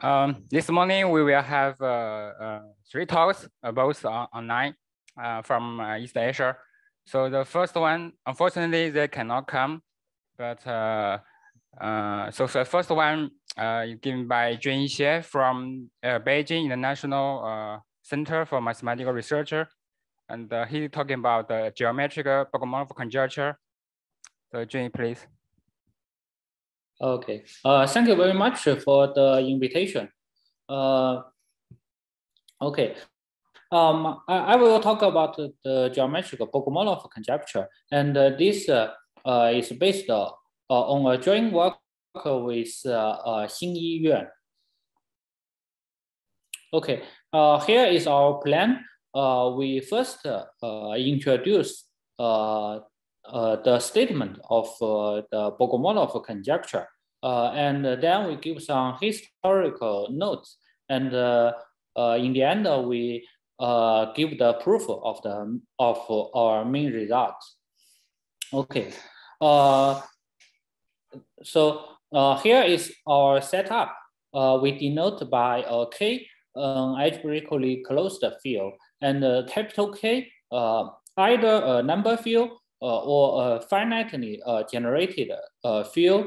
Um, this morning we will have uh, uh, three talks, uh, both on, online uh, from uh, East Asia. So the first one, unfortunately, they cannot come, but uh, so the first one is given by Junyi Xie from Beijing International Center for Mathematical Research, and he's talking about the geometric Bogomolov conjecture. So Jun, please. Okay. Uh, thank you very much for the invitation. Uh, okay. Um, I, I will talk about the geometric Bogomolov conjecture, and uh, this uh, uh, is based uh, on a joint work with uh, uh, Xin Yuan. Okay. Uh, here is our plan. Uh, we first uh, introduce uh, uh, Uh, the statement of uh, the Bogomolov conjecture. Uh, and then we give some historical notes. And uh, uh, in the end, we give the proof of, the, of our main results. Okay. so here is our setup. we denote by a K an algebraically closed field and capital K either a number field uh, or a finitely uh, generated uh, field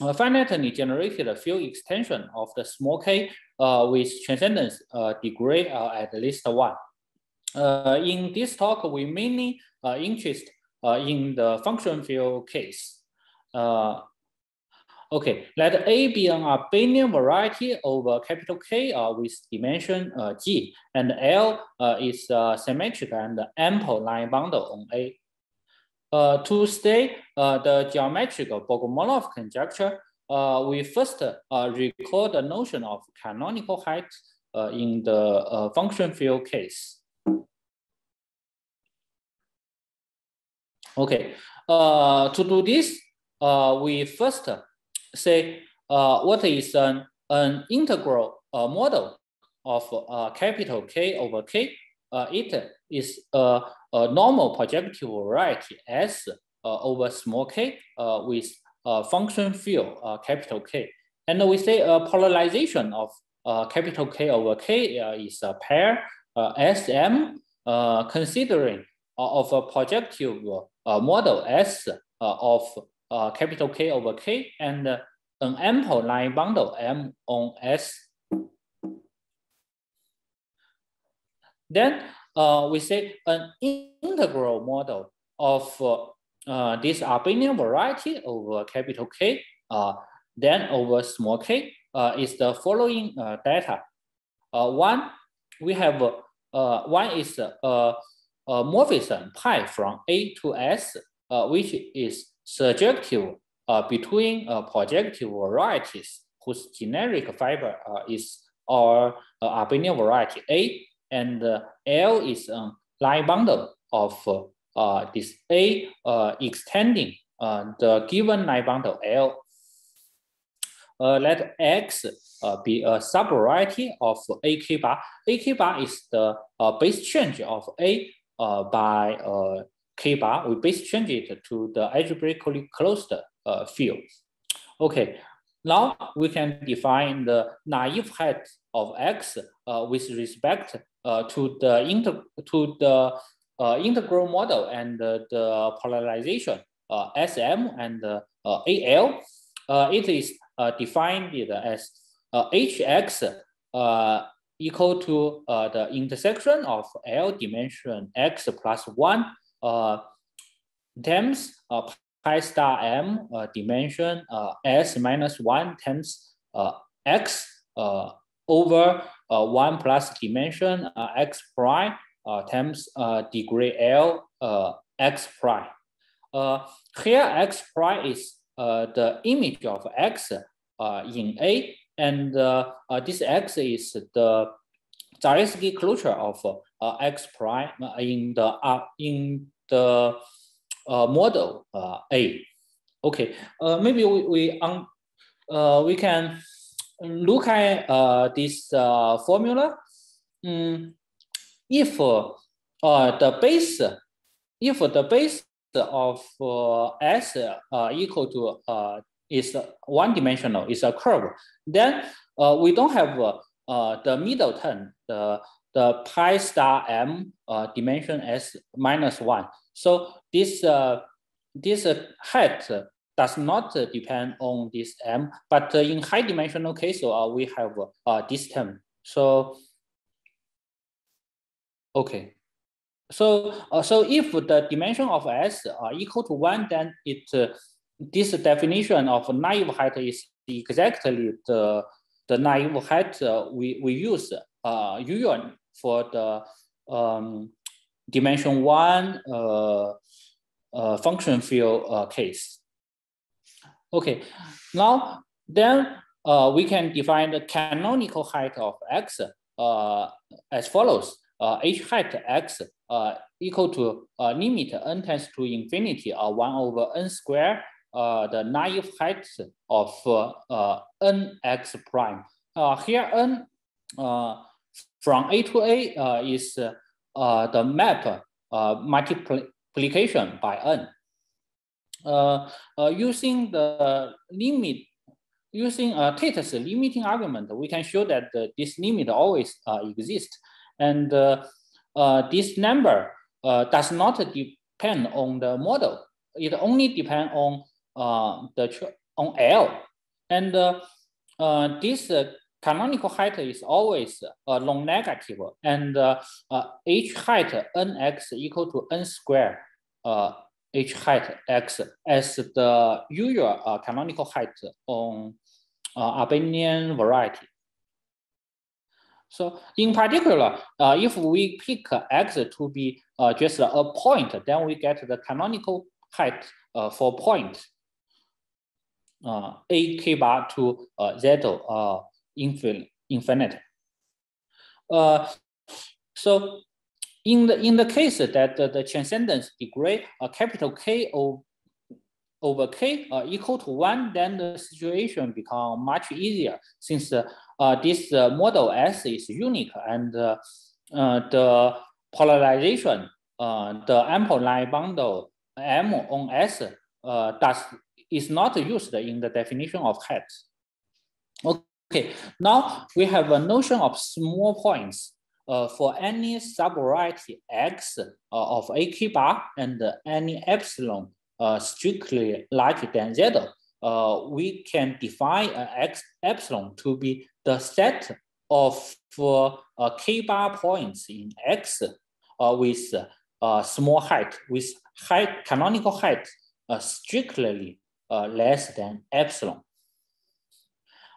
a finitely generated field extension of the small k uh, with transcendence uh, degree uh, at least one. in this talk, we mainly interest in the function field case. Okay, let A be an abelian variety over capital K uh, with dimension uh, G, and L uh, is uh, symmetric and ample line bundle on A. Uh, to state uh, the geometric Bogomolov conjecture, we first recall the notion of canonical height in the function field case. Okay, to do this, we first say uh, what is an, an integral uh, model of uh, capital K over K. It is a, a, normal projective variety S over small k with function field capital K. And we say a polarization of uh, capital K over K uh, is a pair uh, SM considering of a projective model S of uh, capital K over K and uh, an ample line bundle M on S. Then uh, we say an integral model of uh, uh, this abelian variety over capital K, uh, then over small k is the following data. Uh, one, we have uh, one is a, morphism pi from A to S, which is surjective uh, between uh, projective varieties whose generic fiber uh, is our uh, abelian variety A, and L is a line bundle of uh, this A uh, extending uh, the given line bundle L. Let X be a subvariety of AK bar. AK bar is the base change of A by K bar. We base change it to the algebraically closed uh, field. Okay, now we can define the naive height of X uh, with respect uh, to the inter to the uh, integral model and the polarization uh, SM and uh, AL. it is defined as HX equal to the intersection of L dimension X plus one times pi star m uh, dimension uh, s minus one times uh, x uh, over uh, one plus dimension uh, x prime uh, times uh, degree L uh, x prime. Uh, here x prime is uh, the image of x uh, in A, and uh, uh, this x is the Zariski closure of uh, x prime in the uh, in the uh, model uh, A. Okay, uh, maybe we we um, we can look at this formula. Mm, if the base, if the base of S equal to is one dimensional, is a curve. Then uh, we don't have uh, the middle term, the, the pi star m uh, dimension s minus one. So this, uh, this height does not depend on this m, but in high dimensional case, uh, we have uh, this term. So, okay. So, uh, so if the dimension of S are equal to one, then it uh, this definition of naive height is exactly the the naive height uh, we we use uh usually for the um, dimension one uh, uh, function field uh, case. Okay, now then we can define the canonical height of x as follows. H height x equal to limit n tends to infinity uh, 1 over n square, uh, the naive height of uh, uh, nx prime. Here n from a to a uh, is uh, the map uh, multiplication by n. Uh, uh, using the limit, using a Tate's limiting argument, we can show that uh, this limit always uh, exists. And uh, uh, this number uh, does not depend on the model. It only depends on uh, the on L. And uh, uh, this uh, canonical height is always a non-negative, and uh, uh, h height nx equal to n square uh, h height x as the usual uh, canonical height on uh, abelian variety. So in particular, uh, if we pick x to be uh, just a point, then we get the canonical height uh, for point uh, a k bar to uh, z uh, infinite. Uh, so in the in the case that the, the transcendence degree uh, capital K over, K uh, equal to one, then the situation become much easier since uh, this uh, model S is unique and uh, uh, the polarization, the ample line bundle M on S does is not used in the definition of heights. Okay, now we have a notion of small points uh, for any subvariety x uh, of a k bar and any epsilon uh, strictly larger than z, uh, we can define uh, x epsilon to be the set of uh, k bar points in x uh, with uh, small height, with height canonical height uh, strictly uh, less than epsilon.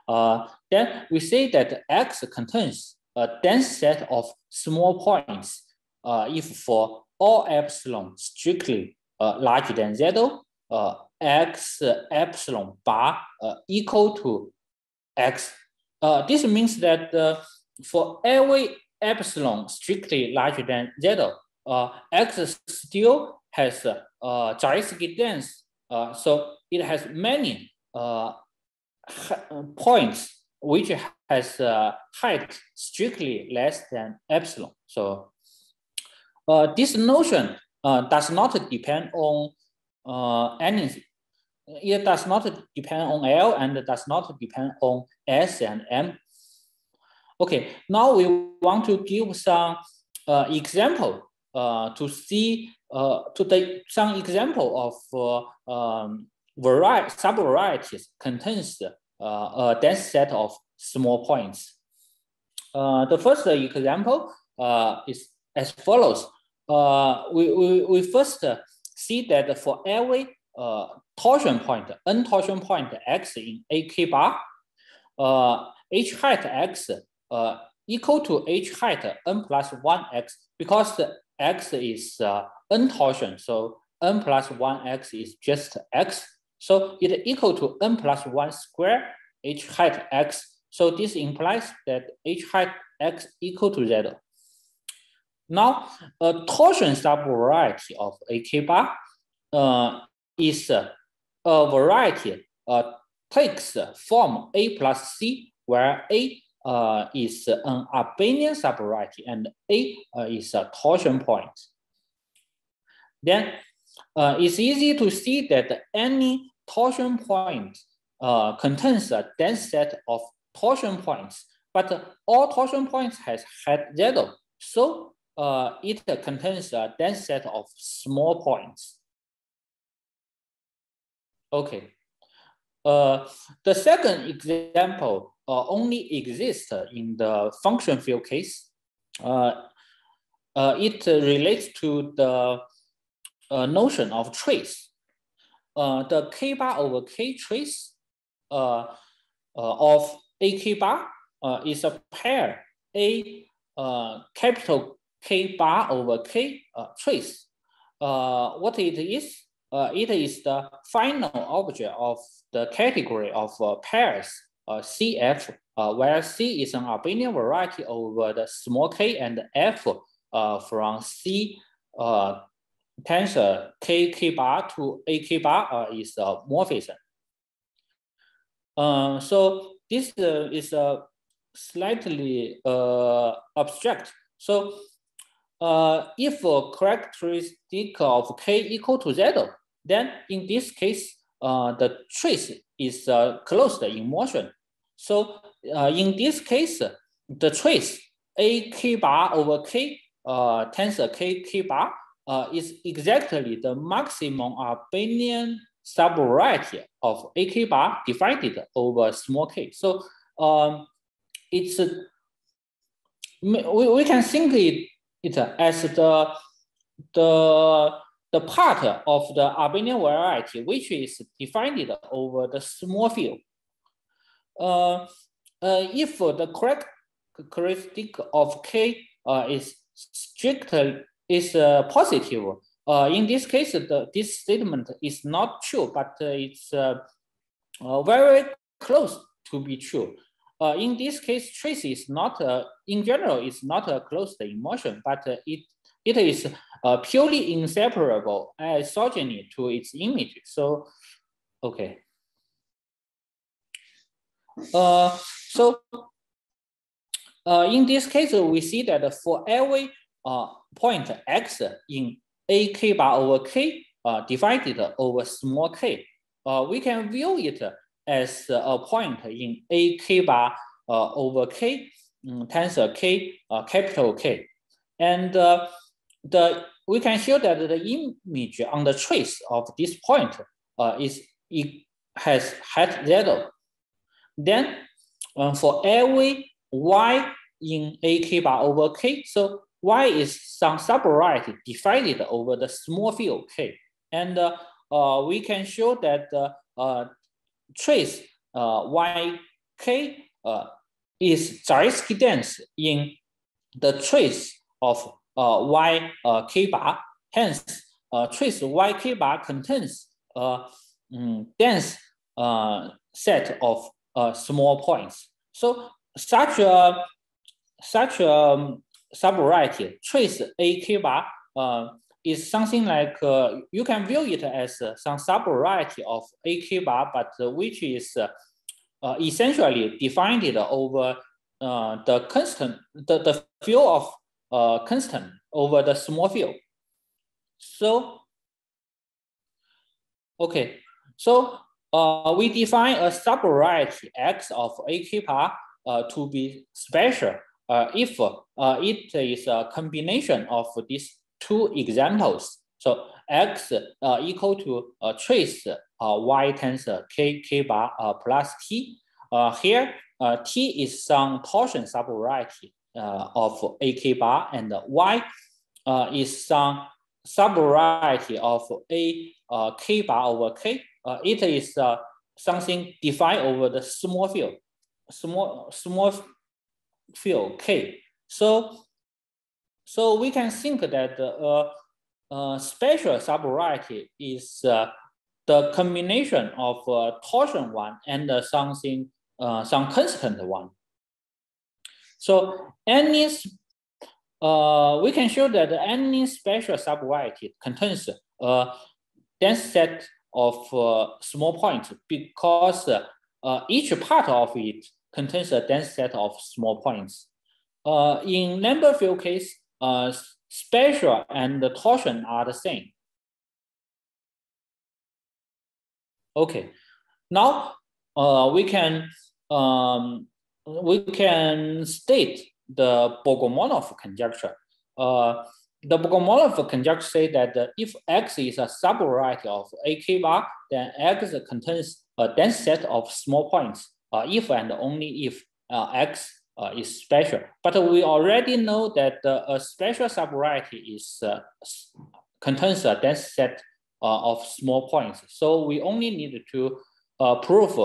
Uh, then we say that X contains a dense set of small points uh, if for all epsilon strictly uh, larger than zero, uh, x epsilon bar uh, equal to x. Uh, this means that uh, for every epsilon strictly larger than zero, uh, x still has uh, Zariski dense. Uh, so it has many uh, points which has a height strictly less than epsilon. So uh, this notion uh, does not depend on uh, anything. It does not depend on L and does not depend on S and M. Okay, now we want to give some uh, example uh, to see uh, to take some example of uh, um, variety subvarieties contains uh, a dense set of small points. Uh, the first example uh, is as follows. we, we, we first see that for every torsion point, n torsion point x in AK bar, h height x equal to h height n plus 1x because the x is uh, n torsion. So n plus 1x is just x. So it equal to n plus 1 square h height x. So this implies that h height x equal to zero. Now, a torsion subvariety of a k bar uh, is uh, a variety uh, takes form a plus c, where a uh, is an abelian subvariety and a uh, is a torsion point. Then uh, it's easy to see that any torsion point uh, contains a dense set of torsion points, but all torsion points has had zero. So uh, it contains a dense set of small points. Okay. Uh, the second example uh, only exists in the function field case. Uh, uh, it relates to the notion of trace. Uh, the k bar over k trace uh, uh, of a k bar is a pair a capital K bar over K trace. What it is? It is the final object of the category of pairs CF, uh, where C is an abelian variety over the small k and F uh, from C uh, tensor K K bar to A K bar is a morphism. Uh, so this uh, is a slightly uh, abstract. So uh, if a characteristic of k equal to zero, then in this case, uh, the trace is uh, closed immersion. So in this case, the trace a k bar over k tensor k k bar uh, is exactly the maximum abelian subvariety of a k bar divided over small k. So um, it's we, we can think it it as the the the part of the abelian variety which is defined over the small field. Uh, uh, if the correct characteristic of K uh, is strictly is uh, positive, uh, in this case, the, this statement is not true, but uh, it's very close to be true. Uh, in this case, trace is not, uh, in general, it's not a closed immersion, but uh, it, it is purely inseparable isogeny to its image. So, okay. Uh, so, uh, in this case, we see that for every point x in a k bar over k uh, divided over small k, uh, we can view it as a point in a k bar uh, over k um, tensor k uh, capital K. And uh, the we can show that the image on the trace of this point uh, is it has hat zero. Then um, for every y in a k bar over k, so y is some subvariety divided over the small field k. And uh, uh, we can show that uh, uh, trace uh, yk uh, is Zariski dense in the trace of y uh, bar. Hence, trace y k bar contains a um, dense uh, set of small points. So such a such a subvariety trace a k bar uh, is something like uh, you can view it as some subvariety of a k bar, but uh, which is uh, uh, essentially defined over the constant, the, the field of constant over the small field. So, okay, so uh, we define a subvariety X of A k bar uh, to be special if uh, it is a combination of these two examples. So X uh, equal to a trace uh, Y tensor K K bar uh, plus T. Uh, here, uh, T is some torsion subvariety uh, of AK bar and Y uh, is some subvariety of A uh, K bar over K. Uh, it is uh, something defined over the small field, small, small field K. So, so we can think that uh, uh, special subvariety is uh, the combination of uh, torsion one and something, uh, some constant one. So any, uh, we can show that any special subvariety contains a dense set of uh, small points because uh, each part of it contains a dense set of small points. Uh, in number field case, uh, special and the torsion are the same. Okay, now uh, we can um, we can state the Bogomolov conjecture. Uh, the Bogomolov conjecture say that if X is a subvariety of AK bar, then X contains a dense set of small points, if and only if uh, X uh, is special. But we already know that a special subvariety is uh, contains a dense set uh, of small points. So we only need to uh, prove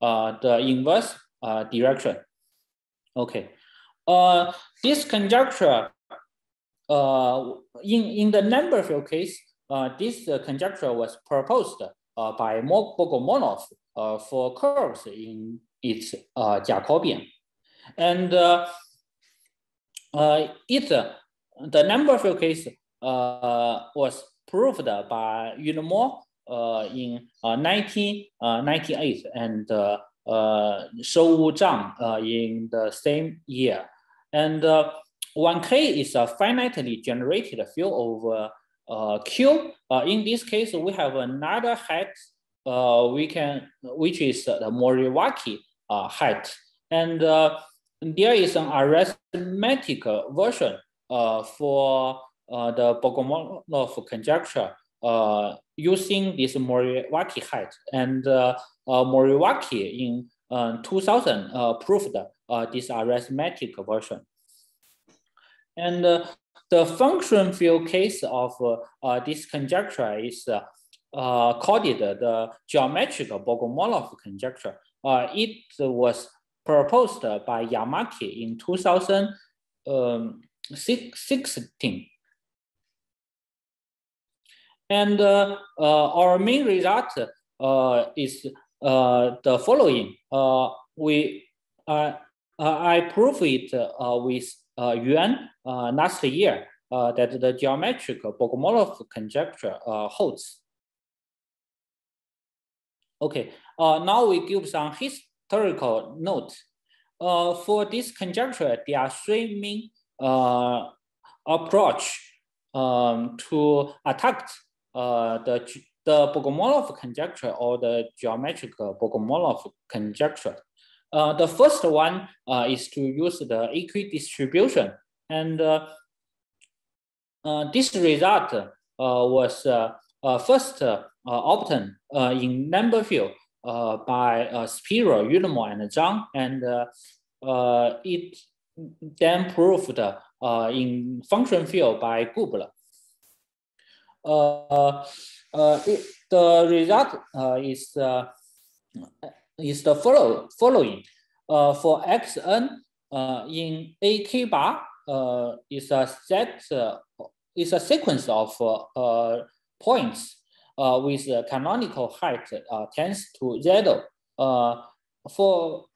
the inverse direction. Okay. this conjecture uh, in, in the number field case, uh, this uh, conjecture was proposed uh, by Bogomolov uh, for curves in its uh, Jacobian. And uh, uh, it, the number of field case was proved by Ullmo in 1998 and uh, Shouwu Zhang in the same year. And 1K is a finitely generated field over uh, Q. Uh, in this case, we have another height uh, we can, which is the Moriwaki uh, height. And uh, there is an arithmetic version uh, for uh, the Bogomolov conjecture uh, using this Moriwaki height. And Moriwaki in uh, 2000 uh, proved this arithmetic version. And the function field case of this conjecture is called the geometric Bogomolov conjecture. it was proposed by Yamaki in 2016. And uh, uh, our main result uh, is the following. we I proved it with uh, Yuan uh, last year uh, that the geometric Bogomolov conjecture holds. Okay, now we give some historical note. for this conjecture, there are three main approach um, to attack uh, the the Bogomolov conjecture or the geometric Bogomolov conjecture. Uh, the first one uh, is to use the equidistribution. And uh, uh this result uh, was first obtained in number field by uh, Szpiro, Ullmo, and Zhang. And it then proved in function field by Gubler. It, the result is is the follow, following. Uh, for xn uh, in AK bar uh, is a set uh, is a sequence of uh, uh, points uh, with a canonical height uh, tends to zero. Uh, for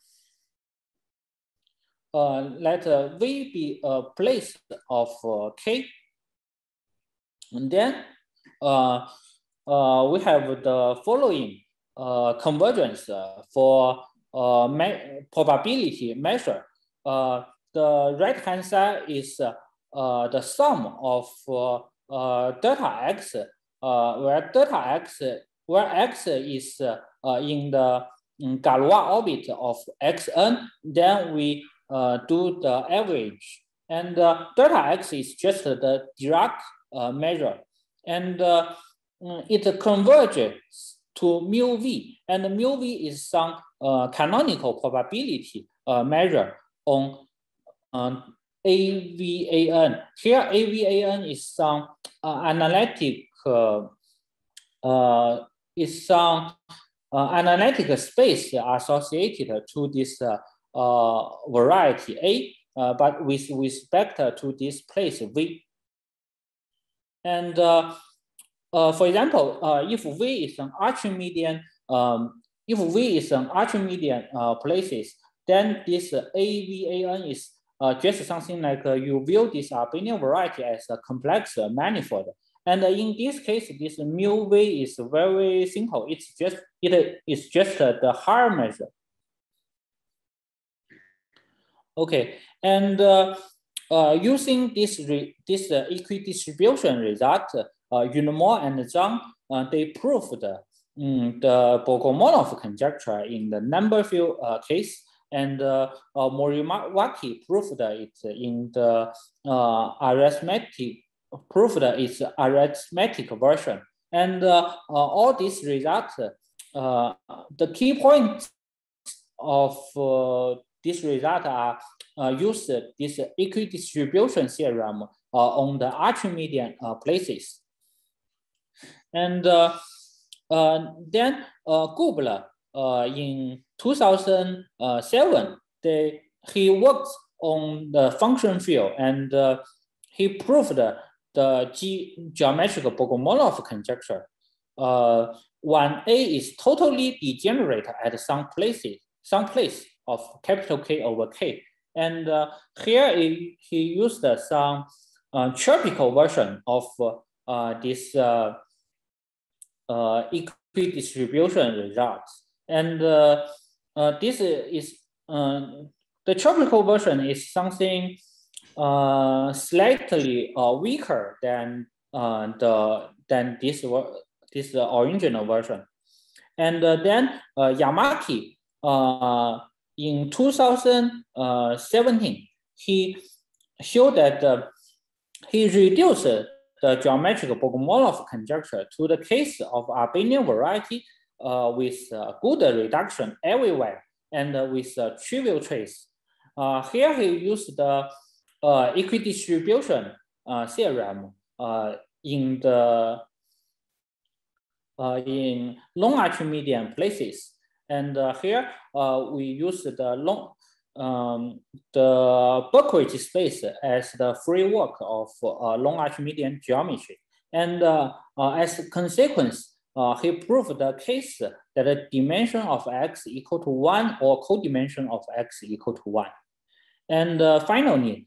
uh, let uh, V be a place of uh, K. And then uh, uh, we have the following uh, convergence for uh, me probability measure. the right hand side is the sum of delta x, where delta x, where x is in the Galois orbit of xn, then we uh, do the average. And uh, delta x is just the Dirac uh, measure. And it converges to mu v, and mu v is some uh, canonical probability uh, measure on um, AVAN. Here, AVAN is some uh, analytic uh, uh, is some uh, analytic space associated to this variety A, but with respect to this place V. And uh, for example, uh, if V is an Archimedean, um, if V is an Archimedean uh, places, then this AVAN is uh, just something like uh, you view this abelian variety as a complex manifold. And in this case, this mu V is very simple. It's just it is just the Haar measure. Okay, and uh, uh, using this this uh, equidistribution result, uh, Ullmo and Zhang, uh, they proved um, the Bogomolov conjecture in the number field uh, case, and uh, uh, Moriwaki proved it in the uh, arithmetic proved its arithmetic version. And uh, uh, all these results, uh, the key points of uh, this result are uh, use this equidistribution theorem uh, on the Archimedean places. And then Gubler in 2007, they, he worked on the function field and he proved the geometric Bogomolov conjecture. Uh, when A is totally degenerate at some places, some place of capital K over K. And uh, here he, he used some uh, tropical version of uh, this uh, uh, equidistribution results. And uh, uh, this is uh, the tropical version is something uh, slightly uh, weaker than uh, the than this this original version. And uh, then uh, Yamaki uh, in 2017 he showed that uh, he reduced the geometric Bogomolov conjecture to the case of abelian variety uh, with uh, good reduction everywhere and uh, with a trivial trace. Uh, here he used the uh, equidistribution uh, theorem uh, in the uh, in non-Archimedean places. And here uh, we use the long um, the Berkovich space as the framework of uh, non-Archimedean geometry. And as a consequence, he proved the case that the dimension of x equal to one or codimension of x equal to one. And finally,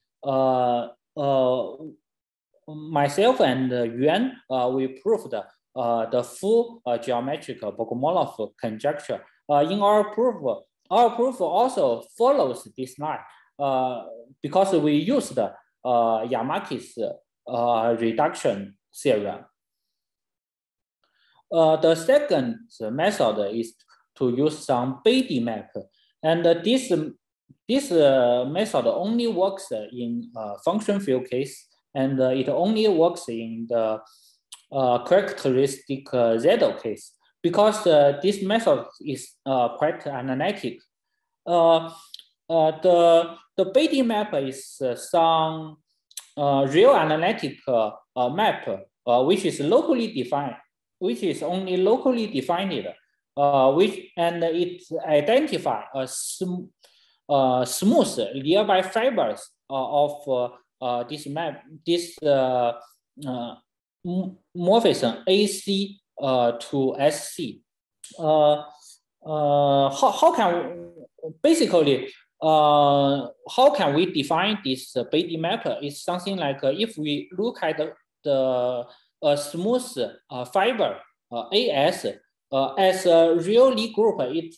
myself and Yuan, uh, we proved uh, the full uh, geometric Bogomolov conjecture. Uh, in our proof, our proof also follows this line uh, because we used uh, Yamaki's uh, reduction theorem. Uh, the second method is to use some Betti map. And uh, this, this uh, method only works in function field case, and it only works in the characteristic zero case because this method is quite analytic. Uh, the the Betti map is uh, some uh, real analytic map which is locally defined which is only locally defined, uh, which and it identify a uh, smooth nearby fibers uh, of uh, uh, this map, this uh, uh, morphism AC uh, to SC. Uh, uh, how, how can basically uh, how can we define this uh, map? It's something like uh, if we look at the, the a smooth uh, fiber uh, AS uh, as a real Lie group, it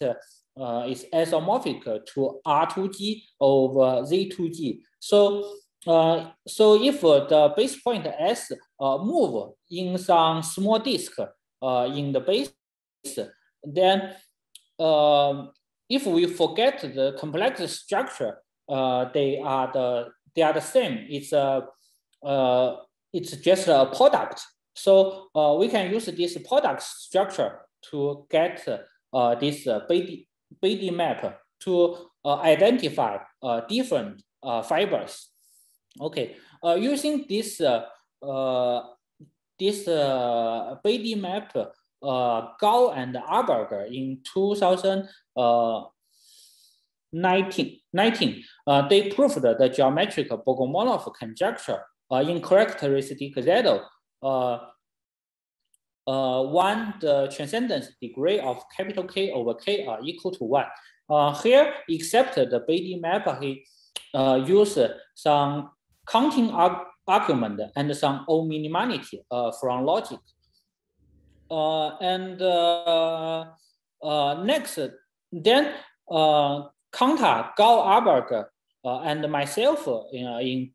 uh, is isomorphic to R2G over Z2G. So, uh, so if the base point S uh, move in some small disk uh, in the base, then uh, if we forget the complex structure, uh, they are the they are the same. It's a uh, it's just a product so uh, we can use this product structure to get uh, this uh, Betti, Betti map to uh, identify uh, different uh, fibers. Okay, using this this Betti map, Gao and Habegger in 2019, 19, uh, they proved the geometric Bogomolov conjecture in characteristic zero uh, uh, one, the transcendence degree of capital K over K are equal to one. Uh, here, except the Betti map, he uh, use some counting arg argument and some O minimality uh, from logic. Uh, and uh, uh, next, then uh, Cantat, Gao Habegger, and myself in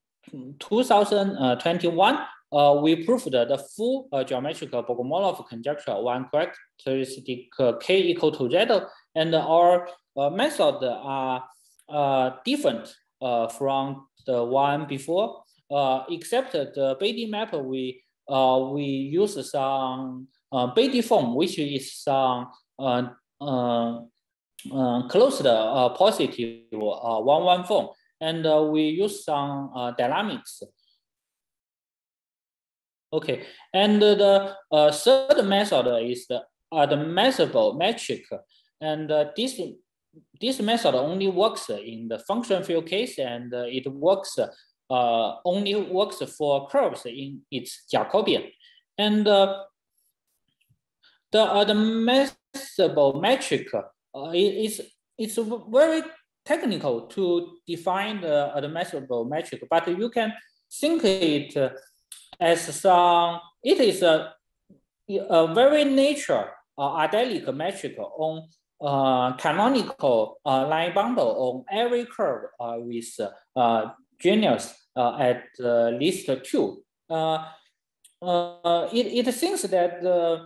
2021 uh, we proved the full uh, geometrical Bogomolov conjecture one characteristic uh, k equal to z, and our uh, method are uh, different uh, from the one before, except the Betti map we we use some Betti form, which is some closed positive one one form, and we use some dynamics Okay, and the uh, third method is the admissible metric, and uh, this this method only works in the function field case, and uh, it works uh, only works for curves in its Jacobian, and uh, the admissible metric uh, is it's very technical to define the admissible metric, but you can think it as some, it is a, a very nature uh, adelic metric on uh, canonical uh, line bundle on every curve uh, with uh, genus uh, at uh, least two. Uh, uh, it, it seems that uh,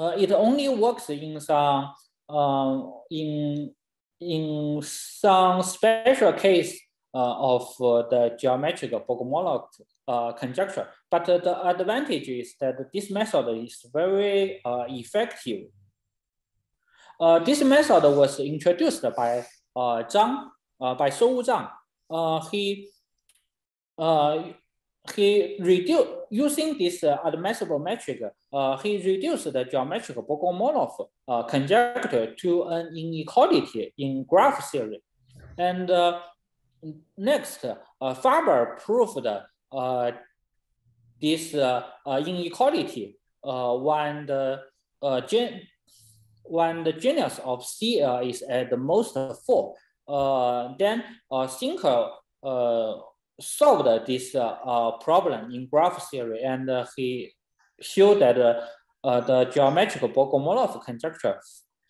uh, it only works in some uh, in in some special case uh, of uh, the geometric Bogomolov uh, conjecture. But the advantage is that this method is very effective. this method was introduced by Zhang, by Shou Zhang. he he reduced using this uh, admissible metric. Uh, he reduced the geometric Bogomolov uh, conjecture to an inequality in graph theory, and Next, uh, Faber proved uh, this uh, uh inequality uh, when the uh, gen when the genus of C is at the most four. Then Cinkir solved this problem in graph theory, and he showed that the geometric Bogomolov conjecture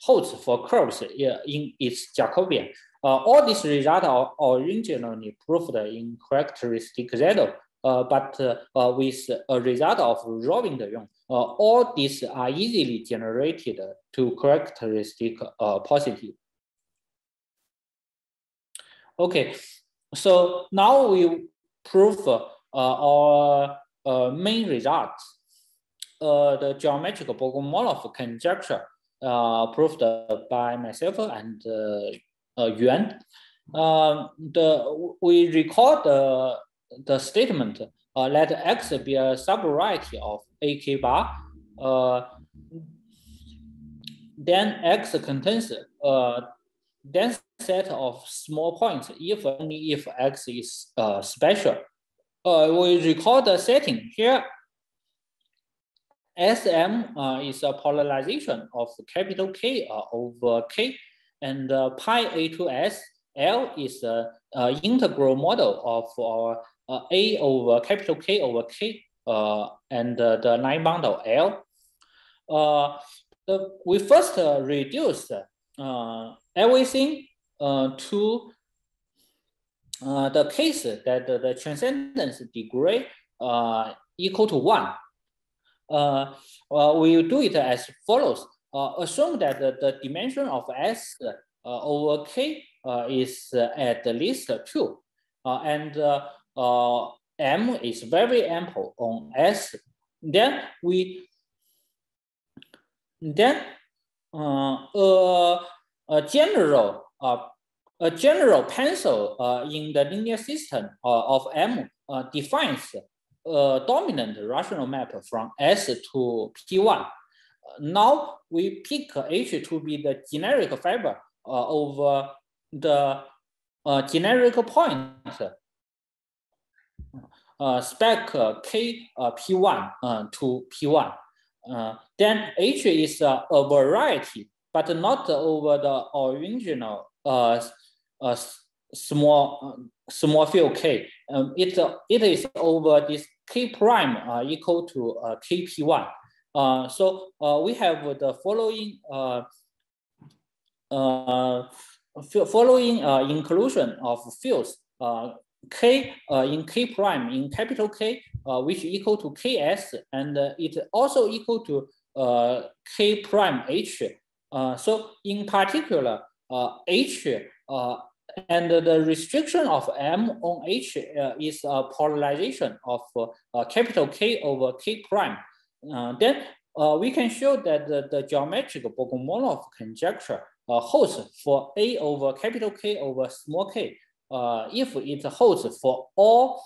holds for curves in its Jacobian. Uh, all these results are originally proved in characteristic zero, uh, but uh, with a result of Robin de Jong, all these are easily generated to characteristic positive. Okay, so now we prove our main results. Uh, the geometric Bogomolov conjecture uh, proved by myself and uh, uh, yuan. Um, the we record the the statement uh, let x be a subvariety of ak bar. Uh, then x contains a dense set of small points if only if x is uh, special. Uh, we record the setting here. SM uh, is a polarization of capital K uh, over K and uh, pi a to s, L is uh, integral model of our uh, A over capital K over K uh, and uh, the line bundle L. Uh, the, we first uh, reduced uh, everything uh, to uh, the case that the, transcendence degree uh, equal to one. Uh, uh, we do it as follows uh, assume that the, the, dimension of S uh, over K uh, is uh, at least two, uh, and uh, M is very ample on S. Then we then a, a general uh, a general pencil uh, in the linear system uh, of M defines a dominant rational map from S to P1 uh, now we pick H to be the generic fiber uh, over uh, the uh, generic point uh, spec K P1 to P1. then H is a variety, but not over the original small small field K. Um, it, it is over this K prime uh, equal to uh, KP1. Uh, so uh, we have the following uh, uh, following uh, inclusion of fields uh, k uh, in k prime in capital K, uh, which equal to ks, and uh, it also equal to uh, k prime h. Uh, so in particular, uh, h uh, and the restriction of m on h uh, is a polarization of uh, capital K over k prime. Uh, then uh, we can show that the, the geometric Bogomolov conjecture uh, holds for A over capital K over small k uh, if it holds for all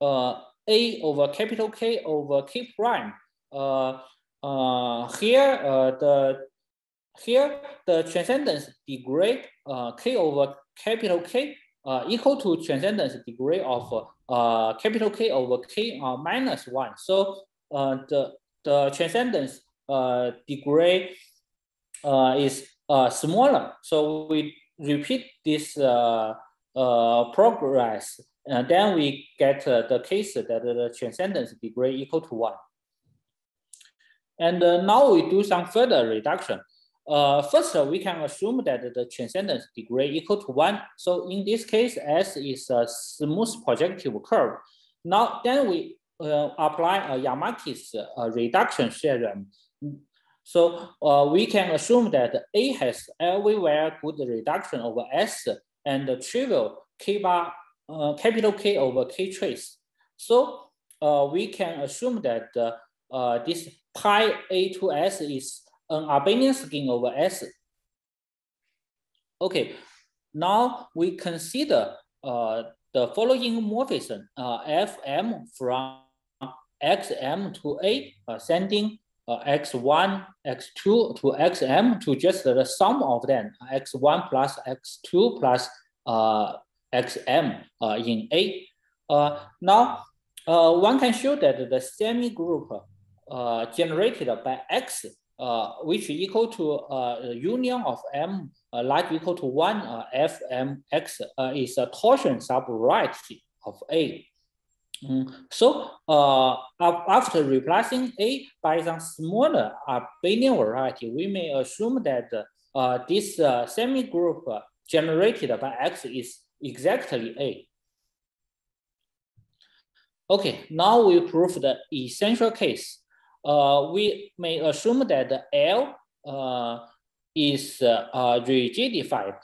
uh, A over capital K over K prime. Uh, uh, here, uh, the here the transcendence degree uh, K over capital K uh, equal to transcendence degree of uh, capital K over K uh, minus one. So uh, the the transcendence uh, degree uh, is uh, smaller. So we repeat this uh, uh, progress, and then we get uh, the case that the transcendence degree equal to one. And uh, now we do some further reduction. Uh, first, uh, we can assume that the transcendence degree equal to one. So in this case, S is a smooth projective curve. Now, then we uh, apply a Yamaki's uh, reduction theorem. So uh, we can assume that A has everywhere good reduction over S and the trivial K bar, uh, capital K over K trace. So we can assume that this pi A to S is an abelian scheme over S. Okay, now we consider the following morphism, Fm from xm to a, uh, sending uh, x1, x2 to xm to just the sum of them, x1 plus x2 plus uh, xm uh, in A. Uh, now, uh, one can show that the semi-group uh, generated by X, uh, which equal to uh, union of M uh, like equal to 1 uh, Fmx uh, is a torsion subvariety of A. Mm. So uh, after replacing A by some smaller abelian variety, we may assume that uh, this uh, semi-group generated by X is exactly A. Okay, now we prove the essential case. Uh, we may assume that L uh, is uh, rigidified,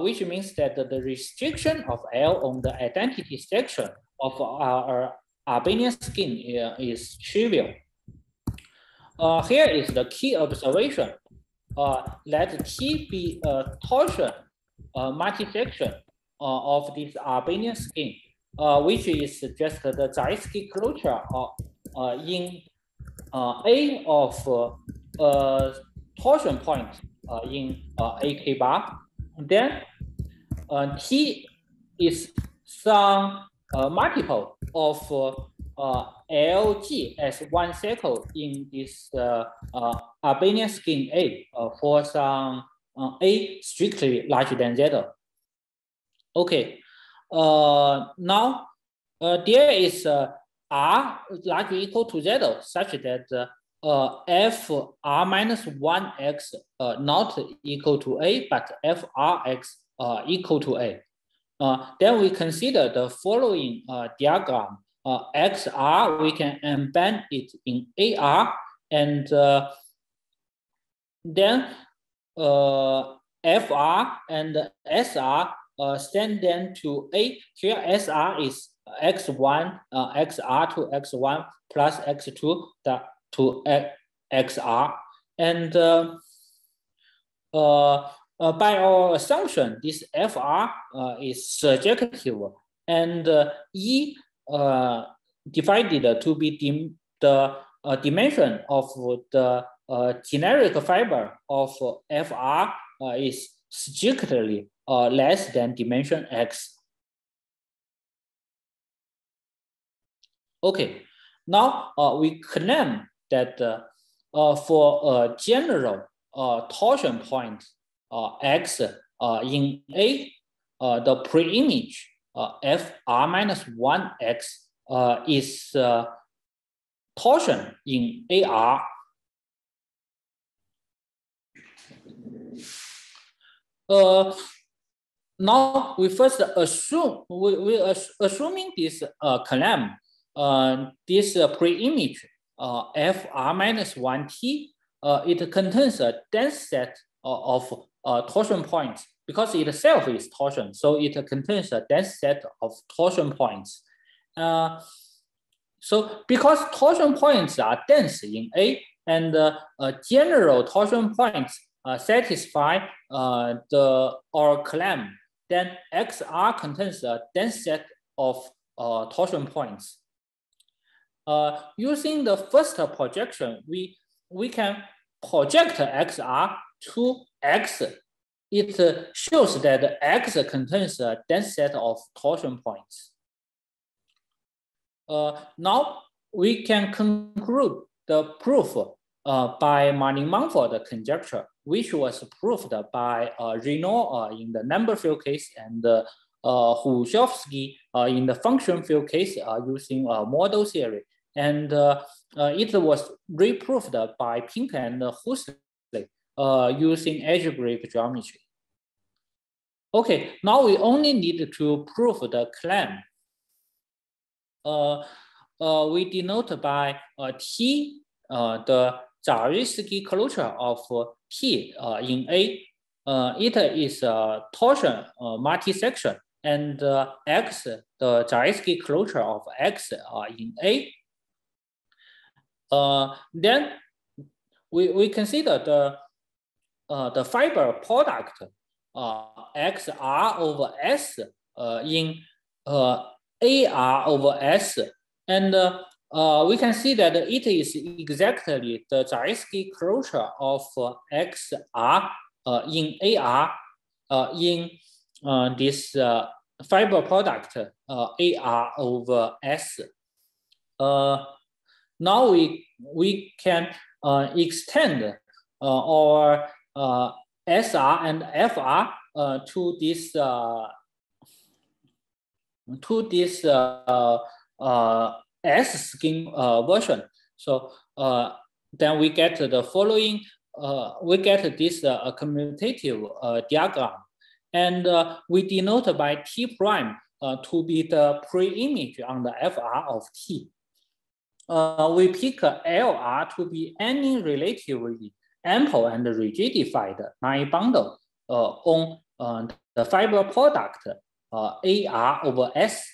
which means that the restriction of L on the identity section of our abelian scheme is trivial. Uh, here is the key observation. Uh, let T be a torsion uh, multisection uh, of this abelian scheme, uh, which is just the Zariski closure uh, uh, in uh, A of uh, torsion point uh, in uh, AK bar. Then uh, T is some uh, multiple of uh, LG as one cycle in this uh, uh, abelian scheme A uh, for some uh, A strictly larger than zero. Okay, uh, now uh, there is uh, R largely equal to zero such that uh, F R minus one X uh, not equal to A, but F R X uh, equal to A. Uh, then we consider the following uh, diagram. Uh, XR, we can embed it in AR, and uh, then uh, FR and SR uh, send them to A. Here SR is X1, uh, XR to X1 plus X2 to XR. And uh, uh, by our assumption, this FR uh, is surjective and uh, E uh, divided to be dim the uh, dimension of the uh, generic fiber of FR is strictly less than dimension X. Okay, now we claim that for a general torsion point uh, X uh, in A, uh, the pre-image uh, Fr minus 1X uh, is uh, torsion in AR. Uh, now we first assume we we assuming this uh, claim uh, this uh, pre-image uh, fr minus one t uh, it contains a dense set of uh, torsion points because itself is torsion, so it contains a dense set of torsion points. Uh, so because torsion points are dense in A and uh, general torsion points uh, satisfy uh, the our claim, then XR contains a dense set of uh, torsion points. Uh, using the first projection, we, we can project XR to X. It shows that X contains a dense set of torsion points. Uh, now we can conclude the proof uh, by Manin-Mumford conjecture, which was proved by uh, Raynaud uh, in the number field case and uh, Hrushovski uh, in the function field case uh, using model theory. And uh, it was reproved by Pink and Huxley using algebraic geometry. Okay, now we only need to prove the claim uh, uh, we denote by uh, T uh, the Zariski closure of T uh, in A. Uh, it is a torsion uh, multi-section and uh, X the Zariski closure of X uh, in A. Uh, then we, we consider the uh, the fiber product uh, XR over S uh, in uh, AR over S. And uh, uh, we can see that it is exactly the Zariski closure of uh, XR uh, in AR uh, in uh, this uh, fiber product uh, AR over S. Uh, now we, we can uh, extend uh, our uh, SR and FR uh, to this to this S scheme version. So then we get the following, we get this commutative diagram. And uh, we denote by T prime uh, to be the pre-image on the FR of T. Uh, we pick LR to be any relatively ample and rigidified line bundle uh, on uh, the fiber product uh, AR over S.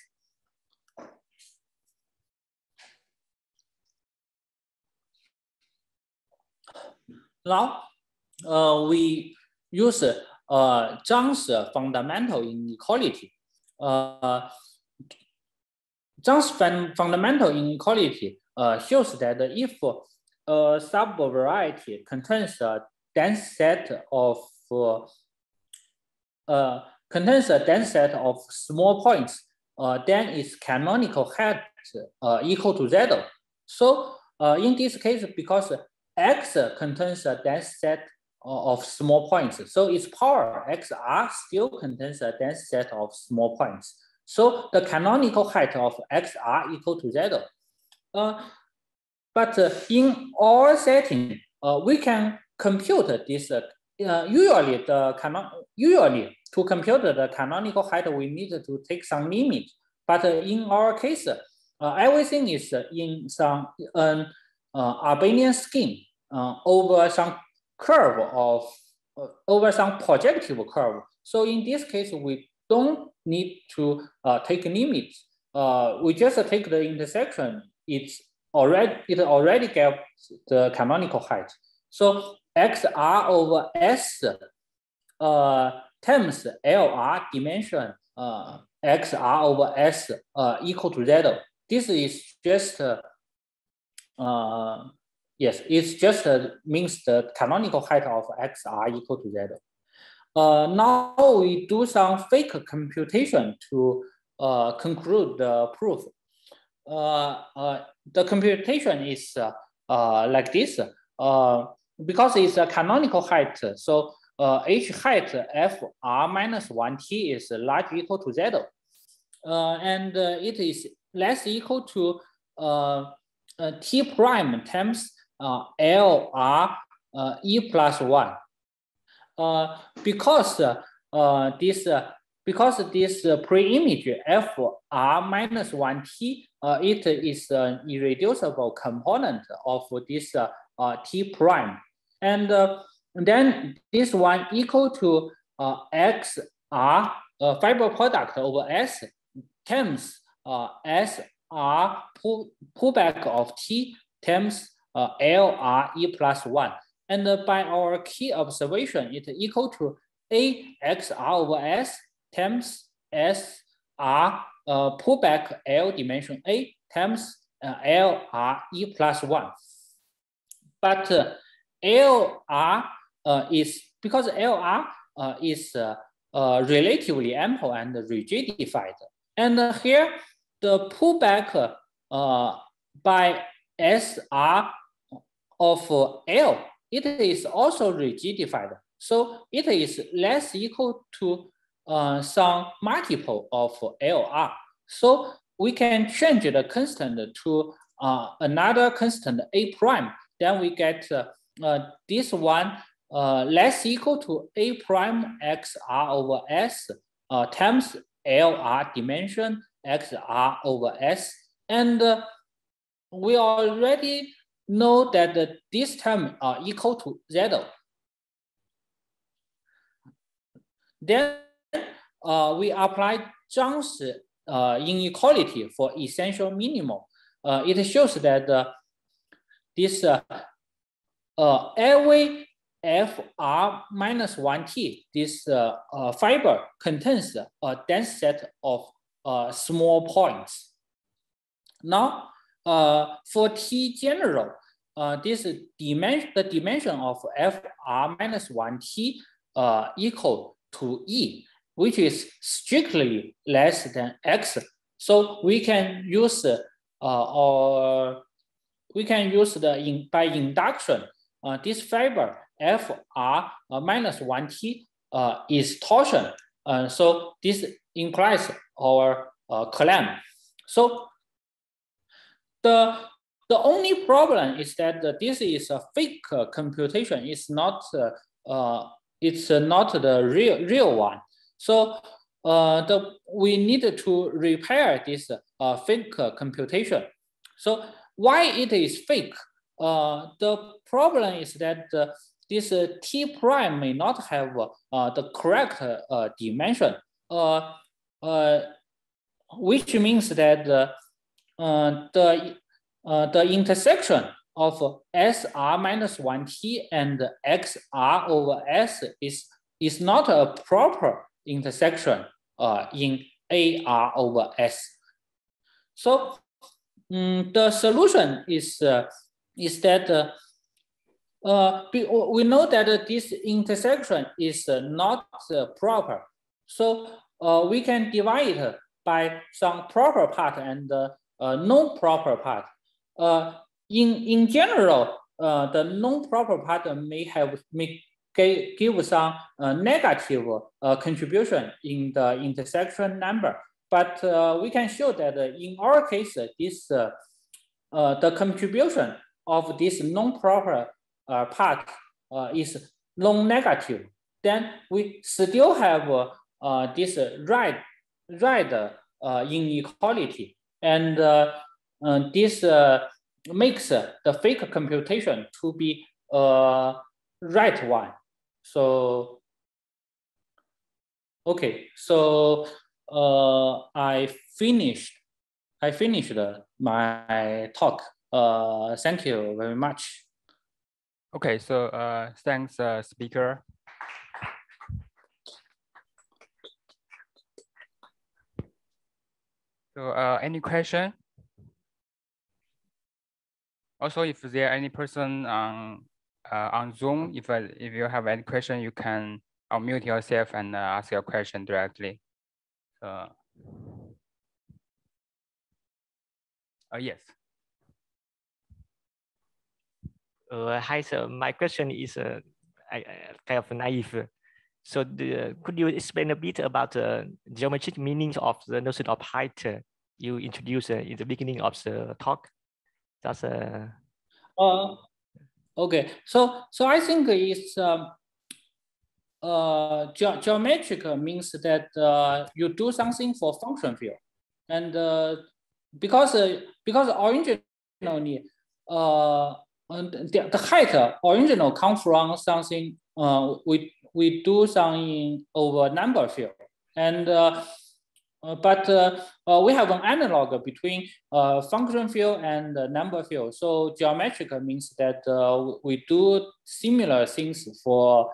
Now, uh, we use uh, Zhang's fundamental inequality. Uh, Zhang's fundamental inequality uh, shows that if a subvariety contains a dense set of uh, contains a dense set of small points, uh, then its canonical height uh, equal to zero. So uh, in this case, because x contains a dense set of small points, so its power xr still contains a dense set of small points. So the canonical height of xr equal to zero. Uh, but uh, in our setting, uh, we can compute this. Uh, usually, the canon usually to compute the canonical height, we need to take some limit. But in our case, uh, everything is in some an uh, abelian scheme uh, over some curve of over some projective curve. So in this case, we don't need to take limits. we just take the intersection. It's already it already gave the canonical height. So xr over s uh, times LR dimension uh, XR over S uh, equal to zero. This is just, uh, yes, it's just uh, means the canonical height of XR equal to zero. Uh, now we do some fake computation to uh, conclude the proof. Uh, uh, the computation is uh, like this. Uh, because it's a canonical height, so uh, h height f r minus 1t is large equal to zero. Uh, and it is less equal to t prime times l r uh, e plus 1. Uh, because this because this uh, pre-image fr minus 1t, uh, it is an irreducible component of this uh, uh, t prime. And uh, then this one equal to uh, x r uh, fiber product over s times s r pull, pullback of t times l r e plus 1. And by our key observation, it equal to a x r over s times s r uh, pullback l dimension a times uh, l r e plus 1. But uh, LR uh, is because LR uh, is uh, uh, relatively ample and rigidified. And uh, here, the pullback uh, by SR of L, it is also rigidified. So it is less equal to uh, some multiple of LR. So we can change the constant to uh, another constant A prime. Then we get uh, uh, this one uh, less equal to A prime XR over S uh, times LR dimension XR over S. And uh, we already know that this term are equal to zero. Then uh, we apply Zhang's uh, inequality for essential minimum. Uh, it shows that uh, this uh, uh, every Fr minus 1t, this uh, uh, fiber contains a dense set of uh, small points. Now, uh, for T general, uh, this dimension, the dimension of Fr minus 1t uh, equal to E, which is strictly less than X. So we can use uh, or we can use the in, by induction uh, this fiber Fr uh, minus 1t uh, is torsion. Uh, so this implies our uh, claim. So the, the only problem is that this is a fake computation. It's not, uh, it's not the real, real one. So uh, the, we need to repair this uh, fake computation. So why it is fake? Uh, the problem is that uh, this uh, t prime may not have uh, the correct dimension, which means that the, the intersection of SR minus 1t and XR over S is, is not a proper intersection uh, in AR over S. So um, the solution is uh, is that uh, uh, we know that this intersection is uh, not uh, proper. So uh, we can divide it by some proper part and uh, non-proper part. in, in general, the non-proper part may have may give some negative contribution in the intersection number. But we can show that in our case, this the contribution of this non-proper uh, part uh, is non-negative, then we still have uh, this right, right uh, inequality. And uh, uh, this uh, makes the fake computation to be a right one. So, okay, so uh, I finished, I finished my talk. Uh, thank you very much. Okay, so uh, thanks, uh, speaker. So uh, any question? Also, if there are any person on uh, on Zoom, if uh, if you have any question, you can unmute yourself and uh, ask your question directly. So, uh, yes. Uh, hi, sir. My question is uh, I, kind of naive. So the, could you explain a bit about the geometric meanings of the notion of height uh, you introduced uh, in the beginning of the talk? That's a... Uh, okay, so so I think it's um, uh, ge geometric means that uh, you do something for function field. And uh, because, uh, because originally, uh, the, the height original come from something uh, we, we do something over number field. And uh, Uh, but uh, uh, we have an analog between uh, function field and number field. So geometric means that uh, we do similar things for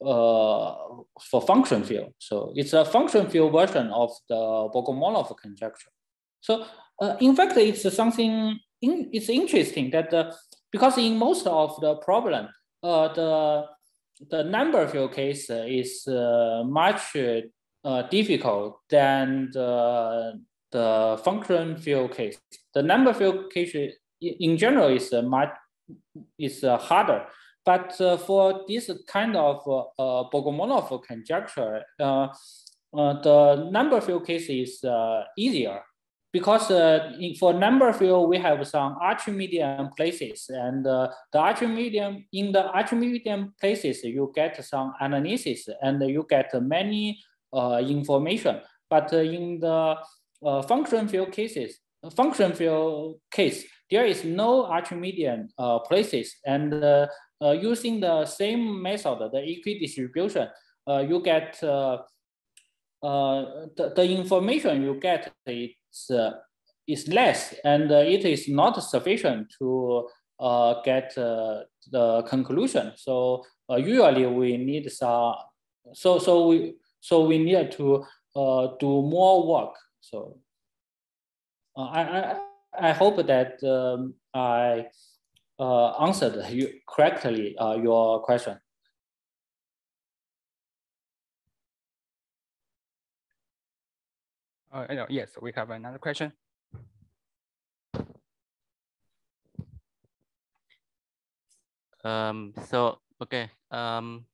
for function field. So it's a function field version of the Bogomolov conjecture. So in fact, it's something in, it's interesting that because in most of the problem, the the number field case is uh, much uh, difficult than the, the function field case. The number field case in general is uh, much is uh, harder. But uh, for this kind of uh, Bogomolov conjecture, uh, uh, the number field case is uh, easier because uh, in, for number field, we have some Archimedean places and uh, the Archimedean, in the Archimedean places, you get some analysis and you get many uh, information. But uh, in the uh, function field cases, function field case, there is no Archimedean places. And using the same method, the equidistribution, you get uh, the, the information you get is, uh, is less and uh, it is not sufficient to get the conclusion. So usually we need some, so, so we, so we need to uh, do more work. So uh, I, I, I hope that um, I uh, answered you correctly uh, your question. Uh, yes, we have another question. Um, so, okay. Um,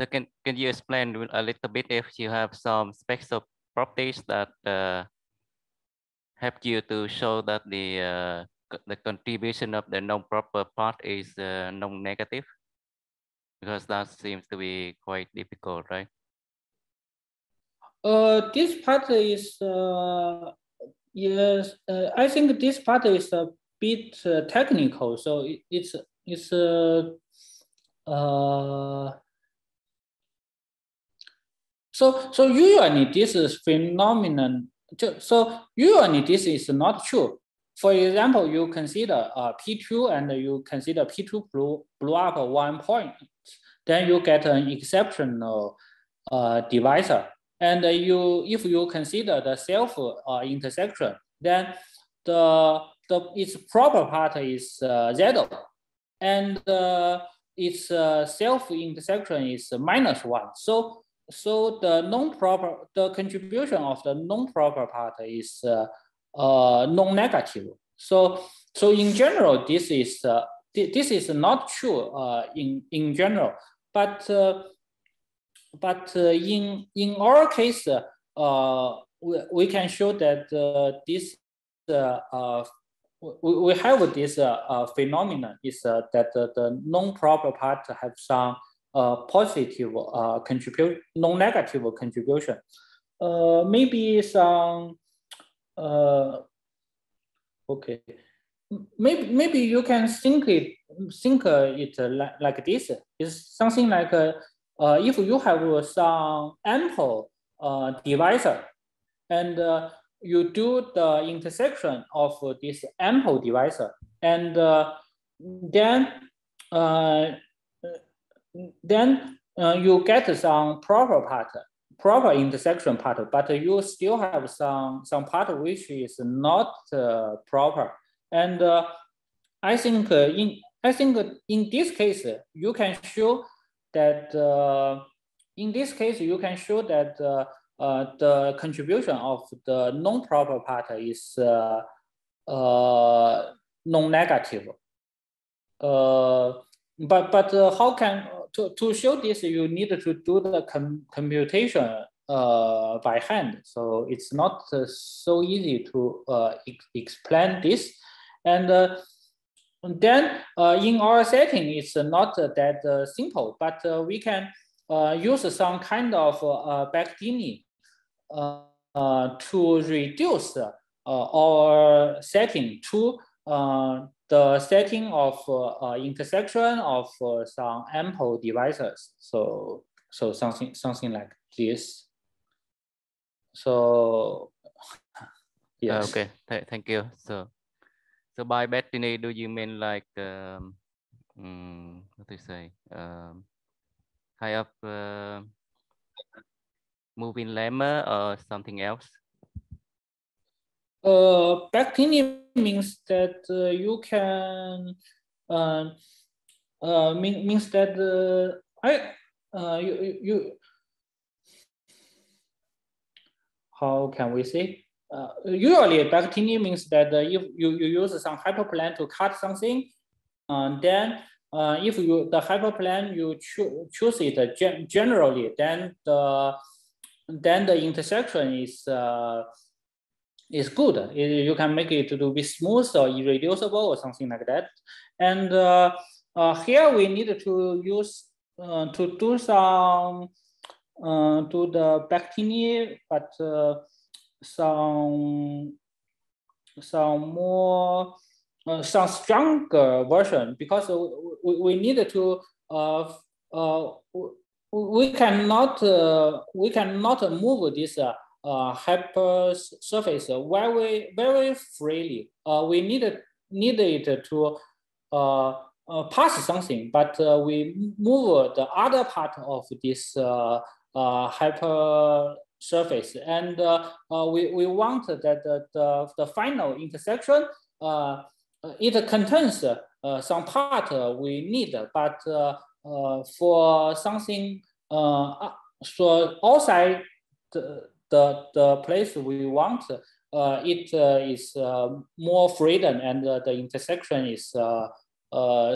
so can, can you explain a little bit if you have some special properties that uh, help you to show that the uh, the contribution of the non-proper part is uh, non-negative? Because that seems to be quite difficult, right? Uh, this part is, uh, yes, uh, I think this part is a bit uh, technical. So it, it's, it's, uh, uh, so, so usually this is phenomenon. So usually this is not true. For example, you consider uh, P2 and you consider P2 blew, blew up one point, then you get an exceptional uh, divisor. And you, if you consider the self uh, intersection, then the, the its proper part is uh, zero, and uh, its uh, self intersection is minus one. So so the non-proper, the contribution of the non-proper part is uh, uh, non-negative. So, so in general, this is uh, th this is not true uh, in in general, but uh, but uh, in in our case, uh, we, we can show that uh, this uh, uh, we, we have this uh, uh, phenomenon is uh, that the, the non-proper part have some uh, positive uh, contribution, non-negative contribution. Uh, maybe some, uh, okay, maybe maybe you can think it think it like, like this. It's something like uh, uh, if you have some ample uh, divisor and uh, you do the intersection of this ample divisor and uh, then uh, then uh, you get some proper part, proper intersection part, but you still have some, some part which is not uh, proper. And uh, I think uh, in I think in this case, you can show that uh, in this case, you can show that uh, the contribution of the non-proper part is non-negative. but but how can to, to show this, you need to do the com computation uh, by hand. So it's not uh, so easy to uh, ex explain this. And uh, then uh, in our setting, it's not that uh, simple, but we can uh, use some kind of uh, uh, uh, to reduce uh, our setting to uh, the setting of uh, intersection of uh, some ample divisors. So, so something, something like this. So, yes. Okay, Th thank you. So, so by Bertini, do you mean like um, um, what do you say? Um, kind of uh, moving lemma or something else? Uh, Bertini means that uh, you can uh, uh, mean, means that uh, I uh, you, you how can we say? Uh, usually Bertini means that uh, if you, you use some hyperplane to cut something uh, then uh, if you the hyperplane you cho choose it gen generally then the then the intersection is uh, is good. You can make it to be smooth or irreducible or something like that. And uh, uh, here we need to use uh, to do some uh, to the Bertini, but uh, some some more uh, some stronger version because we, we need to we cannot we cannot move this uh, uh, hypersurface very very freely. Uh, we need need it to uh, uh, pass something, but uh, we move the other part of this uh, uh, hyper surface, and uh, uh, we, we want that the, the, the final intersection uh, it contains uh, some part we need, but uh, uh, for something uh, so outside the, the, the place we want, uh, it uh, is uh, more freedom and uh, the intersection is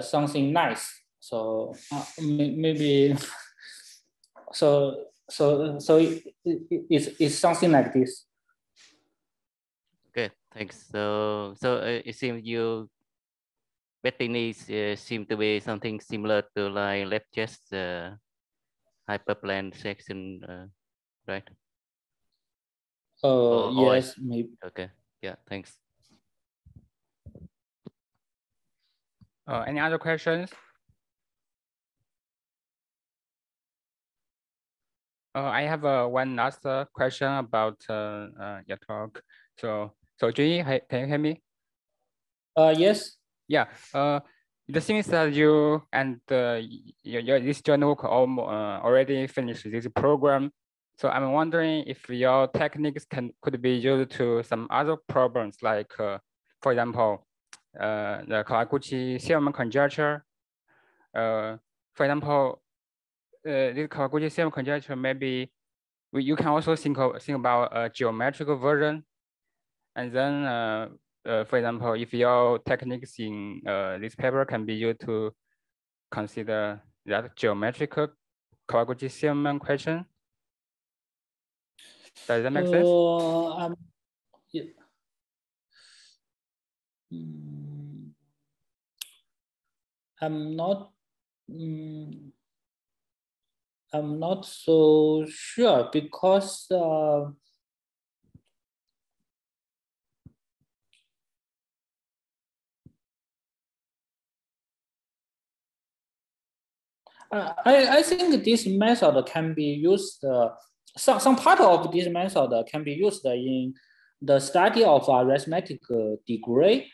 something nice. So maybe, so so so it, it, it's, it's something like this. Okay, thanks. So so it seems you Bertini uh, seem to be something similar to like Lefschetz uh, hyperplane section, uh, right? Uh, Or- or yes, maybe. Okay, yeah, thanks. Uh, any other questions? Uh, I have uh, one last uh, question about uh, uh, your talk. So, so Jun, can you hear me? Uh, yes. Yeah. Uh, it seems that you and uh, your, your this journal almo- uh, already finished this program. So I'm wondering if your techniques can could be used to some other problems, like uh, for example, uh, the Kawaguchi-Silverman conjecture. Uh, for example, uh, this Kawaguchi-Silverman conjecture maybe you can also think of, think about a geometrical version, and then uh, uh, for example, if your techniques in this paper can be used to consider that geometrical Kawaguchi-Silverman question. Does that make sense? Uh, I'm, yeah. Mm, I'm not. mm, I'm not so sure because Uh, I, I think this method can be used, uh, some, some part of this method can be used in the study of arithmetic degree.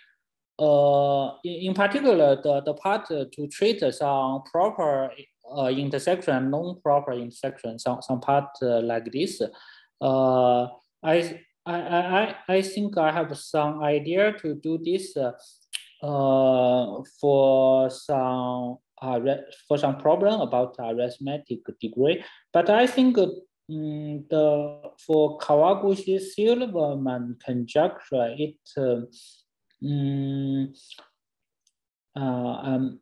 Uh, in, in particular, the, the part to treat some proper uh, intersection, non-proper intersection, some, some part uh, like this. Uh, I, I, I, I think I have some idea to do this uh, uh, for some uh, for some problem about arithmetic degree. But I think mm, the for Kawaguchi-Silverman conjecture, it uh, mm, uh, um,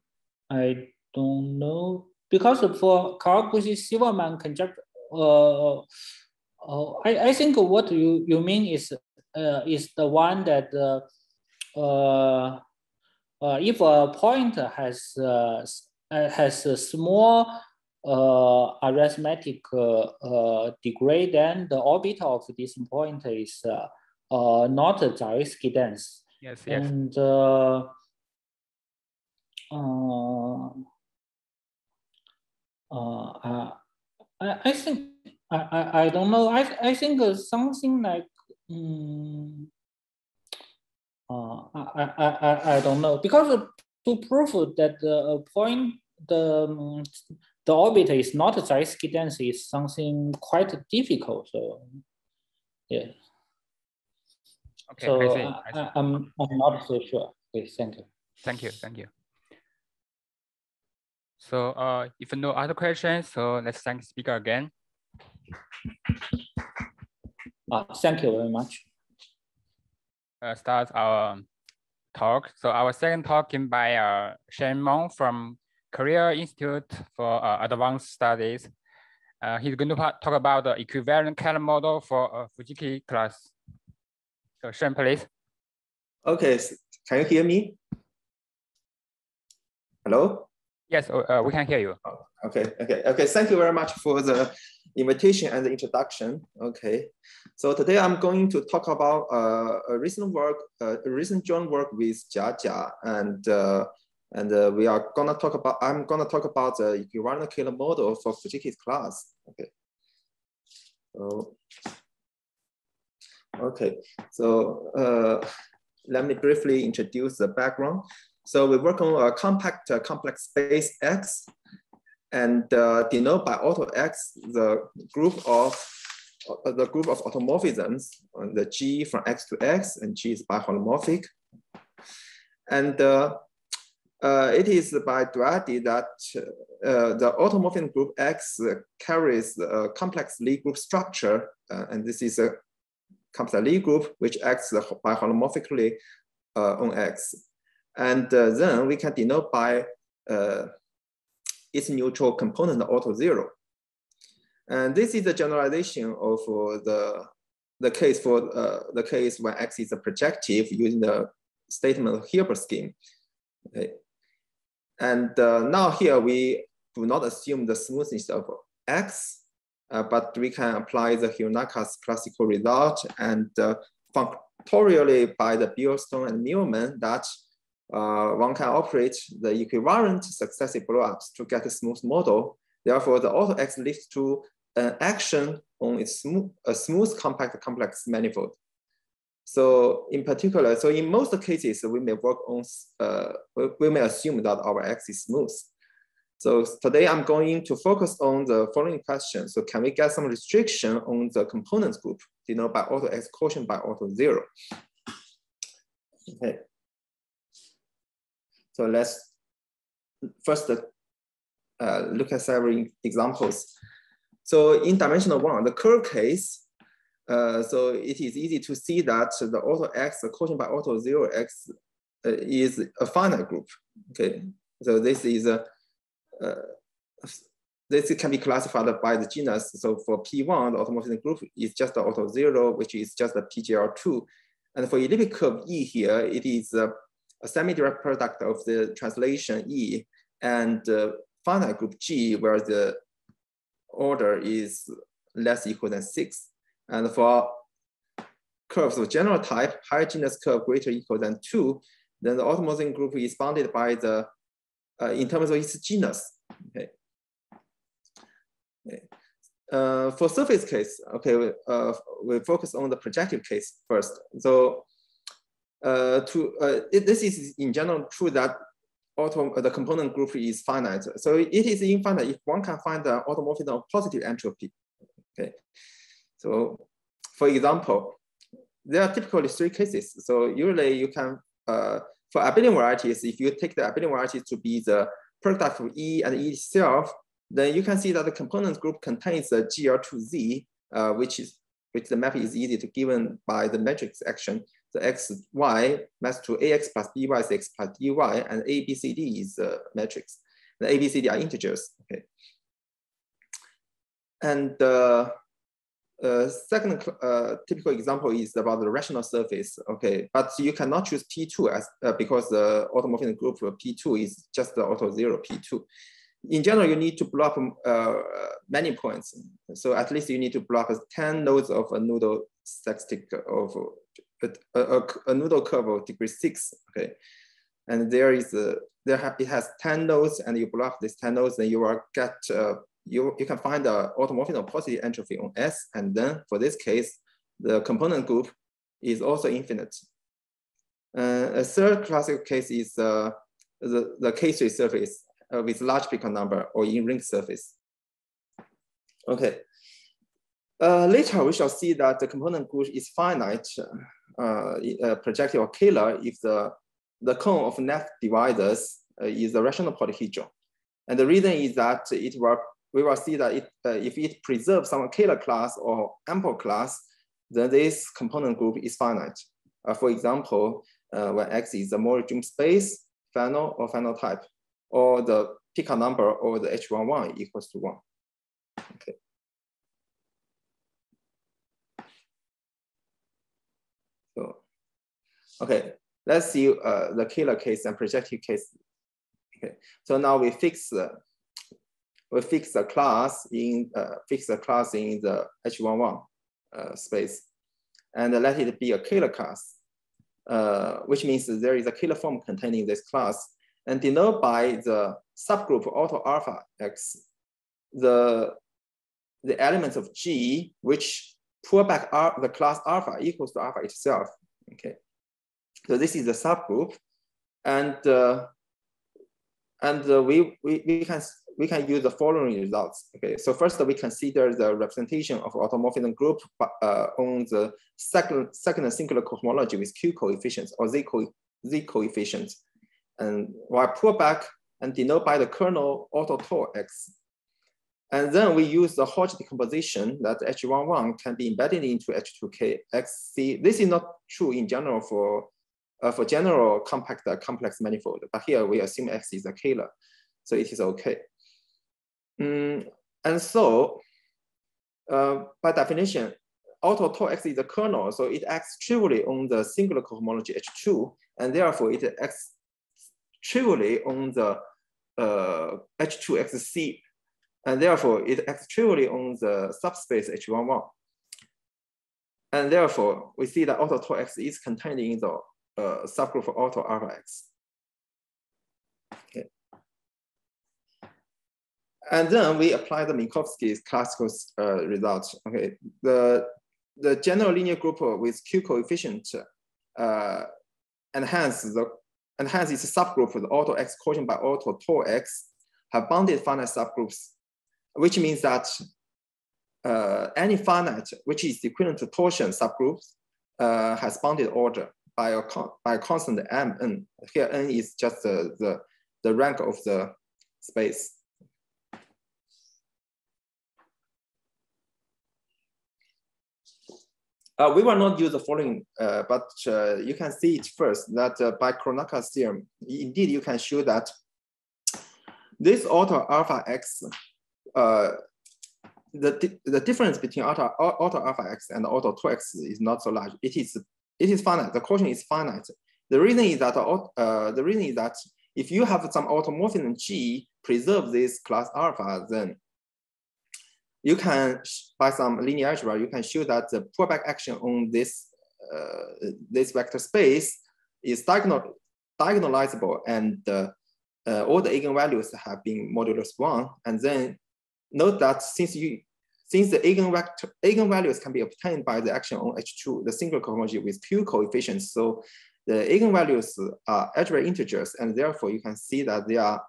I don't know. Because for Kawaguchi-Silverman conjecture, uh, uh, I, I think what you, you mean is uh, is the one that uh, uh, uh, if a point has uh, has a small uh, arithmetic uh, uh, degree, then the orbit of this point is uh, uh, not Zariski dense. Yes, yes. And uh, uh, uh, I, I think I, I, I don't know. I, I think something like um, uh, I, I, I, I don't know because to prove that the point the um, the orbit is not Zariski dense is something quite difficult. So yeah. Okay, so I see. I, see. I, I'm I'm not so sure. Okay, thank you. Thank you, thank you. So uh, if no other questions, so let's thank the speaker again. Uh, thank you very much. Uh, start our talk. So our second talk came by uh, Sheng Meng from Korea Institute for uh, Advanced Studies. Uh, he's going to talk about the equivariant Kähler model for uh, Fujiki class. So Sheng, please. Okay, can you hear me? Hello? Yes, uh, we can hear you. Okay, okay, okay. Thank you very much for the invitation and the introduction. Okay, so today I'm going to talk about uh, a recent work, uh, a recent joint work with Jia Jia, and uh, and uh, we are gonna talk about. I'm gonna talk about the equivariant Kähler model for Fujiki's class. Okay. So. Okay, so uh, let me briefly introduce the background. So we work on a compact uh, complex space X and uh, denote by auto X the group of uh, the group of automorphisms, uh, the G from X to X, and G is biholomorphic. And uh, uh, it is by duality that uh, the automorphism group X carries a complex Lie group structure, uh, and this is a complex Lie group which acts biholomorphically uh, on X. And uh, then we can denote by uh, its neutral component auto zero. And this is a generalization of uh, the, the case for uh, the case when X is a projective using the statement of Hilbert scheme. And uh, now here we do not assume the smoothness of X, uh, but we can apply the Hironaka's classical result and uh, functorially by the Bierstone and Newman that uh, one can operate the equivariant successive blowups to get a smooth model. Therefore, the auto X leads to an action on its smooth, a smooth compact complex manifold. So in particular, so in most cases, we may work on, uh, we, may assume that our X is smooth. So today I'm going to focus on the following question. So can we get some restriction on the components group denoted by auto X quotient by auto zero? Okay. So let's first uh, look at several examples. So in dimensional one, the curve case, uh, so it is easy to see that the auto x, quotient by auto zero x uh, is a finite group. Okay, so this is a, uh, this can be classified by the genus. So for P1, the automorphism group is just the auto zero, which is just the PGL2. And for elliptic curve E here, it is a, a semi-direct product of the translation E and uh, finite group G, where the order is less equal than six. And for curves of general type, higher genus curve greater equal than two, then the automorphism group is bounded by the, uh, in terms of its genus. Okay. okay. Uh, for surface case, okay, we, uh, we focus on the projective case first. So uh, to uh, it, this is in general true that auto the component group is finite. So it is infinite if one can find the automorphism of positive entropy. Okay, so for example, there are typically three cases. So usually you can uh, for abelian varieties, if you take the abelian varieties to be the product of E and E itself, then you can see that the component group contains the GL2Z, uh, which is which the map is easy to given by the matrix action. The x, y maps to ax plus by is x plus dy, and a, b, c, d is a matrix. The a, b, c, d are integers. Okay. And the uh, second uh, typical example is about the rational surface. Okay, but you cannot choose P2 as uh, because the automorphism group of P2 is just the auto zero P2. in general, you need to block uh, many points. So at least you need to block 10 nodes of a nodal sextic of a, a, a, nodal curve of degree six, okay? And there is a, there have, it has 10 nodes and you block these 10 nodes and you will get, uh, you, you can find the automorphism of positive entropy on S. And then for this case, the component group is also infinite. Uh, a third classical case is uh, the, the K3 surface uh, with large Picard number or Enriques surface. Okay. Uh, later, we shall see that the component group is finite uh, uh, projective or Kähler if the, the cone of nef divisors is a rational polyhedron. And the reason is that it will, we will see that it, uh, if it preserves some Kähler class or ample class, then this component group is finite. for example, when X is a Mori-Dream space, Fano or Fano type, or the Picard number or the H11 equals to one. Okay. So, okay, let's see uh, the Kähler case and projective case. Okay, so now we fix the we fix the class in uh, fix the class in the H11 uh, space, and let it be a Kähler class, uh, which means there is a Kähler form containing this class. And denoted by the subgroup auto alpha X, the, the elements of G, which pull back are the class alpha equals to alpha itself, okay? So this is the subgroup, and uh, and uh, we, we, we, can, we can use the following results. Okay, so first we consider the representation of automorphism group uh, on the second, second singular cohomology with Q coefficients or Z, co Z coefficients and while pull back and denote by the kernel auto Tor X. And then we use the Hodge decomposition that H11 can be embedded into H2K XC. This is not true in general for, uh, for general compact uh, complex manifold, but here we assume X is a Kähler, so it is okay. Mm, and so uh, by definition, auto X is a kernel, so it acts trivially on the singular cohomology H2, and therefore it acts trivially on the uh, H2XC, and therefore it acts trivially on the subspace H11. And therefore, we see that auto X is contained in the uh, subgroup of auto alpha X. Okay. And then we apply the Minkowski's classical uh, result. Okay, the the general linear group with Q coefficient uh, enhance the and hence its subgroup with auto X quotient by auto Tor X have bounded finite subgroups, which means that uh, any finite which is equivalent to torsion subgroups uh, has bounded order by a, by a constant m n. Here n is just the, the, the rank of the space. Uh, we will not use the following, uh, but uh, you can see it first that uh, by Kronecker's theorem, indeed you can show that this auto alpha x, uh, the, the difference between auto, auto alpha x and auto 2x is not so large. It is, it is finite, the quotient is finite. The reason is that, uh, the reason is that if you have some automorphism G preserve this class alpha, then you can, by some linear algebra, you can show that the pullback action on this, uh, this vector space is diagonal, diagonalizable and uh, uh, all the eigenvalues have been modulus one. And then note that since you since the eigenvector, eigenvalues can be obtained by the action on H2, the single cohomology with Q coefficients. So the eigenvalues are algebraic integers, and therefore you can see that they are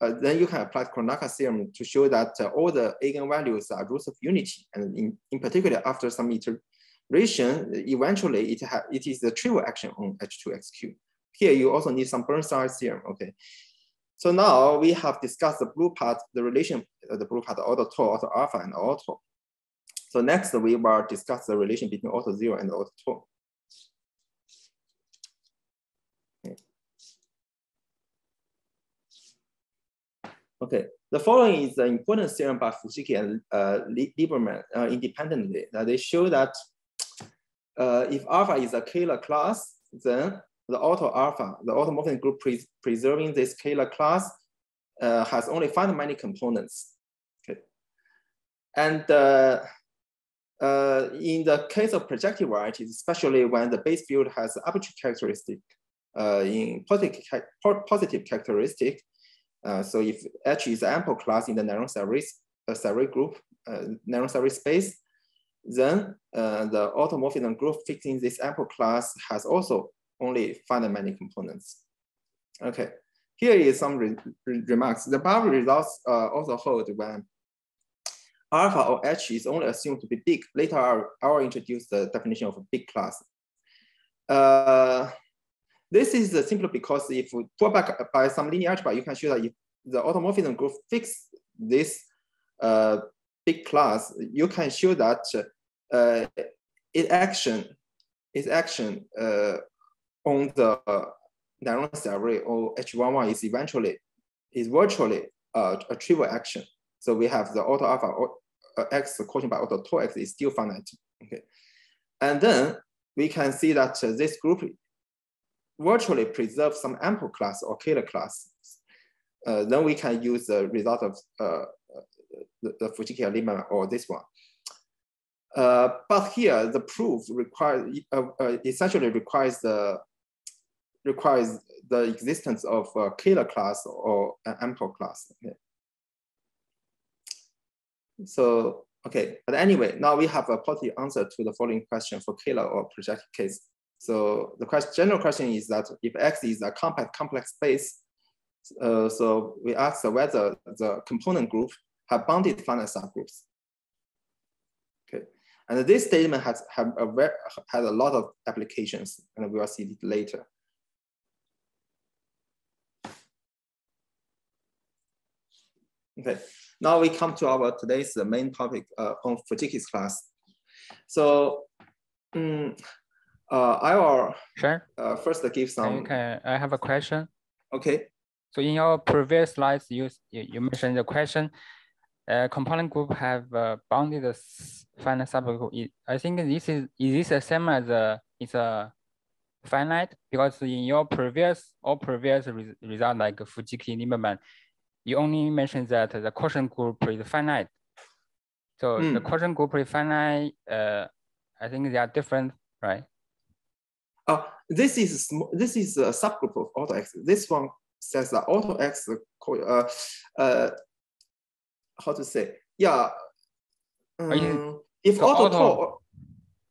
uh, then you can apply Kronecker theorem to show that uh, all the eigenvalues are roots of unity. And in, in particular, after some iteration, eventually it, it is the trivial action on H2XQ. Here you also need some Bernstein theorem, okay. So now we have discussed the blue part, the relation, uh, the blue part, auto tau, auto alpha, and auto. So next we will discuss the relation between auto zero and auto tau. Okay, the following is the important theorem by Fujiki and uh, Lieberman uh, independently. That they show that uh, if alpha is a Kähler class, then the auto alpha, the automorphism group pre preserving this Kähler class uh, has only many components. Okay. And uh, uh, in the case of projective varieties, especially when the base field has arbitrary characteristic uh, in positive, positive characteristic, uh, so if H is an ample class in the Néron-Severi group, Néron-Severi space, then uh, the automorphism group fixing this ample class has also only finite many components. Okay, here is some re re remarks. The above results uh, also hold when alpha or H is only assumed to be big. Later, I'll, I'll introduce the definition of a big class. Uh, this is simply because if we pull back by some linear algebra, you can show that if the automorphism group fix this uh, big class, you can show that uh, its action, its action uh, on the Néron-Severi or H11 is eventually, is virtually uh, a trivial action. So we have the auto alpha uh, x quotient by auto tau x is still finite. Okay, and then we can see that uh, this group virtually preserve some ample class or Kähler class. Uh, then we can use the result of uh, the, the Fujiki-Lieberman or this one. Uh, but here the proof requires uh, uh, essentially requires the requires the existence of a Kähler class or an ample class. Okay. So okay, but anyway, now we have a positive answer to the following question for Kähler or projective case. So the question, general question is that if X is a compact complex space, uh, so we ask whether the component group have bounded finite subgroups. Okay, and this statement has have a very, has a lot of applications, and we will see it later. Okay, now we come to our today's main topic uh, on Fujiki's class. So, um, uh, I will sure. Uh, first give some. Okay, I have a question. Okay. So in your previous slides, you you mentioned the question uh, component group have uh, bounded finite subgroup. I think this is is this the same as a it's a finite because in your previous or previous re result like Fujiki Lieberman, you only mentioned that the quotient group is finite. So mm. the quotient group is finite. Uh, I think they are different, right? Uh, this is this is a subgroup of auto X. This one says that auto X uh, uh, how to say? Yeah um, if auto, auto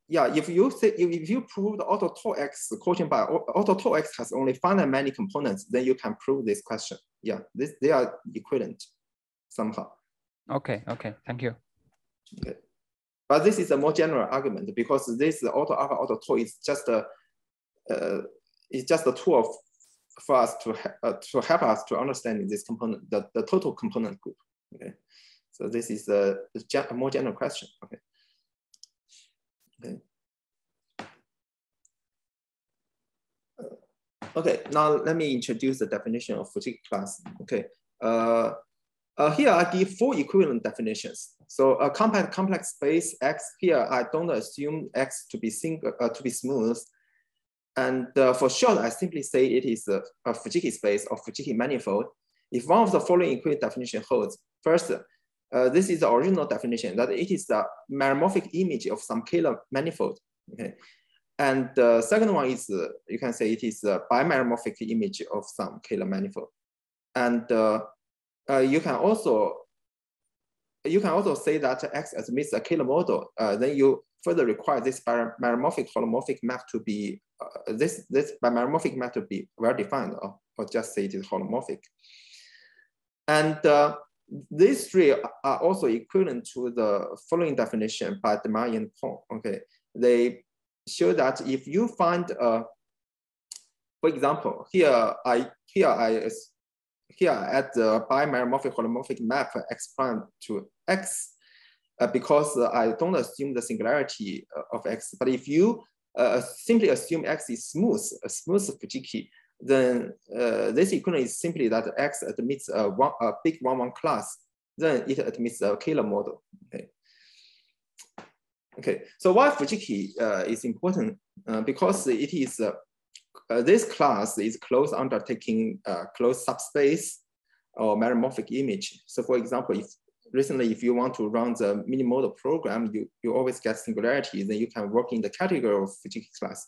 yeah if you say if, if you prove the auto tau x quotient by auto tau x has only finite many components then you can prove this question. Yeah this they are equivalent somehow. Okay okay thank you. Okay. But this is a more general argument because this auto alpha auto tau is just a uh, it's just a tool for us to uh, to help us to understand this component the, the total component group okay so this is a, a more general question. Okay. Okay. Uh, okay, now let me introduce the definition of Fujiki class. Okay, uh, uh, here I give four equivalent definitions. So a compact complex space X here, I don't assume X to be single uh, to be smooth. And uh, for short, I simply say it is a, a Fujiki space or Fujiki manifold. If one of the following equivalent definition holds, first, uh, this is the original definition that it is the meromorphic image of some Kähler manifold. Okay, and the second one is uh, you can say it is a bimeromorphic image of some Kähler manifold, and uh, uh, you can also you can also say that X admits a Kähler model. Uh, then you further require this meromorphic holomorphic map to be this this bimeromorphic map to be well defined, or, or just say it is holomorphic. And these three are also equivalent to the following definition by Demailly and Paun. Okay, they show that if you find a, for example, here I here I here add the bimeromorphic holomorphic map x prime to x uh, because uh, I don't assume the singularity of x. But if you uh, simply assume x is smooth, a smooth Fujiki, then uh, this equation is simply that X admits a, one, a big one-one class, then it admits a Kähler model. Okay. Okay, so why Fujiki uh, is important? Uh, because it is, uh, uh, this class is closed undertaking uh, closed subspace or meromorphic image. So for example, if recently, if you want to run the minimal model program, you, you always get singularity, then you can work in the category of Fujiki class.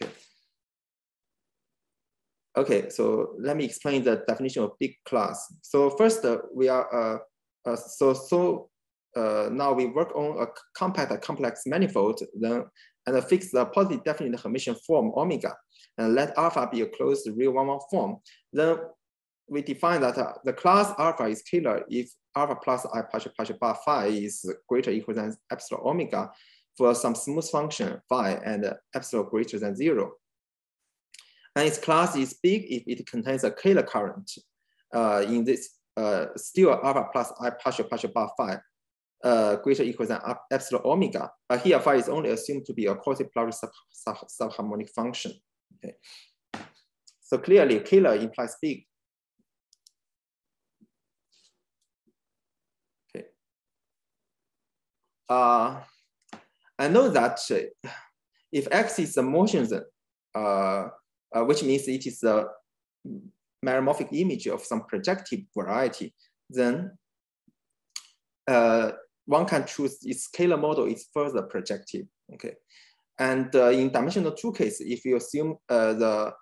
Okay. Okay, so let me explain the definition of big class. So first, uh, we are, uh, uh, so, so uh, now we work on a compact complex manifold, then and fix the positive definite Hermitian form omega, and let alpha be a closed real one-one form. Then we define that uh, the class alpha is Kähler if alpha plus i partial partial bar phi is greater equal than epsilon omega for some smooth function phi and epsilon greater than zero. And its class is big if it contains a Kähler current uh, in this uh, still alpha plus i partial partial bar phi uh, greater equal than epsilon omega. But here phi is only assumed to be a quasi-pluri sub, sub, subharmonic function. Okay. So clearly Kähler implies big. Okay. Uh, I know that if X is a Moishezon, uh, uh, which means it is a meromorphic image of some projective variety, then uh, one can choose its Kähler model is further projective. Okay, and uh, in dimensional two case, if you assume uh, the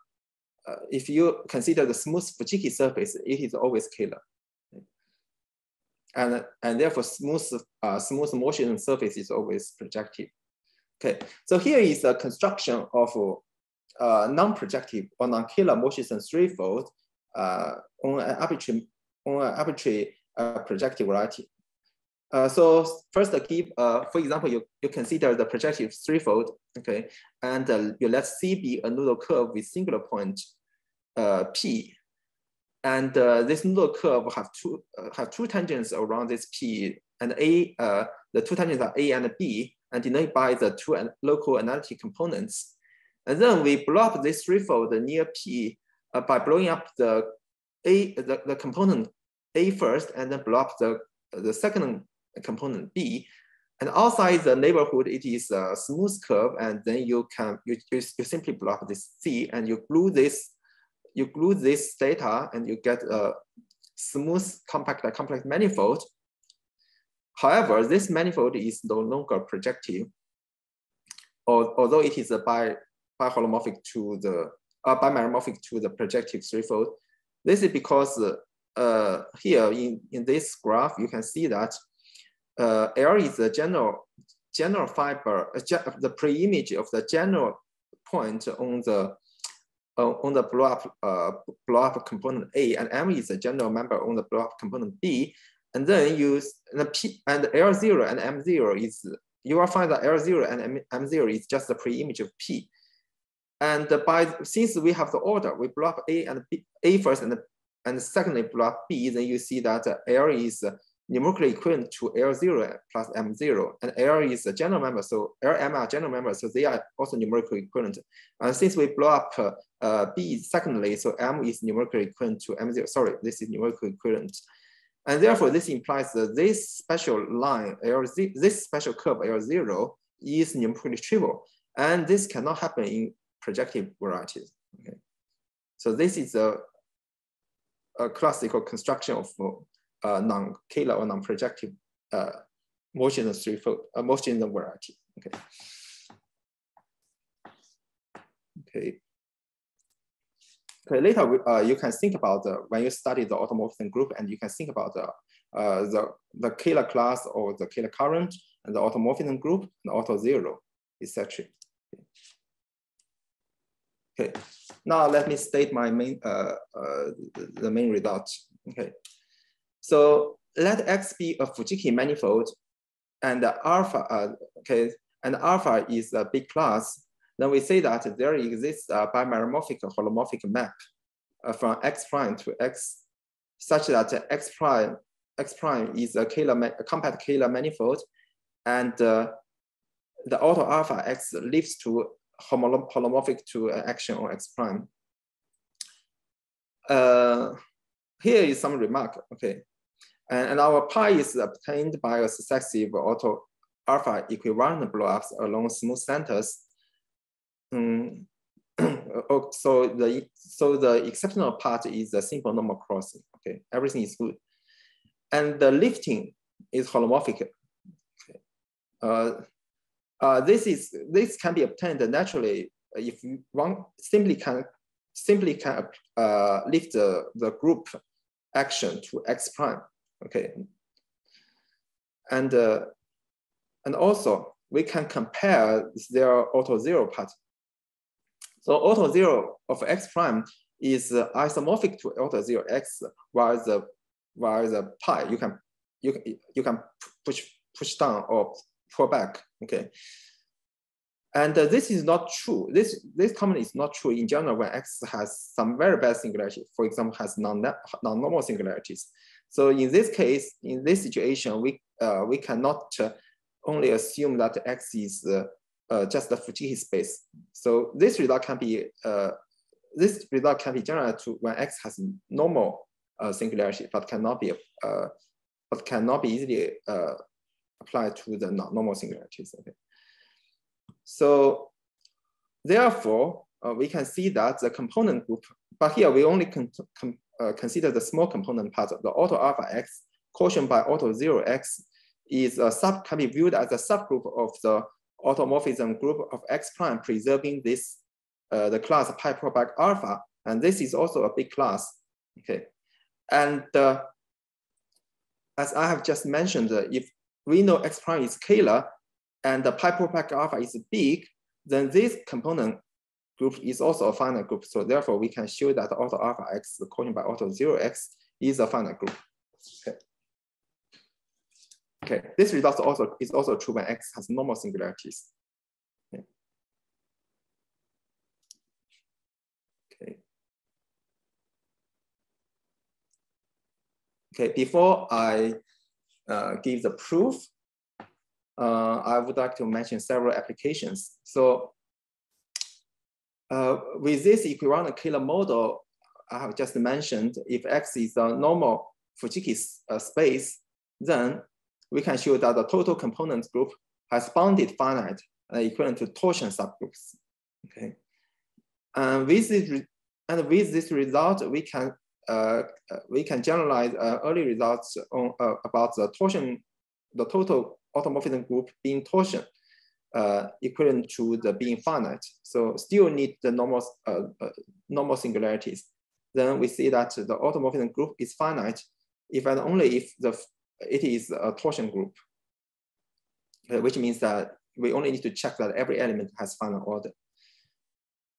uh, if you consider the smooth Fujiki surface, it is always Kähler. And, and therefore smooth, uh, smooth Moishezon surface is always projective. Okay, so here is a construction of uh, non-projective or non-Kähler Moishezon threefold uh, on an arbitrary, on an arbitrary uh, projective variety. Uh, so first uh, uh, for example, you, you consider the projective threefold, okay, and uh, you let C be a nodal curve with singular point uh, P. And uh, this nodal curve have two, uh, have two tangents around this P and A, uh, the two tangents are A and B and denoted by the two local analytic components. And then we blow up this threefold near P uh, by blowing up the A, the, the component A first, and then blow up the, the second component B. And outside the neighborhood, it is a smooth curve, and then you can you, you, you simply block this C, and you glue this you glue this data, and you get a smooth compact complex manifold. However, this manifold is no longer projective, although it is a bi biholomorphic to the uh, to the projective threefold. This is because uh, here in, in this graph, you can see that uh, L is the general general fiber, uh, the pre-image of the general point on the uh, on the blow up uh, blow up component A, and M is a general member on the blow up component B, and then use the P and L zero and M zero is you will find that L zero and M, M zero is just the pre-image of P, and by since we have the order, we blow up A and B, A first and and secondly up B, then you see that L is numerically equivalent to L0 plus M0. And L is a general member, so LM are general members, so they are also numerically equivalent. And since we blow up uh, uh, B secondly, so M is numerically equivalent to M0. Sorry, this is numerically equivalent. And therefore, this implies that this special line, LZ, this special curve L0 is numerically trivial. And this cannot happen in projective varieties. Okay. So this is a, a classical construction of uh, non-Kähler or non-projective uh, Moishezon threefold, uh, Moishezon variety. Okay. Okay. Okay, later uh, you can think about when you study the automorphism group and you can think about the, uh, the, the Kähler class or the Kähler current and the automorphism group and auto zero, etc. Okay, now let me state my main, uh, uh, the main results. Okay, so let X be a Fujiki manifold and alpha, uh, okay, and alpha is a big class, then we say that there exists a bimeromorphic holomorphic map uh, from X prime to X such that X prime, X prime is a, Kähler, a compact Kähler manifold and uh, the auto alpha X leads to holomorphic to an action on X prime. Uh, here is some remark, okay. And, our pi is obtained by a successive auto alpha equivariant blowups along smooth centers. Um, so the so the exceptional part is the simple normal crossing. Okay, everything is good, and the lifting is holomorphic. Okay. Uh, uh, this is this can be obtained naturally if you want simply can simply can uh, lift the, the group action to x prime. Okay, and uh, and also we can compare their auto zero part. So auto zero of x prime is uh, isomorphic to auto zero x, while the while the pi you can you can you can push push down or pull back. Okay. And uh, this is not true. This, this comment is not true in general when X has some very bad singularity, for example, has non-normal singularities. So in this case, in this situation, we, uh, we cannot uh, only assume that X is uh, uh, just the Fujiki space. So this result can be, this result can be generalized to when X has normal singularity, but cannot be, but cannot be easily applied to the normal singularities. Okay. So therefore, uh, we can see that the component group, but here we only con uh, consider the small component part of the auto alpha x quotient by auto zero x is a sub can be viewed as a subgroup of the automorphism group of x prime preserving this uh, the class pi back alpha, and this is also a big class. Okay, and uh, as I have just mentioned, uh, if we know x prime is Kähler, and the pi pack alpha is big, then this component group is also a finite group. So therefore, we can show that auto alpha x quotient by auto zero x is a finite group. Okay. Okay, this result also is also true when x has normal singularities. Okay. Okay. Okay, before I uh, give the proof, uh, I would like to mention several applications. So uh, with this equivariant Kähler model, I have just mentioned, if X is a normal Fujiki uh, space, then we can show that the total component group has bounded finite uh, equivalent to torsion subgroups. Okay, and with this and with this result, we can uh, we can generalize uh, early results on uh, about the torsion, the total automorphism group being torsion uh, equivalent to the being finite. So still need the normal, uh, uh, normal singularities. Then we see that the automorphism group is finite if and only if the, it is a torsion group, uh, which means that we only need to check that every element has finite order.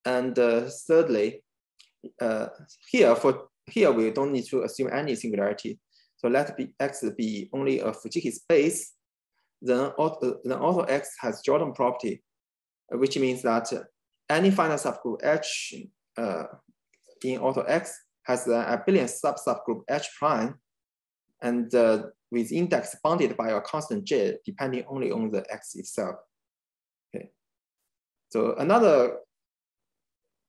And uh, thirdly, uh, here for here we don't need to assume any singularity. So let be X be only a Fujiki space then auto, then auto X has Jordan property, which means that any finite subgroup H uh, in auto X has an abelian sub subgroup H prime, and uh, with index bounded by a constant J, depending only on the X itself. Okay. So another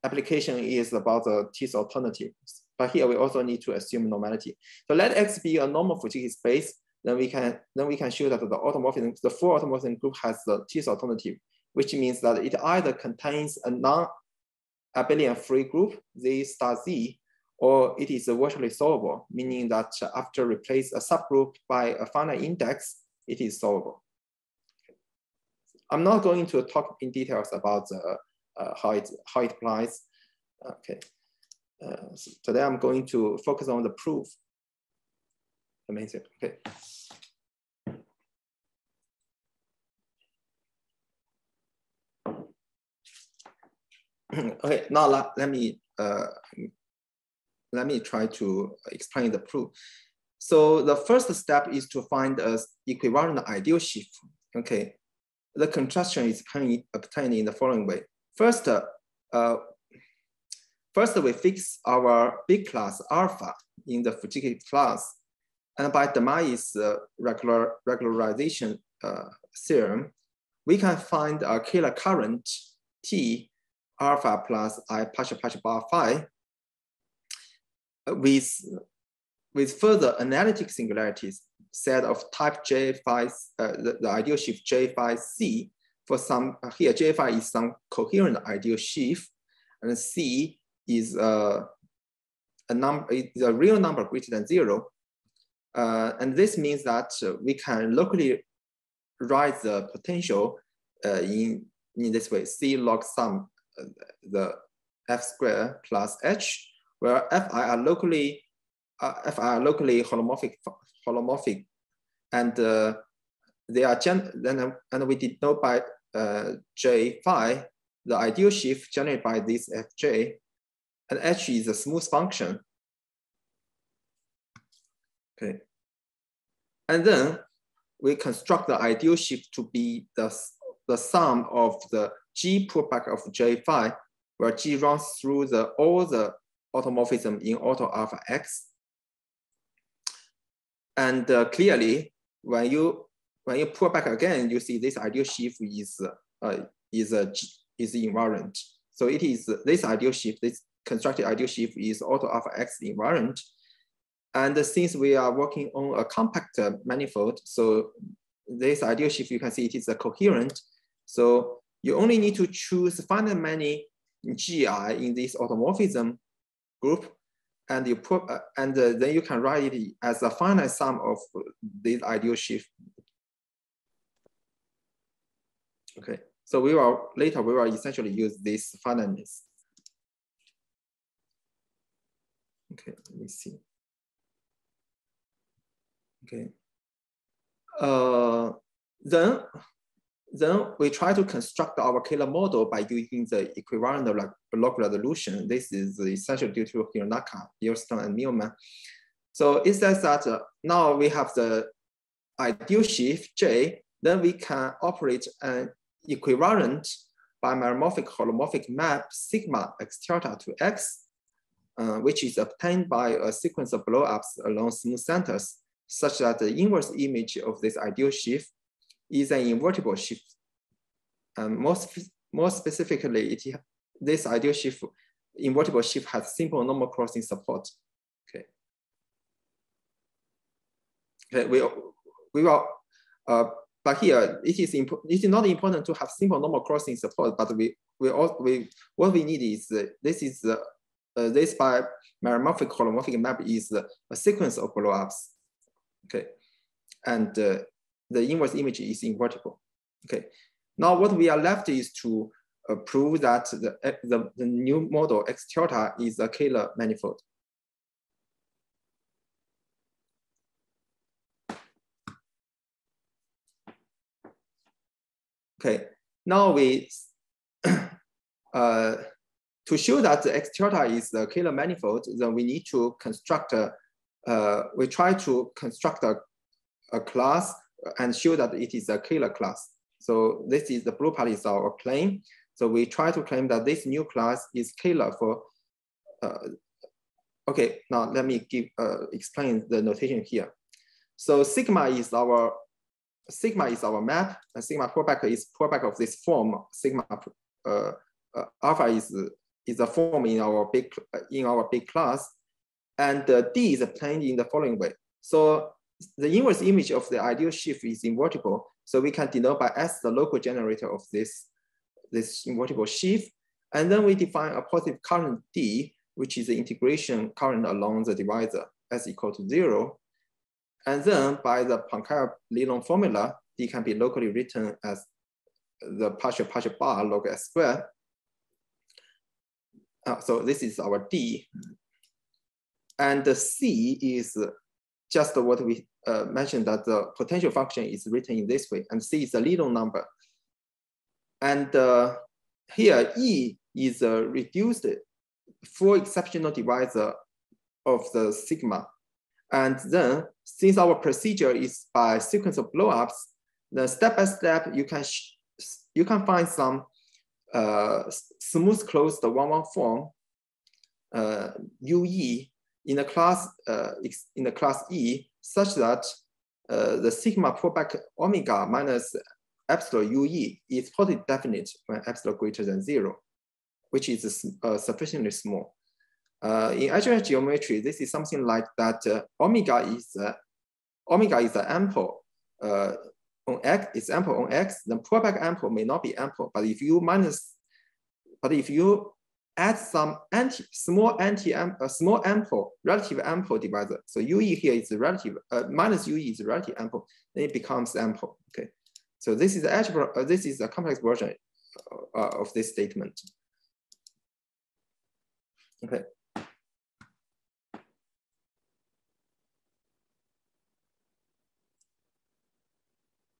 application is about the Tits alternatives, but here we also need to assume normality. So let X be a normal Fujiki space then we can then we can show that the automorphism, the full automorphism group has the Tits alternative, which means that it either contains a non-abelian free group Z star Z, or it is virtually solvable, meaning that after replace a subgroup by a finite index, it is solvable. I'm not going to talk in details about uh, how it how it applies. Okay. Uh, so today I'm going to focus on the proof. Amazing. Okay. okay, now let, let me uh, let me try to explain the proof. So the first step is to find a equivariant ideal sheaf. Okay, the contraction is obtained in the following way. First, uh, first we fix our big class alpha in the Fujiki class and by Demailly's uh, regular, regularization uh, theorem, we can find a Kähler current T alpha plus I partial partial bar phi with, with further analytic singularities set of type J phi, uh, the, the ideal sheaf J phi C for some, uh, here J phi is some coherent ideal sheaf and C is uh, a number, is a real number greater than zero. Uh, and this means that we can locally write the potential uh, in, in this way, C log sum uh, the F square plus H, where Fi are locally, uh, Fi are locally holomorphic, holomorphic and uh, they are gen then and we did denote by uh, J phi the ideal sheaf generated by this Fj, and H is a smooth function. Okay, and then we construct the ideal sheaf to be the the sum of the G pullback of J phi, where G runs through the all the automorphism in auto alpha X. And uh, clearly, when you when you pull back again, you see this ideal sheaf is uh, is a is invariant. So it is this ideal sheaf, this constructed ideal sheaf is auto alpha x invariant. And since we are working on a compact manifold, so this ideal sheaf, you can see it is a coherent. So you only need to choose finite many GI in this automorphism group and you put uh, and uh, then you can write it as a finite sum of this ideal sheaf. Okay, so we will later we will essentially use this finiteness. Okay, let me see. Okay. Uh, then then we try to construct our Kähler model by using the equivariant like block resolution. This is essentially due to Hironaka, Bierstone, and Milman. So it says that uh, now we have the ideal sheaf J, then we can operate an equivariant bimeromorphic holomorphic map sigma x to x, uh, which is obtained by a sequence of blowups along smooth centers, such that the inverse image of this ideal sheaf is an invertible sheaf. More, more specifically, it, this ideal sheaf, invertible sheaf has simple normal crossing support. Okay. Okay, we, we will, uh, but here it is it is not important to have simple normal crossing support, but we we all we what we need is uh, this is uh, uh, this by meromorphic holomorphic map is a sequence of blowups. Okay, and uh, the inverse image is invertible. Okay, now what we are left is to uh, prove that the, the, the new model X tilde is a Kähler manifold. Okay, now we, uh, to show that the X tilde is the Kähler manifold, then we need to construct a, uh, we try to construct a, a class and show that it is a Kähler class. So this is the blue part is our claim. So we try to claim that this new class is Kähler for, uh, okay, now let me give, uh, explain the notation here. So sigma is our, sigma is our map, and sigma pullback is pullback of this form, sigma uh, uh, alpha is, is a form in our big, in our big class, and D is obtained in the following way. So the inverse image of the ideal sheaf is invertible. So we can denote by S the local generator of this, this invertible sheaf. And then we define a positive current D, which is the integration current along the divisor S equal to zero. And then by the Poincare-Lelong formula, D can be locally written as the partial partial bar log S squared. Uh, so this is our D. And the C is just what we uh, mentioned that the potential function is written in this way, and C is a Lelong number. And uh, here E is a reduced full exceptional divisor of the sigma. And then since our procedure is by sequence of blowups, then step by step you can you can find some uh, smooth closed one-one form uh, UE in the class uh, in the class E such that uh, the sigma pullback omega minus epsilon UE is totally definite when epsilon greater than zero, which is uh, sufficiently small. Uh, in algebraic geometry, this is something like that uh, omega is uh, omega is ample on x, it's ample on x, then pullback ample may not be ample, but if you minus, but if you add some anti small anti uh, small ample relative ample divisor. So UE here is relative uh, minus UE is relative ample. Then it becomes ample. Okay. So this is the algebra. Uh, this is a complex version uh, of this statement. Okay.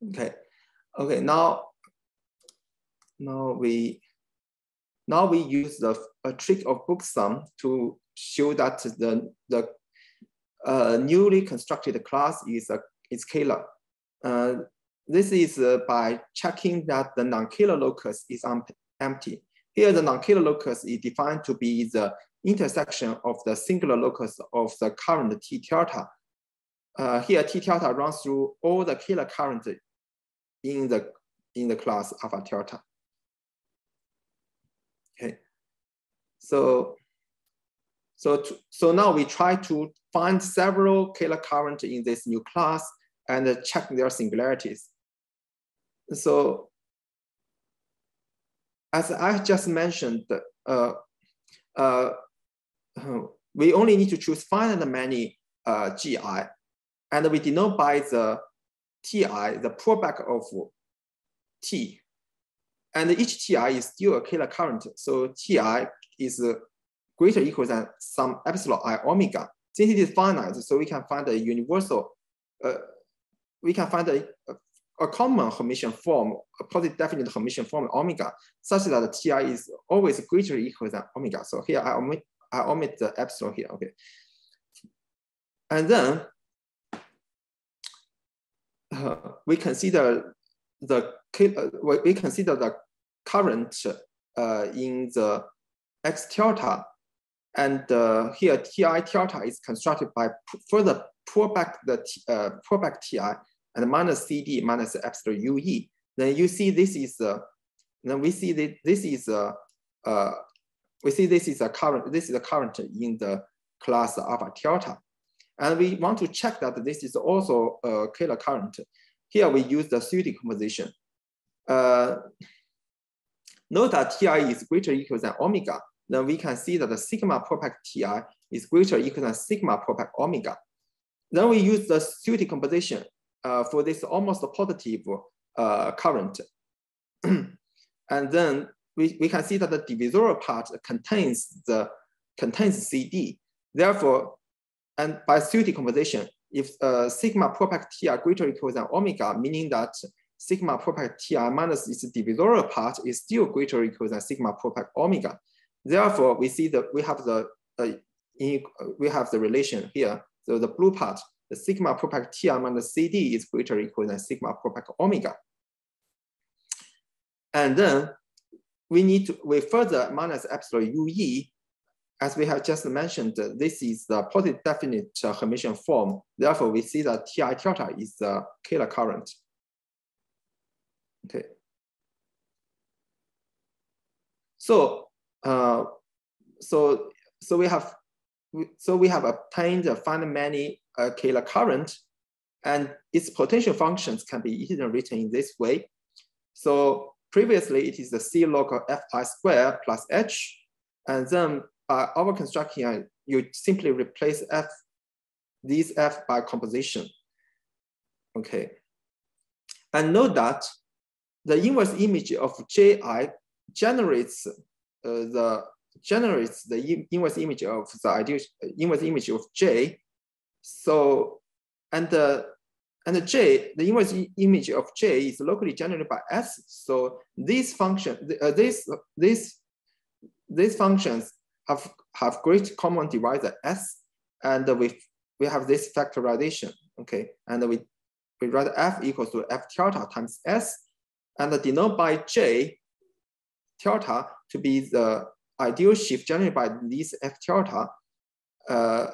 Okay. Okay. Now, now we now we use the a trick of Boucksom to show that the the uh, newly constructed class is a is Kähler. Uh, this is uh, by checking that the non-Kähler locus is empty. Here, the non-Kähler locus is defined to be the intersection of the singular locus of the current T delta. Uh, here, T delta runs through all the Kähler current in the in the class alpha delta. Okay, so so to, so now we try to find several Kähler current in this new class and check their singularities. So as I just mentioned, uh, uh, we only need to choose finite many uh, GI, and we denote by the TI, the pullback of T. And each TI is still a Kähler current. So TI is greater equal than some epsilon i omega. Since it is finite, so we can find a universal, uh, we can find a, a common Hermitian form, a positive definite Hermitian form omega, such that Ti is always greater equal than omega. So here I omit, I omit the epsilon here, okay. And then uh, we consider the we consider the current uh, in the x delta, and uh, here ti delta is constructed by further pull back the uh, pull back ti and minus cd minus epsilon ue. Then you see this is uh, then we see that this is a uh, uh, we see this is a current this is a current in the class alpha delta. And we want to check that this is also a Kähler current. Here we use the Siu decomposition. Uh, note that Ti is greater equal than omega. Then we can see that the sigma propact Ti is greater equal than sigma propact omega. Then we use the Siu decomposition uh, for this almost positive uh, current. and then we, we can see that the divisorial part contains the contains CD. Therefore, and by Siu decomposition, if uh, sigma propact Ti greater or equal than omega, meaning that sigma propact Ti minus its divisorial part is still greater equal than sigma propact omega. Therefore, we see that we have the uh, in, we have the relation here. So the blue part, the sigma propact Ti minus CD is greater equal than sigma propact omega. And then we need to, we further minus epsilon UE as we have just mentioned, this is the positive definite uh, Hermitian form. Therefore, we see that Ti delta is the Kähler current. Okay. So, uh, so, so we have, so we have obtained a Feynman-Many uh, Kähler current, and its potential functions can be easily written in this way. So previously, it is the C of Fi square plus H, and then by our construction, you simply replace f, these f by composition. Okay. And note that the inverse image of Ji generates uh, the generates the inverse image of the ideal inverse image of J. So and the and J the inverse image of J is locally generated by S. So these function uh, this this these functions have, have great common divisor S, and we, we have this factorization, okay? And we, we write F equals to F delta times S, and denote by J delta to be the ideal sheaf generated by this F delta. Uh,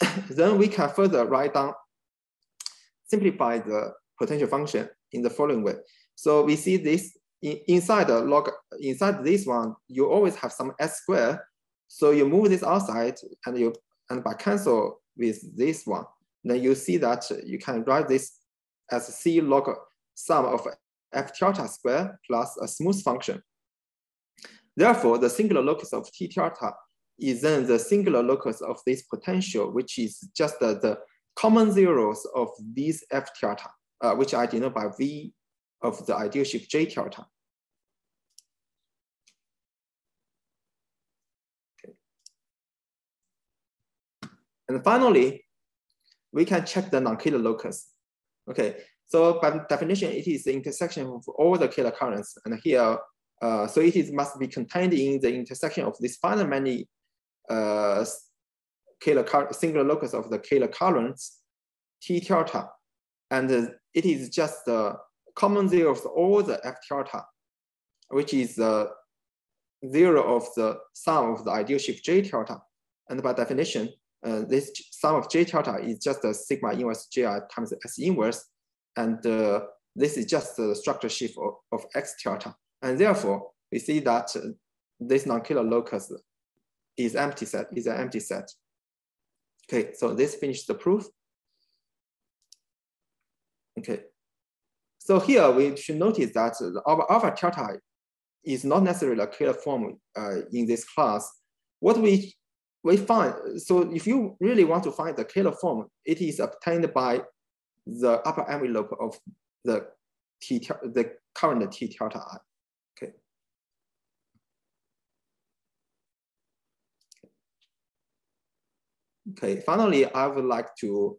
then we can further write down, simplify the potential function in the following way. So we see this in, inside the log, inside this one, you always have some S square so you move this outside and you and by cancel with this one, then you see that you can write this as C log sum of f delta square plus a smooth function. Therefore, the singular locus of T delta is then the singular locus of this potential, which is just the, the common zeros of these F delta, uh, which I denote by V of the ideal sheaf J. Okay. And finally, we can check the non-Kähler locus. Okay, so by definition, it is the intersection of all the Kähler currents. And here, uh, so it is must be contained in the intersection of this final many uh, Kähler singular locus of the Kähler currents, T delta. And uh, it is just the common zero of all the F delta, which is the zero of the sum of the ideal sheaf J delta. And by definition, uh, this sum of J delta is just a sigma inverse Ji times S inverse. And uh, this is just the structure sheaf of, of X delta. And therefore, we see that uh, this non-Kähler locus is empty set, is an empty set. Okay, so this finishes the proof. Okay, so here we should notice that our alpha delta is not necessarily a Kähler form uh, in this class. What we we find, so if you really want to find the Kähler form, it is obtained by the upper envelope of the T, the current T delta I. Okay. Okay, finally, I would like to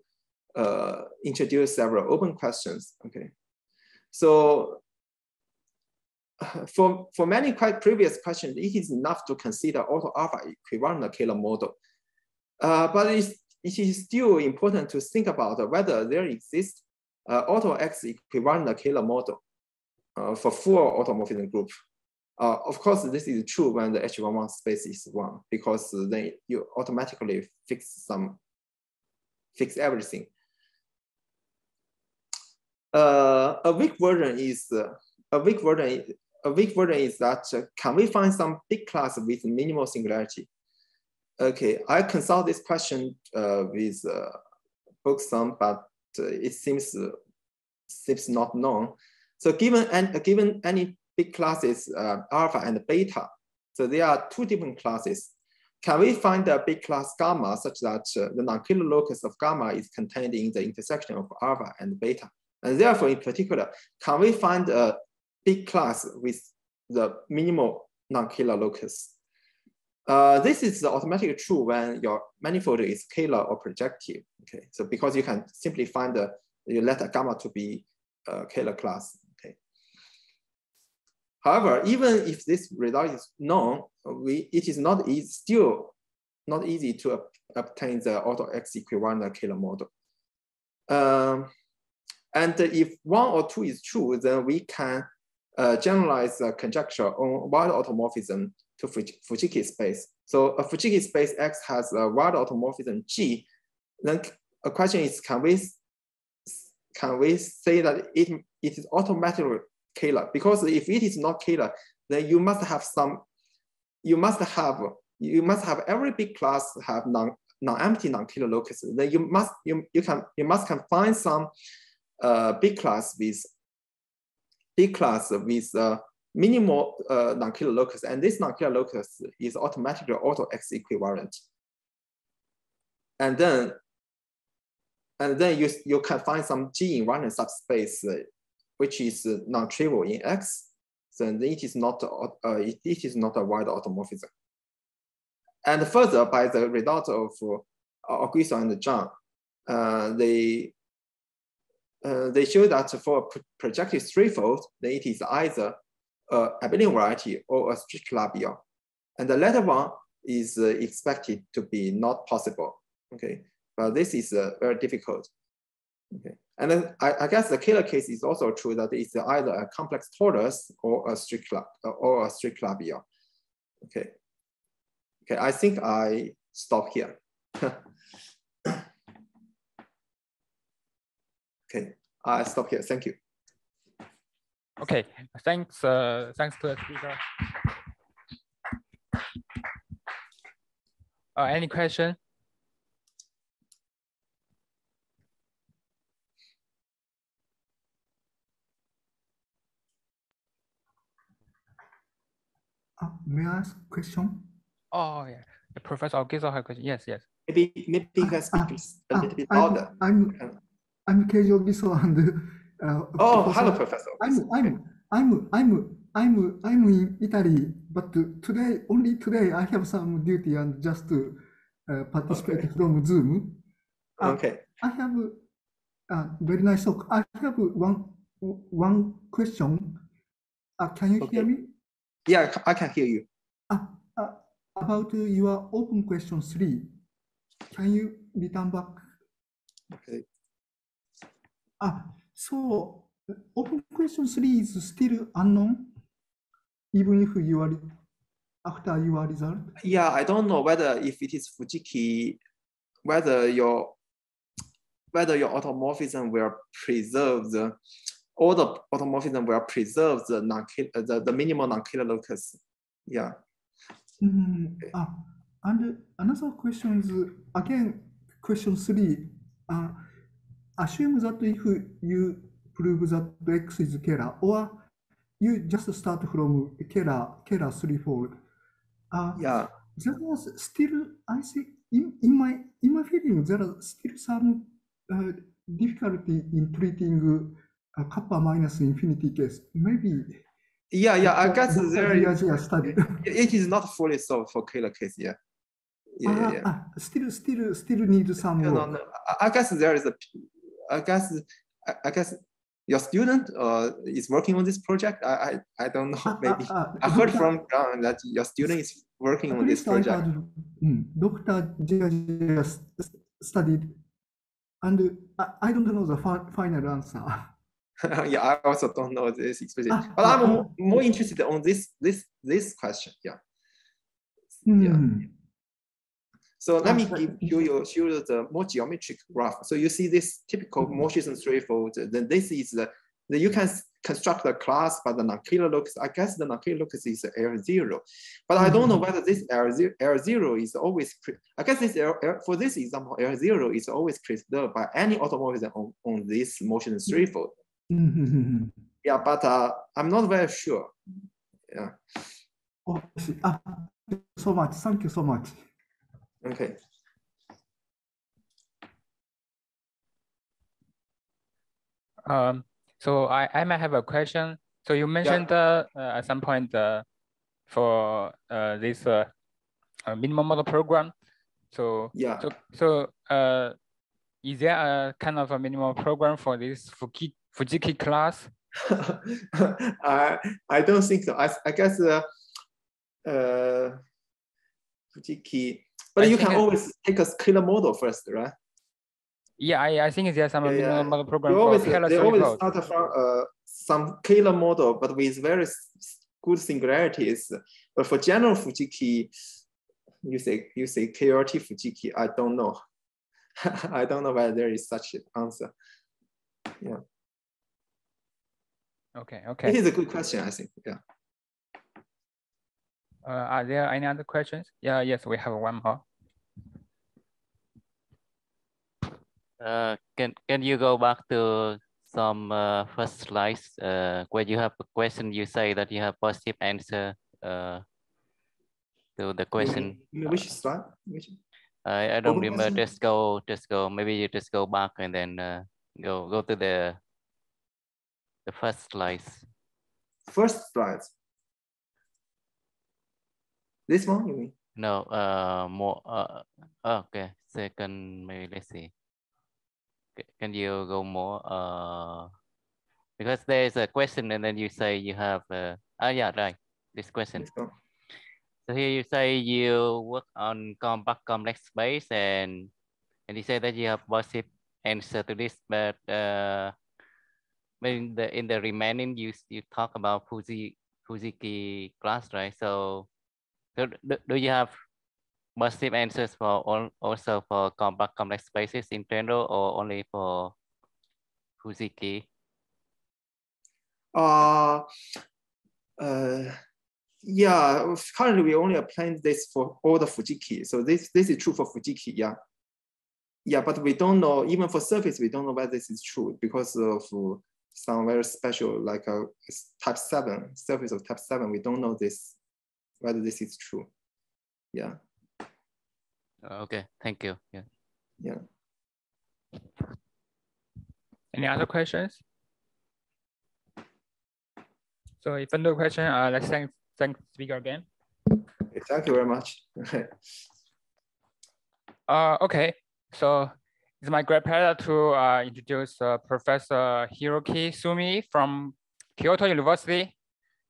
uh, introduce several open questions. Okay, so for, for many quite previous questions, it is enough to consider auto alpha equivariant Kähler model. Uh, but it's, it is still important to think about whether there exists uh, auto X equivariant Kähler model uh, for full automorphism group. Uh, of course, this is true when the H11 space is one, because then you automatically fix some, fix everything. Uh, a weak version is a weak version a weak version is that uh, can we find some big class with minimal singularity? Okay, I consult this question uh, with uh, Boucksom, but uh, it seems uh, seems not known. So given and given any big classes uh, alpha and beta, so there are two different classes. Can we find a big class gamma such that uh, the non-Kähler locus of gamma is contained in the intersection of alpha and beta? And therefore, in particular, can we find a big class with the minimal non-Kähler locus. Uh, this is automatically true when your manifold is scalar or projective. Okay, so because you can simply find the you let a gamma to be a Kähler class. Okay. However, even if this result is known, we it is not easy, still not easy to obtain the auto X equivariant Kähler model. Um, and if one or two is true, then we can uh, generalized uh, conjecture on wild automorphism to Fujiki space. So a Fujiki space X has a wild automorphism G. Then a question is, can we can we say that it, it is automatically Kähler? Because if it is not Kähler, then you must have some, you must have, you must have every big class have non, non-empty non-Kähler locus. Then you must, you, you can, you must can find some uh, big class with big class with a minimal uh, non-Kähler locus, and this non-Kähler locus is automatically auto X equivariant. And then, and then you, you can find some G invariant subspace, uh, which is non-trivial in X, then it is not, uh, it, it is not a wild automorphism. And further, by the result of uh, Oguiso and Zhang, uh, they uh, they show that for a projective threefold, then it is either a abelian variety or a strict labial. And the latter one is uh, expected to be not possible. Okay, but this is uh, very difficult. Okay, and then I, I, guess the Kähler case is also true that it's either a complex torus or a strict or a strict labial. Okay, okay, I think I stop here. Okay, I stop here. Thank you. Okay, thanks. Uh, thanks to the speaker. Uh, any question? Uh, may I ask question? Oh, yeah. The Professor Oguiso has a question. Yes, yes. Maybe maybe you can speak a little bit louder. I'm I'm Keiji Oguiso and uh, Oh, hello, Professor. I'm I'm I'm I'm I'm I'm in Italy, but today only today I have some duty and just to uh, participate Okay. from Zoom. Uh, Okay. I have uh, very nice talk. I have one one question. Uh, can you hear me? Yeah, I can hear you. Uh, uh, about your open question three, can you return back? Okay. Ah, so open question three is still unknown, even if you are after your result. Yeah, I don't know whether if it is Fujiki, whether your whether your automorphism will preserve the all the automorphism will preserve the non the, the minimal non-Kähler locus. Yeah. Mm, ah, and another question is again question three. Uh, assume that if you prove that X is Keller, or you just start from Keller Keller threefold. Uh, Yeah. there was still, I think, in, in my in my feeling, there are still some uh, difficulty in treating uh, kappa minus infinity case. Maybe. Yeah, yeah. I guess there studied. it is not fully solved for killer case. Yeah. Yeah, Ah, yeah. ah, still, still, still need some No, no, no. I guess there is a, I guess, I- guess your student uh, is working on this project. I, I, I don't know. Maybe I heard from Zhang that your student is working on this project. mm, s- s- studied, and I, I don't know the final answer. yeah, I also don't know this explicit, Ah, but I'm more, interested on this this this question. Yeah. Hmm. So let me give you show you the more geometric graph. So you see this typical Mhm. Morrison threefold. Then this is the, the you can construct the class by the non-Kähler locus. I guess the non-Kähler locus is L zero, but I don't know Mhm. whether this L zero, L zero is always. pre- I guess this L, L- for this example, L zero is always preserved by any automorphism on, on this Morrison threefold. Hmm, hmm, hmm, hmm. Yeah, but uh, I'm not very sure. Yeah. Oh. Ah, so much. Thank you so much. Okay. Um, so I, I might have a question. So you mentioned uh, uh, at some point uh, for uh, this uh, uh, minimum model program. So Yeah. so so uh, is there a kind of a minimum program for this Fuki, Fujiki class? I I don't think so. I I guess uh, uh Fujiki, but I you can always take a scalar model first, right? Yeah, I, I think there's some Yeah, yeah. model program always they always threefold. start from uh some Kähler model, but with very good singularities. But for general Fujiki, you say you say KRT Fujiki. I don't know. I don't know whether there is such an answer. Yeah. Okay, okay. It is a good question, I think. Yeah. Uh, are there any other questions? Yeah, yes, we have one more. Uh, can can you go back to some uh, first slides uh, where you have a question? You say that you have positive answer uh, to the question. mean- you mean which slide? Which? I I don't Open remember. question? Just go just go. Maybe you just go back and then uh, go go to the the first slides. First slide. This one, you mean? No, uh, more. Uh, okay. Second, maybe let's see. Can you go more? Uh, because there is a question, and then you say you have. Uh, ah, yeah, right. This question. So here you say you work on compact complex space, and and you say that you have positive answer to this, but uh, in the in the remaining you you talk about Fuji Fujiki class, right? So do, do you have massive answers for all also for compact complex spaces in general or only for Fujiki? Uh, uh, yeah, currently we only applying this for all the Fujiki. So this, this is true for Fujiki, yeah. Yeah, but we don't know, even for surface, we don't know whether this is true because of some very special, like a type seven, surface of type seven, we don't know this whether this is true. Yeah. Okay, thank you. Yeah. Yeah. Any other questions? So if no question, uh, let's thank, thank speaker again. Okay, thank you very much. uh, okay, so it's my great pleasure to uh, introduce uh, Professor Hiroki Sumi from Kyoto University.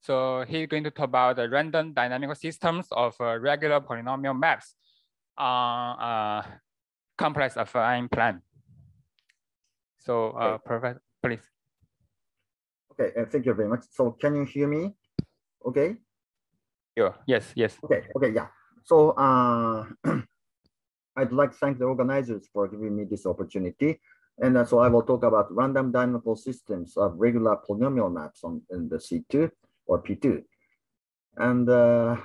So he's going to talk about the random dynamical systems of uh, regular polynomial maps on uh, complex affine plane. So uh, Okay. Professor, please. Okay, uh, thank you very much. So can you hear me? Okay, Yeah, yes, yes. okay, okay, yeah. So uh, I'd like to thank the organizers for giving me this opportunity. And uh, so I will talk about random dynamical systems of regular polynomial maps on in the C2 or P2. And uh,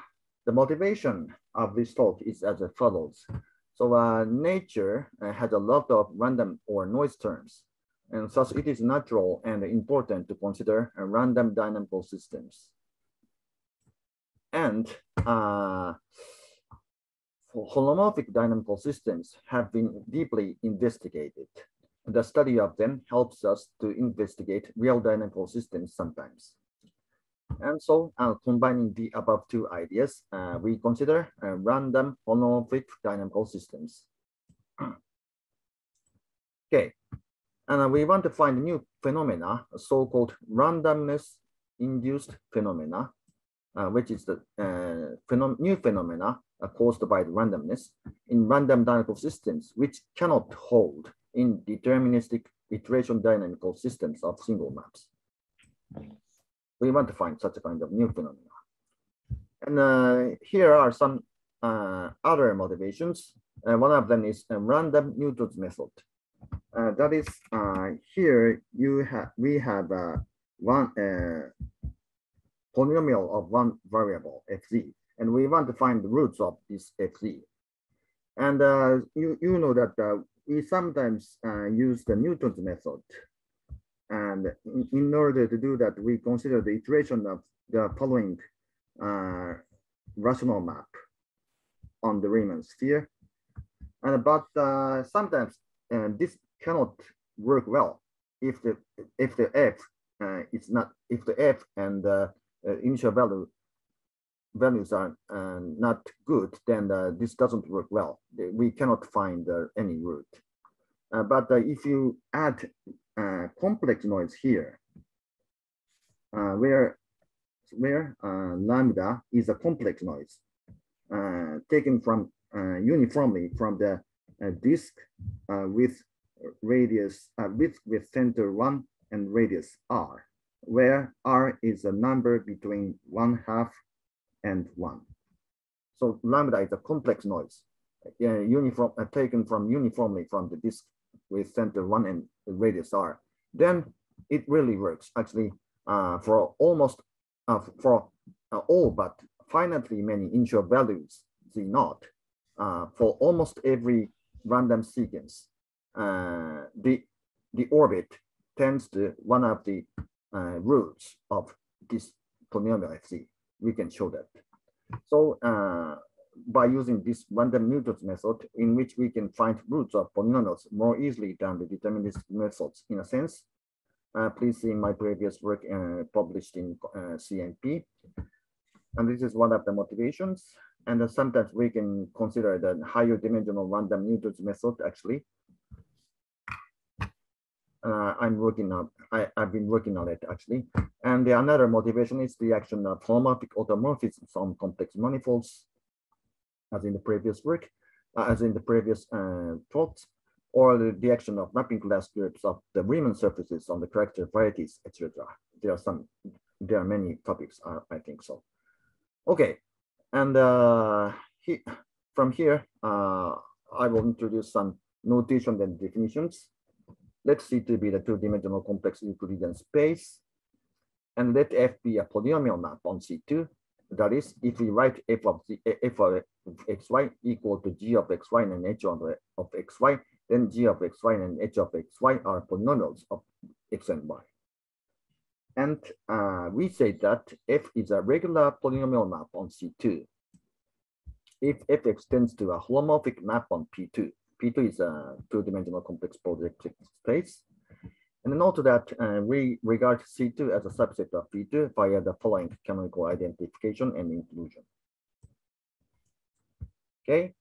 the motivation of this talk is as follows. So uh, nature uh, has a lot of random or noise terms. And thus it is natural and important to consider uh, random dynamical systems. And uh, holomorphic dynamical systems have been deeply investigated. The study of them helps us to investigate real dynamical systems sometimes. And so uh, combining the above two ideas, uh, we consider uh, random holomorphic dynamical systems. okay, and uh, we want to find new phenomena, so-called randomness-induced phenomena, uh, which is the uh, phenom new phenomena caused by the randomness in random dynamical systems, which cannot hold in deterministic iteration dynamical systems of single maps. We want to find such a kind of new phenomena. And uh, here are some uh, other motivations. Uh, one of them is a random Newton's method. Uh, that is uh, here you have we have uh, one polynomial of one variable fz, and we want to find the roots of this fz. And you you know that we sometimes use the Newton's method, and in, in order to do that, we consider the iteration of the following uh, rational map on the Riemann sphere. And but uh, sometimes uh, this cannot work well if the if the f uh, is not if the f and uh, uh, initial value values are uh, not good, then this doesn't work well. We cannot find any root. But if you add uh, complex noise here, uh, where where uh, lambda is a complex noise uh, taken from uh, uniformly from the disk with radius width with center one and radius r, where r is a number between one half and one. So lambda is a complex noise, uniform taken from uniformly from the disk with center one and radius r. Then it really works actually uh, for almost uh, for uh, all but finitely many initial values z naught uh, for almost every random sequence. Uh, the the orbit tends to one of the roots of this polynomial fc. We can show that. So by using this random Newton's method, in which we can find roots of polynomials more easily than the deterministic methods, in a sense. Uh, please see my previous work uh, published in uh, CMP. And this is one of the motivations. And uh, sometimes we can consider the higher dimensional random Newton's method actually. Uh, I'm working on, I, I've been working on it actually. And the another motivation is the action of holomorphic automorphism on complex manifolds, as in the previous work, uh, as in the previous uh, talks, or the, action of mapping class groups of the Riemann surfaces on the character varieties, etc. There are some, there are many topics, uh, I think so. Okay, and uh, he, from here, uh, I will introduce some notation and definitions. Let C to be the two-dimensional complex Euclidean space, and let F be a polynomial map on C2. That is, if we write f of z, f of xy equal to g of xy and h of, of xy, then g of xy and h of xy are polynomials of x and y. And uh, we say that f is a regular polynomial map on C2. If f extends to a holomorphic map on P2, P2 is a two-dimensional complex projective space. And note that uh, we regard C2 as a subset of P2 via the following canonical identification and inclusion. Okay,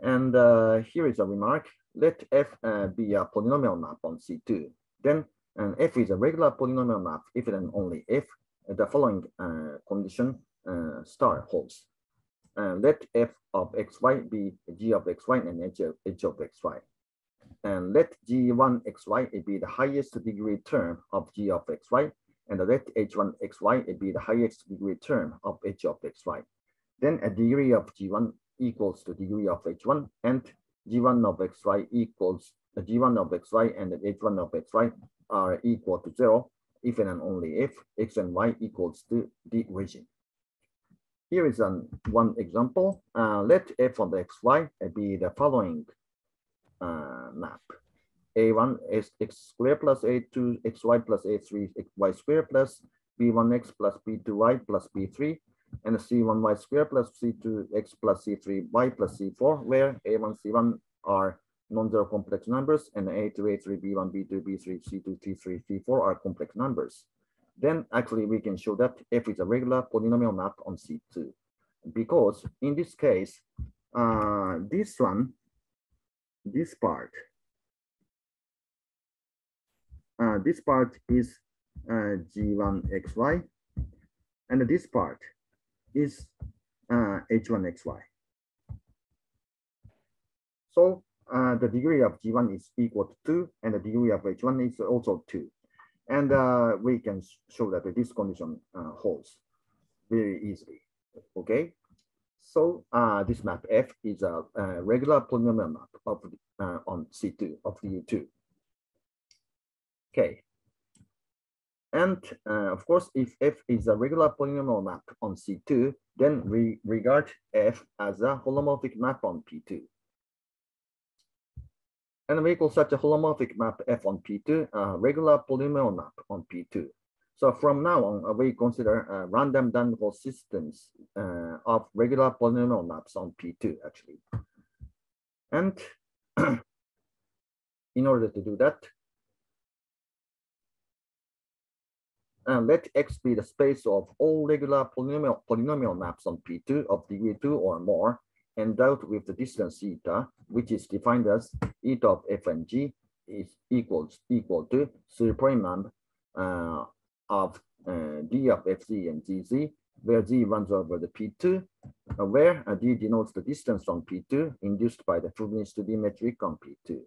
and uh, here is a remark. Let F uh, be a polynomial map on C2. Then and F is a regular polynomial map if and only if the following uh, condition uh, star holds. let F of xy be g of xy and h of, h of xy. And let g1 xy be the highest degree term of g of xy, and let h1 xy be the highest degree term of h of xy. Then a degree of g1 equals to degree of h1, and g1 of xy equals g1 of xy and h1 of xy are equal to zero if and only if x and y equals to the origin. Here is an, one example. Uh, let f of xy be the following uh, map. a1 is x squared plus a2 xy plus a3 xy squared plus b1x plus b2y plus b3 and c1y squared plus c2x plus c3y plus c4 where a1 c1 are non-zero complex numbers, and A2, A3, B1, B2, B3, C2, T3, T4 are complex numbers. Then actually we can show that F is a regular polynomial map on C2. Because in this case, uh, this one, this part, uh, this part is uh, G1XY, and this part is uh, H1XY. So uh, the degree of G1 is equal to 2, and the degree of H1 is also 2. And uh, we can show that this condition uh, holds very easily, okay? So uh, this map F is a, a regular polynomial map of uh, on C2 of the 2 Okay. And uh, of course, if F is a regular polynomial map on C2, then we regard F as a holomorphic map on P2. And we call such a holomorphic map F on P2, a regular polynomial map on P2. So from now on, uh, we consider uh, random dynamical systems uh, of regular polynomial maps on P2 actually. And in order to do that, let X be the space of all regular polynomial, polynomial maps on P2 of degree two or more endowed with the distance eta, which is defined as eta of f and g is equals equal to primum uh, of uh, d of fz and gz, where z runs over the p2, uh, where uh, d denotes the distance from p2 induced by the Fubini-Study metric on p2.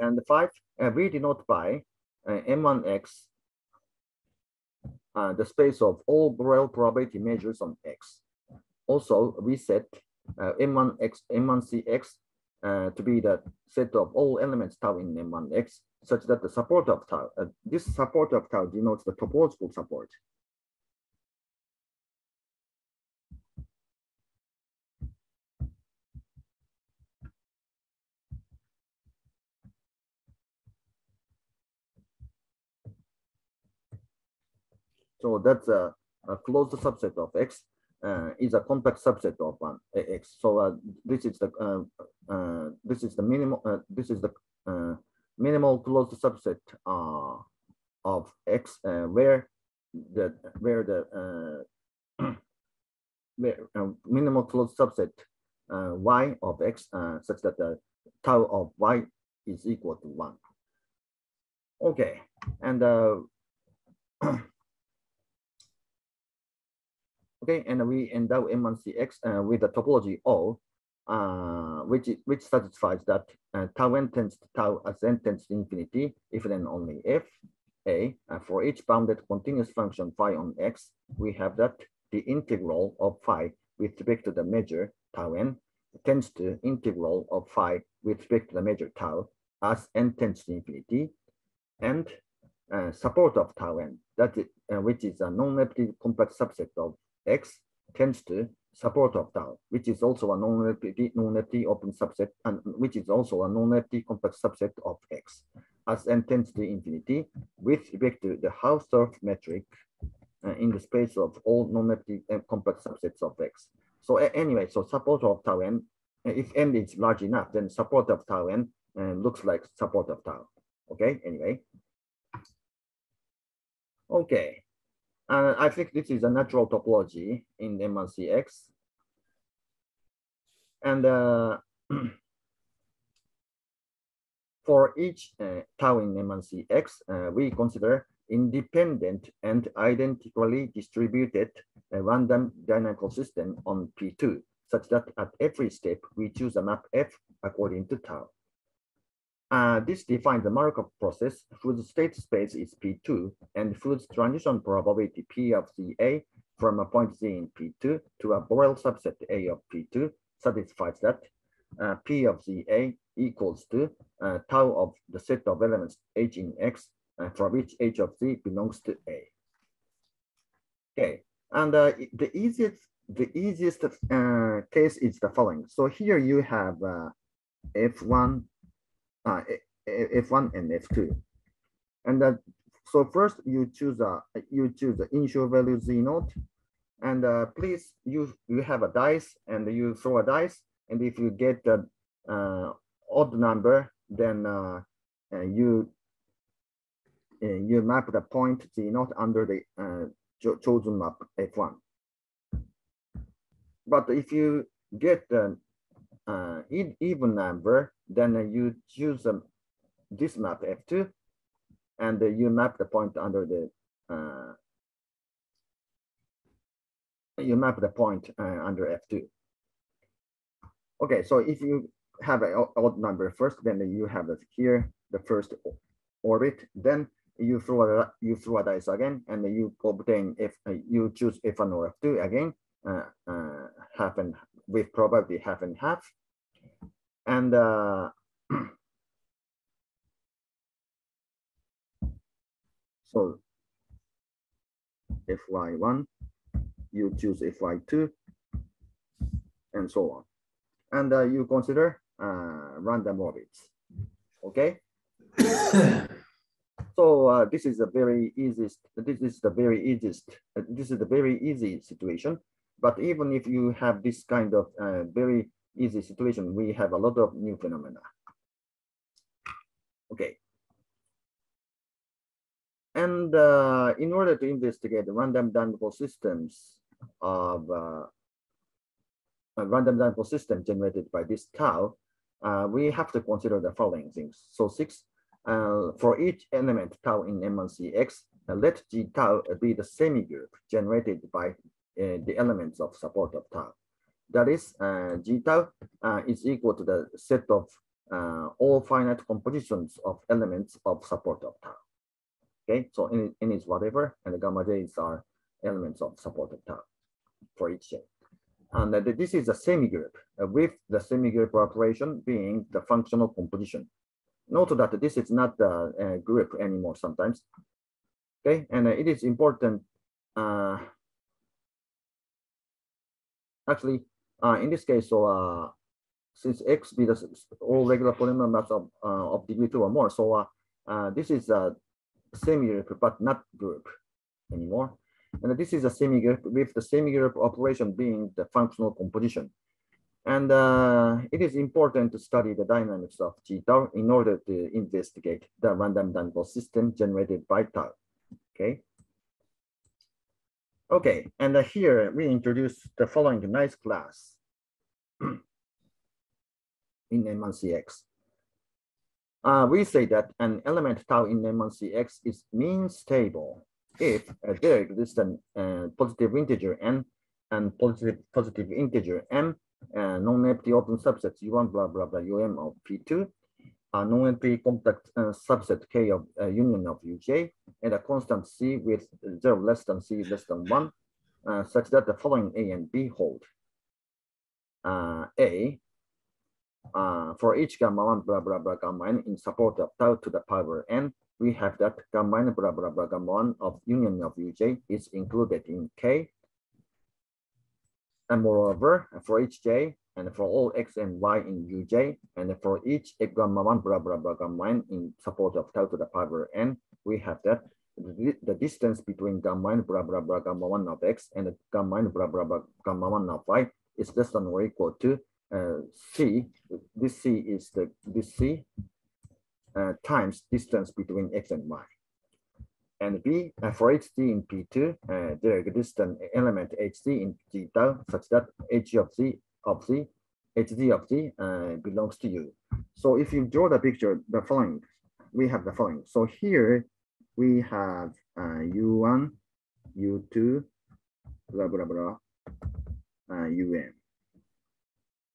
And five, uh, we denote by uh, m1x uh, the space of all Borel probability measures on x. Also, we set uh, M1x, M1CX uh, to be the set of all elements tau in M1X, such that the support of tau, uh, this support of tau denotes the topological support. So that's a, a closed subset of X uh, is a compact subset of one X. So uh, this is the uh, uh this is the minimal uh, this is the minimal closed subset uh, of X uh, where the where the uh, where, uh, minimal closed subset Y of X such that the tau of Y is equal to one. Okay, and Okay, and we endow M1CX uh, with the topology O, uh, which which satisfies that uh, tau n tends to tau as n tends to infinity, if and only if a uh, for each bounded continuous function phi on x, we have that the integral of phi with respect to the measure tau n tends to integral of phi with respect to the measure tau as n tends to infinity, and uh, support of tau n. That is, uh, which is a non-negative complex subset of X tends to support of tau, which is also a non-empty non open subset, and which is also a non-empty complex subset of X. as n tends to infinity with respect to the Hausdorff metric uh, in the space of all non-negative uh, complex subsets of X. So anyway, so support of tau n, uh, if n is large enough, then support of tau n uh, looks like support of tau. Okay, anyway. Okay, uh, I think this is a natural topology in M1CX. And uh, for each uh, tau in M1CX, uh, we consider independent and identically distributed uh, random dynamical system on P2, such that at every step, we choose a map F according to tau. Uh, this defines the Markov process whose state space is P2 and whose transition probability P of ZA from a point Z in P2 to a Borel subset A of P2 satisfies that uh, P of ZA equals to uh, tau of the set of elements H in X uh, for which H of Z belongs to A. Okay, and uh, the easiest the easiest uh, case is the following. So here you have uh, F1 uh, F1 and F2. And that, so first you choose a you choose the initial value Z naught, and uh, please you you have a dice and you throw a dice, and if you get the uh, odd number, then uh, uh you uh, you map the point Z naught under the uh, cho chosen map F1. But if you get an uh, even number, then you choose um, this map F2, and you map the point under the, uh, you map the point uh, under F2. Okay, so if you have an odd number first, then you have it here, the first orbit, then you throw a you throw a dice again, and you obtain if uh, you choose F1 or F2 again, uh, uh, half and with probability half and half, and uh, so fy1, you choose fy2, and so on. And uh, you consider uh, random orbits, okay? so uh, this is a very easiest, this is the very easiest, uh, this is the very easy situation. But even if you have this kind of uh, very easy situation, we have a lot of new phenomena. Okay. And uh, in order to investigate random dynamical systems of uh, random dynamical system generated by this tau, uh, we have to consider the following things. So six, uh, for each element tau in M1CX, uh, let G tau be the semigroup generated by uh, the elements of support of tau. That is, uh, G tau uh, is equal to the set of uh, all finite compositions of elements of support of tau. Okay, so n, n is whatever, and the gamma j's are elements of support of tau for each j. And uh, this is a semigroup, uh, with the semigroup operation being the functional composition. Note that this is not the uh, group anymore sometimes. Okay, and uh, it is important. Uh, actually, uh, in this case, so uh, since x be the all regular polynomials of, uh, of degree two or more, so uh, uh, this is a semi-group but not group anymore. And this is a semi-group with the semi-group operation being the functional composition. And uh, it is important to study the dynamics of G tau in order to investigate the random dynamical system generated by tau. Okay. Okay, and here we introduce the following nice class in M1CX. Uh, we say that an element tau in M1CX is mean stable if uh, there exists a uh, positive integer n and positive positive integer m, uh, non-empty open subsets u1 blah blah blah um of p2, a non-empty compact uh, subset k of uh, union of uj, and a constant c with zero less than c less than one, uh, such that the following a and b hold. a uh, for each gamma 1 blah blah blah gamma n in support of tau to the power n, we have that gamma n blah blah blah gamma 1 of union of uj is included in k. And moreover, for each j, and for all x and y in uj, and for each gamma 1 blah blah blah gamma n in support of tau to the power n, we have that the, the distance between gamma n blah blah blah gamma 1 of x and gamma n blah blah blah gamma 1 of y is less than or equal to uh, c. This c is the this c uh, times distance between x and y. And b uh, for hd in p2, uh, there exists an element hd in g tau such that h of z of z hd of z uh, belongs to u. So if you draw the picture, the following, we have the following. So here we have uh, u1, u2, blah blah blah, uh, um.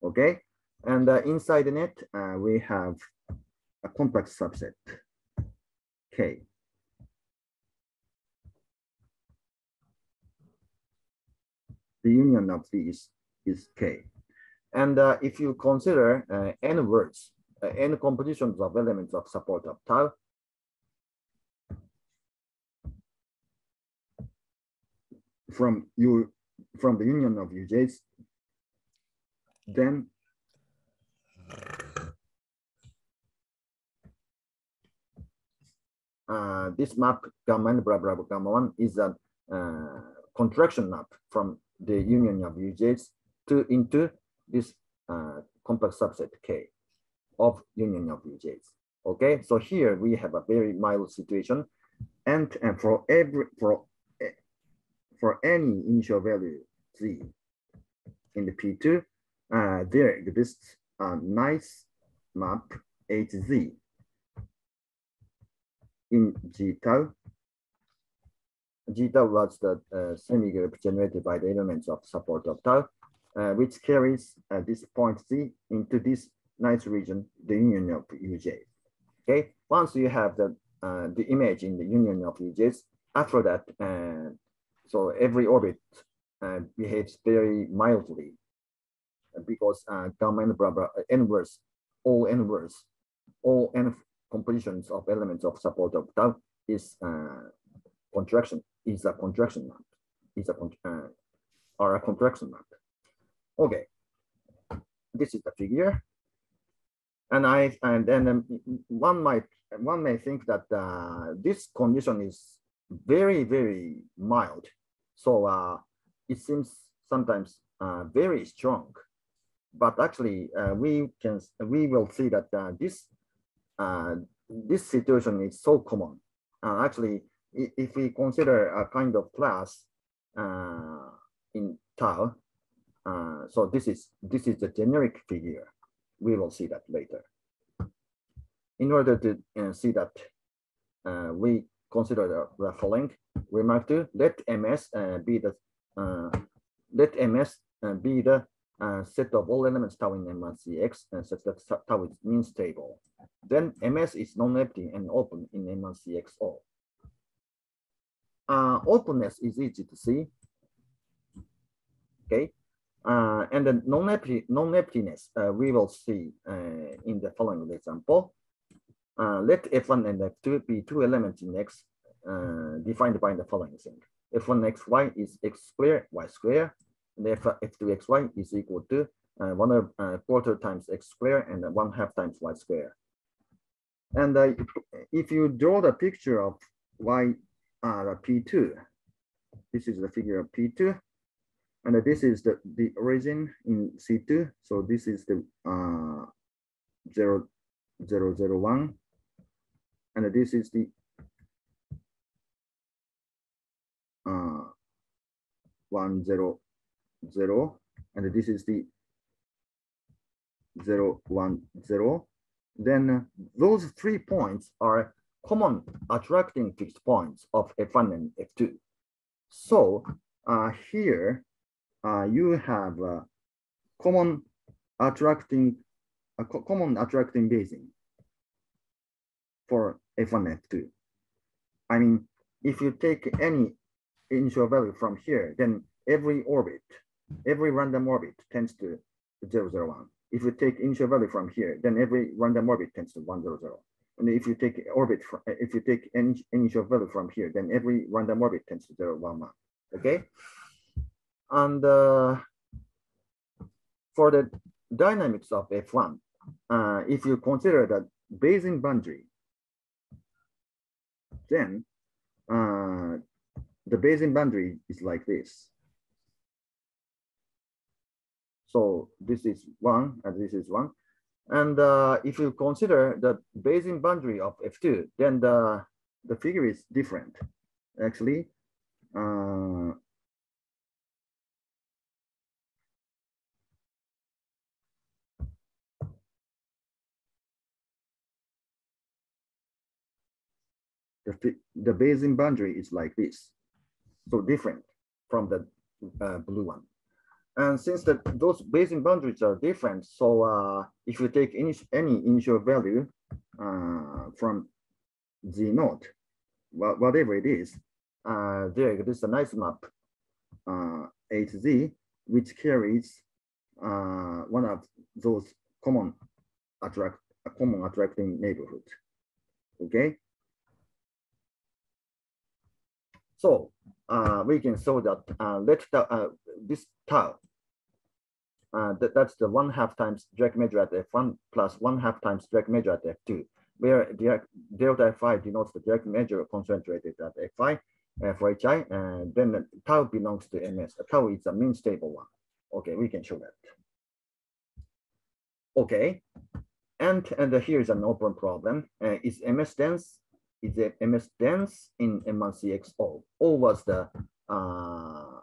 Okay, and uh, inside the net uh, we have a complex subset K. The union of these is K. And uh, if you consider uh, n words, uh, n compositions of elements of support of tau, from you from the union of UJs, then uh, this map gamma blah blah blah gamma one is a uh, contraction map from the union of UJs to into this uh, complex subset K of union of UJs. Okay, so here we have a very mild situation, and and for every for for any initial value z in the P2, uh, there exists a nice map HZ in G tau. G tau was the uh, semi-group generated by the elements of support of tau, which carries uh, this point Z into this nice region, the union of UJ. Okay, once you have the uh, the image in the union of UJs, after that, uh, so every orbit uh, behaves very mildly because uh, gamma n blah blah all words, all n compositions of elements of support of tau is uh, contraction, is a contraction map, is a uh, or a contraction map. Okay, this is the figure, and I and then um, one might one may think that uh, this condition is very very mild, so uh, it seems sometimes uh, very strong. But actually uh, we can we will see that uh, this uh, this situation is so common. Actually, if we consider a kind of class in tau, uh, so this is this is the generic figure. We will see that later. In order to see that, we consider the, following. We might to let ms be the let ms be the uh, set of all elements tau in M1CX and such that tau is mean stable. Then MS is non-empty and open in M1CXO. Uh, openness is easy to see. Okay. Uh, and the non-emptiness uh, we will see uh, in the following example. Uh, let F1 and F2 be two elements in X defined by the following thing. F1 xy is x squared, y squared, and f, f2xy is equal to one quarter times x squared and one half times y squared. And uh, if you draw the picture of y uh, P2, this is the figure of P2, and this is the, the origin in C2. So this is the uh, 0, 0, 0, 1, and this is the uh, 1, 0, 0, and this is the 0, 1, 0. Then those three points are common attracting fixed points of F1 and F2. So uh, here uh, you have a common attracting a co common attracting basin for F1 F2. I mean, if you take any initial value from here, then every orbit every random orbit tends to 0, 0, 1. If you take initial value from here, then every random orbit tends to 1, 0, 0. And if you take orbit, from, if you take any initial value from here, then every random orbit tends to 0, 1, 1. Okay? And uh, for the dynamics of F1, uh, if you consider the basin boundary, then uh, the basin boundary is like this. So this is one, and this is one. And uh, if you consider the basin boundary of F2, then the, the figure is different. Actually, uh, the, the basin boundary is like this. So different from the uh, blue one. And since the, those basin boundaries are different, so uh, if you take any, any initial value uh, from Z naught, wh whatever it is, uh, there is a nice map, uh, HZ, which carries uh, one of those common attract, a common attracting neighborhood. Okay. So uh, we can show that uh, let the, uh, this tau, uh, that, that's the one half times Dirac measure at F1 plus one half times Dirac measure at F2, where delta Fi denotes the Dirac measure concentrated at Fi for HI, and then the tau belongs to MS. The tau is a mean stable one. Okay, we can show that. Okay, and, and here's an open problem. Uh, is MS dense is it MS dense in M1CXO? Or was the uh,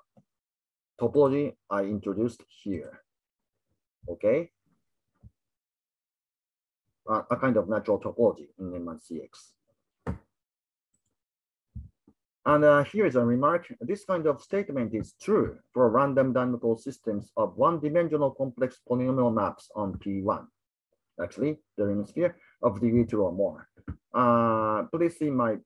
topology I introduced here? Okay. Uh, a kind of natural topology in M1CX. And uh, here is a remark. This kind of statement is true for random dynamical systems of one-dimensional complex polynomial maps on P1. Actually, the sphere of the two or more. Uh, please see my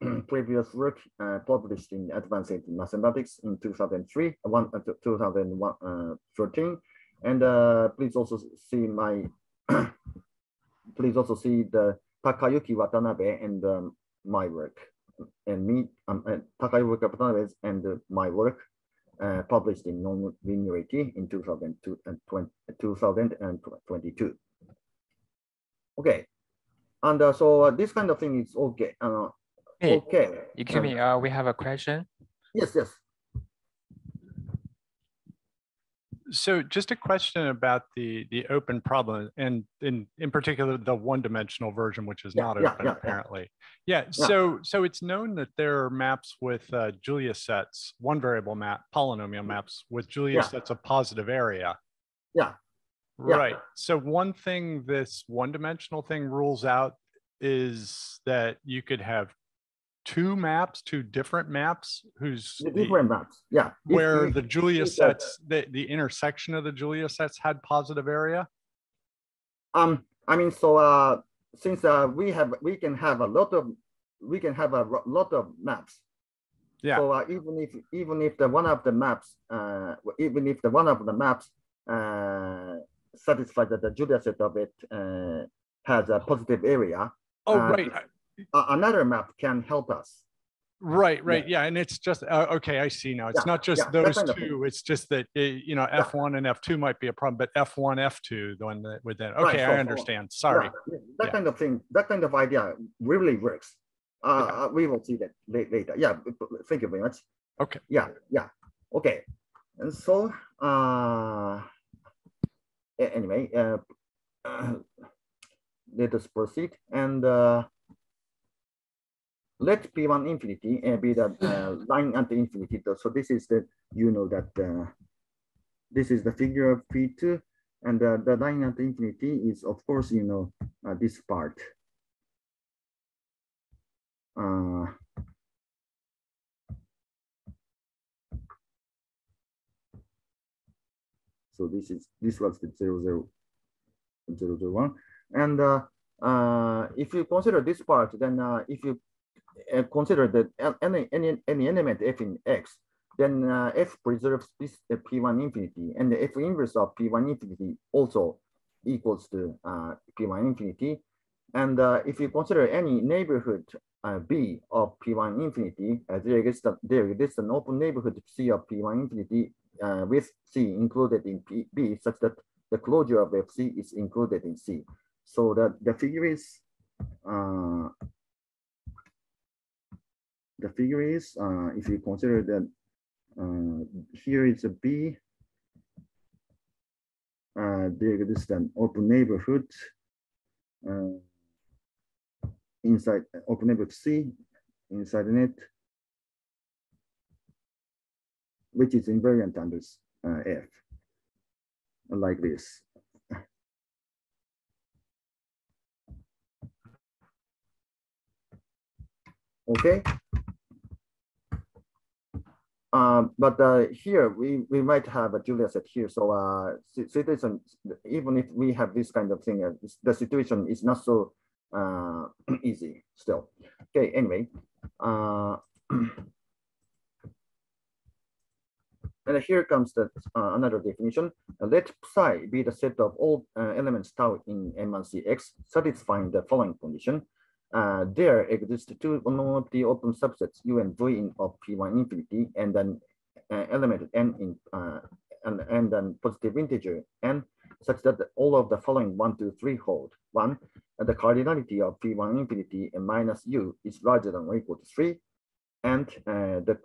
previous work uh, published in Advanced Mathematics in 2003, one, uh, 2013. And uh, please also see my, please also see the Takayuki Watanabe and um, my work and me, um, uh, Takayuki Watanabe and uh, my work uh, published in Non-Linearity in 2002 and 20, 2022. Okay, and uh, so uh, this kind of thing is okay. Uh, hey, okay. Excuse me, uh, we have a question. Yes, yes. So just a question about the the open problem and in in particular the one-dimensional version, which is Yeah, not yeah, open yeah, yeah. apparently. Yeah. So so it's known that there are maps with uh, Julia sets, one variable map, polynomial maps with Julia Yeah. sets of positive area. Yeah. Yeah. Right. So one thing this one-dimensional thing rules out is that you could have two maps, two different maps whose The the- different maps. Yeah. Where if- the Julia sets, the, the intersection of the Julia sets had positive area. Um, I mean, so uh, since uh, we have, we can have a lot of, we can have a lot of maps. Yeah. So uh, even if even if the one of the maps, uh, even if the one of the maps uh, satisfies that the Julia set of it uh, has a positive area, Oh, uh, right. another map can help us. Right, right. Yeah. And it's just, uh, okay, I see now. It's Yeah, not just yeah, those two. It's just that, uh, you know, F1 and F2 might be a problem, but F1, F2, the one that with that. Right, Okay, so- I understand. Sorry. Yeah, that Yeah. kind of thing, that kind of idea really works. Uh, uh, we will see that later. Yeah, thank you very much. Okay. Yeah, yeah, okay. And so, uh, anyway, uh, let us proceed and uh, let P1 infinity be the uh, line at the infinity. So this is the, you know that uh, this is the figure of P2 and uh, the line at infinity is, of course, you know, uh, this part. So this is this was the zero zero zero zero one, and uh, uh, if you consider this part, then uh, if you uh, consider that any any any element f in x, then uh, f preserves this uh, p1 infinity, and the f inverse of p1 infinity also equals to uh, p1 infinity. And if you consider any neighborhood b of p1 infinity, there exists there exists an open neighborhood c of p1 infinity uh, with c included in p, b such that the closure of FC is included in C. So that the figure is uh, the figure is uh, if you consider that uh, here is a B, uh, there is an open neighborhood uh, inside open neighborhood C inside the net, which is invariant under uh, F, like this. Okay. Um, but uh, here we, we might have a Julia set here. So uh, situation, even if we have this kind of thing, uh, the situation is not so uh, easy still. Okay, anyway. And here comes the, uh, another definition. let psi be the set of all uh, elements tau in M1CX satisfying the following condition uh, there exist two non-empty open subsets U and V in of P1 infinity and then uh, element n in uh, and, and then positive integer n such that all of the following one, two, three hold. One, the cardinality of P1 infinity and minus U is larger than or equal to three. And uh, the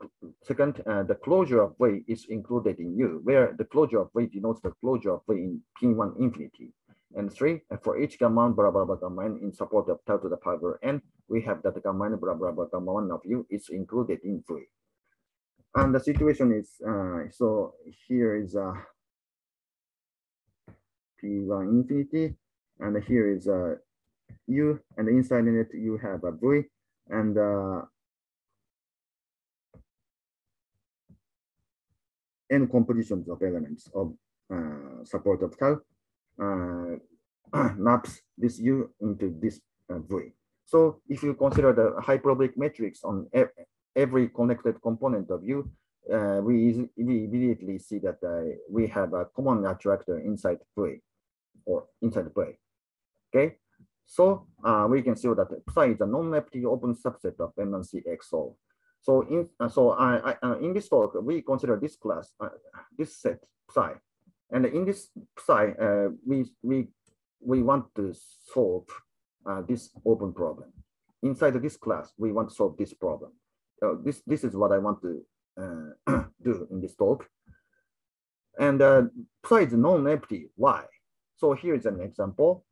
second, uh, the closure of V is included in U, where the closure of V denotes the closure of V in P1 infinity and three, for each gamma 1, blah blah blah gamma n in support of tau to the power n, we have that gamma n blah blah blah gamma one of u is included in V. And the situation is uh, so here is uh, P1 infinity, and here is uh, U, and inside in it you have a V, and n compositions of elements of uh, support of tau uh, maps this U into this uh, V. So if you consider the hyperbolic metric on every connected component of U, uh, we, we immediately see that uh, we have a common attractor inside V or inside V. Okay, so uh, we can see that psi is a non-empty open subset of MNC XO. So in uh, so I, I in this talk we consider this class this set psi and in this psi uh, we, we, we want to solve uh, this open problem. Inside of this class, we want to solve this problem. Uh, this, this is what I want to uh, do in this talk. And uh, psi is non-empty, why? So here is an example.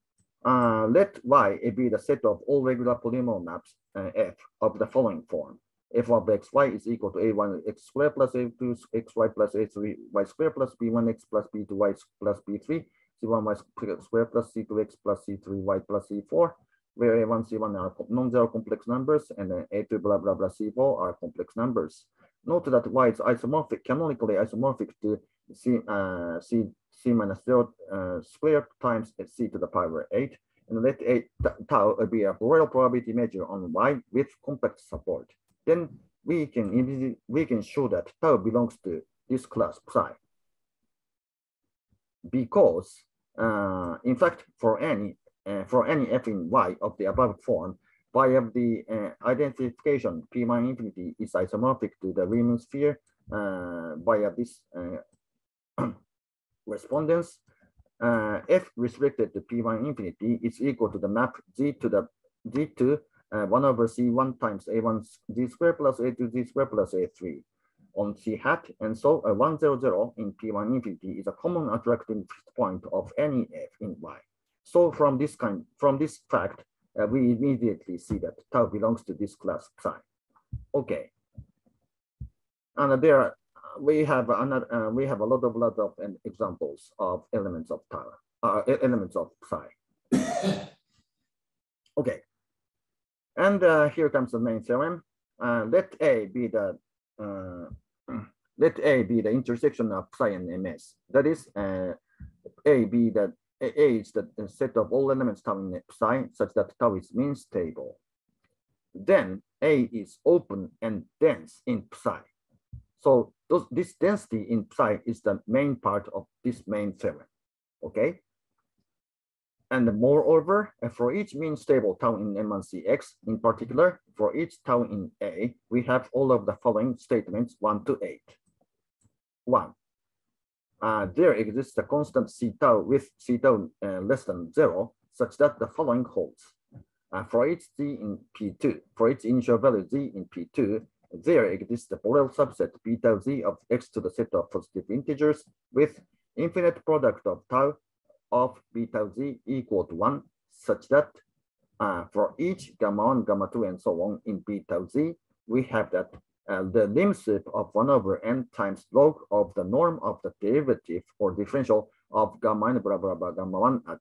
Uh, let Y be the set of all regular polynomial maps uh, F of the following form f of x y is equal to a1 x squared plus a2 x y plus a3 y squared plus b1 x plus b2 y plus b3 c1 y squared plus c2 x plus c3 y plus c4 where a1 c1 are non-zero complex numbers and then a2 blah blah blah c4 are complex numbers. Note that y is isomorphic canonically isomorphic to c uh, c c minus 0 uh, squared times c to the power 8 and let a tau be a real probability measure on y with compact support then we can we can show that tau belongs to this class psi. Because uh, in fact, for any uh, for any f in y of the above form, via the uh, identification p minus infinity is isomorphic to the Riemann sphere uh, via this uh, respondence. Uh, f restricted to p minus infinity is equal to the map z to the z to uh, 1 over c1 times a1 z squared plus a2 z squared plus a3 on c hat. And so a 1, 0, 0 in p1 infinity is a common attracting point of any f in y. So from this kind, from this fact, uh, we immediately see that tau belongs to this class psi. Okay. And there are, we have another, uh, we have a lot of lot of examples of elements of tau, uh, elements of psi. okay. And uh, here comes the main theorem. Uh, let A be the uh, let A be the intersection of psi and ms. That is, uh, A be the A is the set of all elements tau in psi such that tau is mean stable. Then A is open and dense in psi. So those, this density in psi is the main part of this main theorem. Okay. And moreover, for each mean stable tau in M1CX, in particular, for each tau in A, we have all of the following statements 1 to 8. 1. uh, there exists a constant c tau with c tau uh, less than zero, such that the following holds. Uh, for each z in P2, for each initial value z in P2, there exists a Borel subset b tau z of x to the set of positive integers with infinite product of tau of b tau z equal to one, such that uh, for each gamma 1, gamma 2, and so on in b tau z, we have that uh, the lim sup of 1 over n times log of the norm of the derivative or differential of gamma n blah, blah, blah, gamma 1 at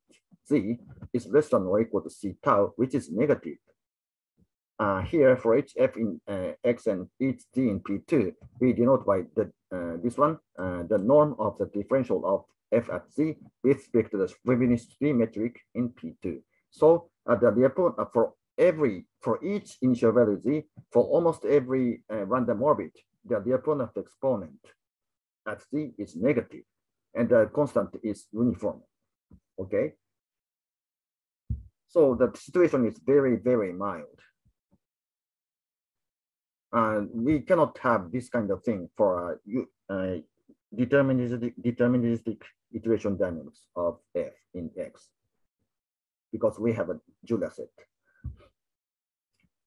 z is less than or equal to c tau, which is negative. Uh, here, for each f in uh, x and each z in p2, we denote by the, uh, this one, uh, the norm of the differential of f at z with respect to the Fubini-Study metric in p2. So uh, the, the uh, for every for each initial value z for almost every uh, random orbit the Lyapunov exponent at z is negative and the constant is uniform okay so the situation is very very mild uh, we cannot have this kind of thing for uh, uh, deterministic deterministic iteration dynamics of f in x because we have a Julia set.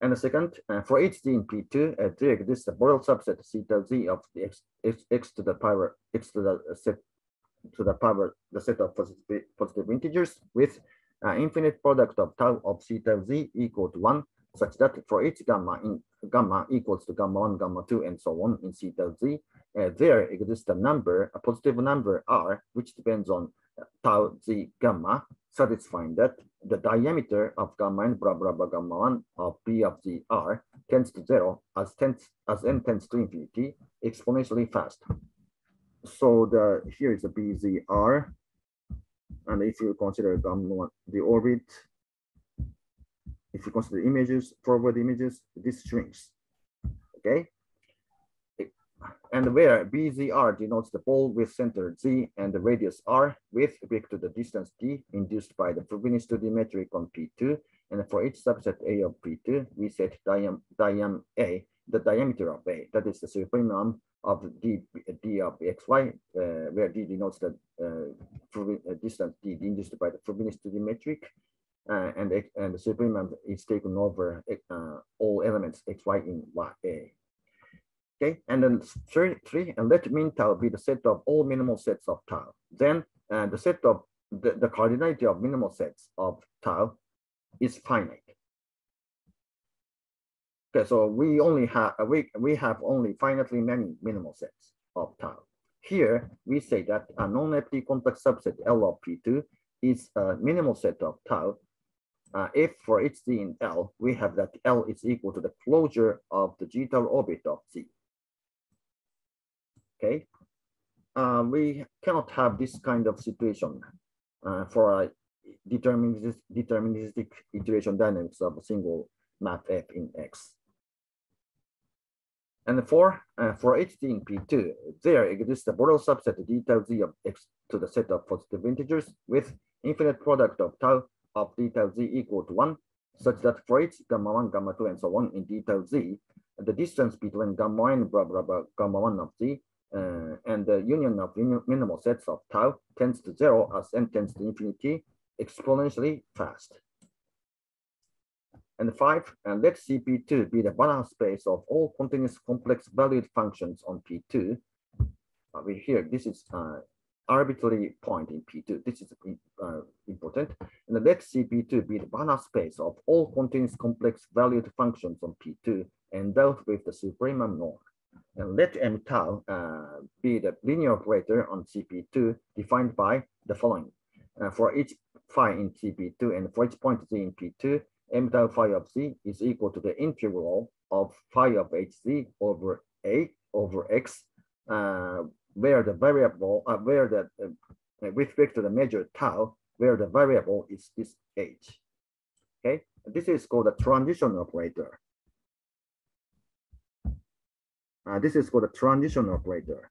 And the second, uh, for each z in P2, uh, there exists a Borel subset theta z of the x, x, x to the power x to the set to the power the set of positive, positive integers with uh, infinite product of tau of theta z equal to one, such that for each gamma in gamma equals to gamma one, gamma two, and so on in theta z, uh, there exists a number, a positive number r, which depends on tau z gamma, satisfying that the diameter of gamma n blah blah blah gamma 1 of p of the r tends to zero as tends as n tends to infinity exponentially fast. So the here is a BZR. And if you consider gamma 1, the orbit, if you consider images, forward images, this shrinks. Okay and where BZR denotes the ball with center Z and the radius R with respect to the distance D induced by the Fubini-Study metric on P2. And for each subset A of P2, we set diam, diam A, the diameter of A, that is the supremum of D, D of XY, uh, where D denotes the uh, uh distance D induced by the metric. Uh, and, and the supremum is taken over uh, all elements XY in Y, A. Okay, and then three, three, and let min tau be the set of all minimal sets of tau. Then uh, the set of the, the cardinality of minimal sets of tau is finite. Okay, so we only have we we have only finitely many minimal sets of tau. Here we say that a non-empty compact subset L of P2 is a minimal set of tau. Uh, if for each z in L, we have that L is equal to the closure of the G tau orbit of Z okay? Uh, we cannot have this kind of situation uh, for a deterministic, deterministic iteration dynamics of a single map F in X. And for, uh, for HT in P2, there exists a Borel subset d tau z of X to the set of positive integers with infinite product of tau of d z equal to one, such that for each gamma one, gamma two, and so on in d z, the distance between gamma and blah, blah, blah, gamma one of z and the union of minimal sets of tau tends to zero as n tends to infinity exponentially fast. And five, and let CP2 be the Banach space of all continuous complex valued functions on P2. Uh, we here, this is uh, arbitrary point in P2. This is uh, important. And let CP2 be the Banach space of all continuous complex valued functions on P2 endowed with the supremum norm. And let m tau uh, be the linear operator on CP2 defined by the following. Uh, for each phi in CP2 and for each point z in P2, m tau phi of z is equal to the integral of phi of hz over a over x, uh, where the variable, uh, where the, uh, with respect to the measure tau, where the variable is this h. Okay, this is called a transition operator. Uh, this is called a transition operator.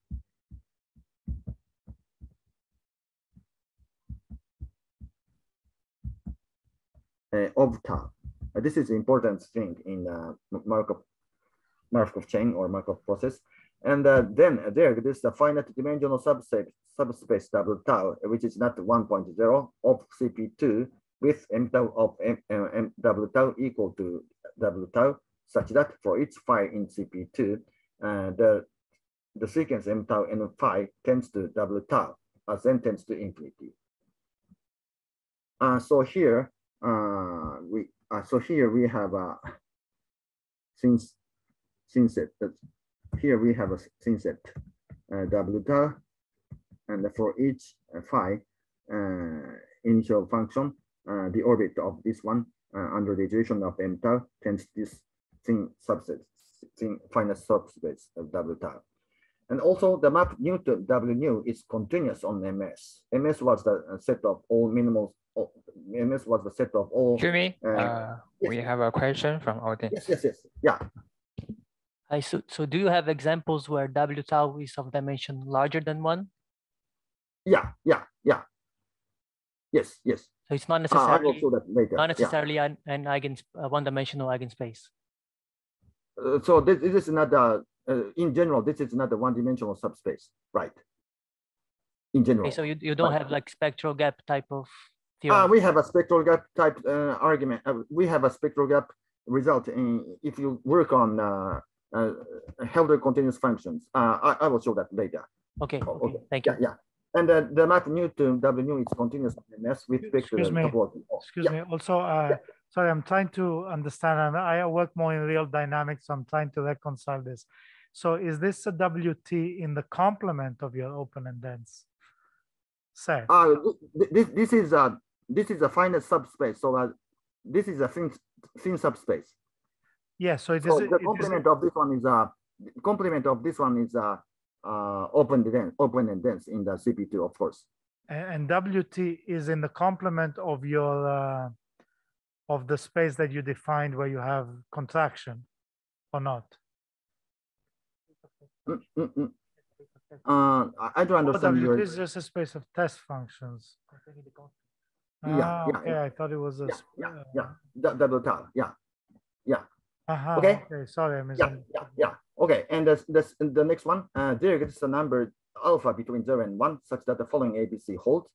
Uh, of tau. Uh, this is important thing in uh, Markov Markov chain or Markov process. And uh, then there, is a finite dimensional subspace, subspace W tau, which is not 1.0 of CP2 with M tau of M, M, M W tau equal to W tau, such that for each phi in CP2, uh, the, the sequence M tau and phi tends to W tau as n tends to infinity. Uh, so here, uh, we uh, so here we have a uh, since since it here we have a syncset uh, W tau, and for each uh, phi uh, initial function, uh, the orbit of this one uh, under the iteration of m tau tends this thing subset, finite subspace of W tau. And also the map new to W new is continuous on MS. MS was the uh, set of all minimal, MS was the set of all. Jimmy, uh, uh, yes. we have a question from audience. Yes, yes, yes, yeah. Hi, so, so do you have examples where W tau is of dimension larger than one? Yeah, yeah, yeah. Yes, yes. So it's not necessarily, uh, not necessarily yeah. an, an eigen, uh, one-dimensional eigenspace. Uh, so this, this is not a, uh, in general, this is not a one-dimensional subspace, right? In general. Okay, so you, you don't right. have like spectral gap type of theorem? Uh, we have a spectral gap type uh, argument. Uh, we have a spectral gap result in, if you work on uh, uh, Hölder continuous functions. Uh, I, I will show that later. Okay, oh, okay. thank you. Yeah, yeah. And uh, the map new to W is continuous MS with Excuse me. Excuse yeah. me. Also, uh, sorry, I'm trying to understand, and I work more in real dynamics, so I'm trying to reconcile this. So is this a WT in the complement of your open and dense set? Uh, this, this is a this is a finite subspace. So uh, this is a thin, thin subspace. Yeah, so it so is. The complement of this one is a uh, complement of this one is a uh, uh, open dense, open and dense in the CP2, of course. And, and WT is in the complement of your uh, of the space that you defined where you have contraction, or not? Mm, mm, mm. Uh, I don't understand. WT is just a space of test functions. Yeah, ah, yeah, okay. Yeah. I thought it was a. Yeah, yeah, yeah. double tau. Yeah, yeah. Uh-huh, okay. okay. Sorry, I Yeah, yeah, yeah. Okay, and the, the, the next one, uh, there is a number alpha between zero and one, such that the following ABC holds.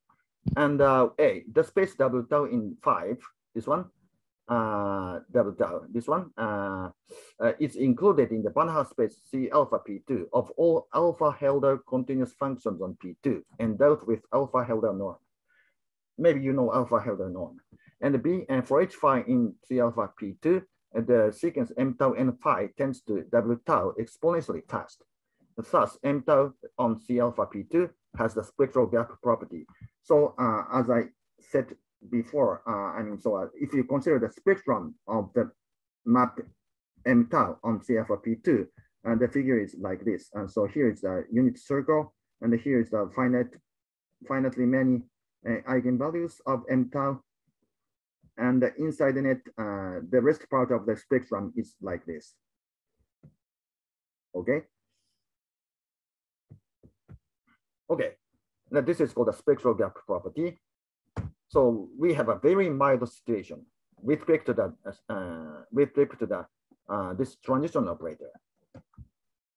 And uh, A, the space W tau in five, this one, uh, W tau, this one, uh, uh, is included in the Banach space C alpha P2 of all alpha Hölder continuous functions on P2 and dealt with alpha Hölder norm. Maybe you know alpha Hölder norm. And B, and for each phi in C alpha P2, the sequence m tau n phi tends to w tau exponentially fast. Thus, m tau on C alpha P2 has the spectral gap property. So uh, as I said before, uh, so uh, if you consider the spectrum of the map m tau on C alpha P2, and the figure is like this. And so here is the unit circle, and here is the finite, finitely many uh, eigenvalues of m tau and inside in it, uh, the rest part of the spectrum is like this. Okay. Okay, now this is called a spectral gap property. So we have a very mild situation with respect to the, uh, with respect to the, uh, this transition operator.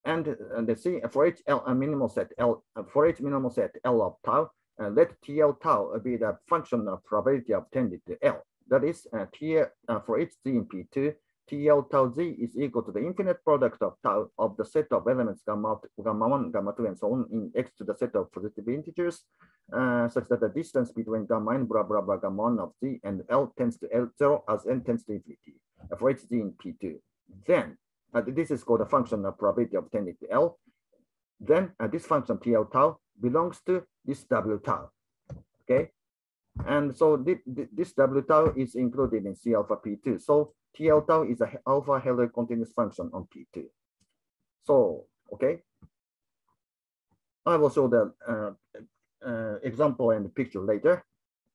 And, and the C, for each L, a minimal set L, uh, for each minimal set L of tau, uh, let TL tau be the function of probability obtained to L. That is, t for each GMP2, T L tau z is equal to the infinite product of tau of the set of elements gamma, gamma 1, gamma 2, and so on in x to the set of positive integers, uh, such that the distance between gamma n blah blah blah gamma 1 of z and L tends to L0 as n tends to infinity for h z in P2. Then uh, this is called a function of probability of tending to L. Then uh, this function P L tau belongs to this W tau. Okay. And so th th this W tau is included in C alpha P2. So TL tau is a alpha Hölder continuous function on P2. So, okay. I will show the uh, uh, example and the picture later.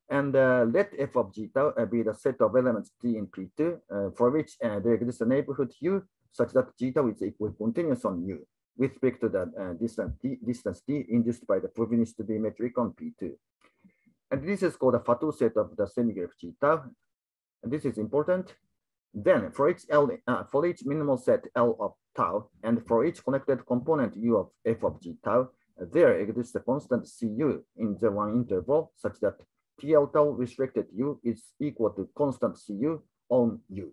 And uh, let f of g tau uh, be the set of elements t in P2, uh, for which uh, there exists a neighborhood u such that g tau is equicontinuous on u with respect to the distance, d, distance d induced by the Frobenius to be metric on P2. And this is called a Fatou set of the semigroup G tau. And this is important. Then for each L, uh, for each minimal set L of tau, and for each connected component U of f of g tau, there exists a constant Cu in the one interval such that TL tau restricted U is equal to constant Cu on U.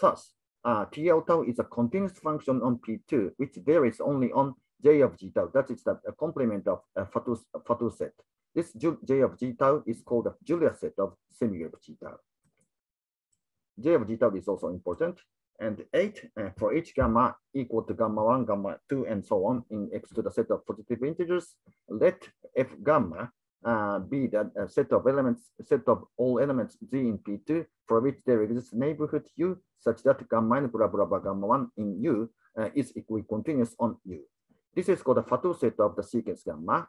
Thus, uh, TL tau is a continuous function on P2, which varies only on J of G tau. That is the complement of a Fatou, Fatou set. This J of G tau is called a Julia set of semigroup G tau. J of G tau is also important. And 8 uh, for each gamma equal to gamma 1, gamma 2, and so on in X to the set of positive integers, let F gamma uh, be that a set of elements, set of all elements Z in P2 for which there exists neighborhood U such that gamma n blah blah blah gamma 1 in U uh, is equicontinuous on U. This is called a Fatou set of the sequence gamma.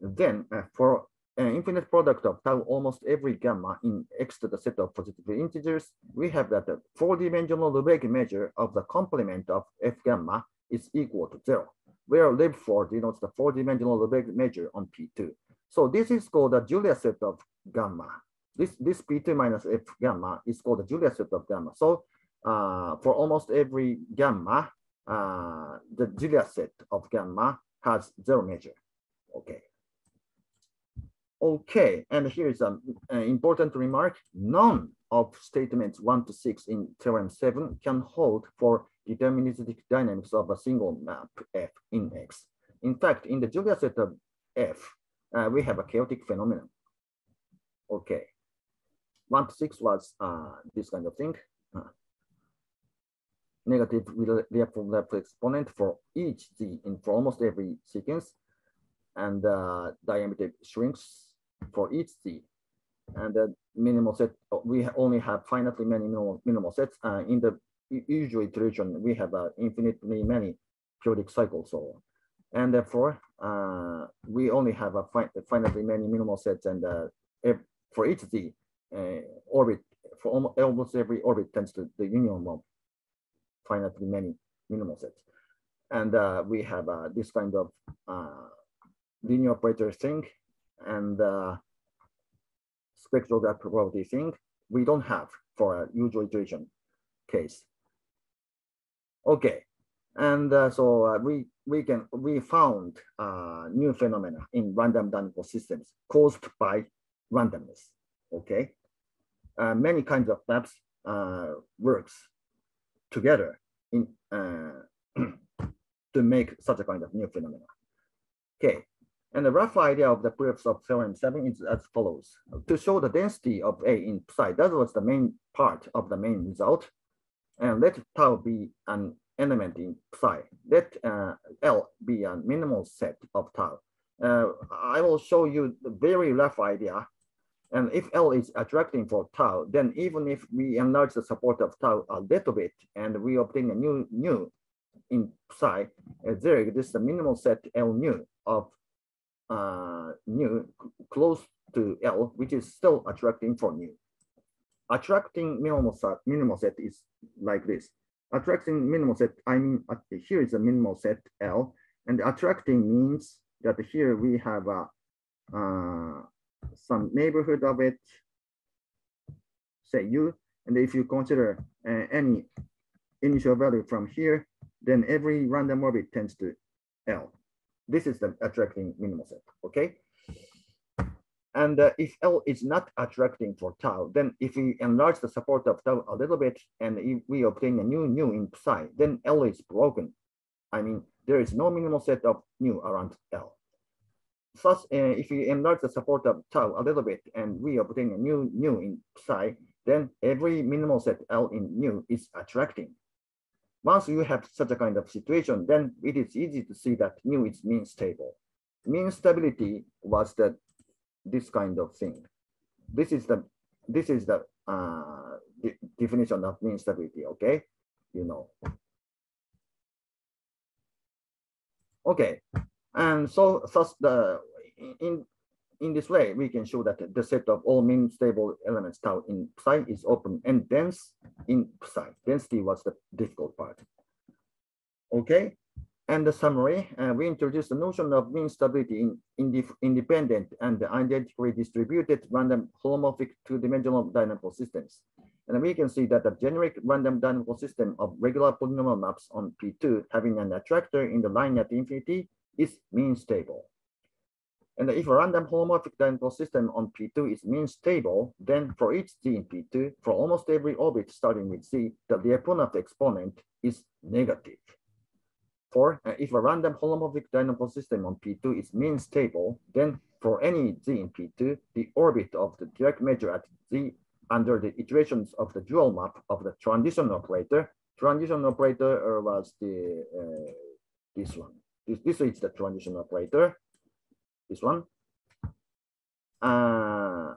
Then uh, for an infinite product of tau almost every gamma in X to the set of positive integers, we have that the four-dimensional Lebesgue measure of the complement of F gamma is equal to zero, where Leb4 denotes the four-dimensional Lebesgue measure on P2. So this is called the Julia set of gamma. This, this P2 minus F gamma is called the Julia set of gamma. So uh, for almost every gamma, uh, the Julia set of gamma has zero measure. Okay. Okay, and here is an, an important remark. None of statements one to six in theorem seven can hold for deterministic dynamics of a single map F in X. In fact, in the Julia set of F, uh, we have a chaotic phenomenon. Okay. One to six was uh, this kind of thing. Uh, negative level exponent for each z in for almost every sequence. And uh, diameter shrinks for each z. And the minimal set, we only have finitely many minimal, minimal sets. Uh, in the usual iteration, we have uh, infinitely many periodic cycles. So and therefore uh, we only have a fi finitely many minimal sets and uh, for each z uh, orbit for almost, almost every orbit tends to the union of finitely many minimal sets and uh, we have this kind of linear operator thing and spectral gap property thing we don't have for a usual iteration case okay and uh, so uh, we we can we found uh, new phenomena in random dynamical systems caused by randomness. Okay, uh, many kinds of maps uh, works together in uh, to make such a kind of new phenomena. Okay, and the rough idea of the proofs of theorem seven is as follows: to show the density of A in psi, that was the main part of the main result, and let tau be an element in psi. Let uh, L be a minimal set of tau. Uh, I will show you the very rough idea. And if L is attracting for tau, then even if we enlarge the support of tau a little bit and we obtain a new new in psi, uh, there exists a minimal set L nu of uh, nu close to L, which is still attracting for nu. Attracting minimal set, minimal set is like this attracting minimal set, I mean, here is a minimal set L, and attracting means that here we have a, uh, some neighborhood of it, say U, and if you consider uh, any initial value from here, then every random orbit tends to L. This is the attracting minimal set, okay? And uh, if L is not attracting for tau, then if we enlarge the support of tau a little bit and if we obtain a new nu in psi, then L is broken. I mean, there is no minimal set of nu around L. Thus, uh, if we enlarge the support of tau a little bit and we obtain a new nu in psi, then every minimal set L in nu is attracting. Once you have such a kind of situation, then it is easy to see that nu is mean stable. Mean stability was the this kind of thing. This is the this is the uh, de definition of mean stability. Okay, you know. Okay, and so thus the in in this way we can show that the set of all mean stable elements tau in psi is open and dense in psi. Density was the difficult part. Okay, and the summary, uh, we introduced the notion of mean stability in, in independent and identically distributed random holomorphic two-dimensional dynamical systems. And we can see that the generic random dynamical system of regular polynomial maps on P2 having an attractor in the line at infinity is mean stable. And if a random holomorphic dynamical system on P2 is mean stable, then for each z in P2, for almost every orbit starting with z, the Lyapunov exponent is negative. For uh, if a random holomorphic dynamical system on P2 is mean stable, then for any z in P2, the orbit of the Dirac measure at z under the iterations of the dual map of the transition operator, transition operator uh, was the uh, this one. This, this is the transition operator, this one. Uh,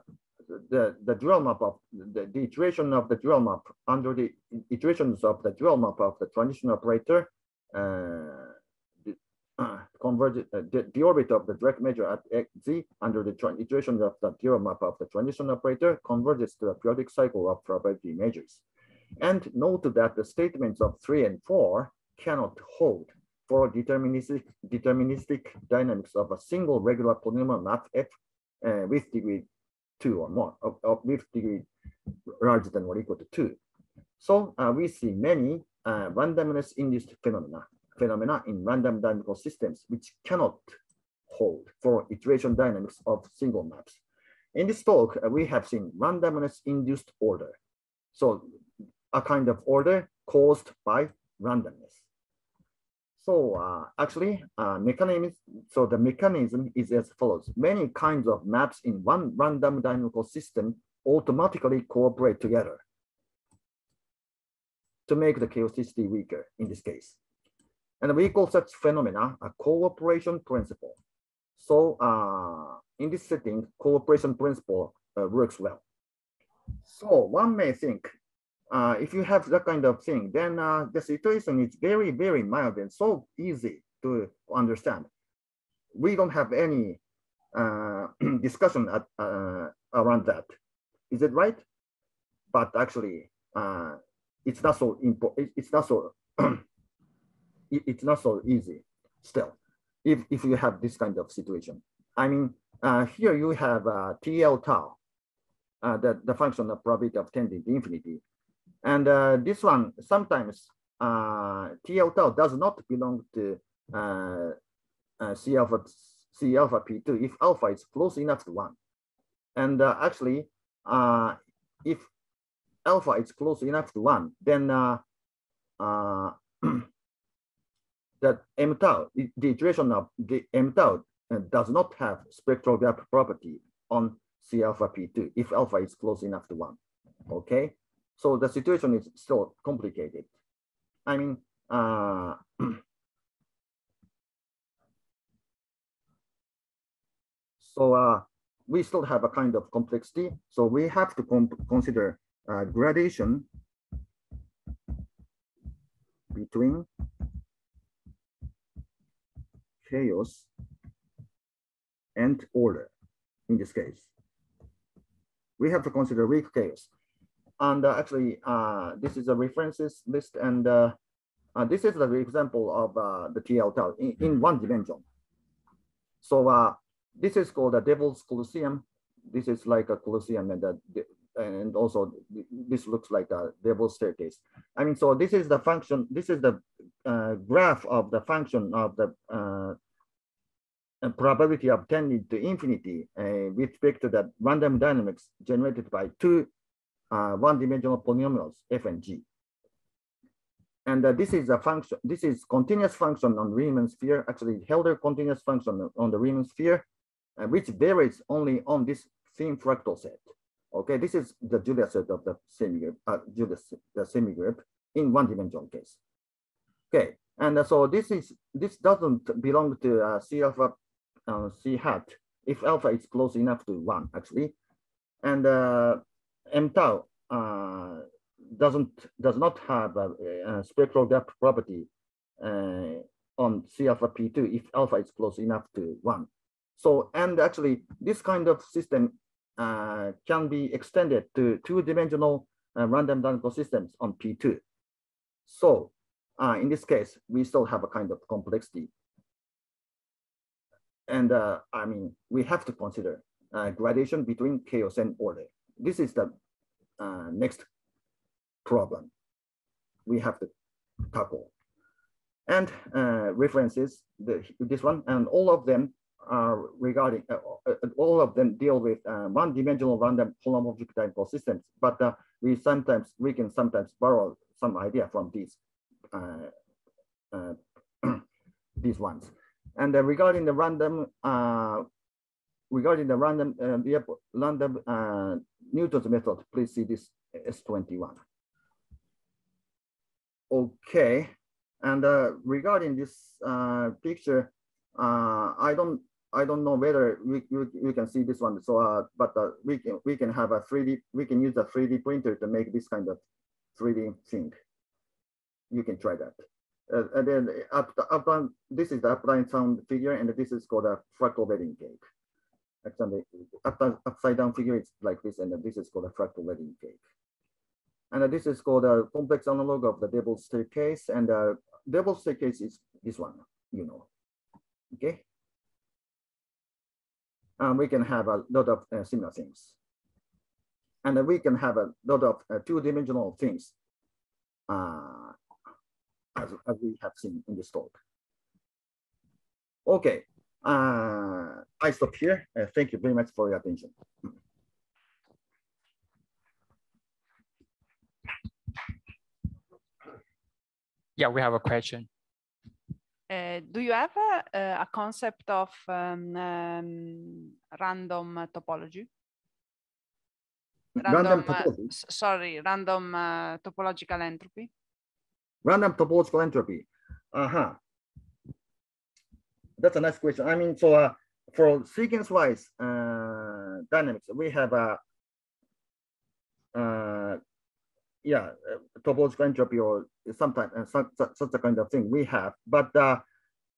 the, the dual map of the, the iteration of the dual map under the iterations of the dual map of the transition operator uh, the, uh, uh, the, the, orbit of the Dirac measure at z under the iteration of the dual map of the transition operator converges to a periodic cycle of probability measures. And note that the statements of three and four cannot hold for deterministic, deterministic dynamics of a single regular polynomial map f uh, with degree two or more, of, of with degree larger than or equal to two. So uh, we see many uh, randomness induced phenomena, phenomena in random dynamical systems which cannot hold for iteration dynamics of single maps. In this talk, uh, we have seen randomness induced order. So a kind of order caused by randomness. So uh, actually, uh, so the mechanism is as follows. Many kinds of maps in one random dynamical system automatically cooperate together to make the chaoticity weaker in this case. And we call such phenomena a cooperation principle. So uh, in this setting, cooperation principle uh, works well. So one may think, uh, if you have that kind of thing, then uh, the situation is very, very mild and so easy to understand. We don't have any uh, discussion at, uh, around that. Is it right? But actually, it's not so important. It's not so. it's not so easy still. If if you have this kind of situation, I mean, uh, here you have uh, TL tau, uh, the the function of probability of tending to infinity, and uh, this one sometimes uh, TL tau does not belong to uh, uh, C alpha C alpha P2 if alpha is close enough to one, and uh, actually, uh, if alpha is close enough to one, then uh, uh, that m tau, the iteration of the m tau uh, does not have spectral gap property on C alpha P2 if alpha is close enough to one. Okay, so the situation is still complicated. I mean, uh, so uh, we still have a kind of complexity. So we have to consider uh, gradation between chaos and order in this case. We have to consider weak chaos. And uh, actually, uh, this is a references list, and uh, this is the example of the TL tau in, in, one dimension. So this is called the Devil's Colosseum. This is like a Colosseum, and the, and also this looks like a devil staircase. I mean, so this is the function, this is the uh, graph of the function of the uh, probability of tending to infinity uh, with respect to the random dynamics generated by two uh, one-dimensional polynomials, f and g. And uh, this is a function, this is continuous function on Riemann sphere, actually Hölder continuous function on the Riemann sphere, uh, which varies only on this thin fractal set. Okay, this is the Julia set of the semigroup, uh, Julia the semigroup in one dimensional case. Okay, and uh, so this is this doesn't belong to uh, C alpha uh, C hat if alpha is close enough to one actually, and uh, M tau uh, doesn't does not have a, a spectral gap property uh, on C alpha P2 if alpha is close enough to one. So and actually this kind of system uh, can be extended to two-dimensional uh, random dynamical systems on P2. So uh, in this case, we still have a kind of complexity. And uh, I mean, we have to consider gradation between chaos and order. This is the uh, next problem we have to tackle. And uh, references, the, this one, and all of them are regarding, uh, uh, all of them deal with one-dimensional random holomorphic dipole systems, but we sometimes, we can sometimes borrow some idea from these, these ones. And regarding the random regarding the random uh, random uh, Newton's method, please see this S21. Okay, and uh, regarding this uh, picture, uh, I don't I don't know whether we, we, we can see this one. So, uh, but we can we can have a 3D. We can use a 3D printer to make this kind of 3D thing. You can try that. Uh, and then up, up this is the upside sound figure, and this is called a fractal wedding cake. Actually, upside down figure is like this, and this is called a fractal wedding cake. And this is called a complex analog of the devil's staircase. And the devil's staircase is this one, you know, okay? And we can have a lot of uh, similar things. And we can have a lot of uh, two-dimensional things uh, as, as we have seen in this talk. Okay, uh, I stop here. Uh, thank you very much for your attention. Yeah, we have a question. Uh, do you have a, a concept of um, um, random topology? Random, random uh, topology? Uh, sorry, random uh, topological entropy. Random topological entropy. Uh-huh. That's a nice question. I mean, so uh, for sequence-wise uh, dynamics, we have a yeah, topological entropy or sometimes uh, such, such, a kind of thing we have. But uh,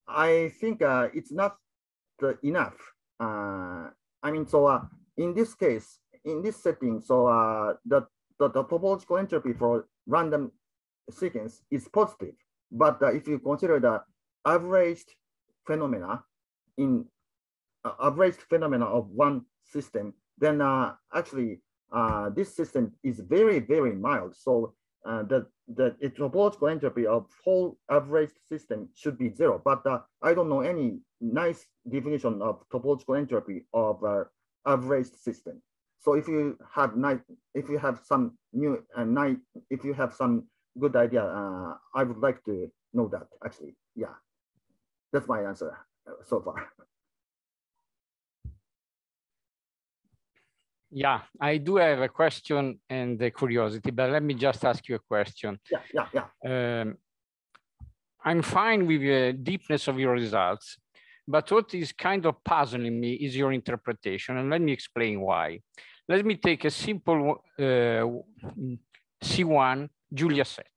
I think uh, it's not enough. Uh, I mean, so uh, in this case, in this setting, so uh, the, the, the topological entropy for random sequence is positive. But if you consider the averaged phenomena in averaged phenomena of one system, then actually uh, this system is very, very mild. So uh, the, the topological entropy of whole average system should be zero. But uh, I don't know any nice definition of topological entropy of uh, average system. So if you have nice, if you have some new and uh, nice, if you have some good idea, uh, I would like to know that actually. Yeah, that's my answer uh, so far. Yeah, I do have a question and a curiosity, but let me just ask you a question. Yeah, yeah, yeah. Um, I'm fine with the deepness of your results, but what is kind of puzzling me is your interpretation, and let me explain why. Let me take a simple uh, C1 Julia set.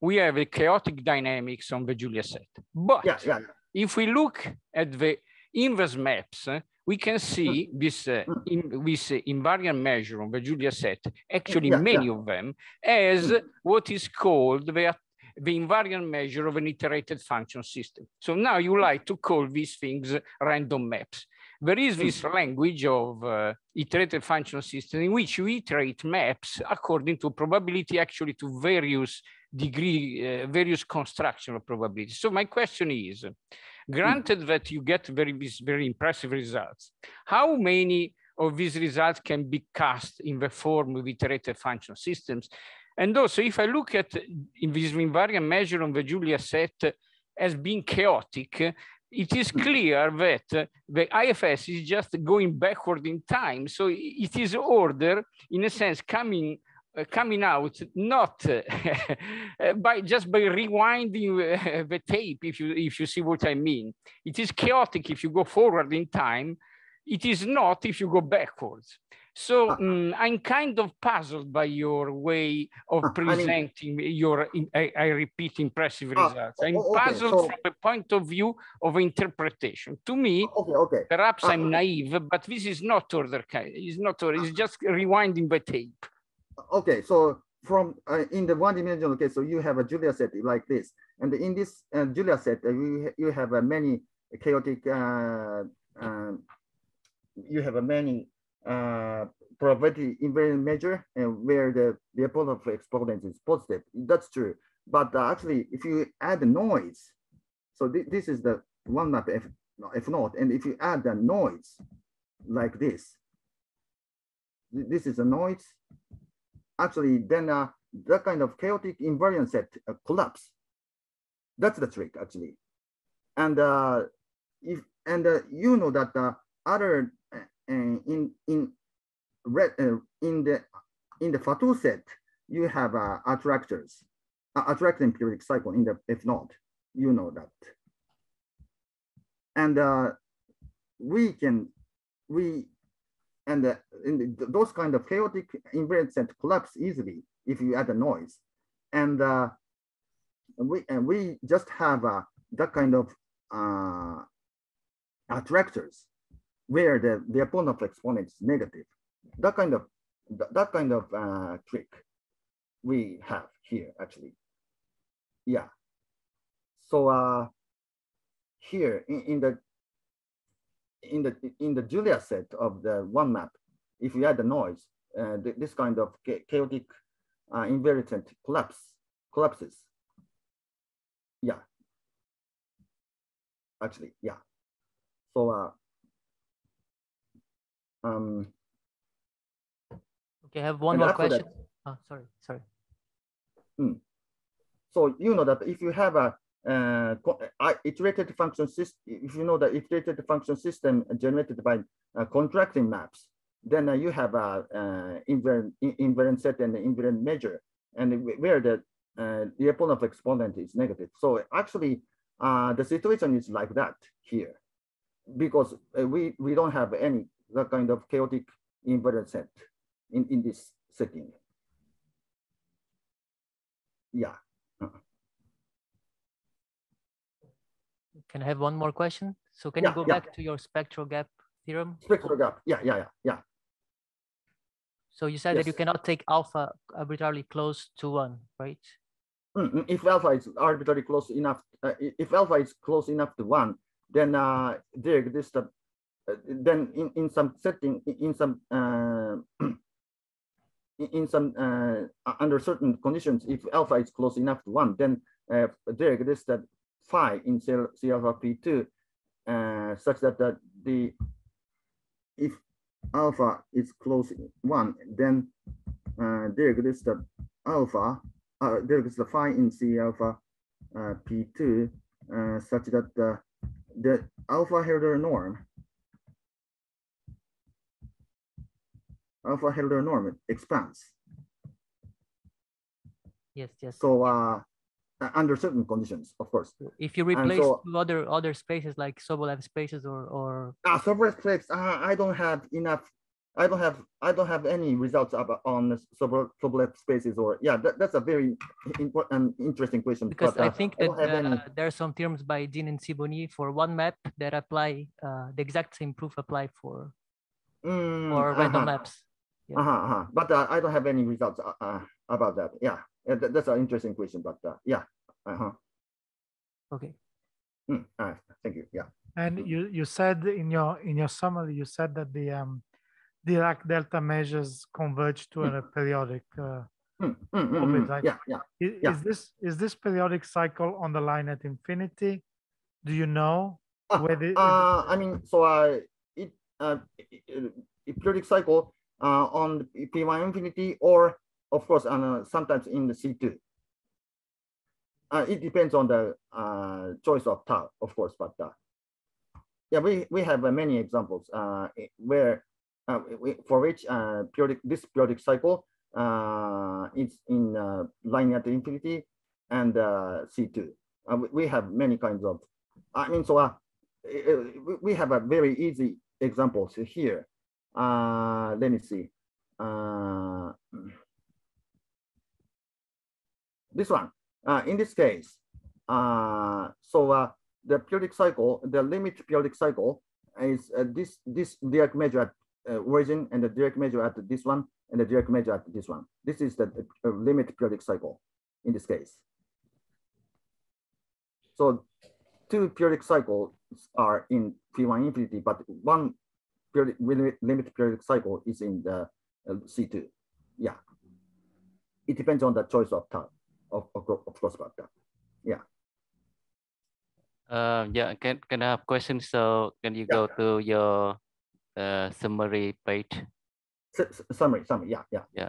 We have a chaotic dynamics on the Julia set, but yeah, yeah. If we look at the inverse maps, we can see this, uh, mm. in, this invariant measure of the Julia set, actually yeah, many yeah. of them, as mm. what is called the, the invariant measure of an iterated function system. So now you mm. like to call these things random maps. There is this language of uh, iterated function system in which you iterate maps according to probability actually to various degree, uh, various construction of probability. So my question is, Granted that you get very, very impressive results, how many of these results can be cast in the form of iterated function systems? And also, if I look at in this invariant measure on the Julia set eh, as being chaotic, eh, it is clear that the IFS is just going backward in time. So it is order, in a sense, coming coming out not uh, by just by rewinding uh, the tape if you if you see what i mean. It is chaotic if you go forward in time. It is not if you go backwards. So um, i'm kind of puzzled by your way of presenting I mean, your I, I, repeat impressive results. I'm okay, puzzled so, from the point of view of interpretation. To me okay, okay. perhaps uh, i'm naive but this is not order it's not order it's just rewinding the tape okay, so from uh, in the one dimensional case, so you have a Julia set like this. And in this uh, Julia set, uh, you, you have a many chaotic, uh, um, you have a many uh, probability invariant measure and where the, the of exponent is positive. That's true. But uh, actually, if you add the noise, so th this is the one map F, F naught. And if you add the noise like this, this is a noise. Actually, then uh, that kind of chaotic invariant set uh, collapse. That's the trick, actually. And uh, if and uh, you know that uh, other uh, in in red in the in the Fatou set, you have attractors, attracting periodic cycle in the if not, you know that. And we can we and uh, those kind of chaotic invariant set collapse easily if you add a noise, and uh, we and we just have uh, that kind of uh, attractors where the the exponent is negative that kind of that kind of uh, trick we have here actually. Yeah. So uh, here in, in the in the in the Julia set of the one map, if you add the noise, uh, th this kind of chaotic uh, invariant collapse collapses. Yeah. Actually, yeah. So uh, um, Okay, I have one more question. That, oh, sorry, sorry. Hmm. So you know that if you have a uh, iterated function system, if you know the iterated function system generated by uh, contracting maps, then uh, you have a uh, invariant, invariant set and invariant measure, and where the uh, of exponent is negative. So actually, uh, the situation is like that here, because uh, we we don't have any that kind of chaotic invariant set in, in this setting. Yeah. Can I have one more question? So can yeah, you go yeah. back to your spectral gap theorem? Spectral gap, yeah, yeah, yeah, yeah. So you said yes. that you cannot take alpha arbitrarily close to one, right? Mm -hmm. If alpha is arbitrarily close enough, uh, if alpha is close enough to one, then uh, there exists uh, then in, in some setting, in some uh, in some uh, under certain conditions, if alpha is close enough to one, then uh, there exists that phi in C, alpha P2 uh, such that, that the if alpha is close one, then uh, there exists the alpha, uh, there exists the phi in C alpha uh, P2 uh, such that the, the alpha Hölder norm alpha Hölder norm expands. Yes, yes. So uh, under certain conditions, of course. If you replace so, other other spaces like Sobolev spaces or or uh, Sobolev space, uh, I don't have enough. I don't have I don't have any results about on the Sobolev spaces or yeah that, that's a very important interesting question because but, uh, I think that I uh, there are some terms by Dinh and Sibony for one map that apply uh, the exact same proof apply for mm, for random -huh. maps. Yeah. Uh-huh, uh-huh. But uh, I don't have any results uh, uh about that. Yeah, that, that's an interesting question, but uh, yeah. Uh-huh. Okay. Mm, uh, thank you. Yeah. And you you said in your in your summary you said that the um, Dirac delta measures converge to mm. a periodic uh, mm, mm, mm orbit. Right? Yeah, yeah, is, yeah. Is this is this periodic cycle on the line at infinity? Do you know uh, whether? Uh, I mean, so uh, it, uh, it, it periodic cycle uh, on P1 infinity or of course on, uh, sometimes in the C2. Uh, it depends on the uh, choice of tau, of course, but uh, yeah, we, we have uh, many examples uh, where we, for which periodic this periodic cycle is in uh, line at infinity and uh, C2. Uh, we have many kinds of, I mean, so uh, we have a very easy examples here let me see. Uh, this one, uh, in this case, uh, so uh, the periodic cycle, the limit periodic cycle is this this Dirac measure at origin and the Dirac measure at this one and the Dirac measure at this one. This is the limit periodic cycle in this case. So two periodic cycles are in P1 infinity, but one periodic limit, periodic cycle is in the uh, C2. Yeah. It depends on the choice of time, of, of, of course about that. Yeah. Uh, yeah, can, can I have questions? So can you yeah. go to your uh, summary page? S summary, summary, yeah, yeah. Yeah.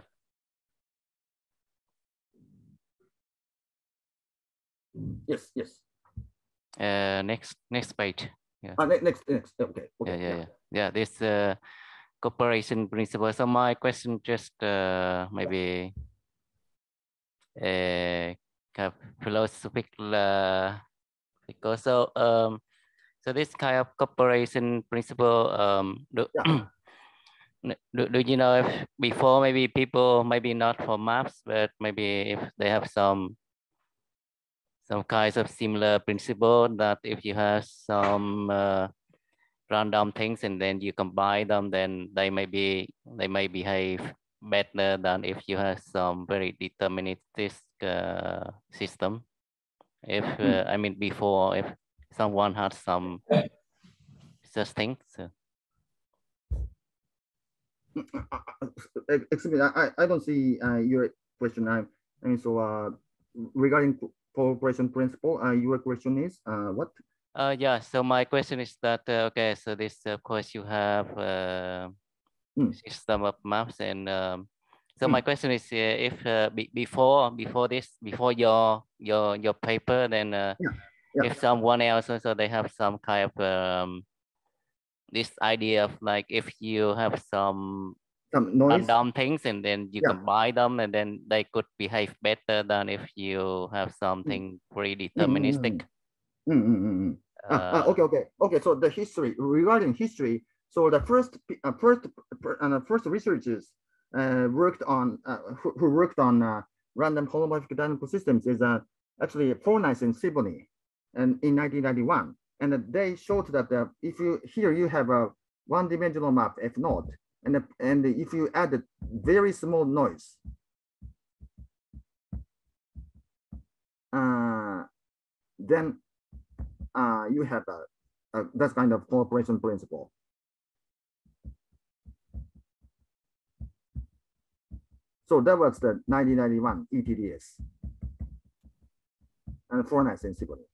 Yes, yes. Uh, next, next page. Yeah. Uh, next, next, okay. okay. Yeah, yeah, yeah. Yeah, this uh, cooperation principle. So my question just uh, maybe uh, kind of philosophical uh, because so um so this kind of cooperation principle um do, yeah. do, do you know if before maybe people maybe not for maps but maybe if they have some some kinds of similar principle that if you have some uh, random things and then you combine them then they may be they may behave better than if you have some very deterministic uh, system if hmm. uh, I mean before if someone had some such things. So. Excuse me, I, I don't see uh, your question. I, I mean, so uh, regarding cooperation principle, uh, your question is uh, what? Uh, yeah, so my question is that, uh, okay, so this, of course, you have uh, mm. system of maps and um, so mm. my question is, uh, if uh, before before this before your your your paper, then uh, yeah. Yeah. if someone else also they have some kind of um, this idea of like if you have some some noise. random things and then you yeah. combine them and then they could behave better than if you have something very deterministic. Mm, mm, mm, uh, okay, okay, okay. So the history regarding history. So the first, uh, first, uh, first researchers uh, worked on uh, who, who, worked on uh, random holomorphic dynamical systems is actually Fornæss and Sibony, and in 1991, and they showed that if you here you have a one-dimensional map f naught, and and if you add a very small noise, uh, then uh, you have a, a that kind of cooperation principle. So that was the 1991 ETDS and Fornæss and Sibony.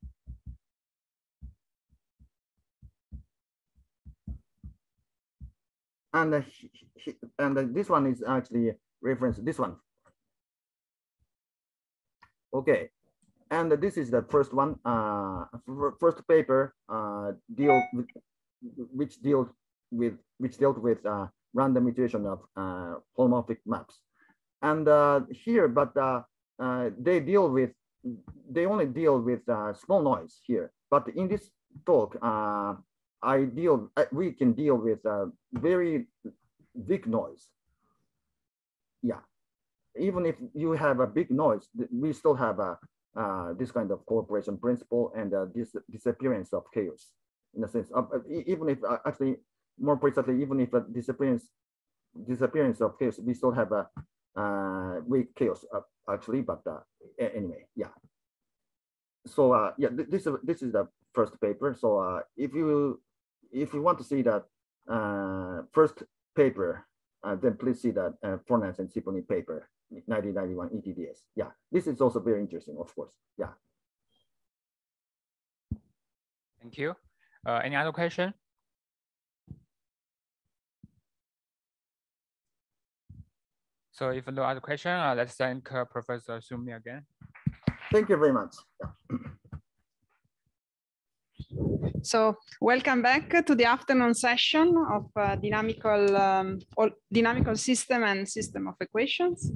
And, uh, and uh, this one is actually reference this one. Okay, and this is the first one, uh, first paper uh, deal with, which deals with which dealt with uh, random iteration of uh, holomorphic maps. And uh, here, but uh, uh, they deal with, they only deal with small noise here. But in this talk, I deal, we can deal with very big noise. Yeah, even if you have a big noise, we still have a, uh, this kind of cooperation principle and uh, this disappearance of chaos in a sense. Uh, even if actually more precisely, even if a disappearance disappearance of chaos, we still have a uh, weak chaos uh, actually, but uh, anyway, yeah. So uh, yeah, th this is this is the first paper. So uh, if you if you want to see that uh, first paper, uh, then please see that uh, Fornæss and Sibony paper, 1991 ETDS. Yeah, this is also very interesting, of course. Yeah. Thank you. Uh, any other question? So if no other question, uh, let's thank uh, Professor Sumi again. Thank you very much. Yeah. So welcome back to the afternoon session of uh, dynamical, um, dynamical system and system of equations.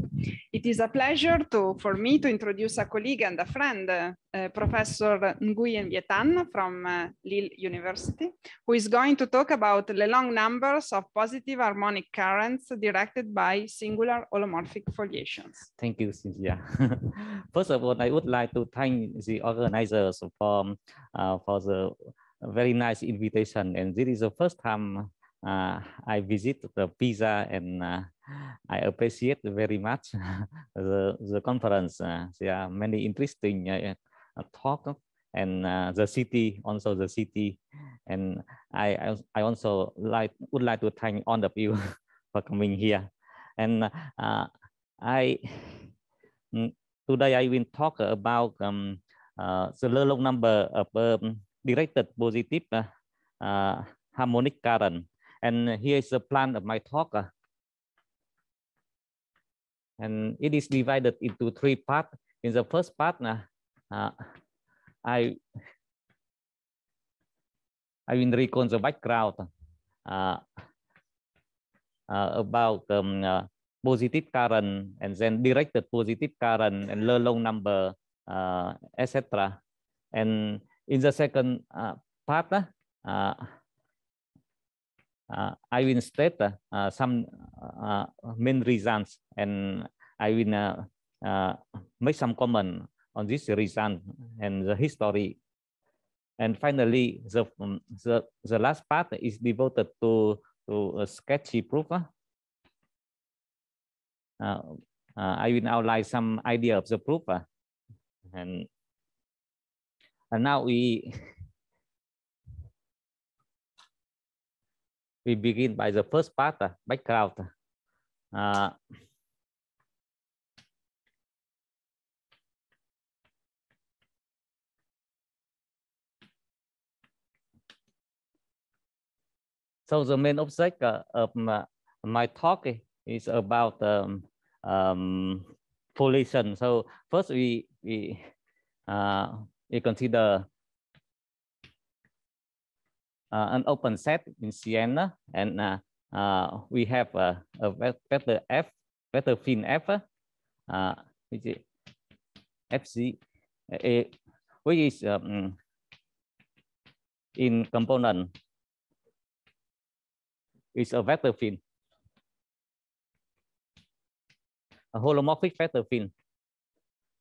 It is a pleasure to, for me to introduce a colleague and a friend, uh, uh, Professor Nguyen Viet Anh from uh, Lille University, who is going to talk about Lelong numbers of positive harmonic currents directed by singular holomorphic foliations. Thank you, Cynthia. First of all, I would like to thank the organizers for, uh, for the very nice invitation. And this is the first time uh, I visit the PISA and uh, I appreciate very much the, the conference. Uh, there are many interesting uh, talk and uh, the city, also the city. And I, I also like would like to thank all of you for coming here. And uh, I mm, today I will talk about um, uh, the Lelong number of um, directed positive uh, uh, harmonic current. And here is the plan of my talk. Uh, and it is divided into three parts. In the first part, uh, uh, I I will recall the background uh, uh, about um, uh, positive current and then directed positive current and low low number, uh, etc. And in the second uh, part, uh, uh, I will state some main reasons and I will make some comment on this result and the history. And finally, the, um, the, the last part is devoted to, to a sketchy proof. Uh, uh, I will outline some idea of the proof. Uh, and, and now we we begin by the first part, uh, background. Uh, so the main object uh, of my, my, talk is about um, um, foliation. So first we we uh, we consider uh, an open set in Cn, and uh, uh, we have a, a vector f, vector field f, uh, which is fc, a, which is um, in component is a vector field, a holomorphic vector field.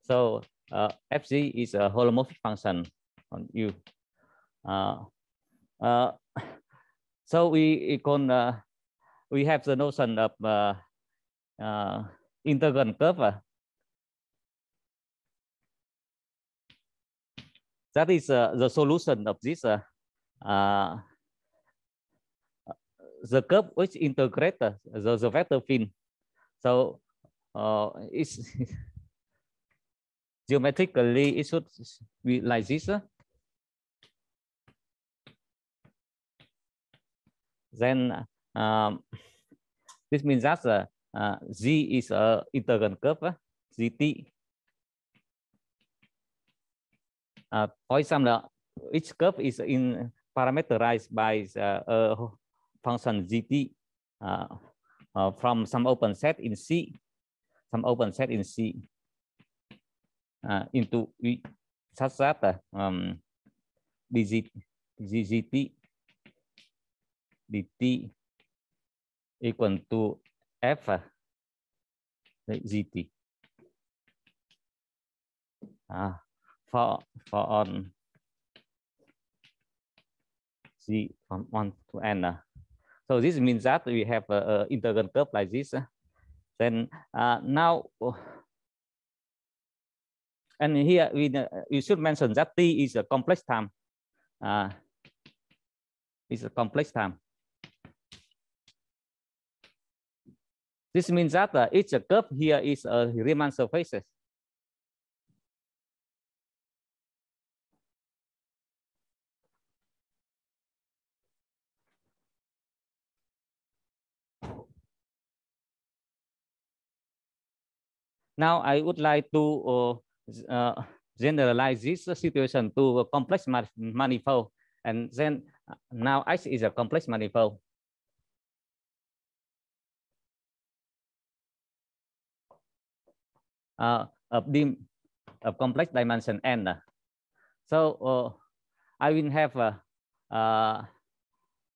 So uh, is a holomorphic function on U. Uh, uh, so we can uh, we have the notion of uh, uh, integral curve. That is uh, the solution of this uh, uh, the curve which integrate the, the vector field. So uh, it's geometrically it should be like this. Uh. then um, this means that uh, uh, z is a integral curve, uh, zt. Uh, for example, each curve is in parameterized by uh, a function zt uh, uh, from some open set in C, some open set in C uh, into such that uh, um, dz, dt equal to f gt. Ah, for for on z from 1 to n. So this means that we have a, a integral curve like this. Then uh, now, and here we, uh, we should mention that t is a complex time. Uh, it's a complex time. This means that uh, each curve here is a Riemann surface. Now I would like to uh, uh, generalize this situation to a complex manifold. And then uh, now X is a complex manifold. uh, of, dim, of complex dimension n. So uh, I will have uh, uh,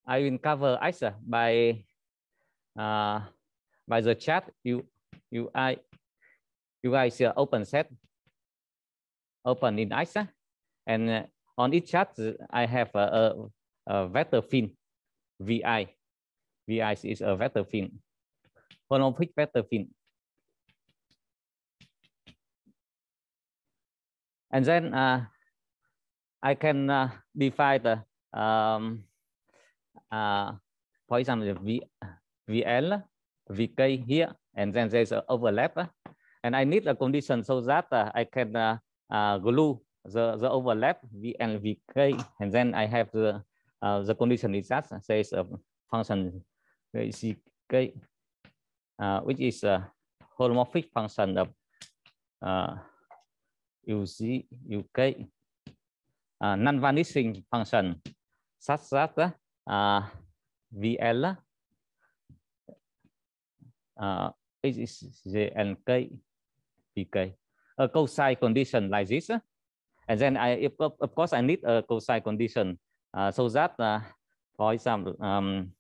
I will cover X by by the chat you you I you guys uh, open set open in ISA, ah. and uh, on each chart uh, I have a, a, a vector fin, vi vi is a vector field holomorphic vector field. And then uh, I can uh, define the, um, uh, for example, v, VL, VK here, and then there's an overlap. Ah. And I need a condition so that uh, I can uh, uh, glue the, the overlap VL, VK, and then I have the, uh, the condition is that says a function vck uh, which is a holomorphic function of uh, UZ, UK uh, non-vanishing function such that uh, VL uh, is JNK PK. A cosine condition like this. Uh, and then I, if, of course, I need a cosine condition uh, so that, uh, for example, um,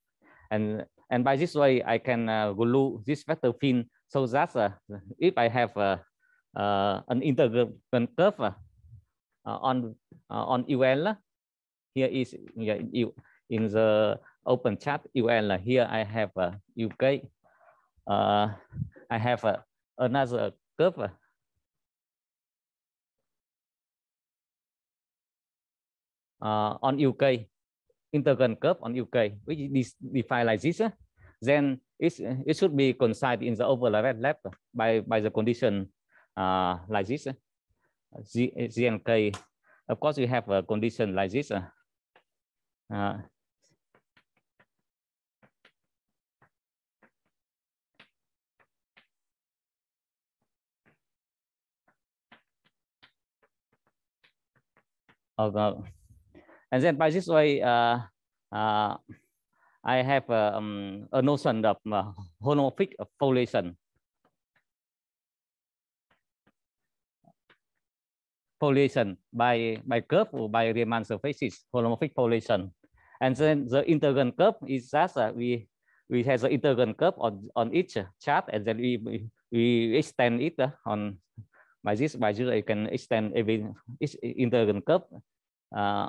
and and by this way, I can uh, glue this vector field so that uh, if I have uh, uh, an integral curve uh, uh, on uh, on UL, uh, here is yeah, in the open chat UL. Here I have a UK. Uh, I have a, another curve. Uh, on UK, intergen curve on UK, which is defined like this. Eh? Then it, it should be coincide in the overlap by, by the condition uh, like this. Eh? Uh, G and Of course, we have a condition like this. Eh? Uh, uh, and then by this way, uh, uh, I have uh, um, a notion of uh, holomorphic foliation. foliation by, by curve or by Riemann surfaces, holomorphic foliation. And then the integral curve is just uh, we we have the integral curve on, on each chart and then we, we, extend it uh, on by this by this you can extend every each integral curve. Uh,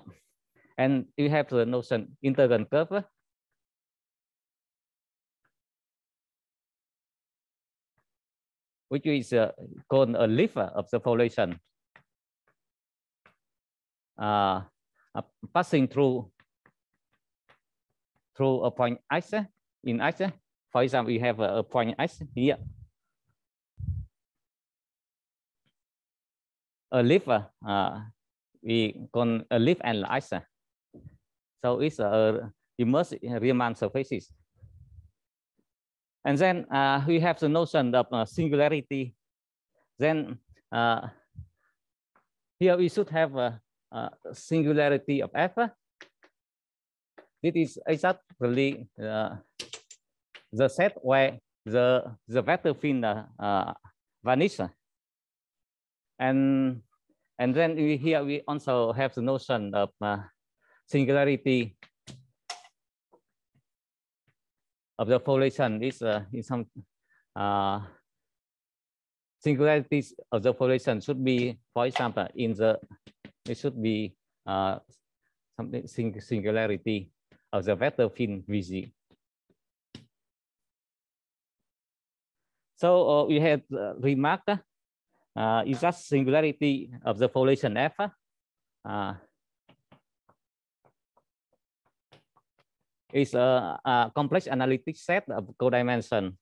and you have the notion integral curve which is uh, called a leaf of the foliation uh, uh, passing through through a point x in x. For example, we have a, a point x here. A leaf, uh, we call a leaf and x. So it's a immersed Riemann surfaces. And then uh, we have the notion of uh, singularity. Then uh, here we should have a uh, singularity of f. This is exactly uh, the set where the, the vector field uh, vanish. And, and then we, here we also have the notion of uh, singularity of the foliation is uh, in some uh, singularities of the foliation should be, for example, in the it should be uh, something sing singularity of the vector field VG. So uh, we have uh, remarked uh, is that singularity of the foliation F uh, is a, a complex analytic set of codimension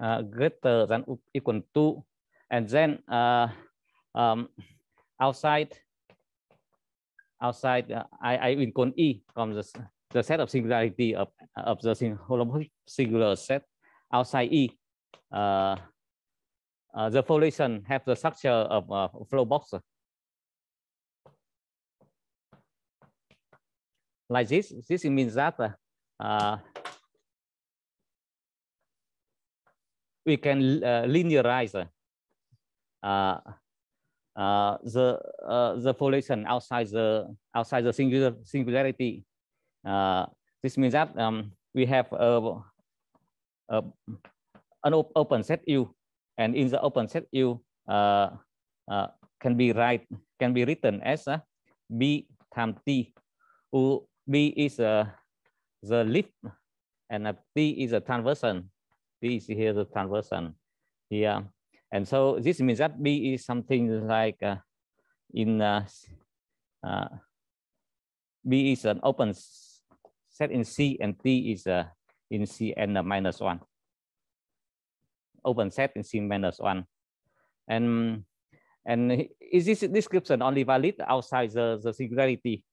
uh, greater than equal to, and then uh, um, outside outside uh, I, I will E from the, the set of singularity of, of the holomorphic singular set outside E. Uh, uh, the foliation have the structure of uh, flow box. Like this, this means that uh, we can uh, linearize uh, the the foliation outside the outside the singular singularity. This means that um, we have a, a, an open set U, and in the open set U uh, can be write can be written as b times t. U, B is uh, the lift and uh, T is a transversion. T is here the transversion here. And so this means that B is something like uh, in uh, uh, B is an open set in C and T is uh, in C and uh, minus one. Open set in C minus one. And and is this description only valid outside the, the singularity?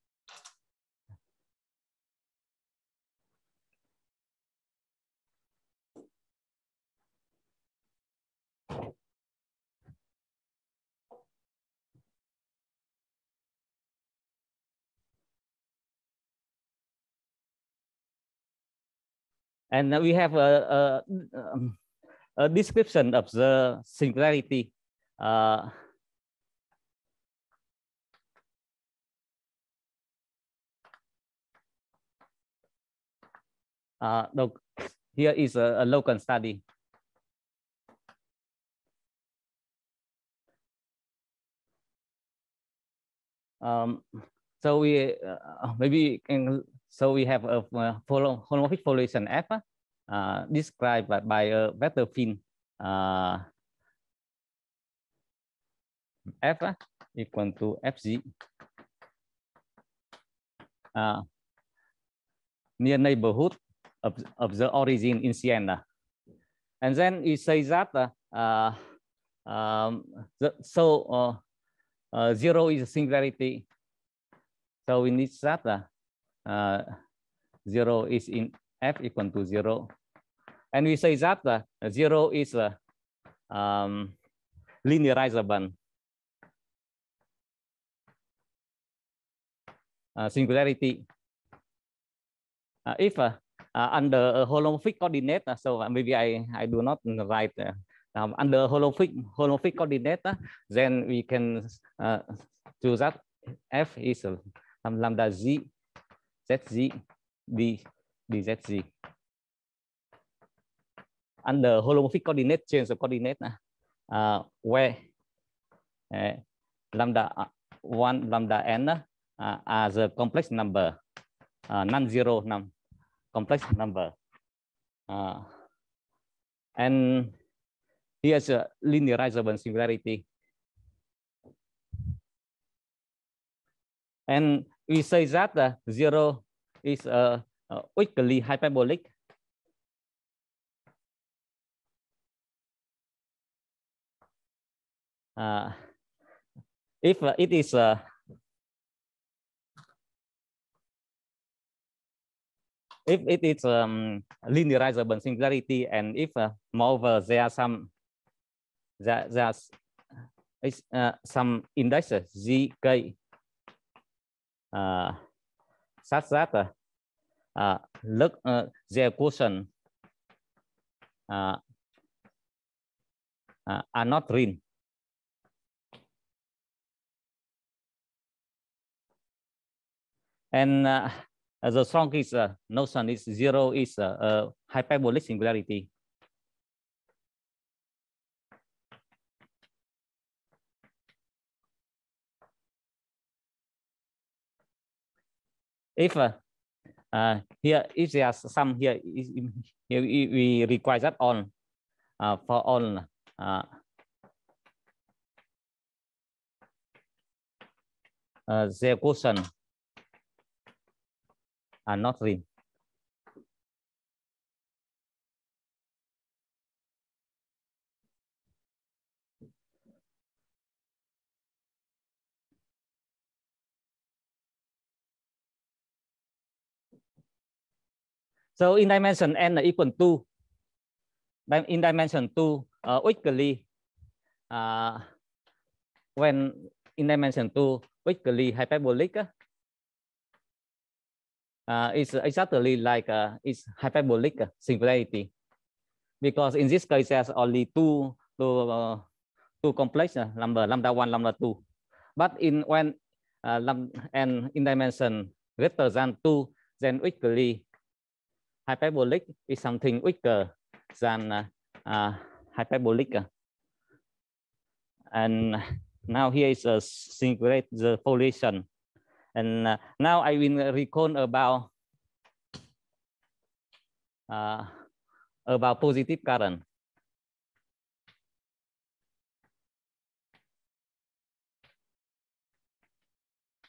And we have a, a, um, a description of the singularity. Uh, uh, look, here is a, a local study. Um, so we uh, maybe can so we have a, a holomorphic foliation F uh, described by, by a vector field uh, F equal to Fg uh, near neighborhood of, of the origin in Cn. And then it says that uh, um, the, so uh, uh, zero is a singularity. So we need that uh, 0 is in f equal to 0. And we say that the 0 is uh, um, linearizable uh, singularity. Uh, if uh, uh, under a holomorphic coordinate, uh, so uh, maybe I, I do not write uh, um, under holomorphic, holomorphic coordinate, uh, then we can uh, that f is uh, lambda z zz d dzz. Under holomorphic coordinate, change the coordinate uh, where uh, lambda à, 1, lambda n uh, as a complex number, uh, non-zero num complex number. Uh, and here's a linearizable singularity. And we say that uh, zero is a uh, weakly hyperbolic. Uh, if uh, it is uh, if it is um, linearizable singularity and if uh, moreover there are some there, there's uh, some indexes z k uh, such that uh, look uh, their quotient uh, uh, are not real. And uh, the strongest uh, notion is zero is uh, a hyperbolic singularity. if uh, uh, here if there are some here, here we require that on uh, à, for all. À. Uh, uh, their question. Are not real. So in dimension n equal to in dimension two uh, weakly uh, when in dimension two weakly hyperbolic uh, uh, is exactly like uh, is hyperbolic uh, singularity. Because in this case there's only two two uh, two complex uh, number lambda one lambda two. But in when uh, and in dimension greater than two then weakly hyperbolic is something weaker than uh, uh, hyperbolic. And now here is a singulate the population And uh, now I will recall about uh, about positive current.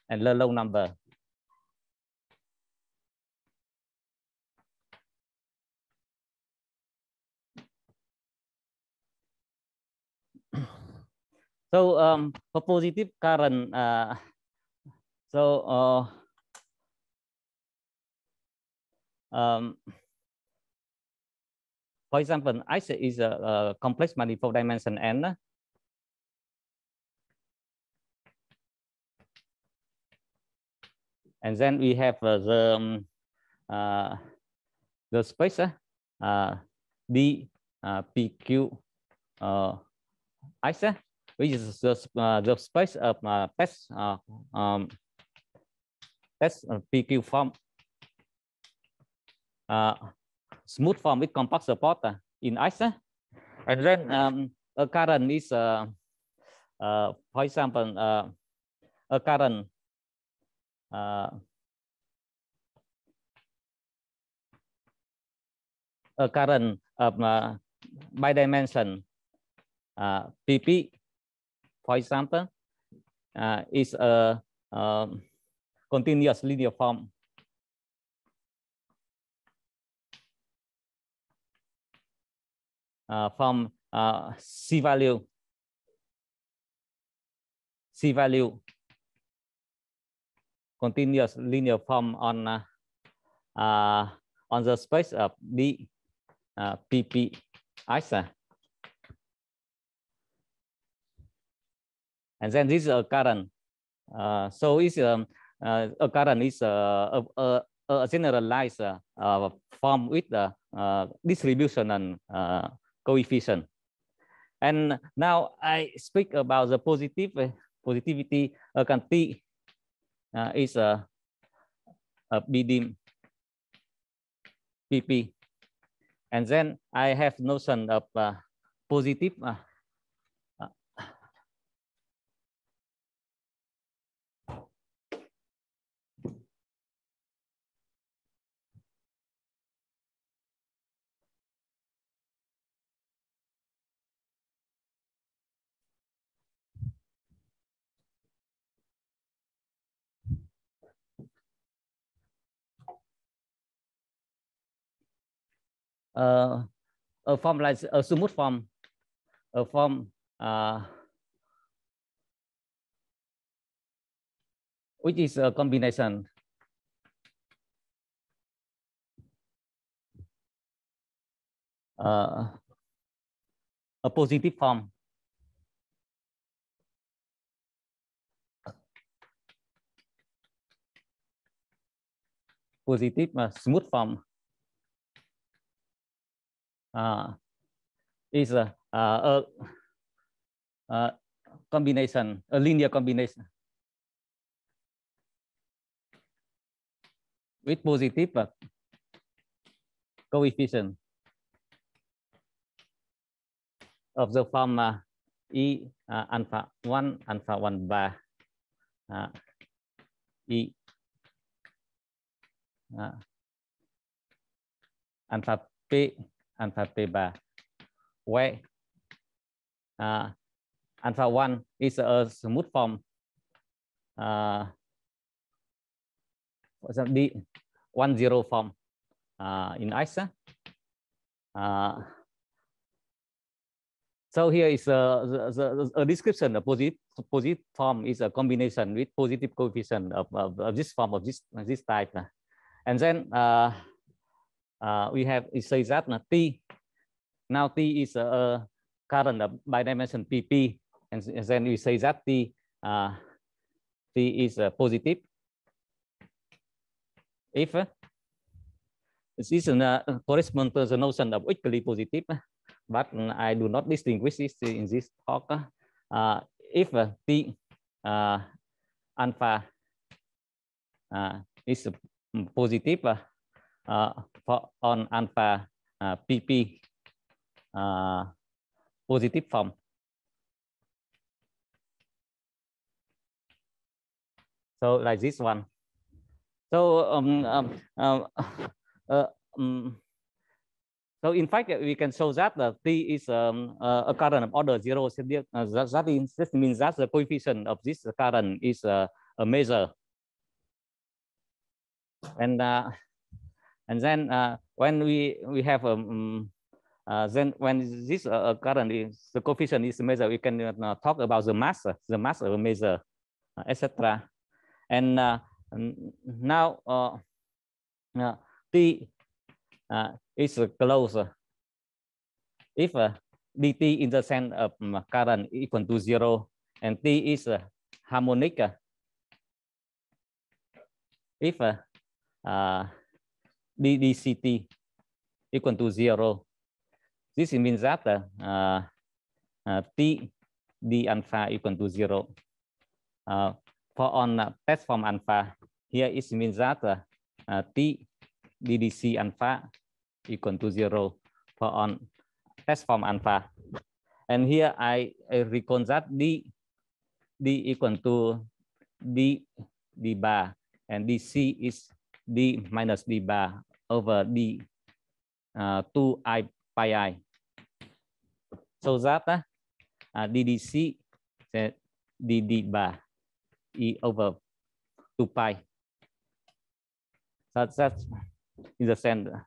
And the low number. So um, for positive current, uh, so uh, um, for example, ice is a, a complex manifold dimension n. Uh, and then we have uh, the um, uh, the space uh, uh D uh, PQ uh, ICE. Which is the, uh, the space of uh, test uh, um, test uh, PQ form, smooth form with compact support in. Uh, and then um, a current is, uh, for example, a current a current of uh, bidimension uh, PP for example, uh, is a um, continuous linear form. Uh, from uh, C value, C value, continuous linear form on uh, uh, on the space of D uh, PP and then this is a current. Uh, so it's um, uh, a current is uh, a, a, a generalized uh, form with the uh, distribution and coefficient. And now I speak about the positive positivity. Uh, is a, a BDIM PP. And then I have notion of positive Ờ, uh, a form like a smooth form, a form uh, which is a combination? Uh, a positive form. Positive uh, smooth form uh, is a, uh, a, a combination, a linear combination. With positive uh, coefficient of the form uh, E uh, alpha 1, alpha 1 bar uh, E uh, alpha P bar, where uh, alpha 1 is a smooth form uh, the one zero form uh, in ISA. Uh, so here is a, the, a description. The positive, positive form is a combination with positive coefficient of, of, of this form of this this type. And then uh, uh, we have it says that uh, T. Now T is a, a current uh, by dimension PP, and, and, then we say that T uh, T is uh, positive. If uh, this is uh, correspond to the notion of equally positive, but I do not distinguish this in this talk. Uh, if uh, T uh, alpha uh, is positive, uh, for on alpha à, uh, PP uh, à, positive form. So like this one. So um, um, um, uh, um, so in fact, we can show that the T is um, uh, a current of order zero. Uh, that, that, is, that means that the coefficient of this current is uh, a measure. And uh, and then uh, when we we have um, uh, then when this uh, current is the coefficient is measured, we can uh, talk about the mass, the mass of a measure, uh, etc. And uh, now uh, uh, T uh, is close. If uh, dt in the sense of current equal to zero and T is uh, harmonic, if uh, uh, ddct equal to zero, this means that uh, uh, T d alpha equal to zero. Uh, for on uh, test form alpha, here it means that uh, T ddc alpha equal to zero. For on test form alpha. And here I, I recall that D, D equal to D, D bar and DC is D minus D bar over D uh, 2I pi I. So that uh, uh, DDC DD bar E over 2 pi. So that's in the center.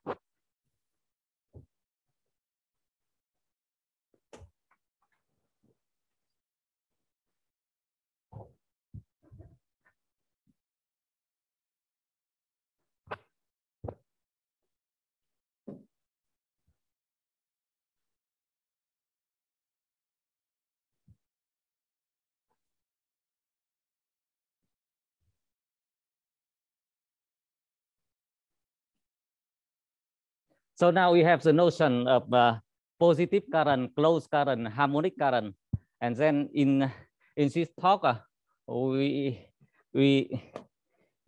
So now we have the notion of uh, positive current, closed current, harmonic current. And then in, in this talk, uh, we, we,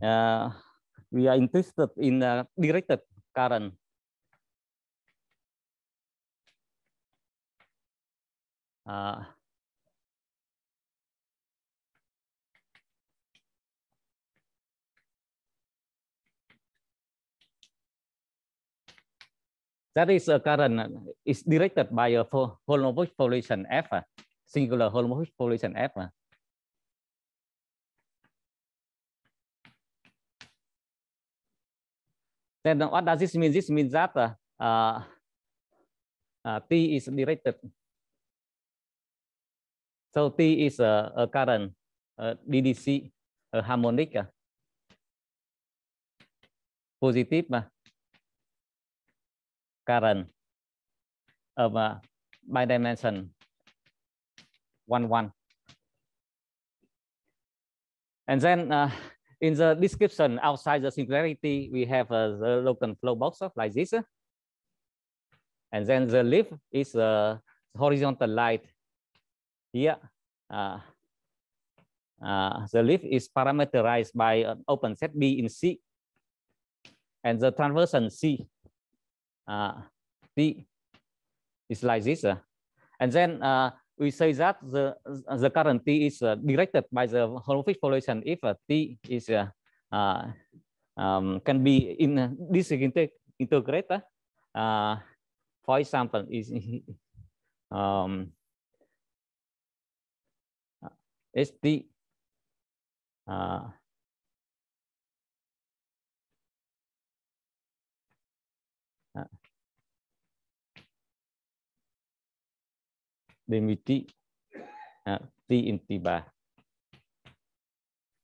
uh, we are interested in uh, directed current. Uh, That is a current uh, is directed by a holomorphic population F, uh, singular holomorphic population F. Uh. Then what does this mean? This means that uh, uh, T is directed. So T is a, a current, a DDC, a harmonic, positive current of a bidimension one one. And then uh, in the description outside the singularity, we have uh, the local flow box like this. And then the leaf is a horizontal light here. Uh, uh, the leaf is parameterized by an open set B in C. And the transversion C uh, T is like this. Uh, and then uh, we say that the, the current T is directed by the holomorphic foliation if T is um, can be in uh, this integrator. Uh, for example, is um, ST uh, limiti uh, t in t bar.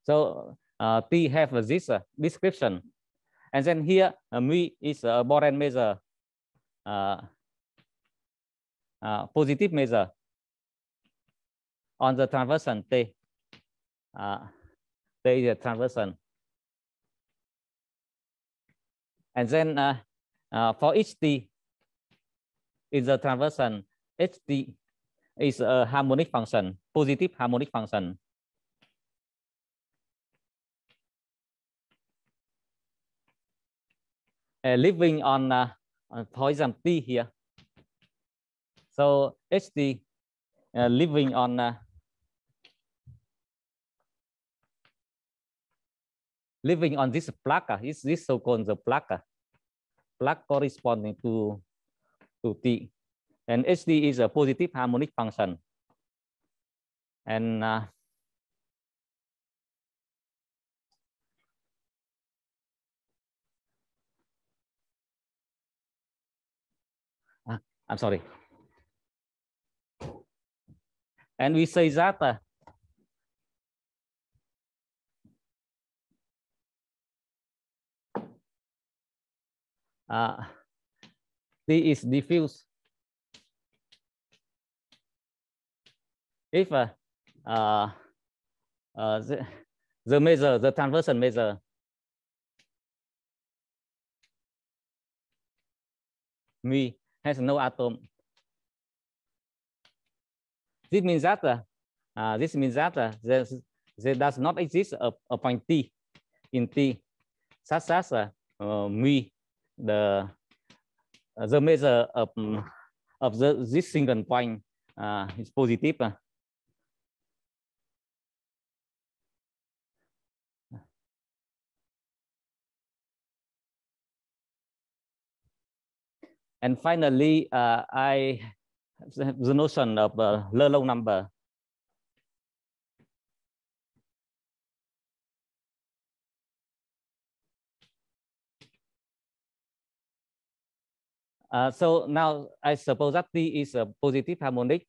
So uh, t have this uh, description, and then here uh, mi is a Borel measure, uh, uh, positive measure on the transversion t. Uh, t is a transversion, and then uh, uh, for each t is a transversion ht is a harmonic function, positive harmonic function. Uh, living on, uh, on, for example, T here. So HD uh, living on uh, living on this plaque is this so-called the plaque, plaque corresponding to, to T. And HD is a positive harmonic function. And uh, uh, I'm sorry. And we say that uh, uh, T is diffuse if uh, uh, uh, the, the measure, the transversion measure me has no atom. This means that uh, uh, this means that uh, there, there does not exist a, a point T in T such as uh, uh, me the uh, the measure of of the this single point uh, is positive. Uh, And finally, uh, I have the notion of uh, Lelong number. Uh, so now I suppose that T is a positive harmonic,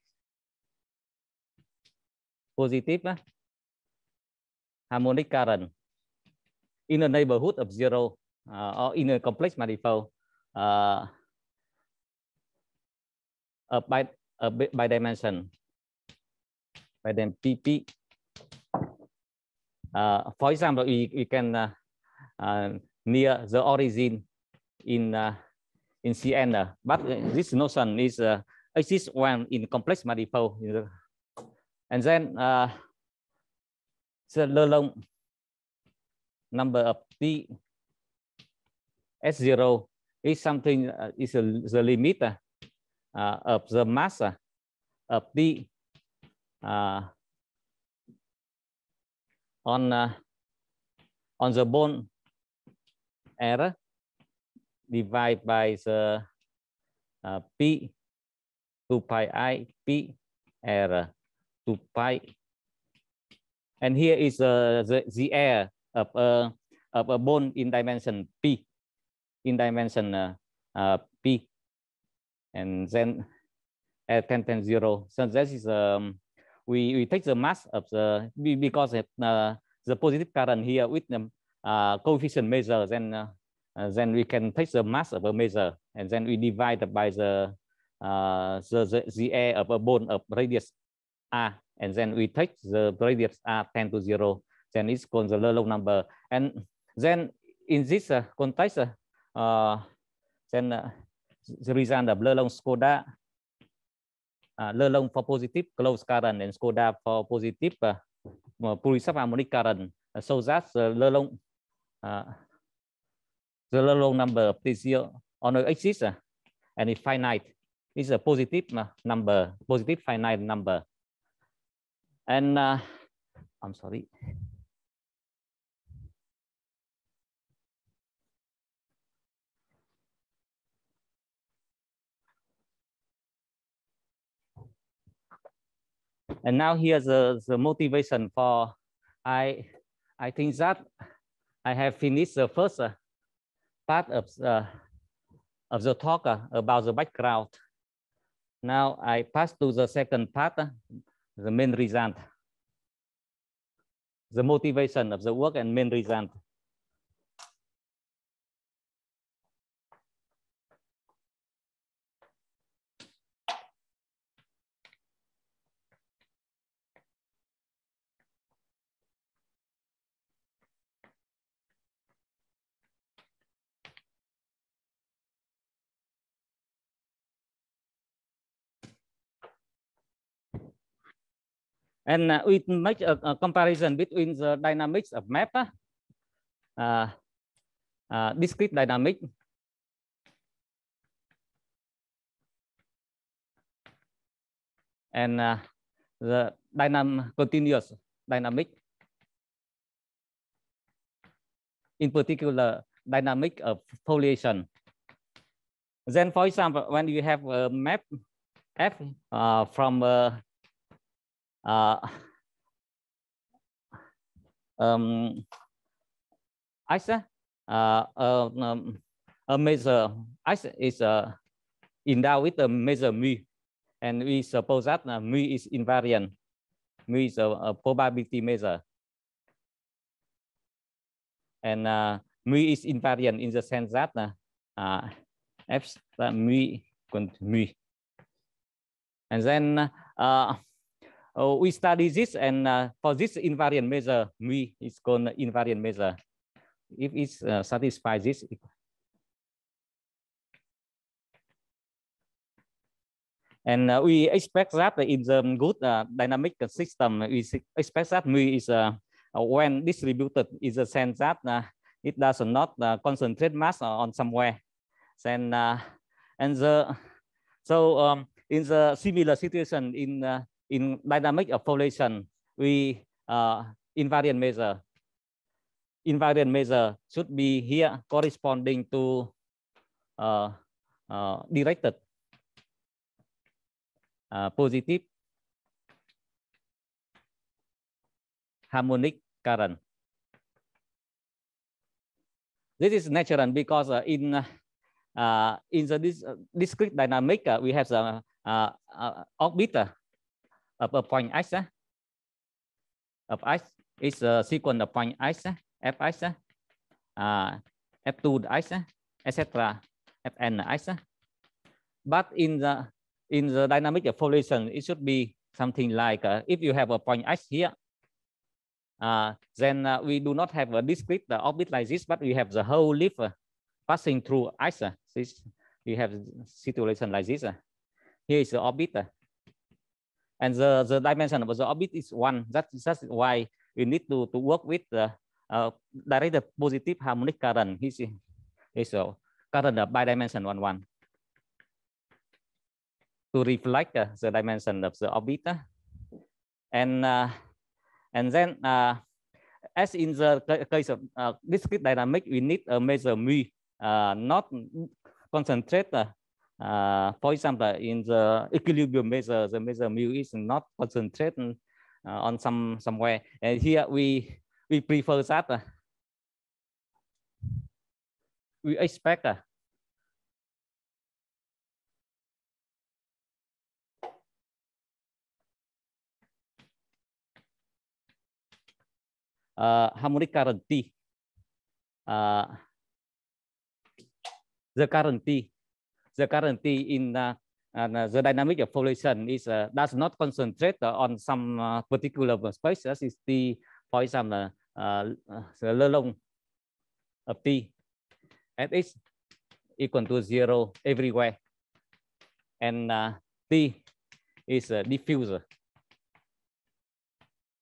positive uh, harmonic current in the neighborhood of zero uh, or in a complex manifold. Uh, uh, by uh, by dimension by then pp uh, à, for example we, we can uh, uh, near the origin in uh, in cn uh, but uh, this notion is uh, exists when in complex manifold and then uh, the long number of t s0 is something uh, is a, the limit uh, uh, of the mass of the uh, on uh, on the bone error divided by the uh, p 2 pi i p error 2 pi. And here is uh, the the air of a of a bone in dimension p in dimension uh, uh, p and then at 10 10 0 so this is um we we take the mass of the because uh, the positive current here with the uh, coefficient measure then uh, uh, then we can take the mass of a measure and then we divide by the uh, the, the, the area of a bone of radius r and then we take the radius r 10 to 0 then it's called the Lelong number. And then in this uh, context uh, then uh, the result of Lelong Skoda, uh, Lelong for positive closed current and Skoda for positive à, uh, harmonic current. Uh, so that the Lelong uh, à, the Lelong number of this on the axis uh, and it's finite. It's a positive uh, number, positive finite number. And uh, I'm sorry. And now here's the, the motivation for I I think that I have finished the first uh, part of uh, of the talk uh, about the background. Now I pass to the second part, uh, the main result, the motivation of the work and main result. And uh, we make a, a, comparison between the dynamics of map, uh, uh, uh discrete dynamic, and uh, the dynamic continuous dynamic. in particular dynamic of foliation. Then, for example, when you have a map F uh, from uh, uh, um, ISA, uh, uh, um, a measure X is uh, endowed with a measure mu, and we suppose that uh, mu is invariant. Mu is a, a probability measure. And uh, mu is invariant in the sense that uh, uh, f uh, mu equal mu. And then uh, oh, we study this, and uh, for this invariant measure, mu is called invariant measure. If it uh, satisfies this, And uh, we expect that in the good uh, dynamic system, we expect that mu is uh, when distributed in the sense that it does not concentrate mass on somewhere. Then, and the, so um, in the similar situation in, in dynamic of foliation, we invariant measure. Invariant measure should be here corresponding to uh, uh, directed. Uh, positive harmonic current. This is natural because uh, in uh, in the uh, discrete dynamic uh, we have the uh, uh, orbit of a point x of x is a sequence of point x fx uh, f2 x etc fn x but in the in the dynamic evolution, it should be something like uh, if you have a point x here, uh, then uh, we do not have a discrete uh, orbit like this, but we have the whole leaf uh, passing through x. Uh, this, we have situation like this. here is the orbit. And the, the dimension of the orbit is one. That, that's why we need to, to work with the uh, directed positive harmonic current. This is a current of bidimension one one to reflect uh, the dimension of the orbit. And, uh, and then uh, as in the case of uh, discrete dynamic, we need a measure mu, uh, not concentrate. Uh, for example, in the equilibrium measure, the measure mu is not concentrated on some somewhere. And here we we prefer that we expect uh, harmonic current T. Uh, the current T, the guarantee in uh, uh, the dynamic of population is uh, does not concentrate uh, on some uh, particular space. As is T, for example, uh, uh the long of T, at x equal to zero everywhere, and uh, T is a diffuser.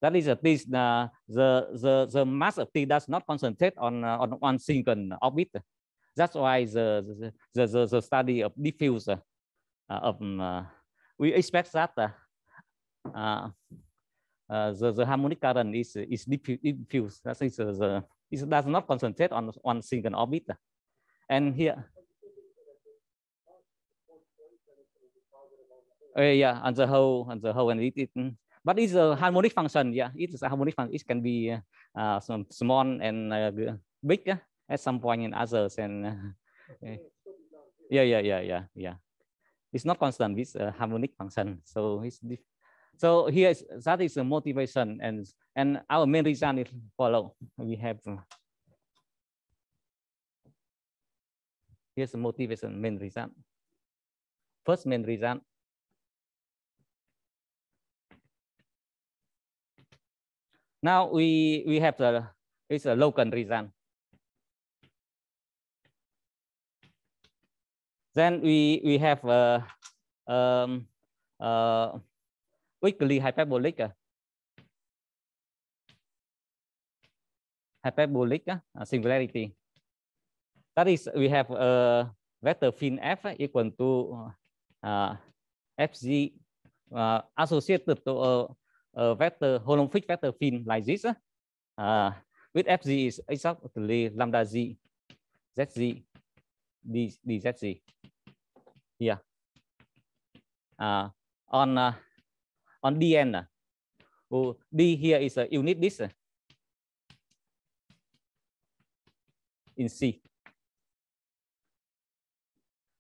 That is at least uh, the, the, the mass of T does not concentrate on, uh, on one single orbit. That's why the, the, the, the study of diffuse uh, of, uh, we expect that uh, uh, the, the harmonic current is, is diffuse. That is the, it does not concentrate on one single orbit. And here, uh, yeah, on the whole, on the whole, and it, it but it's a harmonic function. Yeah, it is a harmonic function. It can be uh, some small and uh, big uh, at some point in others. And uh, yeah, yeah, yeah, yeah, yeah. It's not constant. It's a harmonic function. So it's so here is that is the motivation and and our main reason is follow. We have uh, here's the motivation main reason. First main reason Now we, we have the, it's a local reason. Then we, we have a, um, uh, weakly hyperbolic uh, hyperbolic uh, singularity. That is, we have a vector fin f uh, equal to uh, fg uh, associated to a a vector holomorphic vector field like this. Uh, with fz is exactly lambda z, zz, d, DZG Here. Uh, on uh, on dn, uh, oh, d here is a unit disk uh, in C.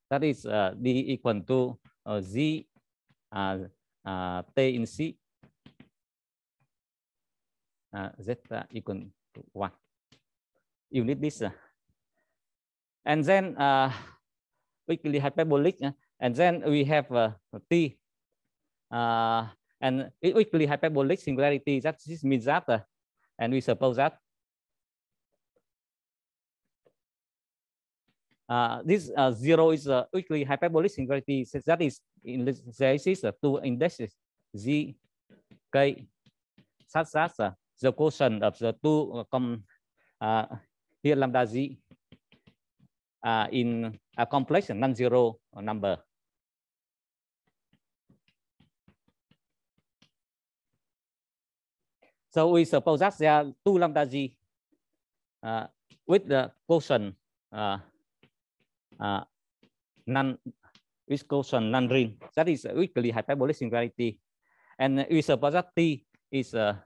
That is à, uh, d equal to uh, z uh, uh, t in C uh, zeta equal to one. Unit this. Uh, and then uh, weakly hyperbolic, uh, and then we have uh, t. Uh, and weakly hyperbolic singularity, that this means that, uh, and we suppose that. Uh, this uh, zero is a weakly hyperbolic singularity. So that is in this is uh, two indexes z, k, such uh, the quotient of the two uh, com, uh, here lambda z uh, in a complex non-zero number. So we suppose that there are two lambda g uh, with the quotient uh, uh, non with quotient non-ring. That is weakly hyperbolic singularity. And we suppose that t is a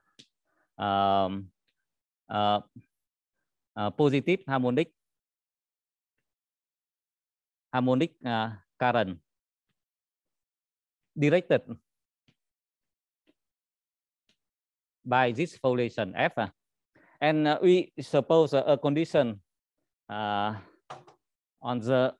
um, uh, uh, positive harmonic harmonic uh, current directed by this foliation F. And uh, we suppose a, a condition uh, on the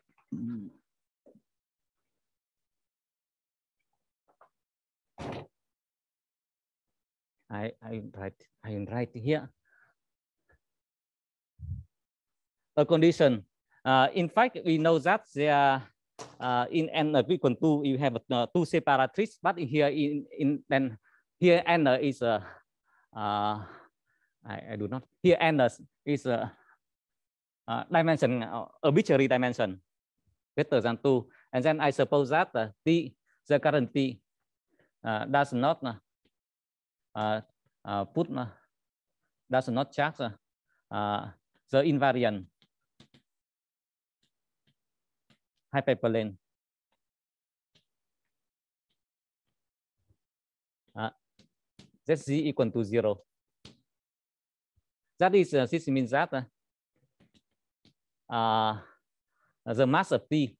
I, I write I write here a condition. Uh, in fact, we know that there uh, in n uh, equal to you have uh, two separatrices, but here in in then here n is a uh, ờ, I, I do not here n is a uh, dimension uh, arbitrary dimension greater than two, and then I suppose that uh, t the current t uh, does not uh, uh, uh, put uh, does not charge uh, uh the invariant. Hyperplane. Uh, z equal to zero. That is, uh, this means that uh, the mass of t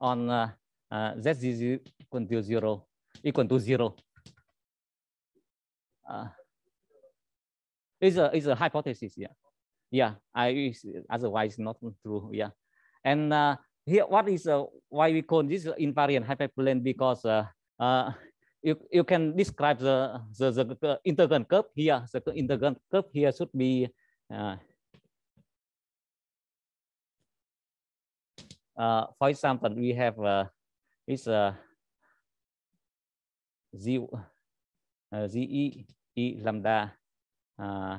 on uh, uh, z equal to zero equal to zero. Uh, is a a hypothesis. Yeah, yeah. I otherwise not true. Yeah, and uh, here what is uh, why we call this invariant hyperplane because uh, uh, you you can describe the the, the integral curve here. The integral curve here should be uh, uh, for example, we have uh, is uh, z uh, z e e lambda uh,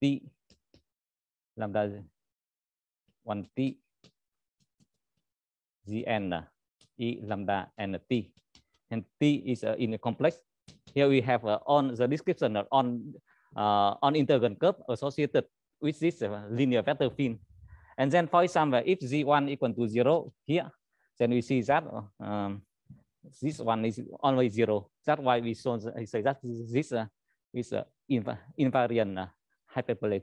t lambda 1 t gn e lambda n t and t is uh, in a complex here we have uh, on the description on uh, on integral curve associated with this uh, linear vector field and then for example if z1 equal to zero here then we see that um, this one is always zero that's why we show say that this uh, is inv invariant uh, hyperplane.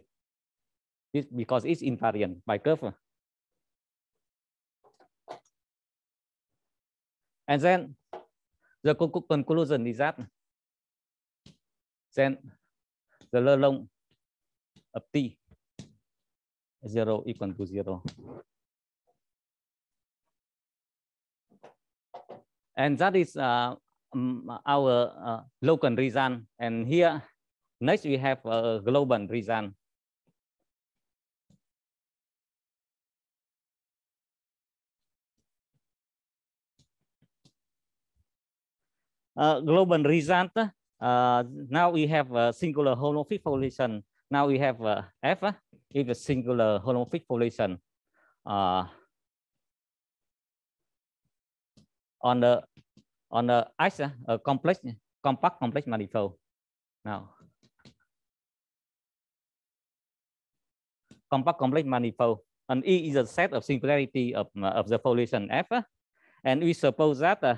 This because it's invariant by curve. And then the conclusion is that then the long of t zero equal to zero. And that is uh, our uh, local region. And here, next we have a global region. Uh, global result, Uh, now we have a singular holomorphic foliation. Now we have uh, F is a singular holomorphic foliation. Uh, on the on the X, a complex, compact complex manifold. Now, compact complex manifold. And E is a set of singularity of, uh, of the foliation F. And we suppose that uh,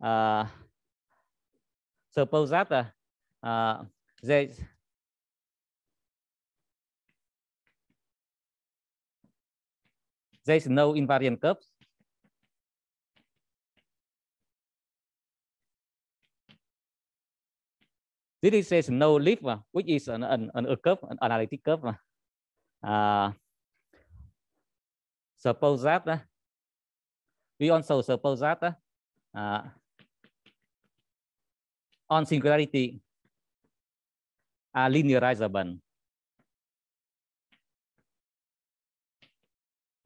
uh, suppose that uh, uh, they there is no invariant curves. This says no leaf, à, which is an, an, an a curve, an analytic curve. Uh, à. à, suppose that uh, we also suppose that uh, on singularity are linearizable.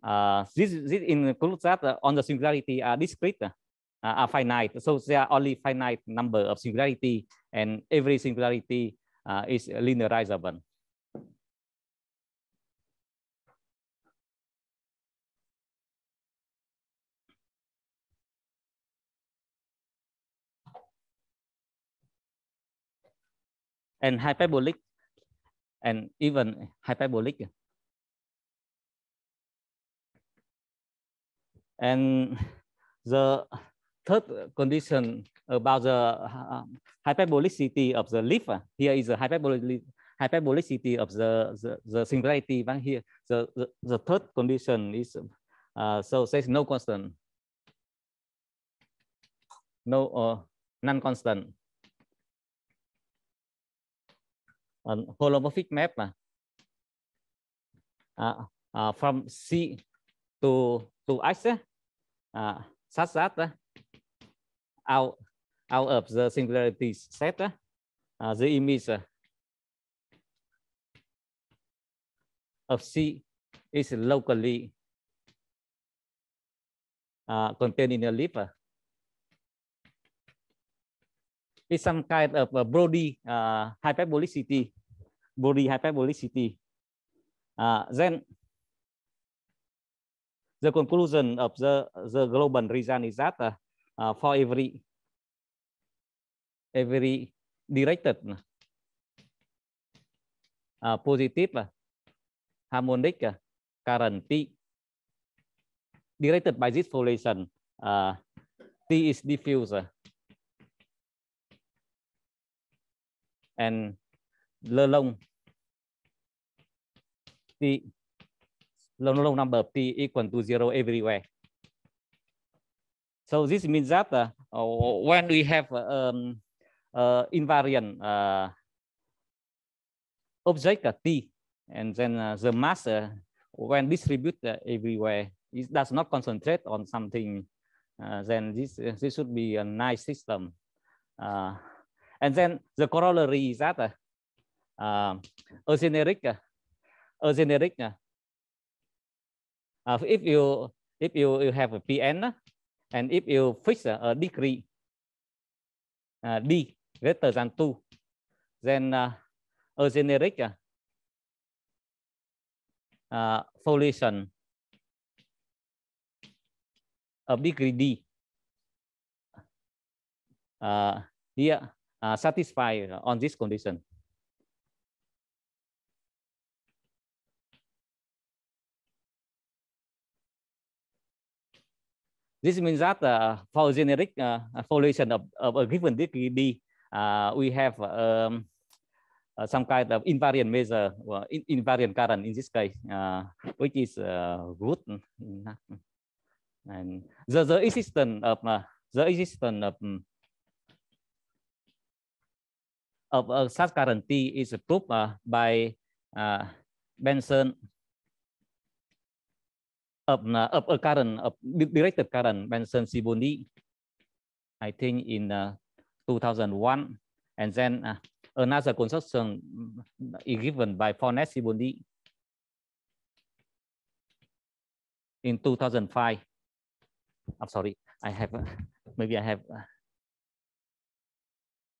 Uh, this, this includes that uh, on the singularity are discrete, uh, are finite. So there are only finite number of singularity and every singularity uh, is linearizable. And hyperbolic and even hyperbolic And the third condition about the uh, hyperbolicity of the leaf, uh, here is the hyperbolic hyperbolicity of the, the, the singularity but here. The, the, the third condition is, uh, so says no constant, no uh, non-constant. And holomorphic map uh, uh, from C to to X uh, sát sát uh, out, out of the singularity set, uh, the image uh, of C is locally uh, contained in a leaf. Is some kind of a Brody uh, hyperbolicity, Brody hyperbolicity. Uh, à, then the conclusion of the, the global reason is that uh, uh, for every every directed uh, positive uh, harmonic uh, current T directed by this population uh, T is diffuse uh, and Lelong T low, low number of t equal to zero everywhere. So this means that uh, when we have um, uh, invariant uh, object uh, t, and then uh, the mass uh, when distributed everywhere, it does not concentrate on something, then this this should be a nice system. And then the corollary is that uh, um, a generic uh, a generic uh, uh, if you if you, you have a pn uh, and if you fix a, a degree uh, d greater than two, then uh, a generic uh, uh, solution of degree d uh, here uh, satisfy uh, on this condition This means that uh, for generic uh, formulation of, of a given degree D, uh, we have um, uh, some kind of invariant measure, well, in, invariant current in this case, uh, which is uh, good. Mm, mm. And the, the existence of uh, the existence of um, of uh, a such guarantee is approved uh, by uh, Benson of, uh, of a current, of directed current Benson Siboni, I think in uh, 2001. And then uh, another construction mm, is given by Fornes Siboni in 2005. I'm sorry, I have, uh, maybe I have, uh,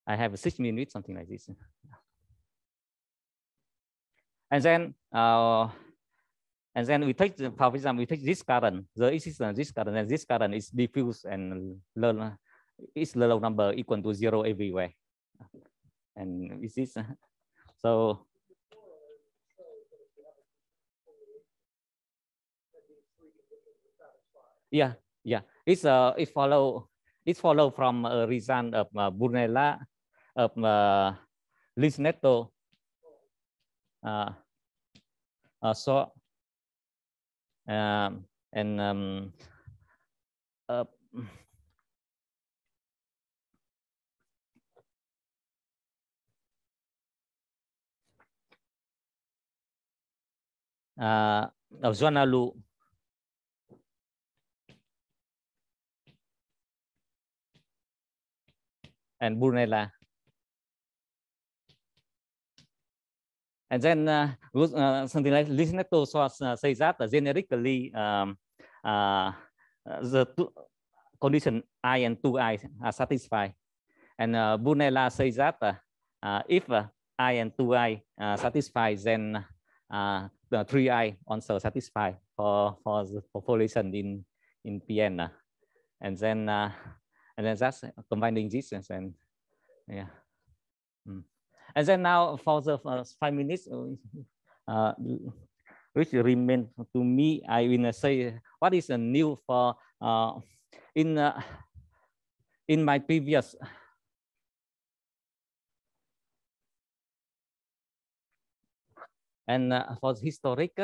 I have a six minutes, something like this. and then, uh, and then we take, the, for example, we take this current, the existence this current, and this current is diffuse and learn, its low number equal to zero everywhere. And is this, so yeah yeah it's uh it follow it follow from a result of uh, Brunella of ờ, uh, Lisnetto. Uh, à, uh, à, so um, and um, ờ, uh, uh, of Zuanalu and Brunella. And then uh, uh, something like Lins Neto uh, says that uh, generically um, uh, the two condition I and 2i are satisfied. And uh, Brunella says that if I and 2i uh, satisfied, then the 3i also satisfy for, for the foliation in, in PN. and then and then that's combining this and yeah. Mm. And then now for the five minutes, uh, which remain to me, I will say what is new for uh, in uh, in my previous and uh, for historic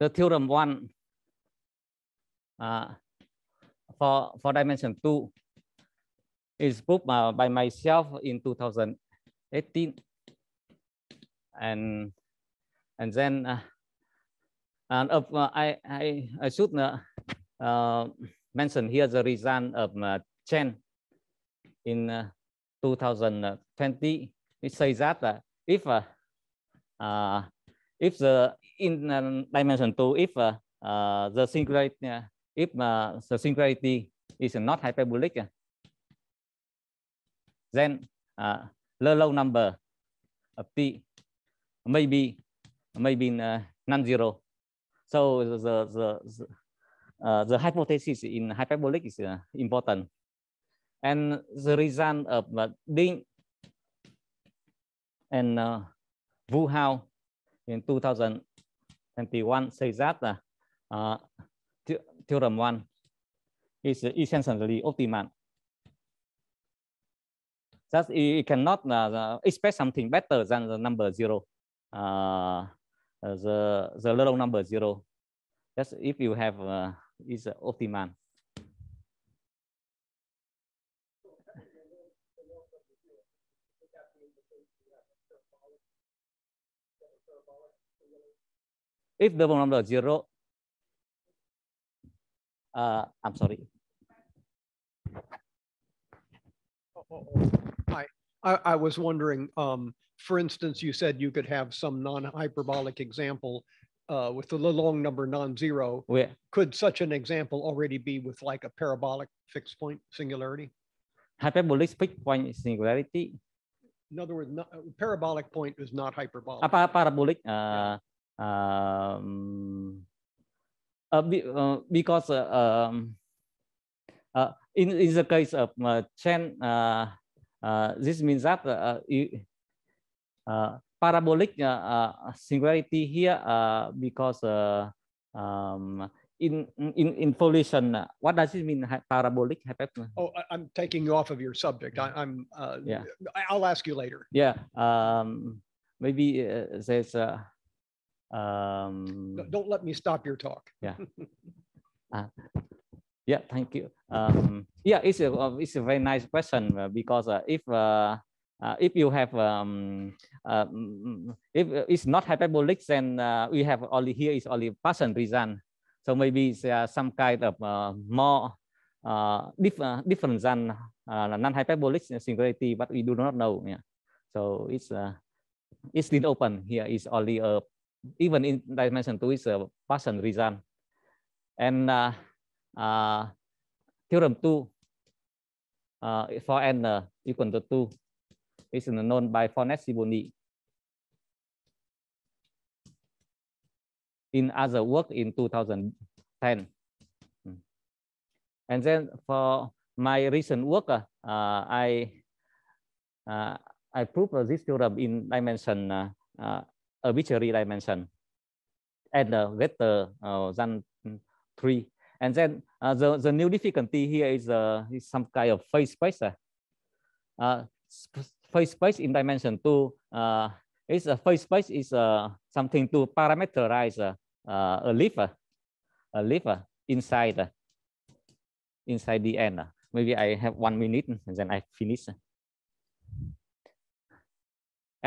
the theorem one uh, for for dimension two is proved uh, by myself in 2018 and and then uh, and of uh, I, I I should uh, uh, mention here the result of uh, Chen in uh, 2020. It says that uh, if uh, uh, if the in uh, dimension two, if uh, uh, the singularity, uh, if uh, the singularity is not hyperbolic, à, then uh, the low number of t maybe maybe uh, à, non-zero. So the the the, uh, the hypothesis in hyperbolic is uh, important, and the result of uh, Ding and uh, Wu Hao in 2021 says that uh, theorem one is essentially optimal. That it cannot uh, expect something better than the number zero, uh, the the little number zero. That's if you have uh, is optimal. if the number zero, uh, I'm sorry. I, I, I was wondering, um, for instance, you said you could have some non-hyperbolic example uh, with the long number non-zero. Where? Could such an example already be with like a parabolic fixed point singularity? Hyperbolic fixed point singularity. In other words, not, parabolic point is not hyperbolic. Apa parabolic? Uh, um, because uh, um, uh, in, in the case of uh, Chen, uh, uh, this means that uh, you, uh, parabolic uh, uh, singularity here uh, because uh, um, in in uh, what does it mean parabolic? Oh, I'm taking you off of your subject. I, I'm. Uh, Yeah. I'll ask you later. Yeah, um, maybe uh, there's uh, um, Don't let me stop your talk. yeah. Uh, yeah, thank you. Um, yeah, it's a uh, it's a very nice question uh, because uh, if uh, uh, if you have um, uh, if it's not hyperbolic, then uh, we have only here is only Paschen reason. So maybe it's uh, some kind of uh, more uh, uh, different than uh, non-hyperbolic singularity, but we do not know. Yeah. So it's uh, it's still open. Here is only a even in dimension two is a Paschen result. And uh, uh, theorem two uh, for n uh, equal to two is known by Fornet-Siboni. In other work in 2010. And then for my recent work, uh, uh, I uh, I prove this theorem in dimension uh, uh, arbitrary dimension and the vector than uh, three. And then uh, the, the new difficulty here is, uh, is some kind of phase space. Uh, phase space in dimension two uh, is a phase space is uh, something to parameterize uh, a leaf, a leaf inside inside the end. Maybe I have one minute and then I finish.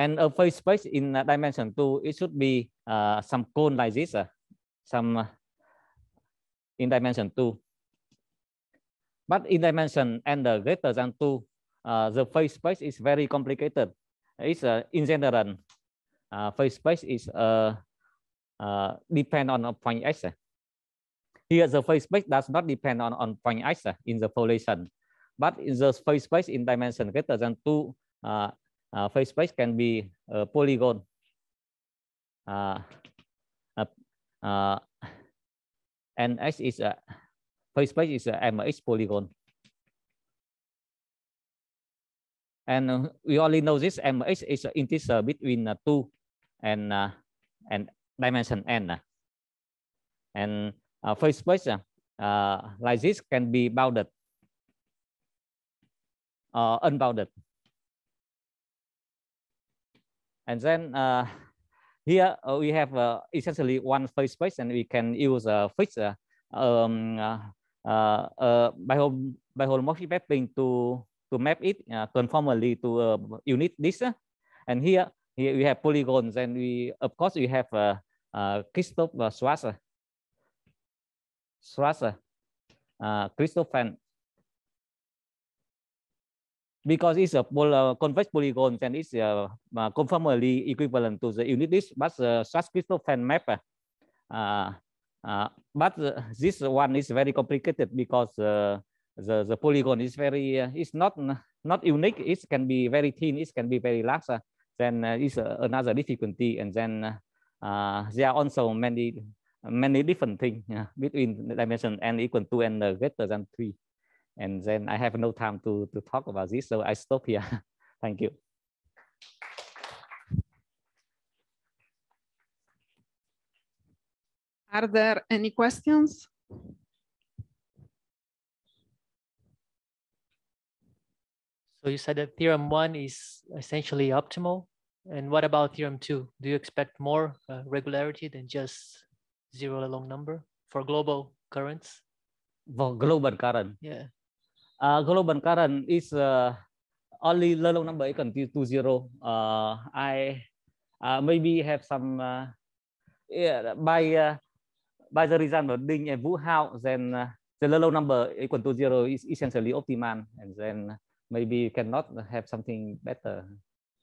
And a phase space in dimension two, it should be uh, some cone like this, uh, some in dimension two. But in dimension n greater than two, uh, the phase space is very complicated. It's uh, in general, uh, phase space is uh, uh, depend on a point x. Here, the phase space does not depend on, on point x in the foliation, but in the phase space in dimension greater than two, uh, uh, phase space can be a polygon. Uh, uh, uh, and x is a phase space is a mx polygon. And uh, we only know this mx is an integer between uh, 2 and uh, and dimension n. And uh, phase space uh, like this can be bounded or unbounded. And then uh, here uh, we have uh, essentially one phase space and we can use a fixed um, by whole by holomorphic mapping to to map it uh, conformally to a unit disk. And here, here we have polygons and we, of course, we have uh, uh, Christoffel uh, Schwarzer, Schwarzer, uh, Christoffel because it's a uh, convex polygon and it's uh, uh, conformally equivalent to the unit disk, but uh, Schwarz-Christoffel map. Uh, uh, but uh, this one is very complicated because uh, the, the polygon is very, uh, it's not, not unique. It can be very thin. It can be very large. Uh, then uh, it's uh, another difficulty. And then uh, there are also many, many different things between the dimension n equal to n greater than three. And then I have no time to, to talk about this. So I stop here. Thank you. Are there any questions? So you said that theorem one is essentially optimal. And what about theorem two? Do you expect more uh, regularity than just zero Lelong number for global currents? For global current? Yeah. Uh, global current is uh, only Lelong number equal to zero. Uh, I uh, maybe have some uh, yeah, by uh, by the result of Ding and Wu Hao, then uh, the Lelong number equal to zero is essentially optimal, and then maybe you cannot have something better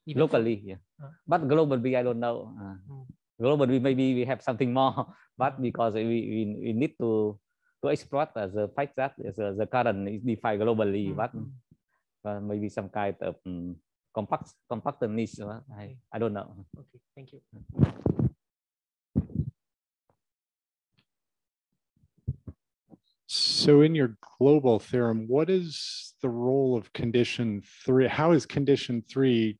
Even locally yeah uh, but globally i don't know uh, mm. globally maybe we have something more but because we, we, we need to to exploit uh, the fact that the, the current is defined globally mm. but uh, maybe some kind of um, compact compactness uh, I, I don't know okay thank you So in your global theorem, what is the role of condition three? How is condition three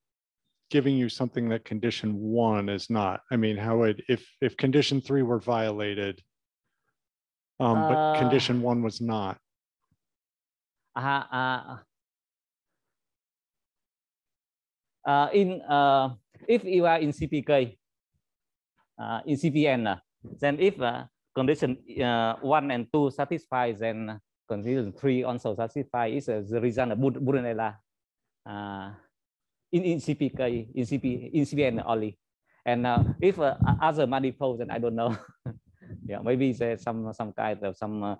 giving you something that condition one is not? I mean, how would, if, if condition three were violated, um, but Uh, condition one was not? uh, uh, uh, in uh, if you are in CPK, uh, in CPN, uh, then if uh, condition uh, one and two satisfy, then condition three also satisfy is uh, the result of Bur- Brunella uh, in, in CPK, in CP, in CPN only. And uh, if uh, other manifold, then I don't know. yeah, maybe there's some some kind of some uh,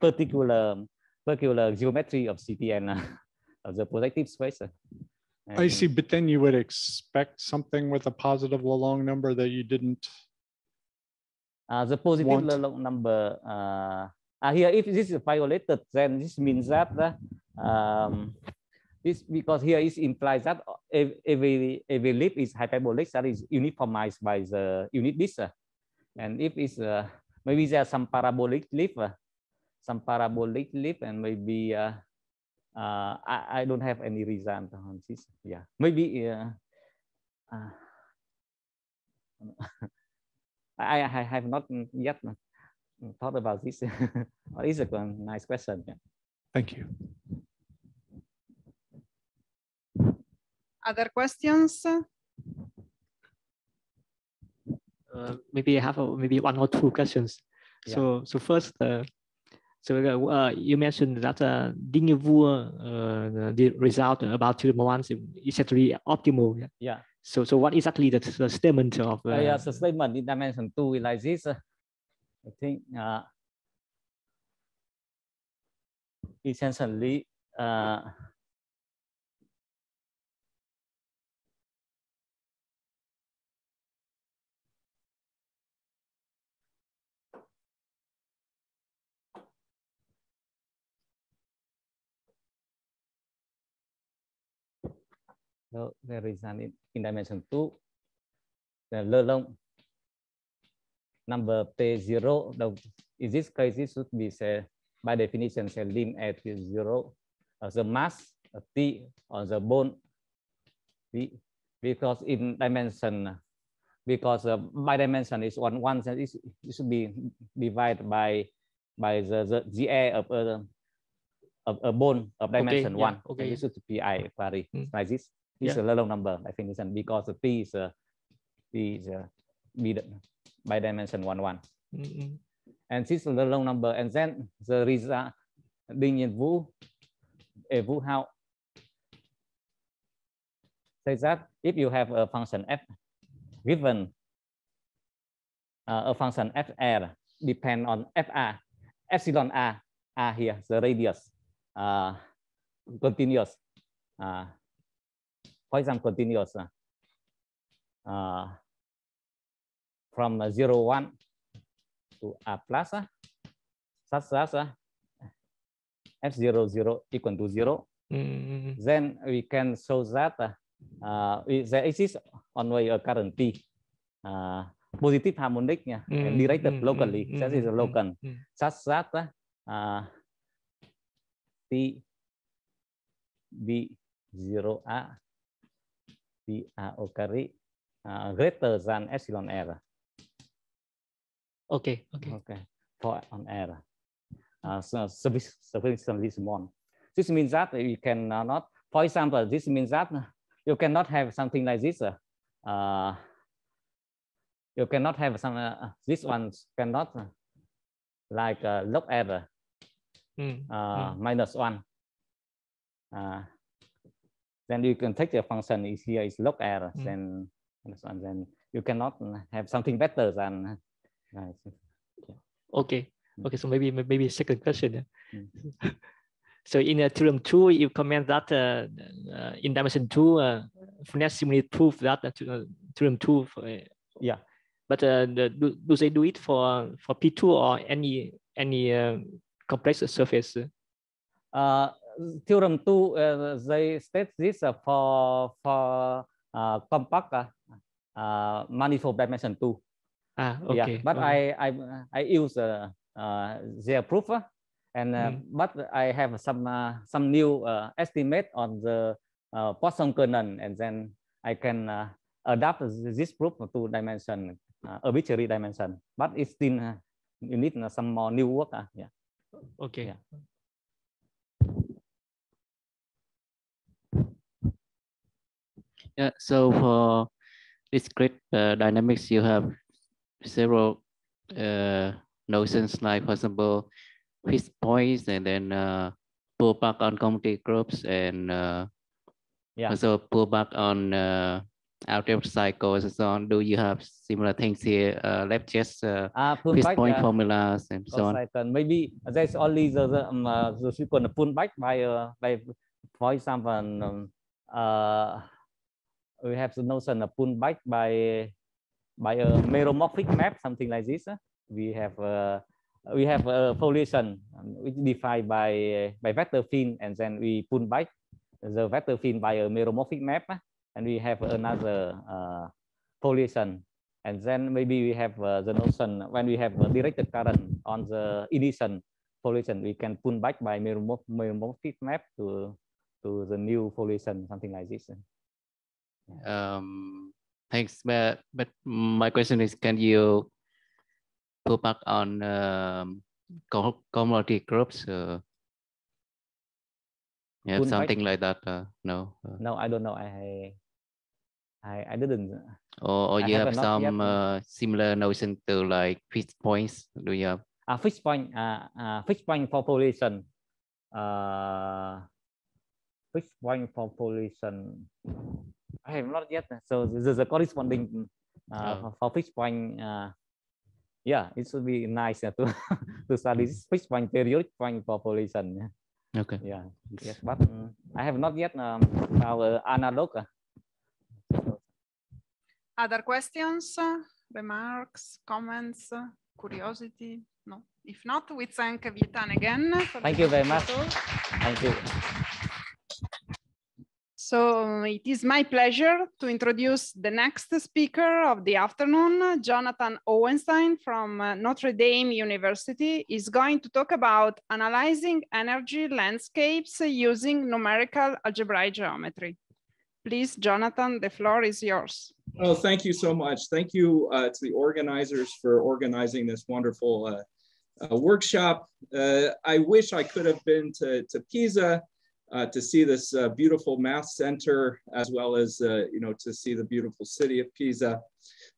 particular particular geometry of CPN uh, of the projective space. uh, I see, but then you would expect something with a positive Lelong number that you didn't. Uh, the positive want- Lelong number uh, uh, here, if this is violated, then this means that uh, um, this because here is implies that ev- every every leaf is hyperbolic that is uniformized by the unit disk. Uh, And if it's uh, maybe there are some parabolic leaf, uh, some parabolic leaf, and maybe uh, uh, I, I don't have any reason on this. Yeah, maybe. Uh, uh, I, I have not yet thought about this. it's a nice question. Yeah. Thank you. Other questions? Uh, maybe I have a, maybe one or two questions. Yeah. So so first, uh, so uh, you mentioned that uh, uh, the result about two months is actually optimal. Yeah. Yeah. So so what exactly the, the statement of? Uh, yeah, the statement in dimension two is like this. Uh, I think uh, essentially. So there is an in, dimension two, the Lelong number P0. The, in this case, it should be say, by definition say lim at zero uh, the mass uh, T on the bone T, because in dimension because uh, by dimension is one one it, it should be divided by by the the, the area of a of a bone of dimension Okay, yeah, one. okay, It should be I vary Mm. like this. This Yeah. is a low number definition because the P is a P is a be the, by dimension one one. Mm, And this is the low number, and then the result đương nhiên Vũ a Vũ how says that if you have a function f given uh, a function fr depend on fr epsilon r r here the radius uh, continuous uh, for example, continuous. Uh, from 0, 1 to A plus, uh, such as uh, F0, 0 equal to zero, Mm. -hmm. Then we can show that uh, uh, there exists only a current P. Uh, positive harmonic yeah, mm, -hmm. hmm directed mm, -hmm. locally. Mm, -hmm. that is a local. Mm, -hmm. such that hmm, hmm, uh, T B 0A VRO carry uh, greater than epsilon R. Okay, okay. Okay, for on R. Uh, so service, sufficiently small. This means that you can uh, not. for example, this means that you cannot have something like this. Uh, uh, you cannot have some, uh, this one cannot uh, like uh, log R mm. Uh, mm. minus one. Uh, then you can take the function is here is log error, Mm. then minus one, then you cannot have something better than uh, Okay. Okay. So maybe maybe second question. Mm. so in uh, theorem two, you comment that uh, uh, in dimension two, uh, Fornæss simulate proof that uh, uh, theorem two. For, uh, yeah. But uh, the, do, do they do it for for P two or any any uh, complex surface? Uh, theorem two, uh, they state this uh, for for uh, compact uh, uh, manifold dimension two. Ah, Yeah, okay. but okay. I I I use uh, uh, their proof, uh, and uh, Mm. but I have some uh, some new uh, estimate on the uh, Poisson kernel, and then I can uh, adapt this proof to dimension uh, arbitrary dimension. But it's still uh, you need uh, some more new work. Uh, yeah. Okay. Yeah. Yeah, so for discrete uh, dynamics, you have several uh, notions like, for example, fixed points and then uh, pull back on cohomology groups and uh, Yeah. also pull back on uh, algebra cycles and so on. Do you have similar things here? Uh, let's just uh, Ah, pull fixed back, point uh, formulas and so on. Maybe there's only the the, um, uh, the pull back by uh, by for example um, uh, we have the notion of pull back by by a meromorphic map something like this. We have uh, we have a foliation um, which defined by by vector field and then we pull back the vector field by a meromorphic map and we have another uh, foliation and then maybe we have uh, the notion when we have a directed current on the initial foliation, we can pull back by meromorphic map to to the new foliation, something like this. Um, thanks, but but my question is, can you pull back on um, cohomology groups? Uh, yeah, something like that. Uh, no. Uh, no, I don't know. I I I didn't. Or, or you have, some uh, similar notion to like fixed points? Do you have? Uh, fixed point. Uh, uh, fixed point for foliation. Uh, fixed point for foliation. I have not yet. So this is a corresponding uh, oh. for fixed point. Uh, yeah, it should be nice uh, to to study this fixed point periodic point foliation. Okay. Yeah. Yes, but um, I have not yet um, our analog. Uh, other questions, remarks, comments, curiosity? No. If not, we thank Viet-Anh again. Thank you very much. Thank you. So it is my pleasure to introduce the next speaker of the afternoon, Jonathan Hauenstein from uh, Notre Dame University is going to talk about analyzing energy landscapes using numerical algebraic geometry. Please, Jonathan, the floor is yours. Oh, thank you so much. Thank you uh, to the organizers for organizing this wonderful uh, uh, workshop. Uh, I wish I could have been to, to Pisa uh, to see this uh, beautiful math center, as well as, you know, to see the beautiful city of Pisa.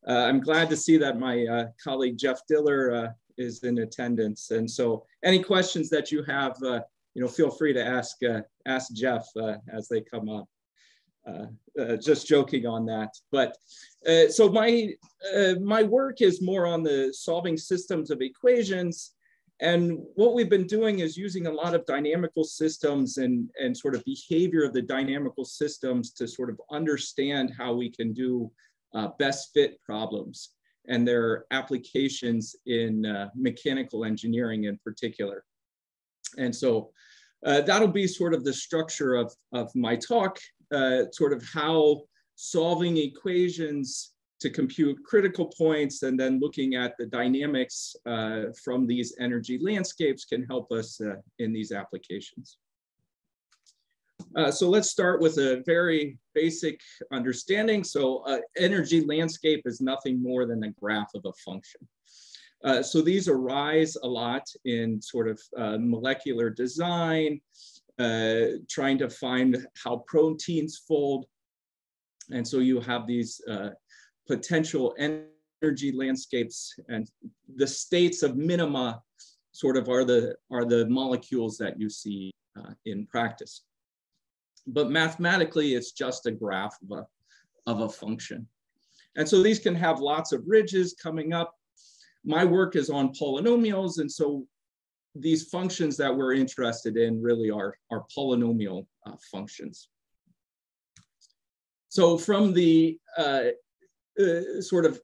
I'm glad to see that my colleague Jeff Diller is in attendance. And so any questions that you have, you know, feel free to ask, ask Jeff as they come up. Uh, uh, just joking on that. But uh, so my, uh, my work is more on the solving systems of equations. And what we've been doing is using a lot of dynamical systems and, and sort of behavior of the dynamical systems to sort of understand how we can do uh, best fit problems and their applications in mechanical engineering in particular. And so uh, that'll be sort of the structure of, of my talk uh, sort of how solving equations to compute critical points and then looking at the dynamics uh, from these energy landscapes can help us uh, in these applications. Uh, so let's start with a very basic understanding. So uh, energy landscape is nothing more than a graph of a function. Uh, so these arise a lot in sort of uh, molecular design, trying to find how proteins fold. And so you have these potential energy landscapes and the states of minima sort of are the, are the molecules that you see uh, in practice. But mathematically, it's just a graph of a, of a function. And so these can have lots of ridges coming up. My work is on polynomials. And so these functions that we're interested in really are, are polynomial uh, functions. So from the uh, uh, sort of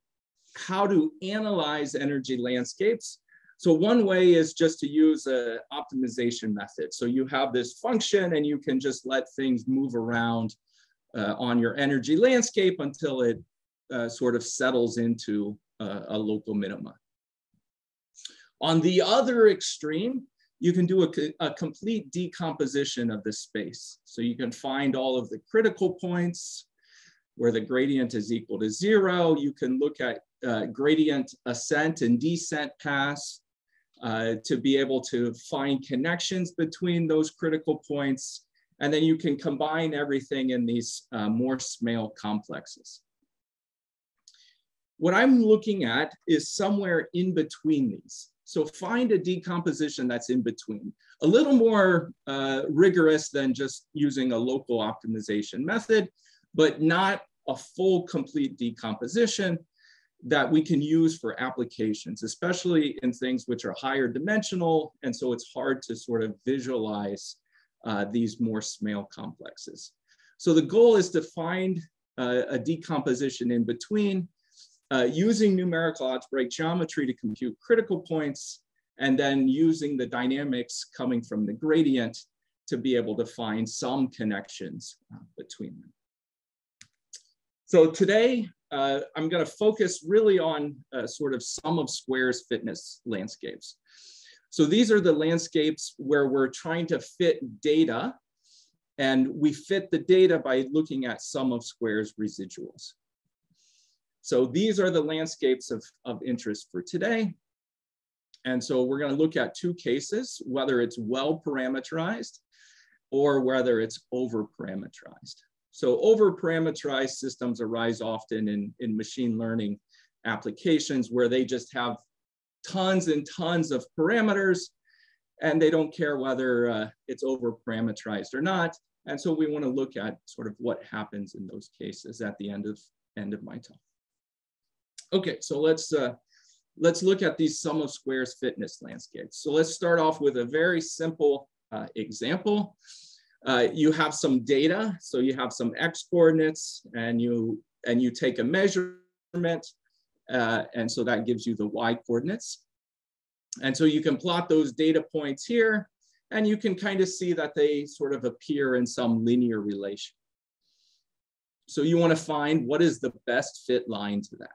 how to analyze energy landscapes, so one way is just to use a optimization method. So you have this function and you can just let things move around uh, on your energy landscape until it uh, sort of settles into uh, a local minima. On the other extreme, you can do a, a, complete decomposition of the space. So you can find all of the critical points where the gradient is equal to zero. You can look at uh, gradient ascent and descent paths uh, to be able to find connections between those critical points. And then you can combine everything in these uh, Morse-Smale complexes. What I'm looking at is somewhere in between these. So find a decomposition that's in between, a little more uh, rigorous than just using a local optimization method, but not a full complete decomposition that we can use for applications, especially in things which are higher dimensional. And so it's hard to sort of visualize uh, these Morse-Smale complexes. So the goal is to find uh, a decomposition in between uh, using numerical algebraic geometry to compute critical points, and then using the dynamics coming from the gradient to be able to find some connections uh, between them. So today, uh, I'm going to focus really on uh, sort of sum of squares fitness landscapes. So these are the landscapes where we're trying to fit data and we fit the data by looking at sum of squares residuals. So these are the landscapes of, of interest for today. And so we're gonna look at two cases, whether it's well parameterized or whether it's over parameterized. So over parameterized systems arise often in, in machine learning applications where they just have tons and tons of parameters and they don't care whether uh, it's over parameterized or not. And so we want to look at sort of what happens in those cases at the end of end of my talk. Okay, so let's uh, let's look at these sum of squares fitness landscapes. So let's start off with a very simple uh, example. Uh, you have some data, so you have some x coordinates, and you and you take a measurement, uh, and so that gives you the y coordinates. And so you can plot those data points here, and you can kind of see that they sort of appear in some linear relation. So you want to find what is the best fit line to that.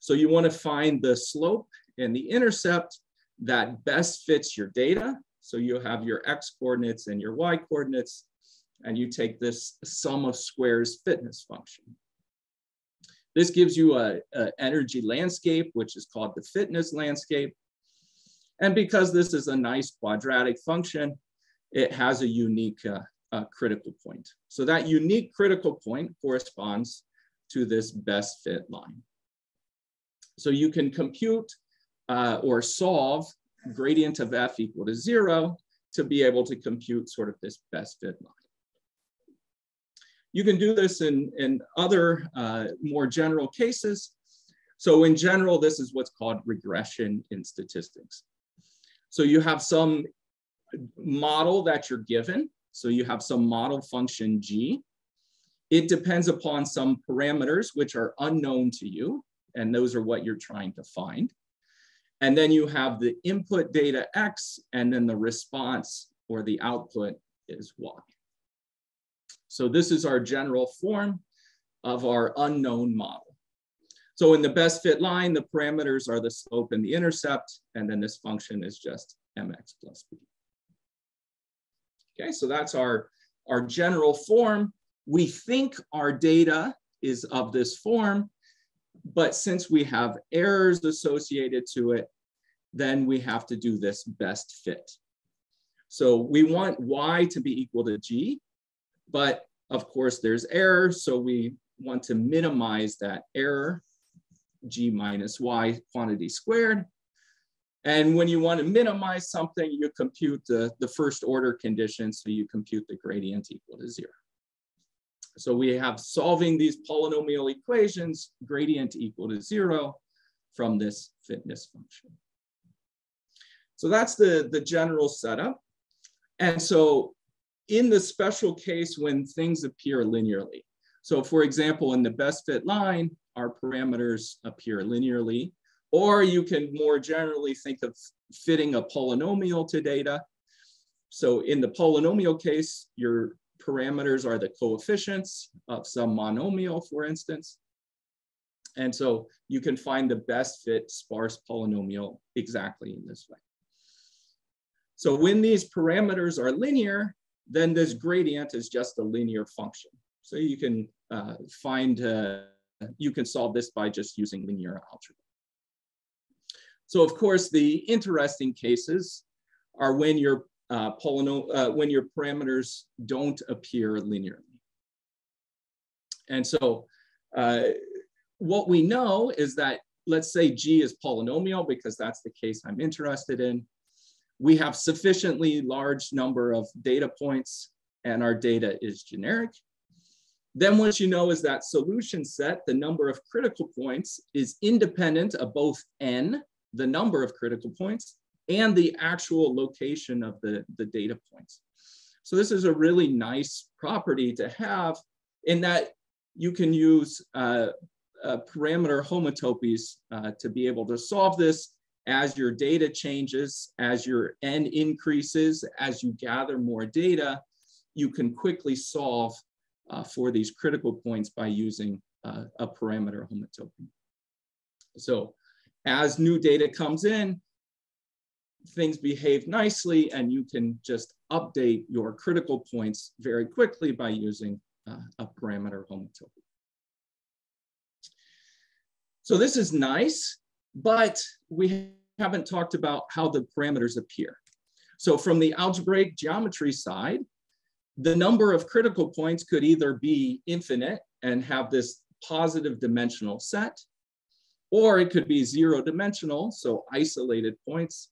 So you want to find the slope and the intercept that best fits your data. So you have your x coordinates and your y coordinates, and you take this sum of squares fitness function. This gives you a, a energy landscape, which is called the fitness landscape. And because this is a nice quadratic function, it has a unique uh, uh, critical point. So that unique critical point corresponds to this best fit line. So you can compute uh, or solve gradient of f equal to zero to be able to compute sort of this best fit line. You can do this in, in other uh, more general cases. So in general, this is what's called regression in statistics. So you have some model that you're given. So you have some model function g. It depends upon some parameters which are unknown to you, and those are what you're trying to find. And then you have the input data x, and then the response or the output is y. So this is our general form of our unknown model. So in the best fit line, the parameters are the slope and the intercept, and then this function is just mx plus b. Okay, so that's our, our general form. We think our data is of this form, but since we have errors associated to it, then we have to do this best fit. So we want y to be equal to g, but of course there's error, so we want to minimize that error g minus y quantity squared. And when you want to minimize something, you compute the, the first order condition. So you compute the gradient equal to zero. So we have solving these polynomial equations, gradient equal to zero from this fitness function. So that's the, the general setup. And so in the special case when things appear linearly. So for example, in the best fit line, our parameters appear linearly, or you can more generally think of fitting a polynomial to data. So in the polynomial case, your parameters are the coefficients of some monomial, for instance. And so you can find the best fit sparse polynomial exactly in this way. So when these parameters are linear, then this gradient is just a linear function. So you can uh, find uh, you can solve this by just using linear algebra. So of course, the interesting cases are when your uh, uh, when your parameters don't appear linearly. And so uh, what we know is that, let's say G is polynomial because that's the case I'm interested in. We have sufficiently large number of data points and our data is generic. Then what you know is that solution set, the number of critical points is independent of both n, the number of critical points, and the actual location of the, the data points. So this is a really nice property to have in that you can use uh, uh, parameter homotopies uh, to be able to solve this as your data changes, as your n increases, as you gather more data, you can quickly solve uh, for these critical points by using uh, a parameter homotopy. So as new data comes in, things behave nicely and you can just update your critical points very quickly by using uh, a parameter homotopy. So this is nice, but we haven't talked about how the parameters appear. So from the algebraic geometry side, the number of critical points could either be infinite and have this positive dimensional set, or it could be zero dimensional, so isolated points,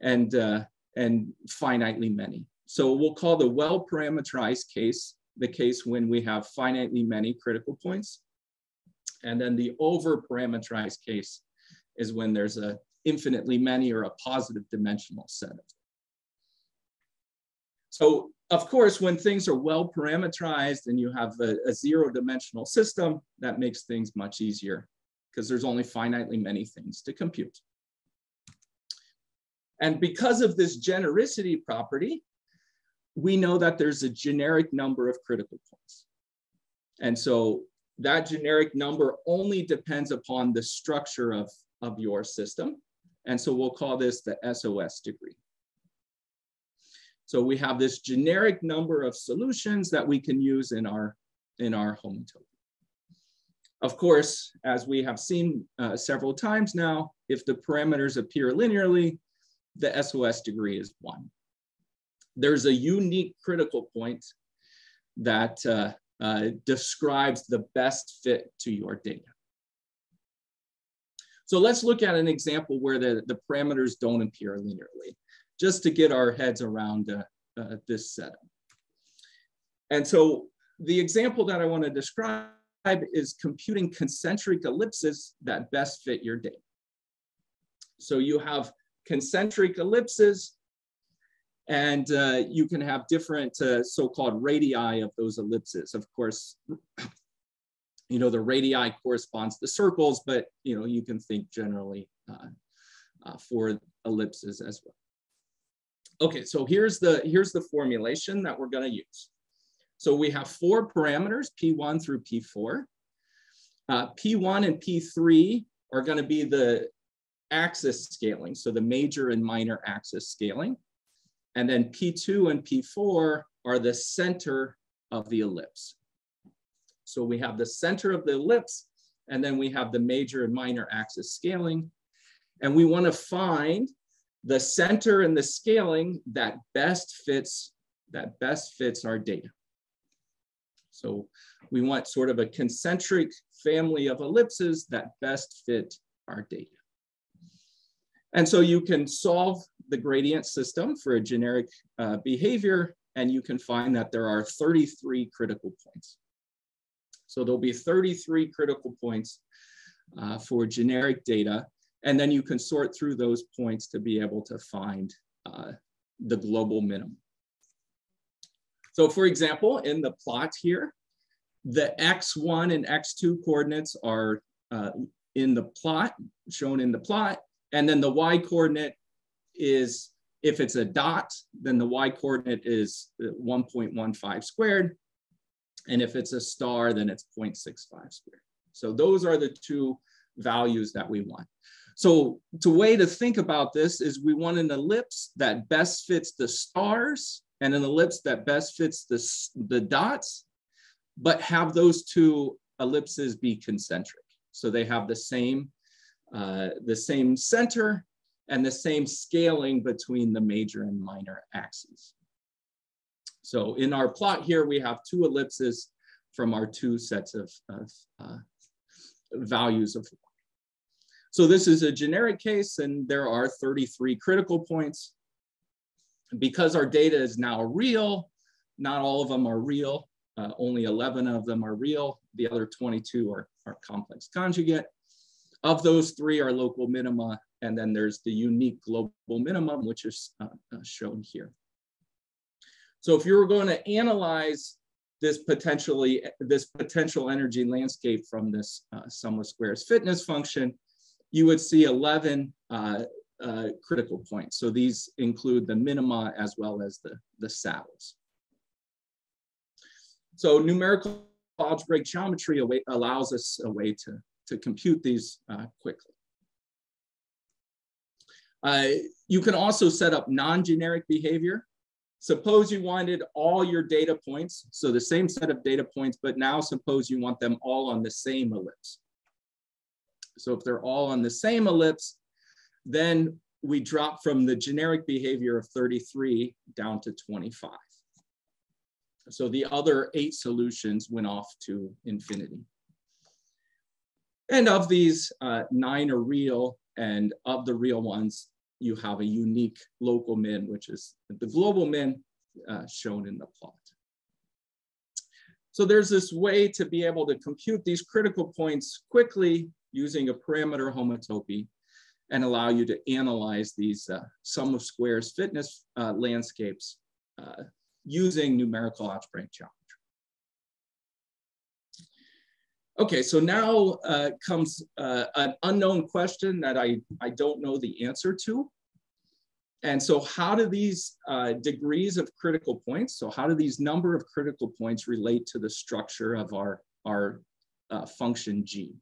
and, uh, and finitely many. So we'll call the well-parameterized case the case when we have finitely many critical points. And then the over-parameterized case is when there's a infinitely many or a positive dimensional set of so of course, when things are well parameterized and you have a, a zero dimensional system, that makes things much easier because there's only finitely many things to compute. And because of this genericity property, we know that there's a generic number of critical points. And so that generic number only depends upon the structure of, of your system. And so we'll call this the SOS degree. So we have this generic number of solutions that we can use in our, in our homotopy. Of course, as we have seen uh, several times now, if the parameters appear linearly, the SOS degree is one. There's a unique critical point that uh, uh, describes the best fit to your data. So let's look at an example where the, the parameters don't appear linearly just to get our heads around uh, this setup. And so the example that I want to describe is computing concentric ellipses that best fit your data. So you have concentric ellipses and uh, you can have different uh, so-called radii of those ellipses. Of course, you know, the radii corresponds to circles, but you know, you can think generally uh, uh for ellipses as well. Okay, so here's the, here's the formulation that we're gonna use. So we have four parameters, P1 through P4. Uh, P1 and P3 are gonna be the axis scaling, so the major and minor axis scaling. And then P2 and P4 are the center of the ellipse. So we have the center of the ellipse, and then we have the major and minor axis scaling. And we wanna find the center and the scaling that best fits that best fits our data. So we want sort of a concentric family of ellipses that best fit our data. And so you can solve the gradient system for a generic uh, behavior, and you can find that there are 33 critical points. So there'll be 33 critical points uh, for generic data and then you can sort through those points to be able to find uh, the global minimum. So for example, in the plot here, the X1 and X2 coordinates are uh, in the plot, shown in the plot. And then the Y coordinate is, if it's a dot, then the Y coordinate is 1.15 squared. And if it's a star, then it's 0.65 squared. So those are the two values that we want. So the way to think about this is we want an ellipse that best fits the stars and an ellipse that best fits the, the dots, but have those two ellipses be concentric. So they have the same, uh, the same center and the same scaling between the major and minor axes. So in our plot here, we have two ellipses from our two sets of, of uh, values of so this is a generic case and there are 33 critical points. Because our data is now real, not all of them are real. Uh, only 11 of them are real. The other 22 are, are complex conjugate. Of those three are local minima, and then there's the unique global minimum, which is uh, uh, shown here. So if you were going to analyze this potentially this potential energy landscape from this uh, sum of squares fitness function, you would see 11 uh, uh, critical points. So these include the minima as well as the, the saddles. So numerical algebraic geometry allows us a way to, to compute these uh, quickly. Uh, you can also set up non-generic behavior. Suppose you wanted all your data points, so the same set of data points, but now suppose you want them all on the same ellipse. So if they're all on the same ellipse, then we drop from the generic behavior of 33 down to 25. So the other eight solutions went off to infinity. And of these, uh, nine are real, and of the real ones, you have a unique local min, which is the global min uh, shown in the plot. So there's this way to be able to compute these critical points quickly using a parameter homotopy and allow you to analyze these uh, sum of squares fitness uh, landscapes uh, using numerical algebraic. Okay, so now uh, comes uh, an unknown question that I, I don't know the answer to. And so how do these uh, degrees of critical points, so how do these number of critical points relate to the structure of our, our uh, function g?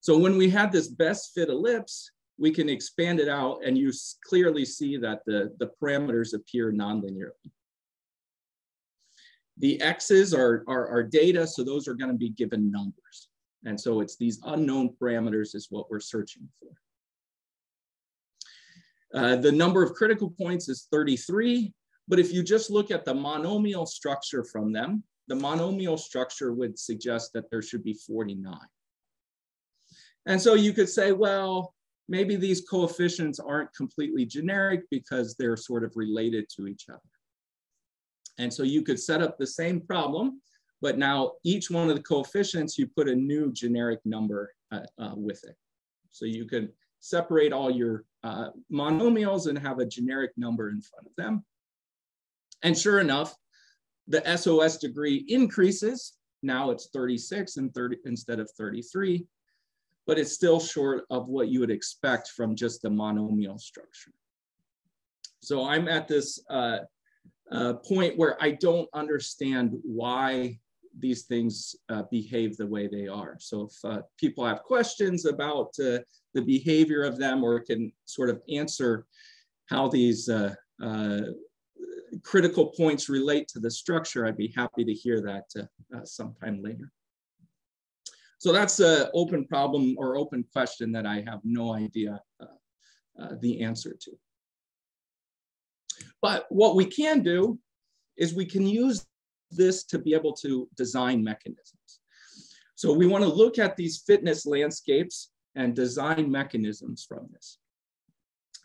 So when we have this best fit ellipse, we can expand it out and you clearly see that the, the parameters appear nonlinearly. The X's are, are, are data, so those are gonna be given numbers. And so it's these unknown parameters is what we're searching for. Uh, the number of critical points is 33, but if you just look at the monomial structure from them, the monomial structure would suggest that there should be 49. And so you could say, well, maybe these coefficients aren't completely generic because they're sort of related to each other. And so you could set up the same problem, but now each one of the coefficients, you put a new generic number uh, uh, with it. So you could separate all your uh, monomials and have a generic number in front of them. And sure enough, the SOS degree increases. Now it's 36 and 30 instead of 33, but it's still short of what you would expect from just the monomial structure. So I'm at this uh, uh, point where I don't understand why these things uh, behave the way they are. So if uh, people have questions about uh, the behavior of them or can sort of answer how these uh, uh, critical points relate to the structure, I'd be happy to hear that sometime later. So that's an open problem or open question that I have no idea the answer to. But what we can do is we can use this to be able to design mechanisms. So we want to look at these fitness landscapes and design mechanisms from this.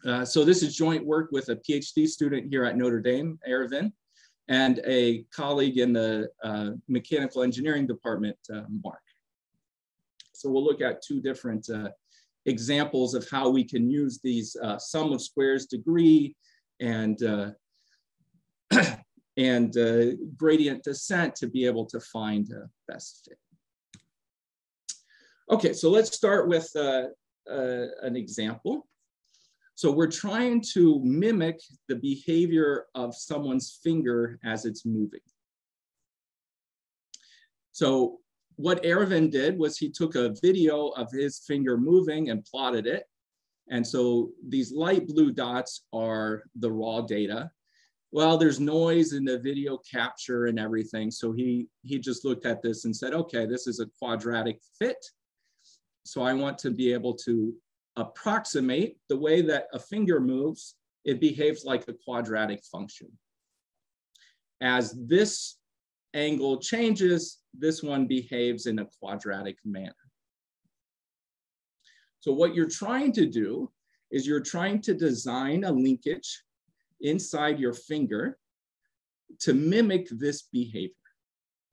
Uh, so this is joint work with a PhD student here at Notre Dame, Ervin, and a colleague in the uh, mechanical engineering department, uh, Mark. So we'll look at two different uh, examples of how we can use these uh, sum of squares degree and uh, and uh, gradient descent to be able to find a best fit. Okay, so let's start with uh, uh, an example. So we're trying to mimic the behavior of someone's finger as it's moving. So what Ervin did was he took a video of his finger moving and plotted it. And so these light blue dots are the raw data well, there's noise in the video capture and everything. So he, he just looked at this and said, okay, this is a quadratic fit. So I want to be able to approximate the way that a finger moves, it behaves like a quadratic function. As this angle changes, this one behaves in a quadratic manner. So what you're trying to do is you're trying to design a linkage inside your finger to mimic this behavior,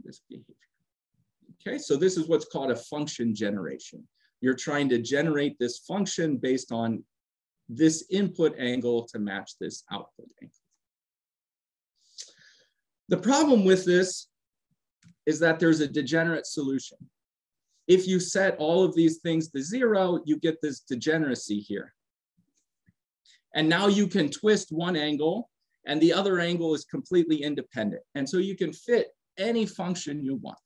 this behavior. Okay, so this is what's called a function generation. You're trying to generate this function based on this input angle to match this output angle. The problem with this is that there's a degenerate solution. If you set all of these things to zero, you get this degeneracy here. And now you can twist one angle and the other angle is completely independent. And so you can fit any function you want.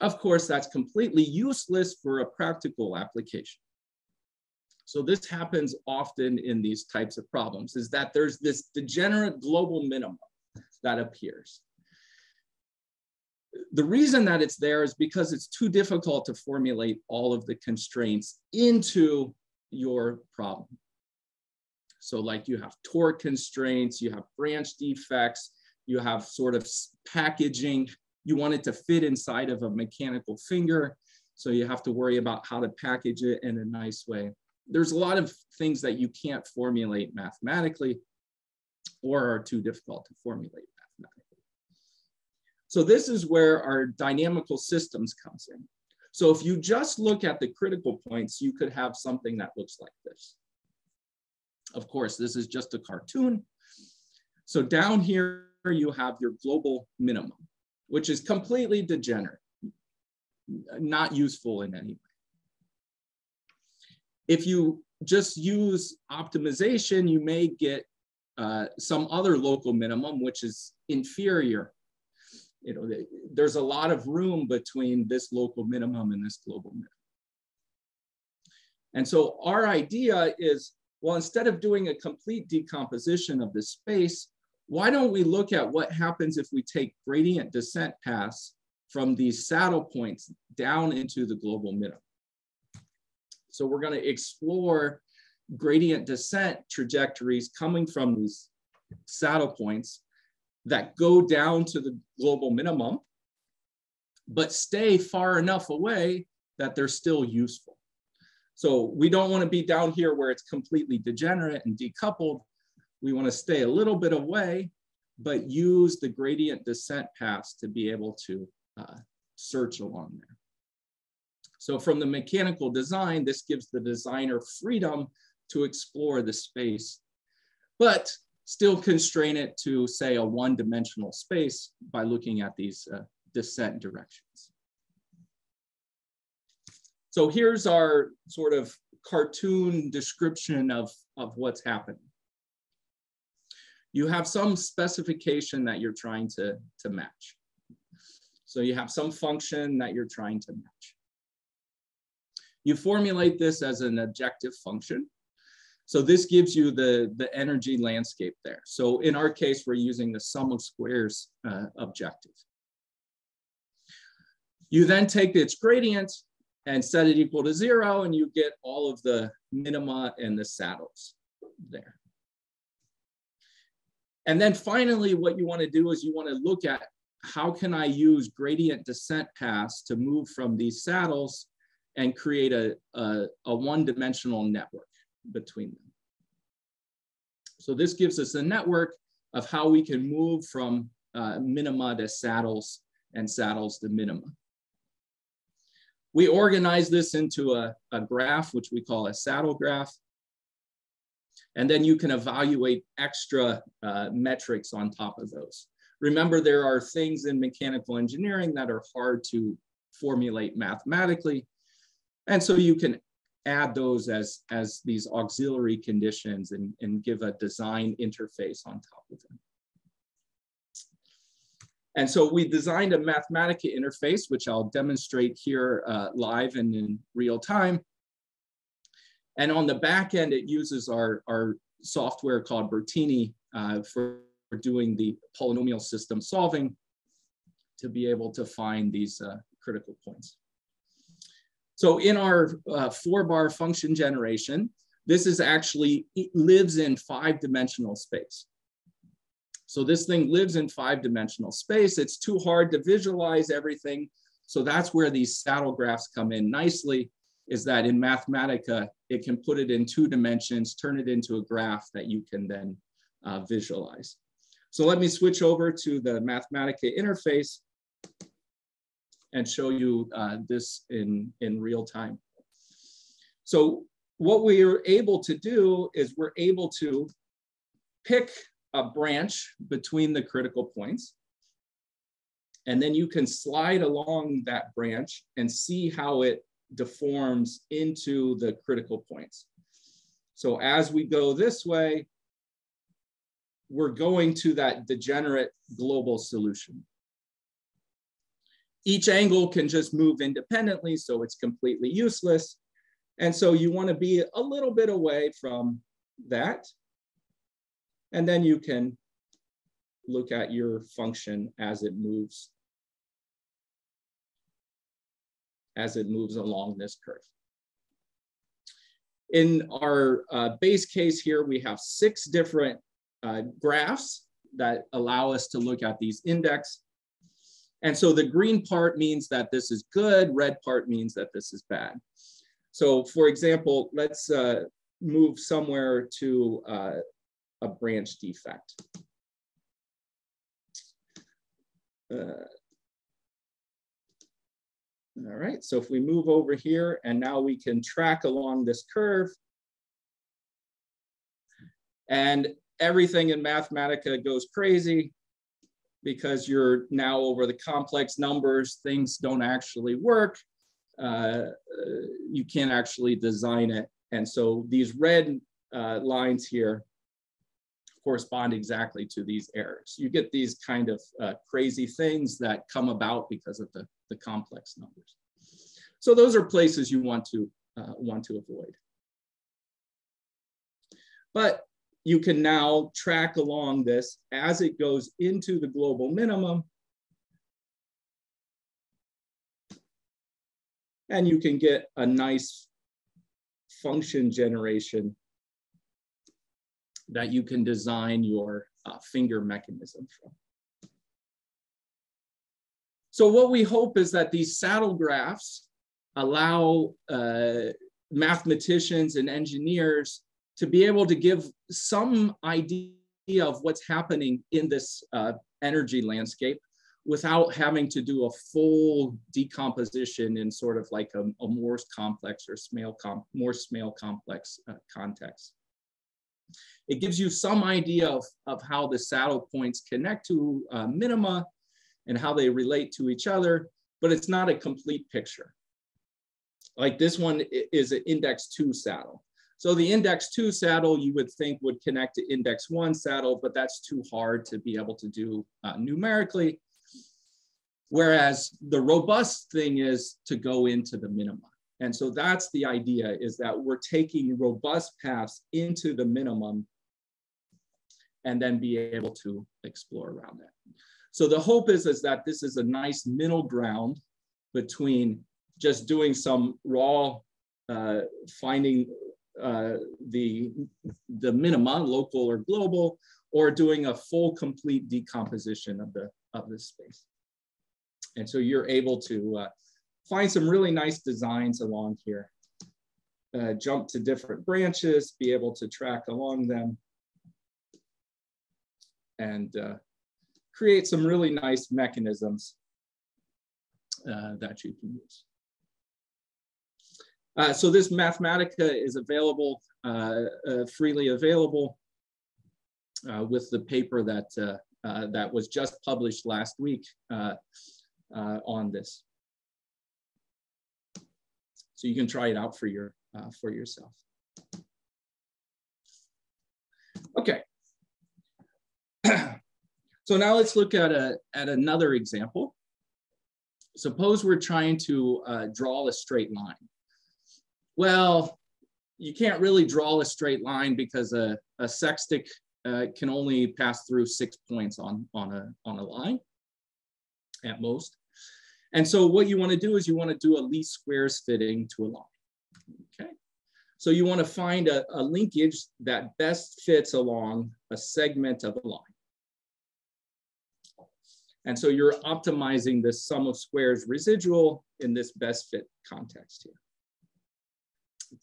Of course, that's completely useless for a practical application. So this happens often in these types of problems is that there's this degenerate global minimum that appears. The reason that it's there is because it's too difficult to formulate all of the constraints into your problem. So like you have torque constraints, you have branch defects, you have sort of packaging. You want it to fit inside of a mechanical finger. So you have to worry about how to package it in a nice way. There's a lot of things that you can't formulate mathematically or are too difficult to formulate. So this is where our dynamical systems comes in. So if you just look at the critical points, you could have something that looks like this. Of course, this is just a cartoon. So down here, you have your global minimum, which is completely degenerate, not useful in any way. If you just use optimization, you may get uh, some other local minimum, which is inferior. You know, there's a lot of room between this local minimum and this global minimum. And so our idea is, well, instead of doing a complete decomposition of the space, why don't we look at what happens if we take gradient descent paths from these saddle points down into the global minimum? So we're going to explore gradient descent trajectories coming from these saddle points that go down to the global minimum, but stay far enough away that they're still useful. So we don't want to be down here where it's completely degenerate and decoupled, we want to stay a little bit away, but use the gradient descent paths to be able to uh, search along there. So from the mechanical design, this gives the designer freedom to explore the space, but still constrain it to say a one-dimensional space by looking at these uh, descent directions. So here's our sort of cartoon description of, of what's happening you have some specification that you're trying to, to match. So you have some function that you're trying to match. You formulate this as an objective function. So this gives you the, the energy landscape there. So in our case, we're using the sum of squares uh, objective. You then take its gradient and set it equal to zero, and you get all of the minima and the saddles there. And then finally, what you want to do is you want to look at how can I use gradient descent paths to move from these saddles and create a, a, a one-dimensional network between them. So this gives us a network of how we can move from uh, minima to saddles and saddles to minima. We organize this into a, a graph, which we call a saddle graph. And then you can evaluate extra uh, metrics on top of those. Remember, there are things in mechanical engineering that are hard to formulate mathematically. And so you can add those as, as these auxiliary conditions and, and give a design interface on top of them. And so we designed a Mathematica interface, which I'll demonstrate here uh, live and in real time. And on the back end, it uses our, our software called Bertini uh, for doing the polynomial system solving to be able to find these uh, critical points. So in our uh, four bar function generation, this is actually, lives in five dimensional space. So this thing lives in five dimensional space. It's too hard to visualize everything. So that's where these saddle graphs come in nicely is that in Mathematica, it can put it in two dimensions, turn it into a graph that you can then uh, visualize. So let me switch over to the Mathematica interface and show you uh, this in, in real time. So what we are able to do is we're able to pick a branch between the critical points. And then you can slide along that branch and see how it deforms into the critical points. So as we go this way, we're going to that degenerate global solution. Each angle can just move independently, so it's completely useless. And so you want to be a little bit away from that. And then you can look at your function as it moves as it moves along this curve. In our uh, base case here, we have six different uh, graphs that allow us to look at these index. And so the green part means that this is good, red part means that this is bad. So for example, let's uh, move somewhere to uh, a branch defect. Uh, all right, so if we move over here and now we can track along this curve and everything in Mathematica goes crazy because you're now over the complex numbers, things don't actually work. Uh, you can't actually design it. And so these red uh, lines here correspond exactly to these errors. You get these kind of uh, crazy things that come about because of the, the complex numbers. So those are places you want to, uh, want to avoid. But you can now track along this as it goes into the global minimum. And you can get a nice function generation that you can design your uh, finger mechanism from. So what we hope is that these saddle graphs allow uh, mathematicians and engineers to be able to give some idea of what's happening in this uh, energy landscape without having to do a full decomposition in sort of like a, a Morse complex or Smale com Morse-Smale complex uh, context. It gives you some idea of, of how the saddle points connect to uh, minima and how they relate to each other, but it's not a complete picture. Like this one is an index two saddle. So the index two saddle you would think would connect to index one saddle, but that's too hard to be able to do uh, numerically. Whereas the robust thing is to go into the minima. And so that's the idea is that we're taking robust paths into the minimum and then be able to explore around that. So the hope is, is that this is a nice middle ground between just doing some raw uh, finding uh, the, the minima, local or global, or doing a full complete decomposition of the, of the space. And so you're able to uh, find some really nice designs along here. Uh, jump to different branches, be able to track along them, and uh, create some really nice mechanisms uh, that you can use. Uh, so this Mathematica is available, uh, uh, freely available with the paper that, that was just published last week on this. So you can try it out for, your, for yourself. Okay. so now let's look at, a, at another example. Suppose we're trying to uh, draw a straight line well, you can't really draw a straight line because a, a sextic uh, can only pass through six points on, on, a, on a line at most. And so what you want to do is you want to do a least squares fitting to a line. Okay. So you want to find a, a linkage that best fits along a segment of a line. And so you're optimizing the sum of squares residual in this best fit context here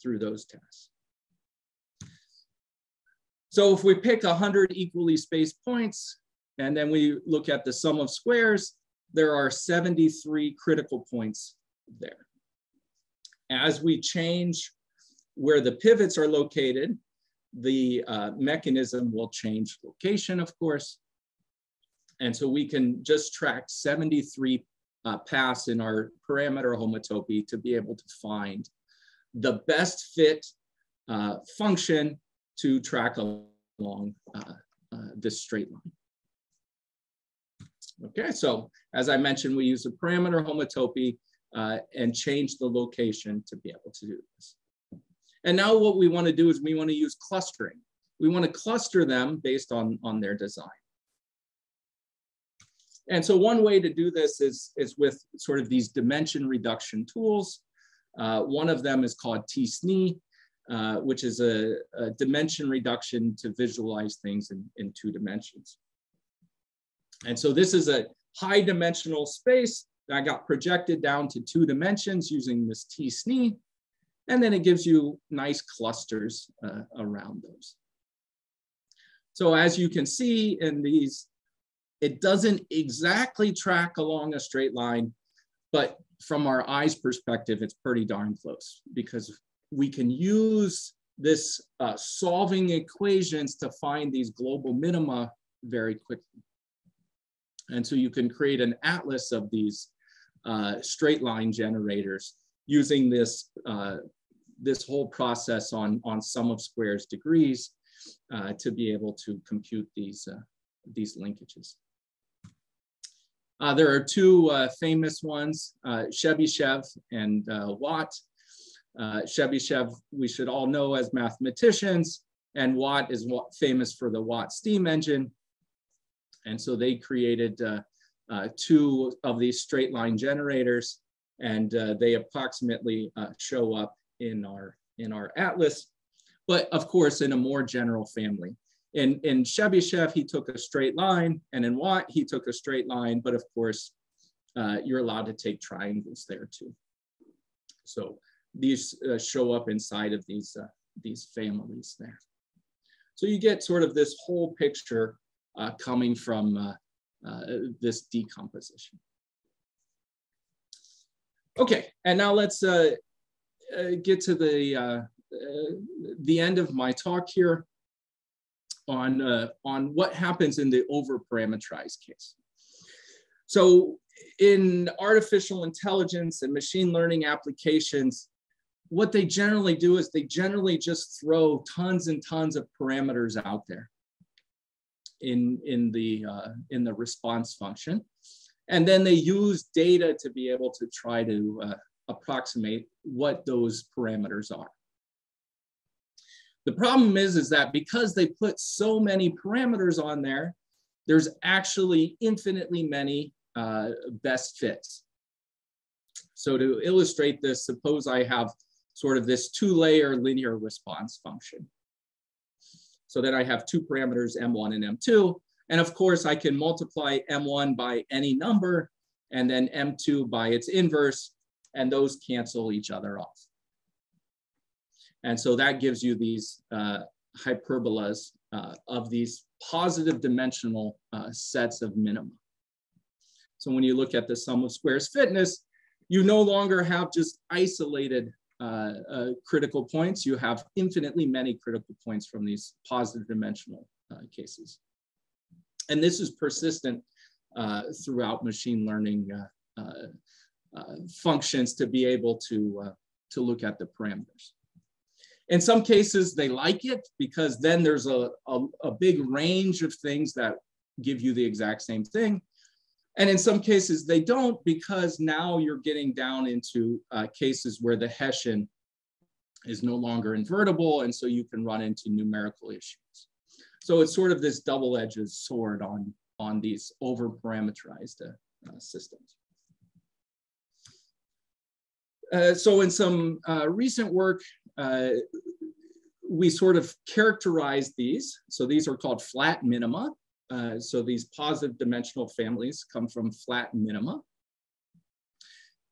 through those tests. So if we pick 100 equally spaced points, and then we look at the sum of squares, there are 73 critical points there. As we change where the pivots are located, the uh, mechanism will change location, of course. And so we can just track 73 uh, paths in our parameter homotopy to be able to find the best fit uh, function to track along uh, uh, this straight line. Okay, so as I mentioned, we use a parameter homotopy uh, and change the location to be able to do this. And now what we want to do is we want to use clustering. We want to cluster them based on, on their design. And so one way to do this is, is with sort of these dimension reduction tools. Uh, one of them is called t-SNE, uh, which is a, a, dimension reduction to visualize things in, in two dimensions. And so this is a high dimensional space that got projected down to two dimensions using this t-SNE. And then it gives you nice clusters uh, around those. So as you can see in these, it doesn't exactly track along a straight line, but from our eyes perspective, it's pretty darn close because we can use this uh, solving equations to find these global minima very quickly. And so you can create an atlas of these uh, straight line generators using this, uh, this whole process on, on sum of squares degrees uh, to be able to compute these, uh, these linkages. Uh, there are two uh, famous ones, uh, Chebyshev and uh, Watt. Uh, Chebyshev, we should all know as mathematicians, and Watt is famous for the Watt steam engine. And so they created uh, two of these straight line generators, and they approximately show up in our, in our atlas, but of course in a more general family. In, in Chebyshev, he took a straight line, and in Watt, he took a straight line, but of course, uh, you're allowed to take triangles there too. So these uh, show up inside of these, uh, these families there. So you get sort of this whole picture uh, coming from uh, uh, this decomposition. Okay, and now let's get to the, the end of my talk here on, uh, on what happens in the over-parameterized case. So in artificial intelligence and machine learning applications, what they generally do is they generally just throw tons and tons of parameters out there in, in, the, uh, in the response function. And then they use data to be able to try to uh, approximate what those parameters are. The problem is, is that because they put so many parameters on there, there's actually infinitely many uh, best fits. So to illustrate this, suppose I have sort of this two layer linear response function. So then I have two parameters, M1 and M2. And of course I can multiply M1 by any number and then M2 by its inverse, and those cancel each other off. And so that gives you these uh, hyperbolas uh, of these positive dimensional uh, sets of minima. So when you look at the sum of squares fitness, you no longer have just isolated uh, uh, critical points. You have infinitely many critical points from these positive dimensional uh, cases. And this is persistent throughout machine learning functions to be able to, to look at the parameters. In some cases, they like it because then there's a, a, a, big range of things that give you the exact same thing. And in some cases, they don't because now you're getting down into uh, cases where the Hessian is no longer invertible. And so you can run into numerical issues. So it's sort of this double-edged sword on, on these over-parameterized uh, uh, systems. Uh, so in some uh, recent work, uh, we sort of characterize these. So these are called flat minima. Uh, so these positive dimensional families come from flat minima.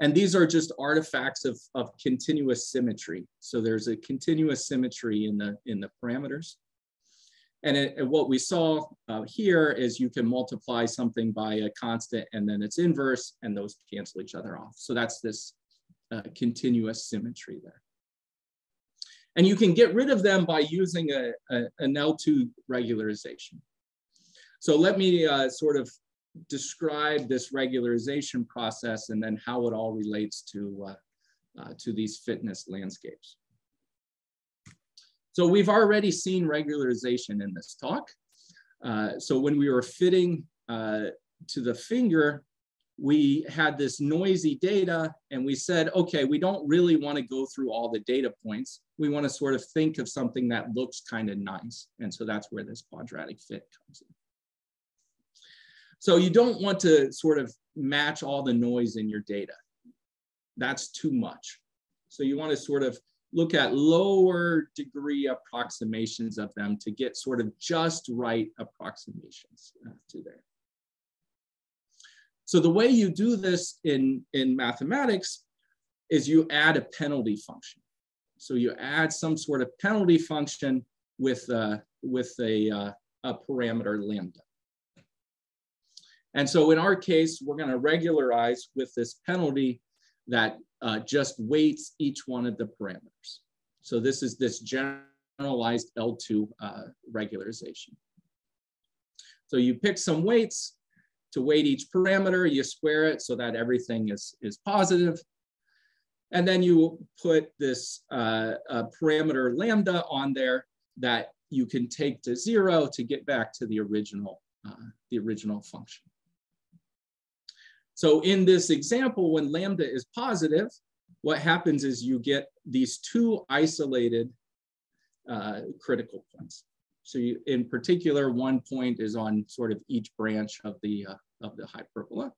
And these are just artifacts of, of continuous symmetry. So there's a continuous symmetry in the, in the parameters. And, it, what we saw uh, here is you can multiply something by a constant and then its inverse, and those cancel each other off. So that's this uh, continuous symmetry there. And you can get rid of them by using a, a an L2 regularization. So let me uh, sort of describe this regularization process and then how it all relates to, uh, uh, to these fitness landscapes. So we've already seen regularization in this talk. Uh, so when we were fitting uh, to the finger, we had this noisy data and we said, okay, we don't really want to go through all the data points. We want to sort of think of something that looks kind of nice. And so that's where this quadratic fit comes in. So you don't want to sort of match all the noise in your data. That's too much. So you want to sort of look at lower degree approximations of them to get sort of just right approximations uh, to there. So the way you do this in, in mathematics is you add a penalty function. So you add some sort of penalty function with, uh, with a, uh, a parameter lambda. And so in our case, we're going to regularize with this penalty that uh, just weights each one of the parameters. So this is this generalized L2 uh, regularization. So you pick some weights to weight each parameter, you square it so that everything is, is positive. And then you put this uh, parameter lambda on there that you can take to zero to get back to the original, uh, the original function. So in this example, when lambda is positive, what happens is you get these two isolated uh, critical points. So you, in particular, one point is on sort of each branch of the, uh, of the hyperbola.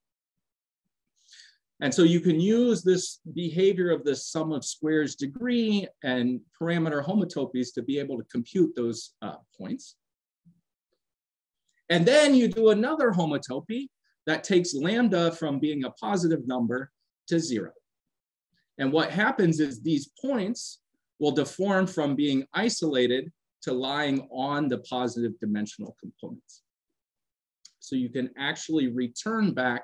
And so you can use this behavior of the sum of squares degree and parameter homotopies to be able to compute those uh, points. And then you do another homotopy that takes lambda from being a positive number to zero. And what happens is these points will deform from being isolated to lying on the positive dimensional components. So you can actually return back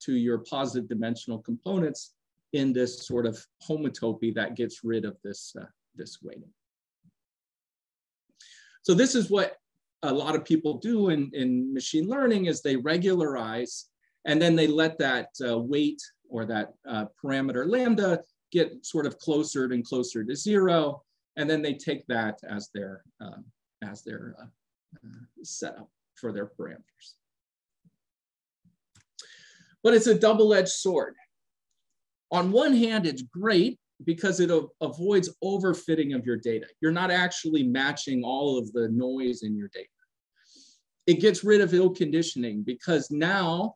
to your positive dimensional components in this sort of homotopy that gets rid of this, uh, this weighting. So this is what a lot of people do in, in machine learning is they regularize and then they let that uh, weight or that uh, parameter lambda get sort of closer and closer to zero. And then they take that as their, um, as their uh, uh, setup for their parameters. But it's a double-edged sword. On one hand, it's great because it avoids overfitting of your data. You're not actually matching all of the noise in your data. It gets rid of ill conditioning because now,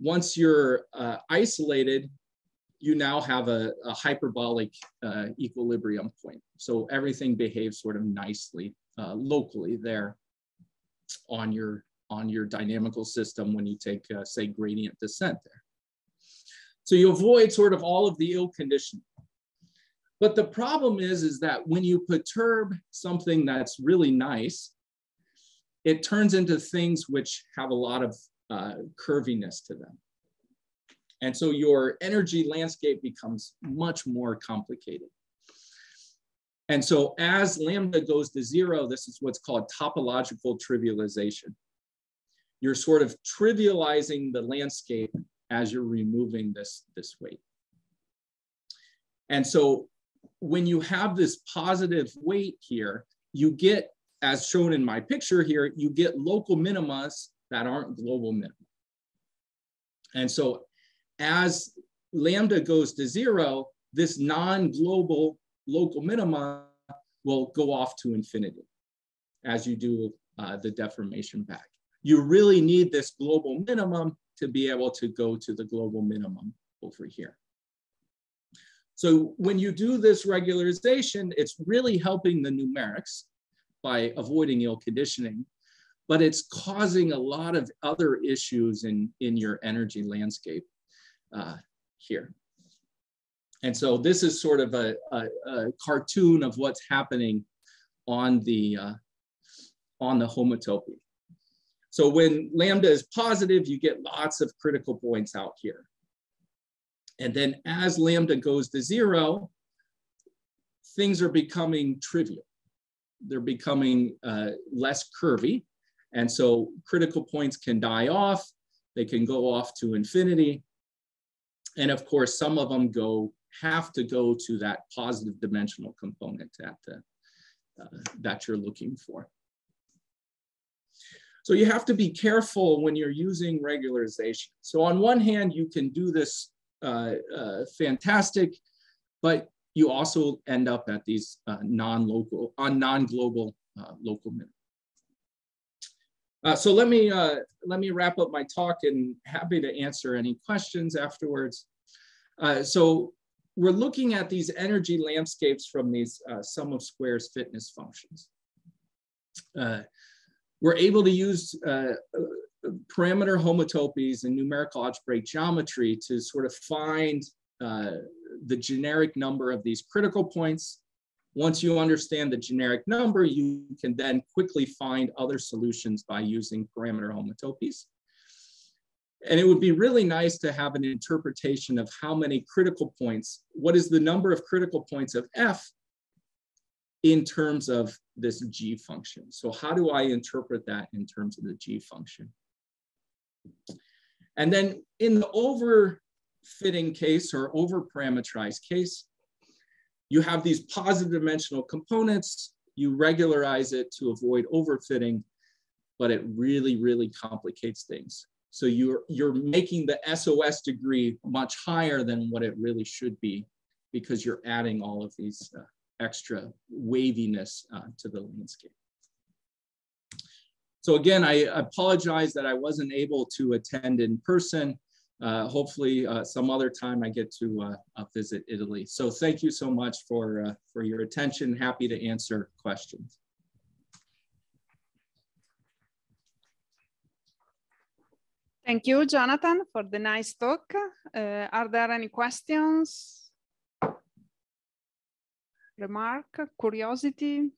once you're uh, isolated, you now have a, a hyperbolic uh, equilibrium point. So everything behaves sort of nicely uh, locally there on your, on your dynamical system when you take, uh, say, gradient descent there. So you avoid sort of all of the ill conditioning. But the problem is, is that when you perturb something that's really nice, it turns into things which have a lot of uh, curviness to them. And so your energy landscape becomes much more complicated. And so as lambda goes to zero, this is what's called topological trivialization. You're sort of trivializing the landscape as you're removing this, this weight. And so when you have this positive weight here, you get, as shown in my picture here, you get local minimas that aren't global minima. And so as lambda goes to zero, this non-global local minima will go off to infinity as you do uh, the deformation back. You really need this global minimum to be able to go to the global minimum over here. So when you do this regularization, it's really helping the numerics by avoiding ill conditioning, but it's causing a lot of other issues in, in your energy landscape uh, here. And so this is sort of a, a, a cartoon of what's happening on the, uh, on the homotopy. So when lambda is positive, you get lots of critical points out here. And then as lambda goes to zero, things are becoming trivial. They're becoming uh, less curvy. And so critical points can die off. They can go off to infinity. And of course, some of them go have to go to that positive dimensional component that, uh, uh, that you're looking for. So you have to be careful when you're using regularization. So on one hand, you can do this uh, uh, fantastic, but you also end up at these uh, non-local, on non-global uh, local minimum. Uh, so let me uh, let me wrap up my talk and happy to answer any questions afterwards. so we're looking at these energy landscapes from these sum of squares fitness functions. we're able to use parameter homotopies and numerical algebraic geometry to sort of find uh, the generic number of these critical points. Once you understand the generic number, you can then quickly find other solutions by using parameter homotopies. And it would be really nice to have an interpretation of how many critical points, what is the number of critical points of F in terms of this G function. So how do I interpret that in terms of the G function? And then in the overfitting case or over-parameterized case, you have these positive dimensional components, you regularize it to avoid overfitting, but it really, really complicates things. So you're, you're making the SOS degree much higher than what it really should be because you're adding all of these uh, extra waviness uh, to the landscape. So again, I apologize that I wasn't able to attend in person. Uh, hopefully uh, some other time I get to uh, uh visit Italy. So thank you so much for, uh, for your attention. Happy to answer questions. Thank you, Jonathan, for the nice talk. Uh, are there any questions? Remark, curiosity?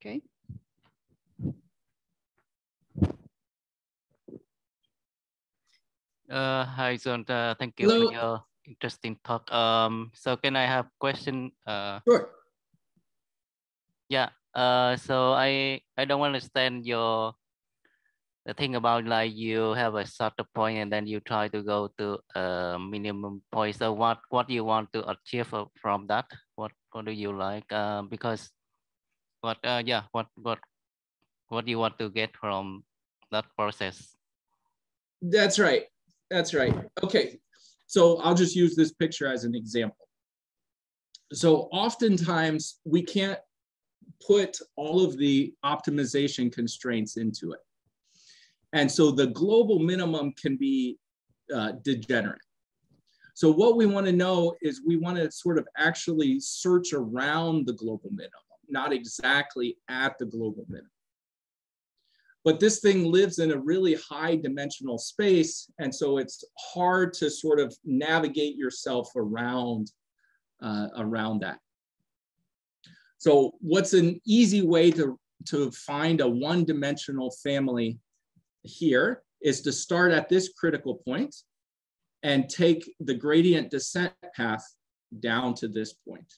Okay. Uh, hi, John. Uh, thank you Hello. for your interesting talk. Um, so can I have question? Uh, sure. Yeah. Uh, so I I don't understand your the thing about like you have a saddle point and then you try to go to a minimum point. So what what you want to achieve from that? What what do you like? Uh, because what uh yeah what what what do you want to get from that process? That's right. That's right. Okay. So I'll just use this picture as an example. So oftentimes we can't put all of the optimization constraints into it. And so the global minimum can be uh, degenerate. So what we want to know is we want to sort of actually search around the global minimum, not exactly at the global minimum. But this thing lives in a really high dimensional space. And so it's hard to sort of navigate yourself around, uh, around that. So what's an easy way to, to find a one dimensional family here is to start at this critical point and take the gradient descent path down to this point.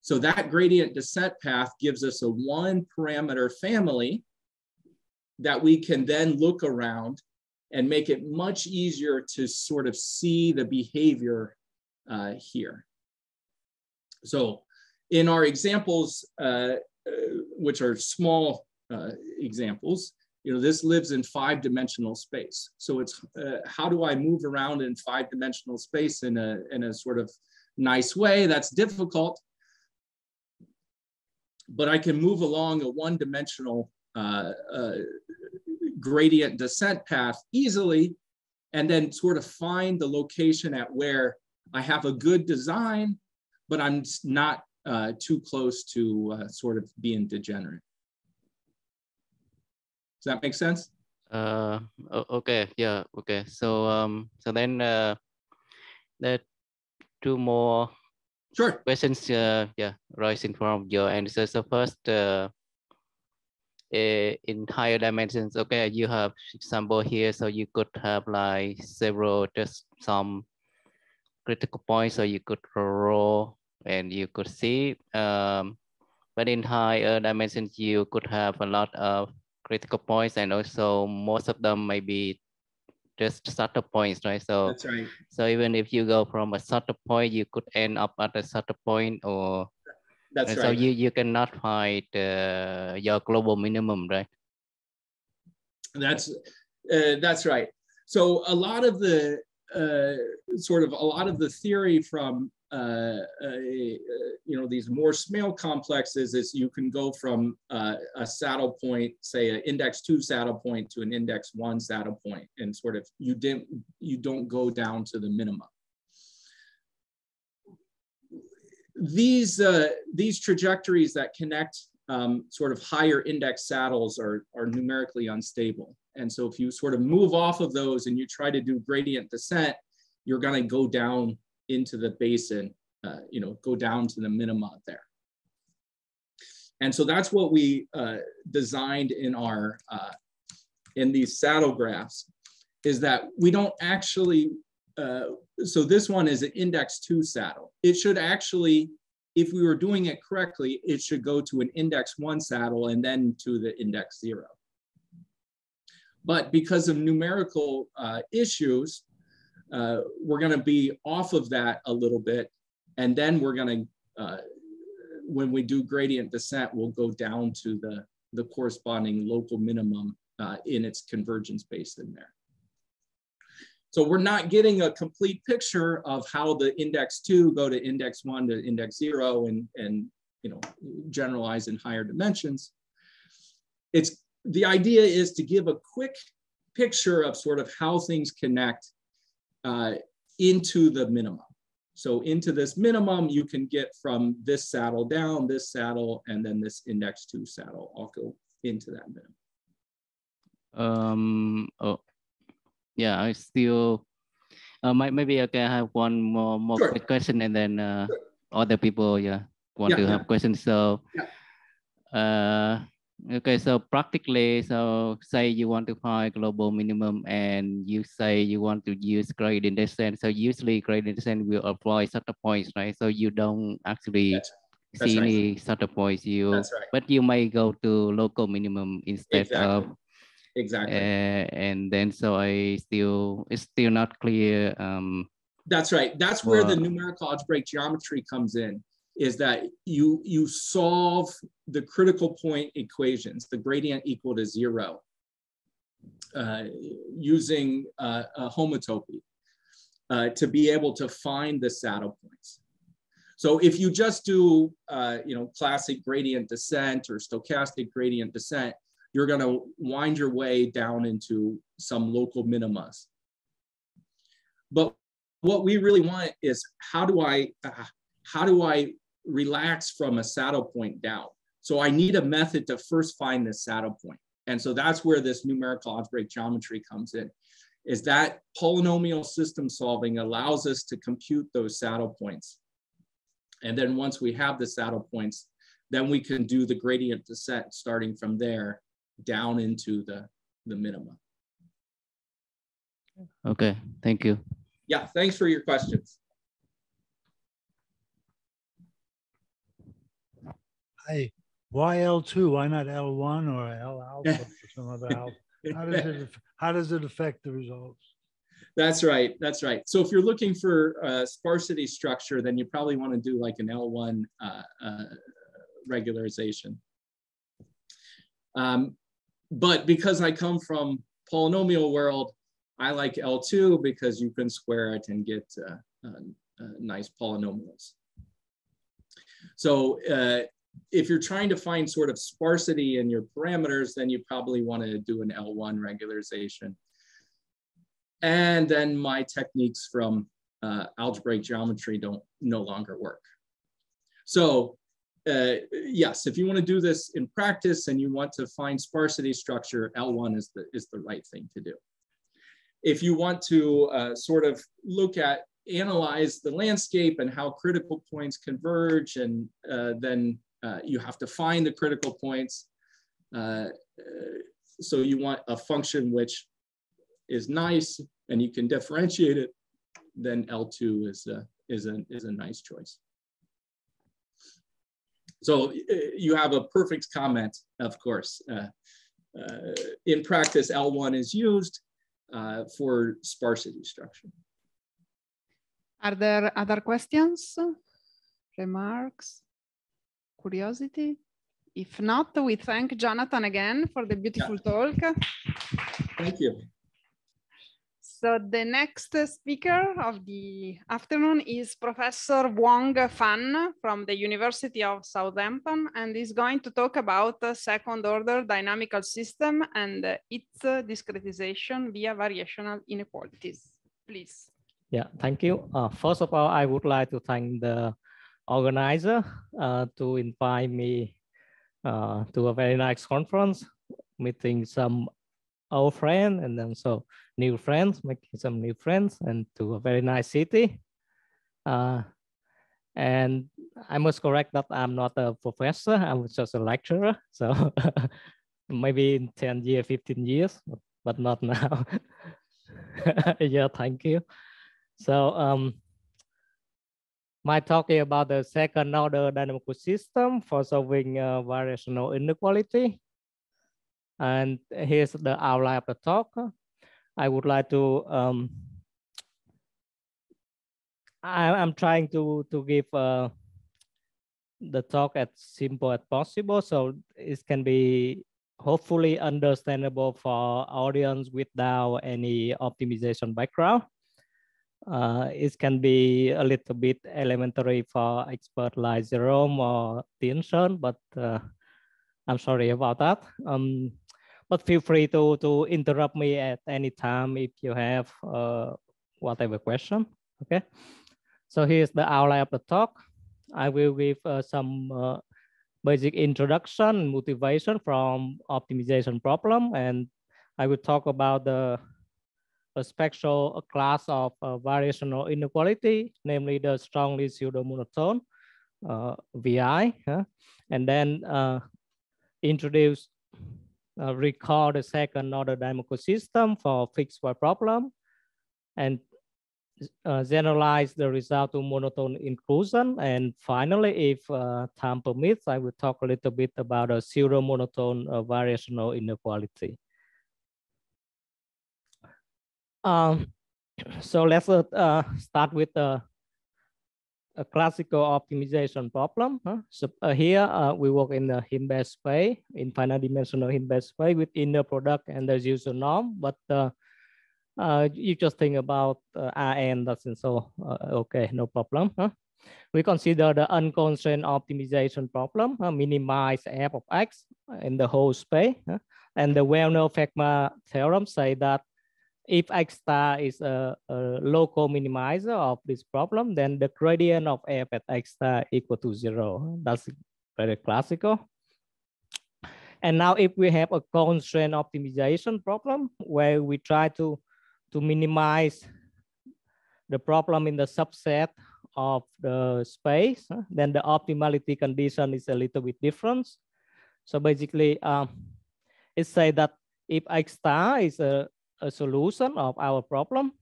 So that gradient descent path gives us a one parameter family that we can then look around and make it much easier to sort of see the behavior uh, here. So in our examples, uh, uh, which are small uh, examples, you know, this lives in five dimensional space. So it's uh, how do I move around in five dimensional space in a, in a sort of nice way? That's difficult. But I can move along a one dimensional uh, uh, gradient descent path easily and then sort of find the location at where I have a good design, but I'm not uh, too close to uh, sort of being degenerate. Does that make sense? Uh, okay, yeah, okay. So um, so then uh, there two more sure questions. Uh, yeah, rising from your answers. So first, uh, in higher dimensions, okay, you have example here, so you could have like several, just some critical points, so you could roll and you could see. Um, but in higher dimensions, you could have a lot of critical points, and also most of them may be just saddle points, right? So that's right. So even if you go from a saddle point, you could end up at a saddle point or That's And right. So you, you cannot find uh, your global minimum, right? That's uh, that's right. So a lot of the uh, sort of a lot of the theory from uh, uh, you know these Morse-Smale complexes is you can go from uh, a saddle point, say an index two saddle point to an index one saddle point, and sort of you didn't you don't go down to the minimum. These uh, these trajectories that connect um, sort of higher index saddles are, are numerically unstable. And so if you sort of move off of those and you try to do gradient descent, you're gonna go down into the basin, uh, you know, go down to the minima there. And so that's what we uh, designed in our, uh, in these saddle graphs, is that we don't actually, uh, so this one is an index two saddle. It should actually if we were doing it correctly, it should go to an index one saddle and then to the index zero. But because of numerical uh, issues, uh, we're gonna be off of that a little bit. And then we're gonna, uh, when we do gradient descent, we'll go down to the, the corresponding local minimum uh, in its convergence basin there. So we're not getting a complete picture of how the index two go to index one to index zero and, and you know, generalize in higher dimensions. It's the idea is to give a quick picture of sort of how things connect uh, into the minimum. So into this minimum, you can get from this saddle down, this saddle, and then this index two saddle all go into that minimum. Um, oh, yeah, I still, uh, might, maybe I can have one more, more Sure. quick question and then uh, other people, yeah, want Yeah, to yeah. have questions. So, uh, okay, so practically, so say you want to find global minimum and you say you want to use gradient descent. So usually gradient descent will apply certain points, right? So you don't actually that's see right. any certain points. You, That's right. but you may go to local minimum instead of Exactly. Uh, and then so I still it's still not clear. Um, That's right. That's where the numerical algebraic geometry comes in, is that you you solve the critical point equations, the gradient equal to zero, uh, using uh, a homotopy uh, to be able to find the saddle points. So if you just do uh, you know classic gradient descent or stochastic gradient descent, you're going to wind your way down into some local minimas. But what we really want is how do I uh, how do I relax from a saddle point down? So I need a method to first find the saddle point. And so that's where this numerical algebraic geometry comes in, is that polynomial system solving allows us to compute those saddle points. And then once we have the saddle points, then we can do the gradient descent starting from there down into the, the minima. okay, thank you. Yeah, thanks for your questions. Hey, why L2? Why not L1 or L alpha or some other alpha? How does it, how does it affect the results? That's right. That's right. So if you're looking for a sparsity structure, then you probably want to do like an L1 uh, uh, regularization. Um, but because I come from polynomial world, I like L2 because you can square it and get uh, uh, uh, nice polynomials. So uh, if you're trying to find sort of sparsity in your parameters, then you probably want to do an L1 regularization. And then my techniques from uh, algebraic geometry don't no longer work. So uh, yes, if you want to do this in practice and you want to find sparsity structure, L1 is the, is the right thing to do. If you want to uh, sort of look at, analyze the landscape and how critical points converge, and uh, then uh, you have to find the critical points. Uh, uh, so you want a function which is nice and you can differentiate it, then L2 is a, is a, is a nice choice. So uh, you have a perfect comment, of course. Uh, uh, in practice, L1 is used uh, for sparsity structure. Are there other questions, remarks? curiosity? If not, we thank Jonathan again for the beautiful talk. Thank you. So the next speaker of the afternoon is Professor Vuong Phan from the University of Southampton, and is going to talk about second order dynamical system and its discretization via variational inequalities. Please. Yeah, thank you. Uh, first of all, I would like to thank the organizer uh, to invite me uh, to a very nice conference, meeting some old friends and then so new friends, making some new friends and to a very nice city. Uh, and I must correct that I'm not a professor, I'm just a lecturer. So maybe in 10 years, 15 years, but not now. yeah, thank you. So um, my talking about the second order dynamical system for solving uh, variational inequality. And here's the outline of the talk. I would like to, um, I, am trying to, to give uh, the talk as simple as possible so it can be hopefully understandable for audience without any optimization background. Uh, it can be a little bit elementary for expert like Jerome or Tianson, but uh, I'm sorry about that. Um, but feel free to, to interrupt me at any time if you have uh, whatever question, okay? So here's the outline of the talk. I will give uh, some uh, basic introduction motivation from optimization problem, and I will talk about the a spectral class of uh, variational inequality, namely the strongly pseudo-monotone, uh, VI, and then uh, introduce uh, recall the second order dynamical system for fixed point problem and uh, generalize the result to monotone inclusion. And finally, if uh, time permits, I will talk a little bit about a zero monotone uh, variational inequality. Um, so let's uh, start with the a classical optimization problem. Huh? So uh, here uh, we work in the Hilbert space, in finite dimensional Hilbert space with inner product and the user norm. But uh, uh you just think about uh, Rn, that's so uh, okay, no problem. Huh? We consider the unconstrained optimization problem, minimize f of x in the whole space. And the well-known Fermat theorem say that if x star is a, a, local minimizer of this problem, then the gradient of f at x star equal to zero. That's very classical. And now if we have a constraint optimization problem where we try to, to minimize the problem in the subset of the space, then the optimality condition is a little bit different. So basically, um, it say that if x star is a a solution of our problem,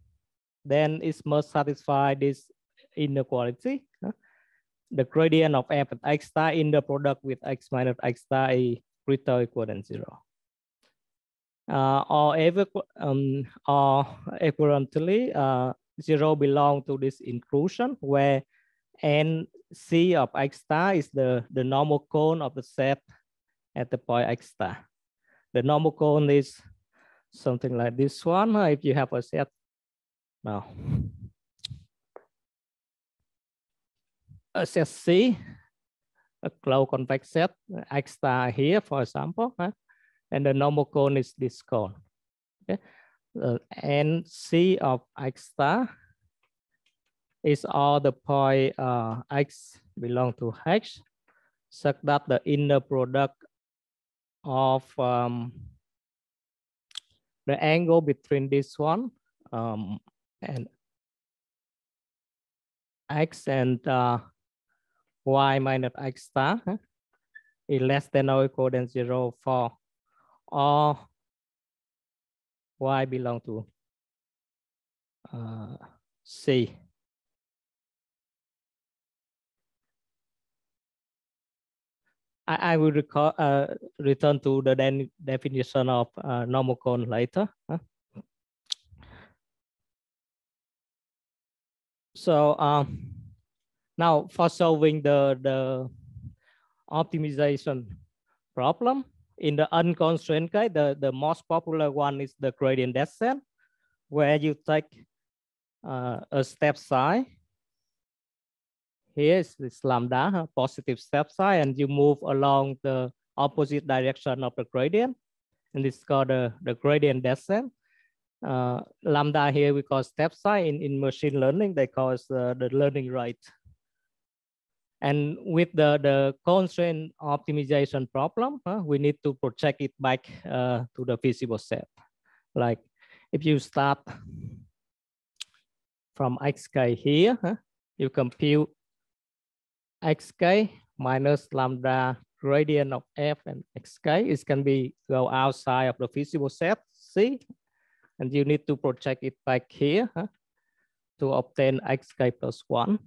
then it must satisfy this inequality. The gradient of f at x star in the product with x minus x star is greater equal than zero. Uh, or, ever, um, or equivalently, uh, zero belong to this inclusion where n c of x star is the, the normal cone of the set at the point x star. The normal cone is something like this one if you have a set now a set C, a closed convex set, X star here, for example, and the normal cone is this cone. Okay, uh, and C of X star is all the point uh, X belong to H, such that the inner product of um, the angle between this one um, and x and uh, y minus x star is less than or equal than zero for all y belong to uh, C. I, I will recall, uh, return to the de definition of uh, normal cone later. Huh? So um, now for solving the, the optimization problem. In the unconstrained case, the, the most popular one is the gradient descent, where you take uh, a step size. Here is this lambda, positive step size, and you move along the opposite direction of the gradient. And this is called the, the gradient descent. Uh, lambda here we call step size. In, in machine learning, they call it uh, the learning rate. And with the, the constraint optimization problem, huh, we need to project it back uh, to the feasible set. Like if you start from xk here, huh, you compute xk minus lambda gradient of f and xk. It can be go outside of the feasible set C, and you need to project it back here huh, to obtain xk plus one.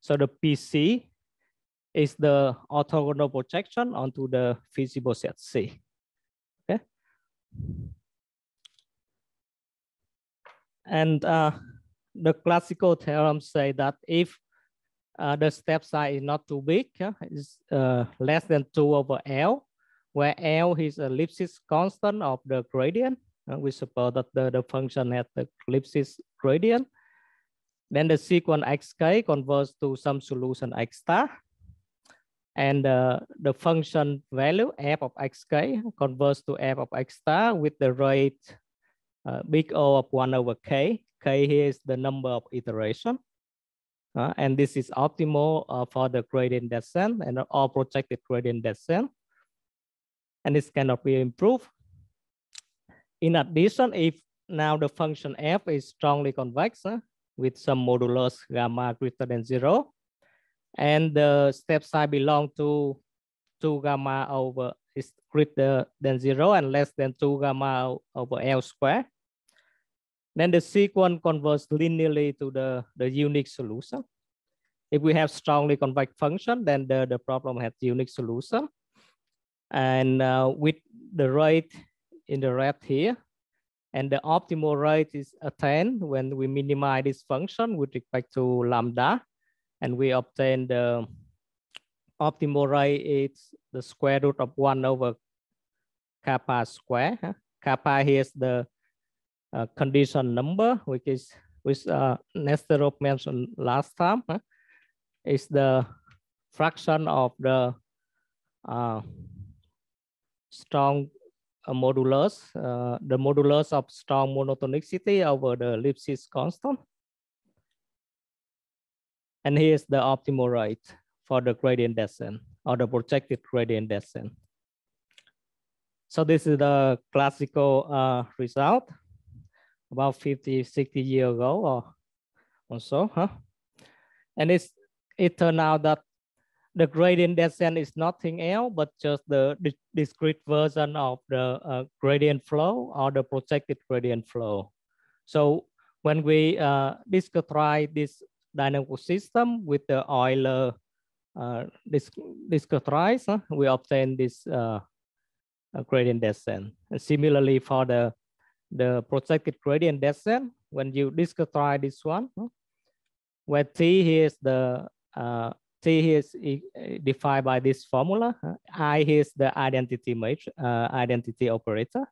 So the PC is the orthogonal projection onto the feasible set C. Okay. And uh, the classical theorems say that if uh, the step size is not too big, uh, is uh, less than 2 over L, where L is a Lipschitz constant of the gradient. Uh, we suppose that the, the function has the Lipschitz gradient. Then the sequence xk converts to some solution x star. And uh, the function value f of xk converts to f of x star with the rate uh, big O of 1 over k. k here is the number of iteration. Uh, and this is optimal uh, for the gradient descent and all projected gradient descent. And this cannot be improved. In addition, if now the function f is strongly convex uh, with some modulus gamma greater than zero, and the step size belong to 2 gamma over is greater than zero and less than 2 gamma over L square, then the sequence converts linearly to the, the unique solution. If we have strongly convex function, then the, the problem has unique solution. And uh, with the rate in the red here, and the optimal rate is attained when we minimize this function with respect to lambda, and we obtain the optimal rate is the square root of one over kappa square. Kappa here is the uh, condition number, which is which uh, mentioned last time, huh? is the fraction of the uh, strong uh, modulus, uh, the modulus of strong monotonicity over the Lipschitz constant. And here's the optimal rate for the gradient descent or the projected gradient descent. So this is the classical uh, result about 50, 60 years ago or, or so, huh? And it's, it turned out that the gradient descent is nothing else but just the discrete version of the uh, gradient flow or the projected gradient flow. So when we uh, discretize this dynamical system with the Euler uh, discretize, uh, we obtain this uh, gradient descent. And similarly for the the projected gradient descent, when you discretize this one, where t is the uh, t is defined by this formula, i is the identity matrix, uh, identity operator.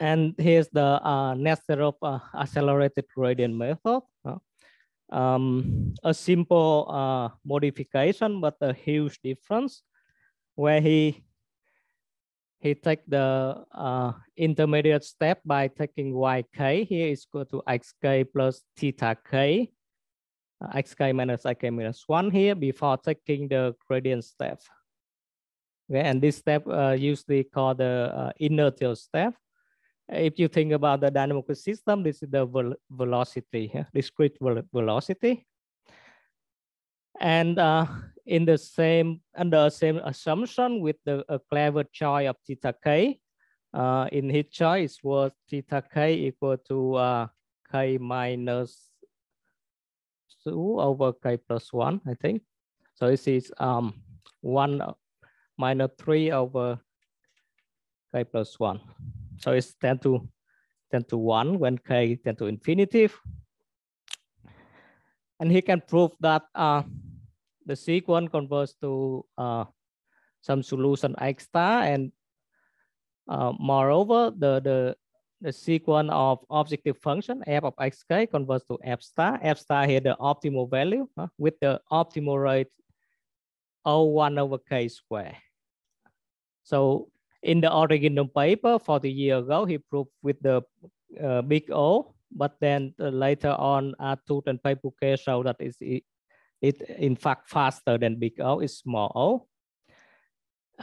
And here's the uh, Nesterov uh, accelerated gradient method. Um, a simple uh, modification, but a huge difference where he he take the uh, intermediate step by taking yk here is equal to xk plus theta k, uh, xk minus ik minus 1 here before taking the gradient step. Okay, and this step uh, usually called the uh, inertial step. If you think about the dynamical system, this is the vel velocity, discrete vel velocity. And uh, in the same under same assumption with the clever choice of theta k, uh, in his choice was theta k equal to uh, k minus two over k plus one, I think. So this is um, one minus three over k plus one. So it's 10 to 10 to 1 when k tend to infinity. And he can prove that uh, the sequence converts to uh, some solution x star and uh, moreover the the the sequence of objective function f of xk converts to f star. F star here the optimal value with the optimal rate o1 over k square. So in the original paper 40 years ago he proved with the uh, big o but then uh, later on Attouch and Peypouquet showed that it's, it, it in fact faster than big O, is small O.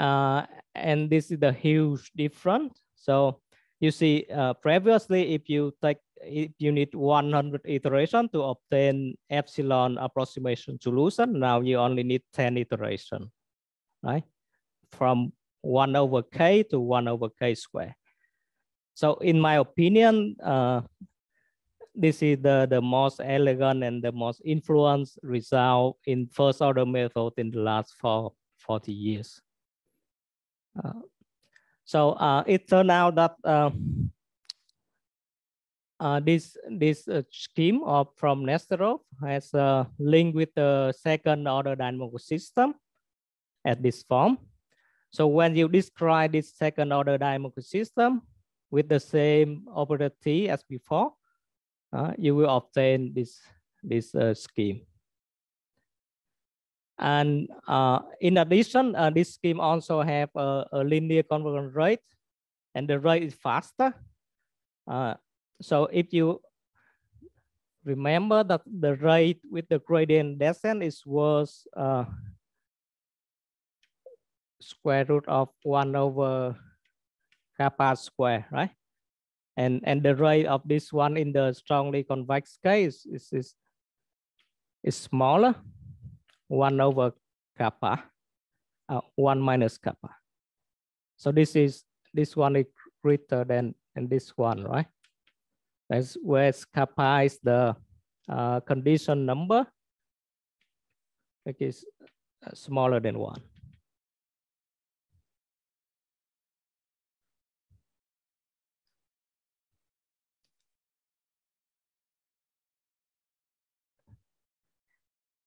Uh, and this is the huge difference. So you see uh, previously, if you take, if you need 100 iteration to obtain epsilon approximation solution, now you only need 10 iteration, right? From one over K to one over K square. So in my opinion, uh, this is the, the most elegant and the most influence result in first order method in the last four, 40 years. Uh, so uh, it turned out that uh, uh this this uh, scheme of from Nesterov has a link with the second order dynamical system at this form. So when you describe this second order dynamical system with the same operator T as before, uh, you will obtain this, this uh, scheme. And uh, in addition, uh, this scheme also have a, a, linear convergence rate and the rate is faster. Uh, so if you remember that the rate with the gradient descent is was uh, square root of one over kappa square, right? And and the rate of this one in the strongly convex case is is, is smaller. One over kappa uh, one minus kappa. So this is this one is greater than and this one right? That's where kappa is the uh, condition number which is uh, smaller than one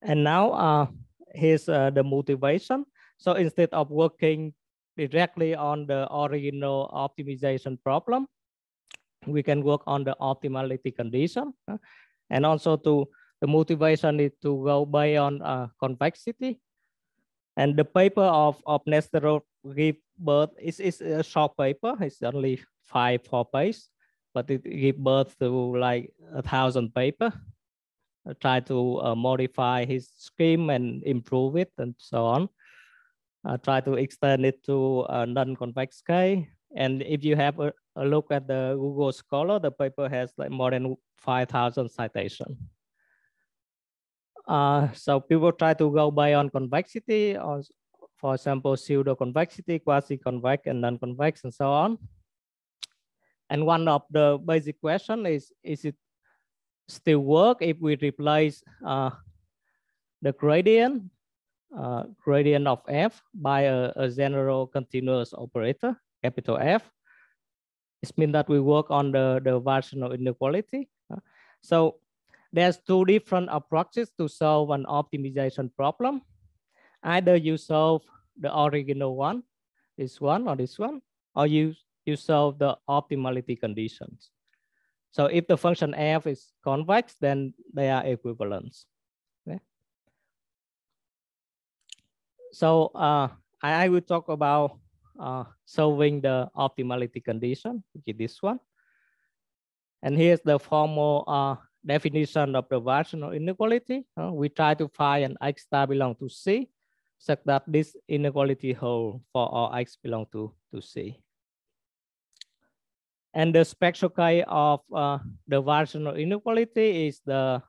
And now uh, here's uh, the motivation. So instead of working directly on the original optimization problem, we can work on the optimality condition. And also to the motivation is to go beyond uh, convexity. And the paper of, of Nesterov give birth is, is a short paper. It's only five, four pages, but it give birth to like a thousand paper try to uh, modify his scheme and improve it and so on. Uh, try to extend it to non-convex K. And if you have a, a, look at the Google Scholar, the paper has like more than 5,000 citations. Uh, so people try to go beyond convexity, or for example, pseudo-convexity, quasi-convex, and non-convex, and so on. And one of the basic question is, is it still work if we replace uh, the gradient, uh, gradient of f by a, a, general continuous operator, capital F. It means that we work on the, the variational inequality. So there's two different approaches to solve an optimization problem. Either you solve the original one, this one or this one, or you, you solve the optimality conditions. So if the function f is convex, then they are equivalents. Okay. So uh, I, I will talk about uh, solving the optimality condition, which is this one. And here's the formal uh, definition of the variational inequality. Uh, we try to find an x star belong to C such that this inequality hold for all x belong to, to C. And the spectral kind of uh, the variational inequality is the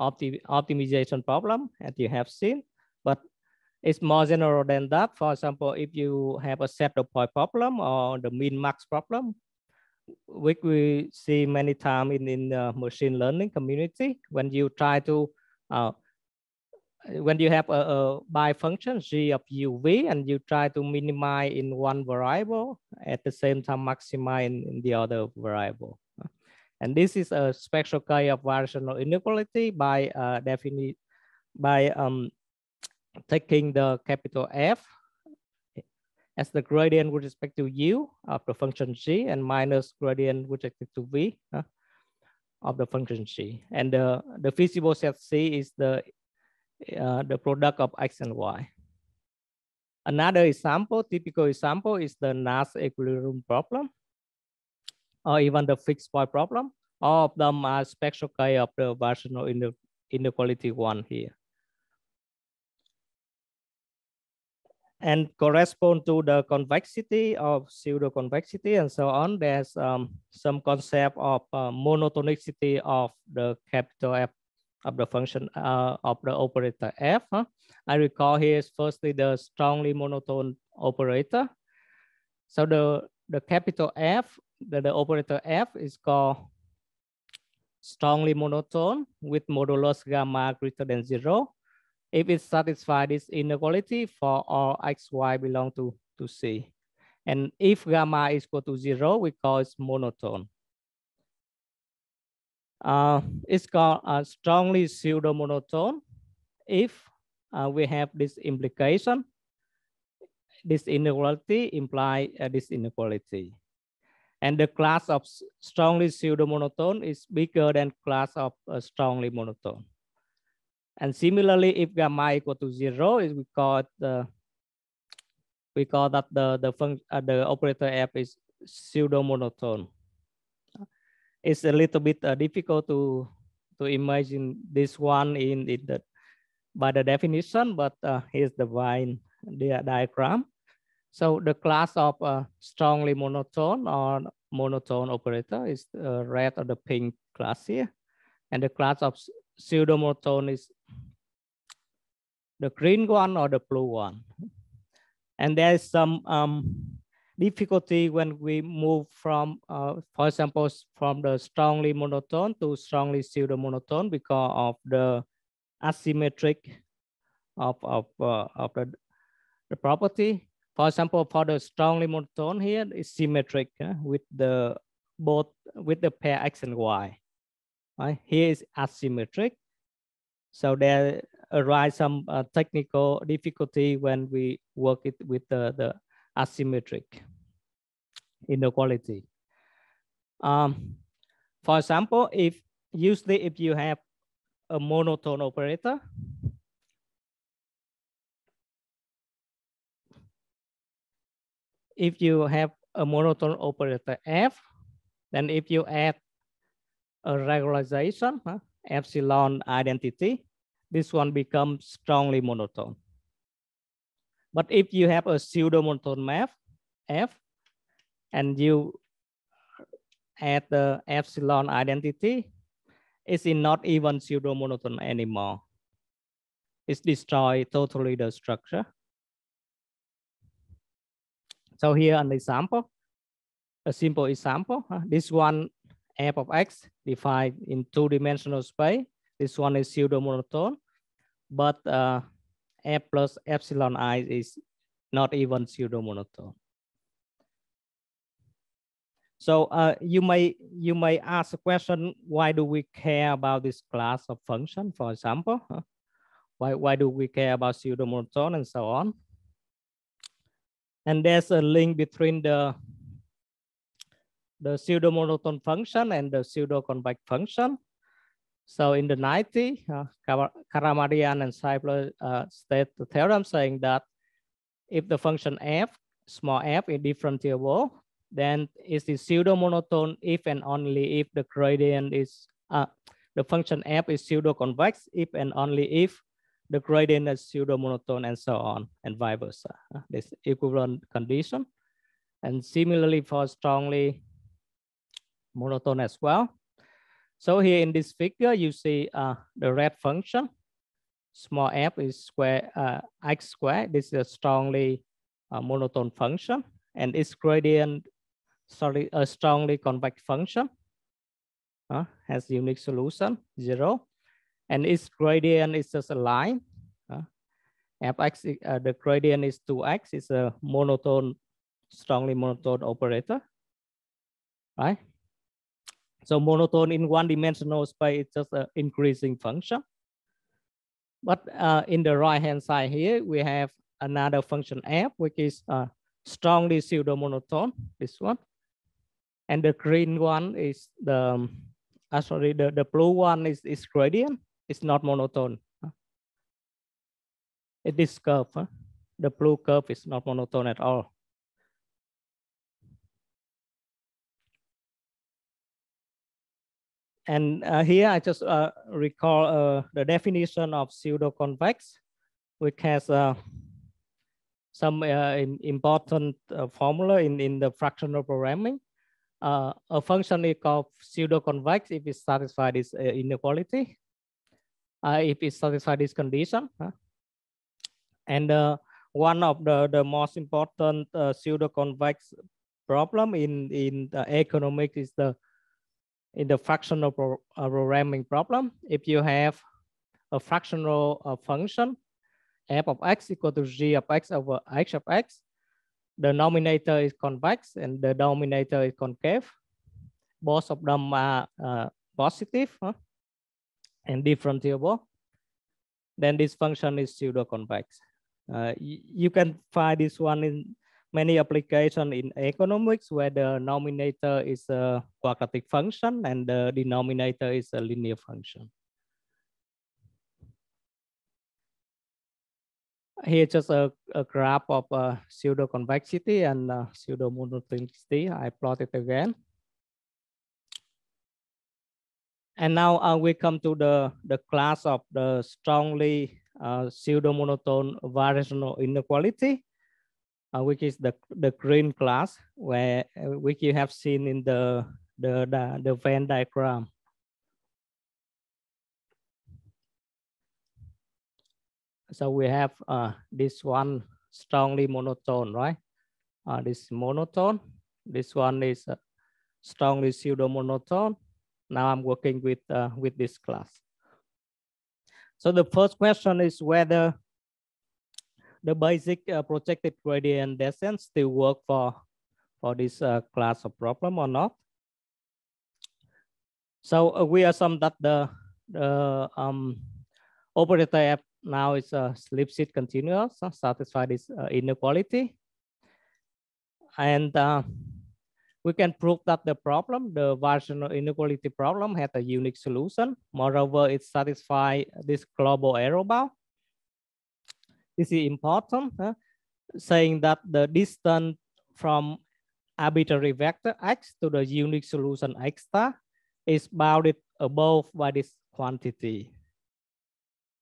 opti optimization problem, as you have seen, but it's more general than that. For example, if you have a saddle point problem or the min max problem, which we see many times in, in the machine learning community, when you try to uh, when you have a, a bifunction g of uv and you try to minimize in one variable at the same time maximize in, in the other variable And this is a special kind of variational inequality by uh, definite by um, taking the capital F as the gradient with respect to u of the function g and minus gradient with respect to v uh, of the function g. And the feasible set C is the, uh, the product of x and y. Another example, typical example is the Nash equilibrium problem or even the fixed point problem. All of them are spectral case of the variational inequality one here. and correspond to the convexity of pseudo convexity and so on. There's um, some concept of uh, monotonicity of the capital F of the function uh, of the operator F. Huh? I recall here is firstly the strongly monotone operator. So the, the capital F, the, the operator F is called strongly monotone with modulus gamma greater than zero if it satisfies this inequality for all x, y belong to, to C. And if gamma is equal to zero, we call it monotone. Uh, it's called a strongly pseudo-monotone if uh, we have this implication. This inequality imply uh, this inequality. And the class of strongly pseudo-monotone is bigger than class of uh, strongly monotone. And similarly, if gamma equal to zero, is we call the we call that the the uh, the operator f is pseudo monotone. It's a little bit uh, difficult to to imagine this one in, in the by the definition, but uh, here's the Venn diagram. So the class of uh, strongly monotone or monotone operator is the red or the pink class here. And the class of pseudo-monotone is the green one or the blue one. And there's some um, difficulty when we move from, uh, for example, from the strongly monotone to strongly pseudo-monotone because of the asymmetric of, of, uh, of the, the property. For example, for the strongly monotone here is symmetric uh, with the both with the pair x and y. Right? Here is asymmetric. So there arise some uh, technical difficulty when we work it with the, the asymmetric inequality. Um, for example, if usually if you have a monotone operator, if you have a monotone operator F, then if you add a regularization, huh, epsilon identity, this one becomes strongly monotone. But if you have a pseudo monotone map, F, and you add the epsilon identity, it's not even pseudo monotone anymore. It's destroyed totally the structure. So here an example, a simple example. This one f of x defined in two-dimensional space. This one is pseudo-monotone, but uh, f plus epsilon i is not even pseudo-monotone. So uh, you may you may ask a question: Why do we care about this class of function? For example, why why do we care about pseudo-monotone and so on? And there's a link between the the pseudo-monotone function and the pseudo-convex function. So in the 90, uh, Karamardian and Schaible uh, state the theorem saying that if the function f, small f is differentiable, then it's the pseudo-monotone if and only if the gradient is, uh, the function f is pseudo-convex if and only if the gradient is pseudo-monotone and so on and vice versa. Uh, this equivalent condition. And similarly for strongly monotone as well. So here in this figure, you see uh, the red function. Small f is square uh, x squared. This is a strongly uh, monotone function, and its gradient, sorry, a strongly convex function uh, has unique solution zero, and its gradient is just a line. Uh, fx, uh, the gradient is 2x. It's a monotone, strongly monotone operator, right? So monotone in one dimensional space is just an increasing function. But uh, in the right hand side here, we have another function f, which is uh, strongly pseudo monotone, this one. And the green one is the, um, uh, sorry, the, the blue one is, is gradient. It's not monotone. It is curve. Huh? The blue curve is not monotone at all. And uh, here I just uh, recall uh, the definition of pseudo-convex, which has uh, some uh, important uh, formula in, in the fractional programming. a function is called pseudo-convex if it satisfies this inequality, if it satisfies this condition. And one of the, the most important pseudo-convex problem in, in economics is the in the fractional uh, programming problem, if you have a fractional uh, function, f of x equal to g of x over h of x, the nominator is convex and the denominator is concave. Both of them are uh, positive huh? and differentiable. Then this function is pseudo-convex. Uh, you can find this one in many applications in economics where the nominator is a quadratic function and the denominator is a linear function. Here just a, a graph of uh, pseudo convexity and uh, pseudo monotonicity. I plot it again. And now uh, we come to the, the class of the strongly uh, pseudo monotone variational inequality uh, which is the, the green class, where uh, which you have seen in the, the, the, the Venn diagram. So we have uh, this one strongly monotone, right? Uh, this monotone. This one is uh, strongly pseudo monotone. Now I'm working with uh, with this class. So the first question is whether the basic uh, projected gradient descent still work for, for this uh, class of problem or not. So uh, we assume that the, the um, operator F now is a Lipschitz continuous, uh, satisfy this uh, inequality. And uh, we can prove that the problem, the variational inequality problem had a unique solution. Moreover, it satisfies this global error bound. This is important, huh? saying that the distance from arbitrary vector x to the unique solution x star is bounded above by this quantity.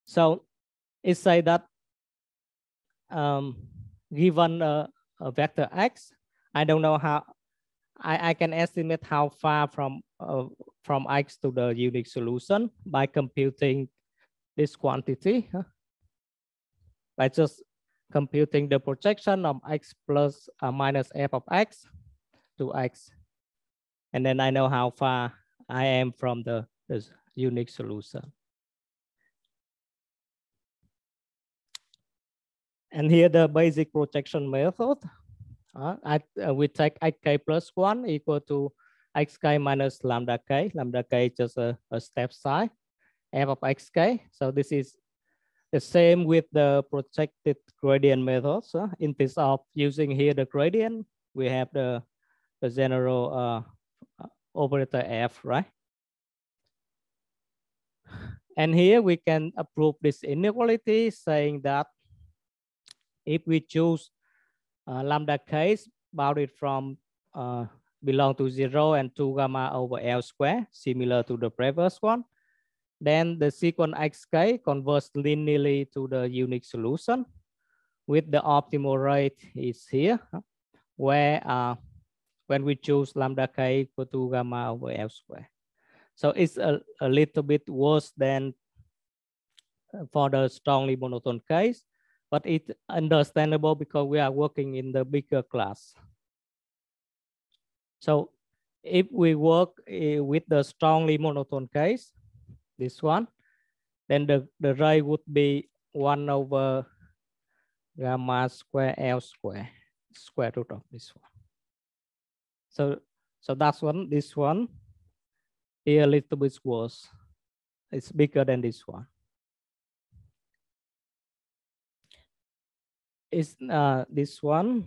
So it say that um, given a, a, vector x, I don't know how, I, I can estimate how far from, uh, from x to the unique solution by computing this quantity. Huh? By just computing the projection of x plus uh, minus f of x to x. And then I know how far I am from the, the unique solution. And here the basic projection method. Uh, I, uh, we take xk plus 1 equal to xk minus lambda k. Lambda k is just a, a step size f of xk. So this is the same with the projected gradient methods. Uh, in terms of using here the gradient, we have the, the general uh, operator F, right? And here we can approve this inequality saying that if we choose uh, lambda case bounded from uh, belong to zero and two gamma over L square, similar to the previous one, then the sequence xk converts linearly to the unique solution with the optimal rate is here, where uh, when we choose lambda k equal to gamma over L square. So it's a, a little bit worse than uh, for the strongly monotone case, but it's understandable because we are working in the bigger class. So if we work uh, with the strongly monotone case, this one, then the, the rate would be 1 over gamma square L square, square root of this one. So, so that's one, this one. here a little bit worse. It's bigger than this one. Is uh, this one.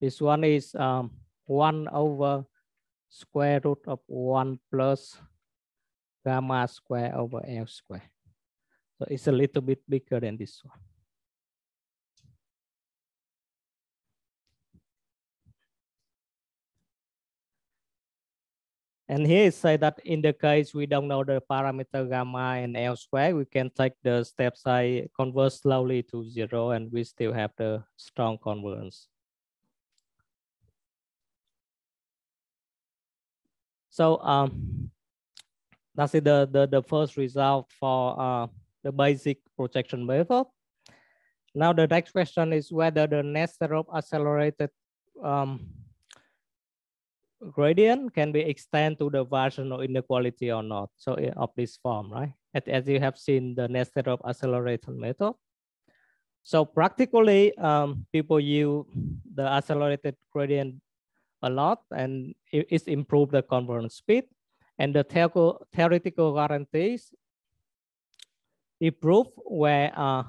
This one is um, 1 over square root of 1 plus gamma square over L square. So it's a little bit bigger than this one. And here it say that in the case we don't know the parameter gamma and L square, we can take the step size converge slowly to zero and we still have the strong convergence. So um, that's the, the, the first result for uh, the basic projection method. Now the next question is whether the Nesterov accelerated um, gradient can be extended to the variational inequality or not. So of this form, right? As you have seen the Nesterov acceleration method. So practically, um, people use the accelerated gradient a lot and it, it's improved the convergence speed. And the theoretical guarantees improve where uh,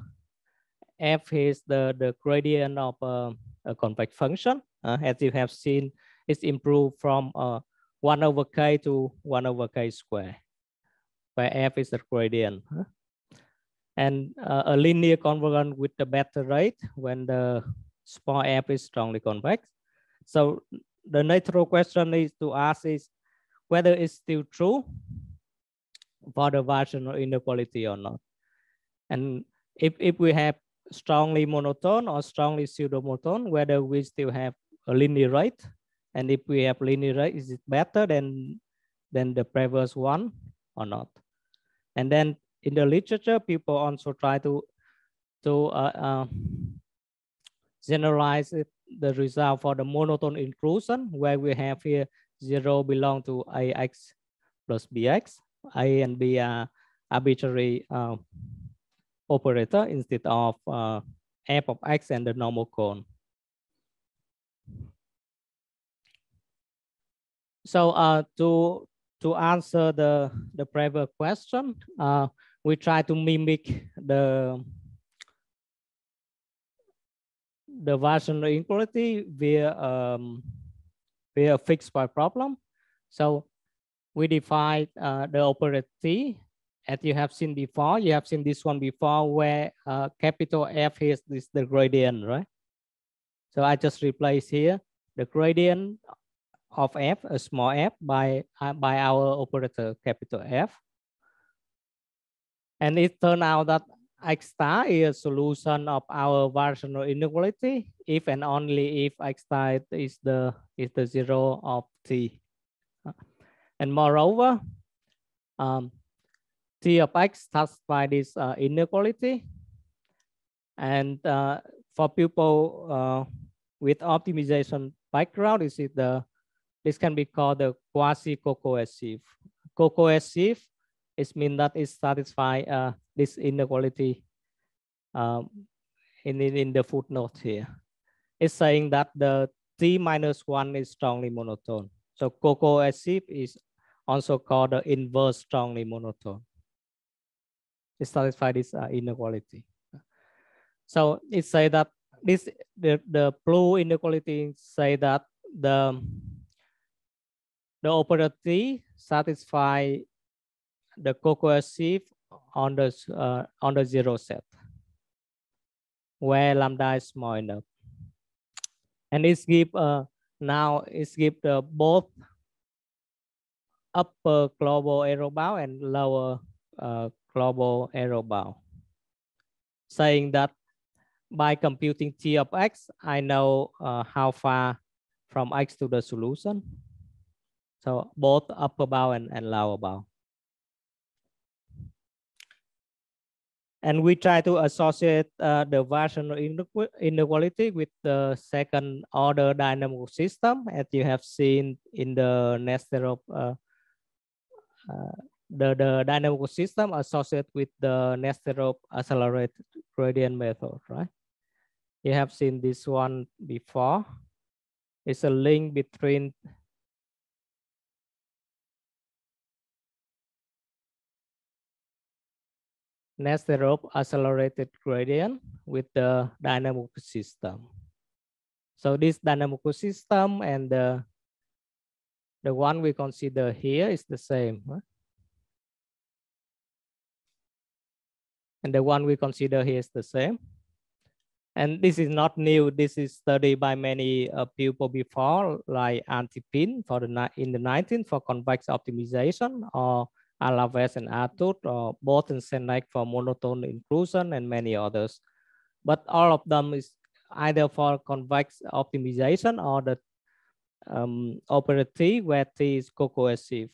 f is the, the gradient of uh, a convex function. Uh, as you have seen, it's improved from uh, 1 over k to 1 over k square, where f is the gradient. And uh, a linear convergence with the better rate when the small f is strongly convex. So the natural question is to ask is whether it's still true for the variational inequality or not. And if, if we have strongly monotone or strongly pseudo-monotone, whether we still have a linear rate and if we have linear rate, is it better than, than the previous one or not? And then in the literature, people also try to, to uh, uh, generalize it, the result for the monotone inclusion, where we have here zero belong to AX plus BX. A and B are arbitrary uh, operator instead of uh, f of x and the normal cone. So uh, to to answer the the previous question, uh, we try to mimic the the version inequality via um, via fixed point problem. So we define uh, the operator T as you have seen before. You have seen this one before where uh, capital F is this the gradient, right? So I just replace here the gradient of f, a small f, by, uh, by our operator capital F. And it turned out that x star is a solution of our variational inequality if and only if x star is the is the zero of t. And moreover, um, t of x satisfy this uh, inequality. And uh, for people uh, with optimization background, is it the this can be called the quasi-cocoercive. Co-coercive is mean that it satisfies uh, this inequality um, in, in, the footnote here. It's saying that the T minus one is strongly monotone. So co-coercive is also called the inverse strongly monotone. It satisfies this uh, inequality. So it say that this the, the blue inequality say that the the operator T satisfy the co-coercive on the uh, on the zero set. Where lambda is small enough. And it's give uh, now it's give the both upper global error bound and lower uh, global error bound saying that by computing t of x i know uh, how far from x to the solution. So both upper bound and, and lower bound. And we try to associate uh, the variational inequality with the second order dynamical system, as you have seen in the Nesterov, uh, uh, the, the dynamical system associated with the Nesterov accelerated gradient method, right? You have seen this one before. It's a link between Nesterov accelerated gradient with the dynamic system. So this dynamic system and the, the one we consider here is the same. And the one we consider here is the same. And this is not new. This is studied by many uh, people before, like Antipin for the in the 19th for convex optimization, or Alvarez and Attouch, or Boț and Csetnek for monotone inclusion, and many others. But all of them is either for convex optimization or the um, operative where T is co-coercive.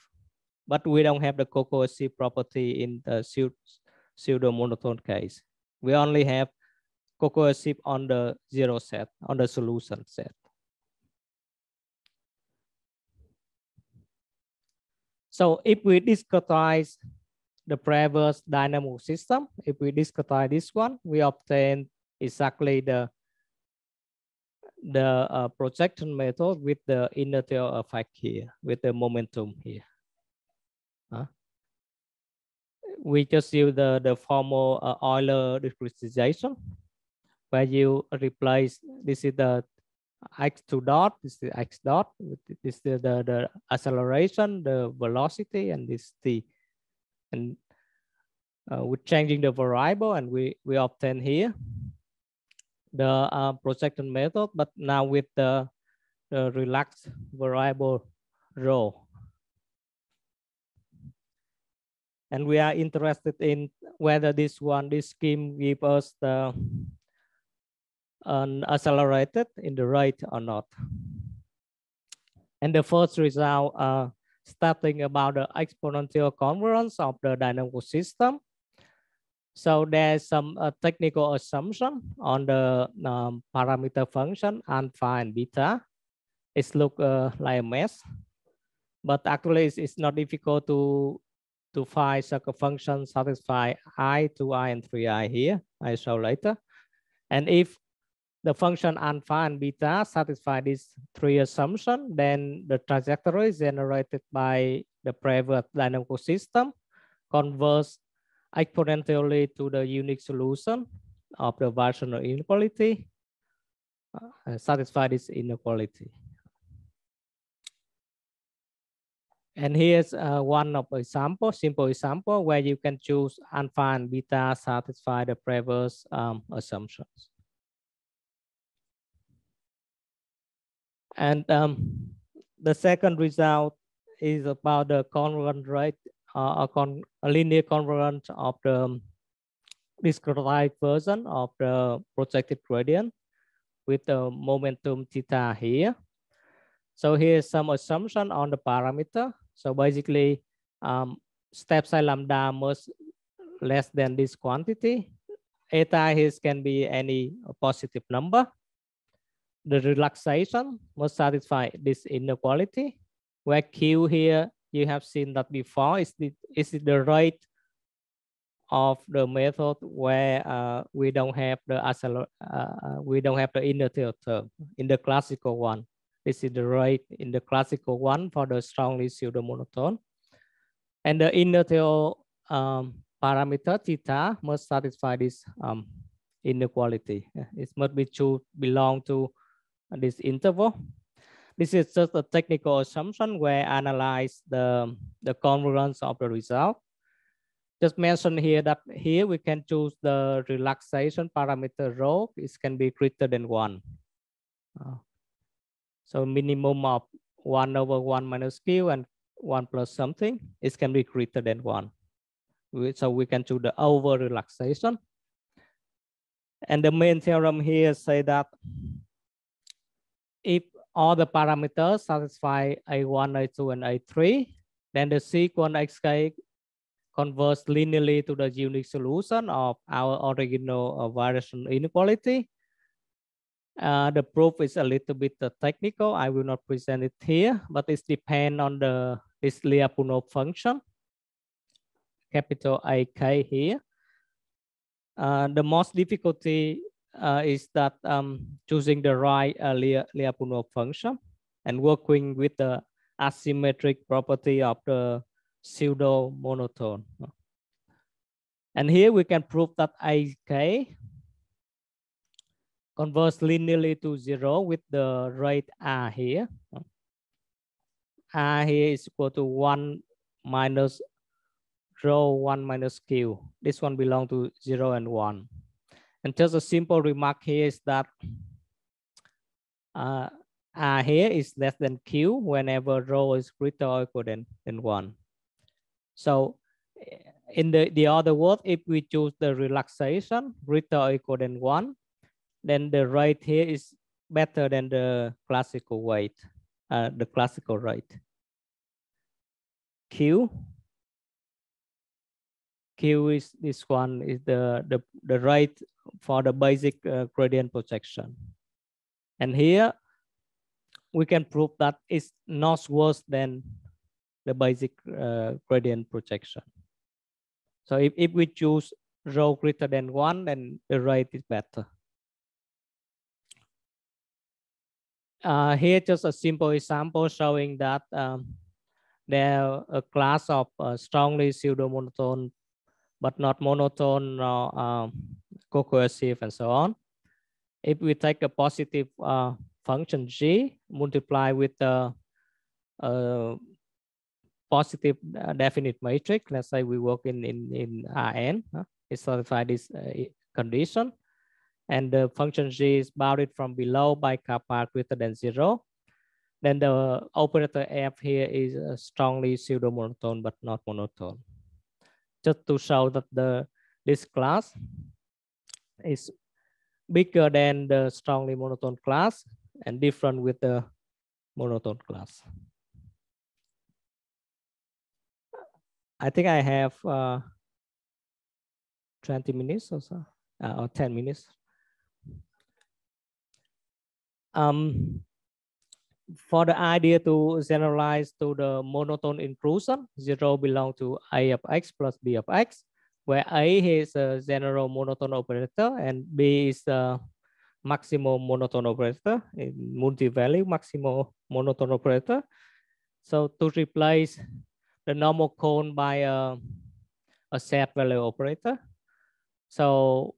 But we don't have the co-coercive property in the pseudo monotone case. We only have co-coercive on the zero set, on the solution set. So if we discretize the previous dynamo system, if we discretize this one, we obtain exactly the the uh, projection method with the inertial effect here, with the momentum here. Huh? We just use the, the formal uh, Euler discretization, where you replace, this is the x2 dot, this is x dot, this is the, the, the acceleration, the velocity, and this t. And uh, we're changing the variable, and we, we obtain here the uh, projection method, but now with the, the relaxed variable rho. And we are interested in whether this one, this scheme give us the an accelerated in the rate or not. And the first result uh, starting about the exponential convergence of the dynamical system so there's some uh, technical assumption on the um, parameter function alpha and beta. It's look uh, like a mess, but actually it's, it's not difficult to to find such a function satisfy i, 2i, and 3i here. I show later. And if the function alpha and beta satisfy these three assumptions, then the trajectory generated by the private dynamical system converges exponentially to the unique solution of the variational inequality, uh, satisfy this inequality. And here's uh, one of example, simple example where you can choose alpha and beta satisfy the previous um, assumptions. And um, the second result is about the convergent rate uh, a, con a linear convergence of the discretized version of the projected gradient with the momentum theta here. So here's some assumption on the parameter. So basically, um, step size lambda must less than this quantity. Eta here can be any positive number. The relaxation must satisfy this inequality, where Q here you have seen that before. Is the is the rate of the method where uh, we don't have the acceler uh, we don't have the inertial term in the classical one? This is the rate in the classical one for the strongly pseudo monotone and the inertial um, parameter theta must satisfy this um, inequality it must be to belong to this interval this is just a technical assumption where I analyze the, the convergence of the result. Just mention here that here we can choose the relaxation parameter rho. It can be greater than one. Uh, so minimum of one over one minus q and one plus something, it can be greater than one. So we can choose the over relaxation. And the main theorem here say that if all the parameters satisfy A1, A2, and A3, then the sequence xk converts linearly to the unique solution of our original uh, variation inequality. Uh, the proof is a little bit uh, technical. I will not present it here, but it depends on the this Lyapunov function, capital AK here. Uh, the most difficulty uh, is that um, choosing the right uh, Lyapunov function and working with the asymmetric property of the pseudo monotone. And here we can prove that AK converts linearly to zero with the rate R here. R here is equal to one minus rho one minus Q. This one belong to zero and one. And just a simple remark here is that uh, R here is less than Q whenever rho is greater or equal than, than one. So in the, the other word, if we choose the relaxation greater or equal than one, then the rate here is better than the classical weight, uh, the classical rate. Q. Q is this one is the, the, the rate for the basic uh, gradient projection. And here we can prove that it's not worse than the basic uh, gradient projection. So if, if we choose rho greater than one, then the rate is better. Uh, here just a simple example showing that um, there a class of uh, strongly pseudo-monotone but not monotone or um, co-coercive and so on. If we take a positive uh, function g multiply with the uh, positive uh, definite matrix. Let's say we work in in in Rn. It satisfies this uh, condition, and the function g is bounded from below by kappa greater than zero. Then the operator f here is uh, strongly pseudo monotone but not monotone. Just to show that the this class is bigger than the strongly monotone class and different with the monotone class. I think I have uh, 20 minutes or so, uh, or 10 minutes. Um, for the idea to generalize to the monotone inclusion, zero belong to A of x plus B of x, where A is a general monotone operator and B is a maximal monotone operator, multi-value maximal monotone operator. So to replace the normal cone by a, a set value operator. So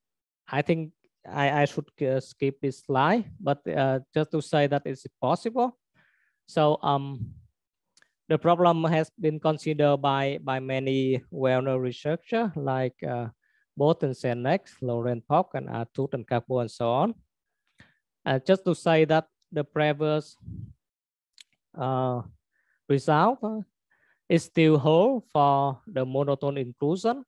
I think I, I should skip this slide, but uh, just to say that it's possible. So um, the problem has been considered by, by many well-known researchers like uh, Bolton Senex, Laurent Poc, and Attouch and Cabot, and so on. Uh, just to say that the previous uh, result uh, is still hold for the monotone inclusion.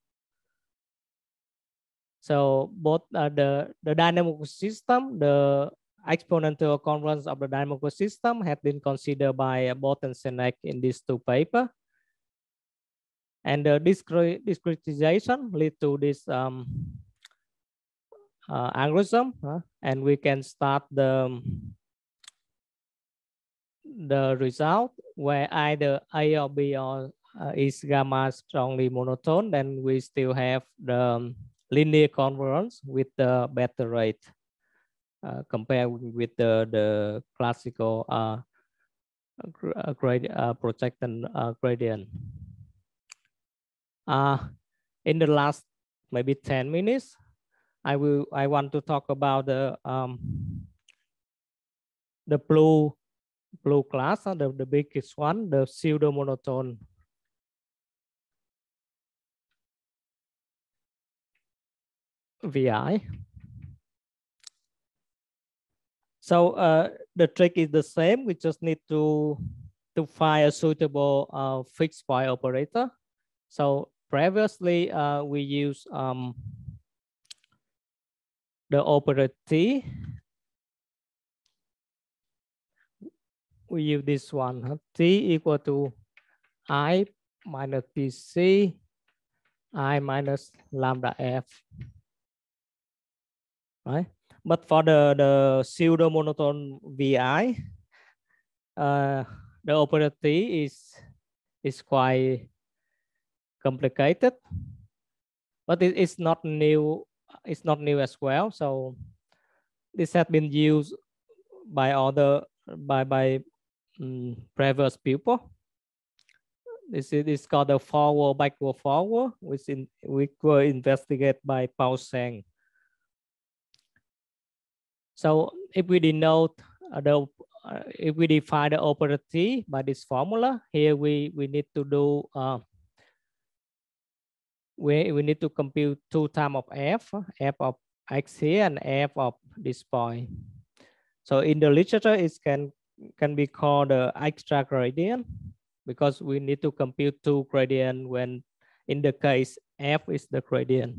So both uh, the, the dynamical system, the exponential convergence of the dynamical system had been considered by Boț and Csetnek in these two papers. And the discretization lead to this um, uh, algorithm, uh, and we can start the the result where either A or B or uh, is gamma strongly monotone, then we still have the linear convergence with the better rate uh, compared with the, the classical uh, uh grade, uh, projectant uh, gradient. Uh, in the last maybe 10 minutes, I will I want to talk about the um, the blue blue class, uh, the, the biggest one, the pseudo monotone. VI. So uh, the trick is the same. We just need to to find a suitable uh, fixed point operator. So previously uh, we use um, the operator T we use this one, huh? T equal to I minus PC, I minus lambda F, right? But for the, the pseudo monotone VI, uh, the operator is, is quite complicated, but it, it's not new. It's not new as well. So this has been used by other by by um, previous people. this is called the forward backward forward, which in which were investigated by Paul Tseng. So if we denote uh, the uh, if we define the operator t by this formula, here we we need to do uh, we we need to compute two time of f, f of x here and f of this point. So in the literature, it can can be called the extra gradient because we need to compute two gradient when in the case f is the gradient.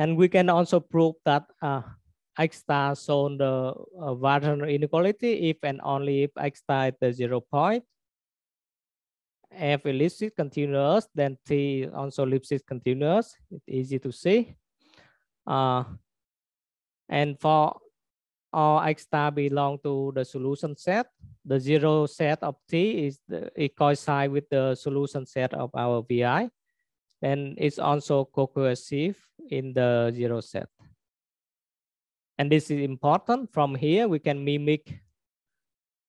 And we can also prove that uh, x star shown the uh, inequality if and only if x star is the zero point. F Lipschitz continuous, then T also Lipschitz continuous. It's easy to see. Uh, and for all x star belong to the solution set. The zero set of T is the, it coincide with the solution set of our VI. And it's also co-coercive in the zero set. And this is important. From here, we can mimic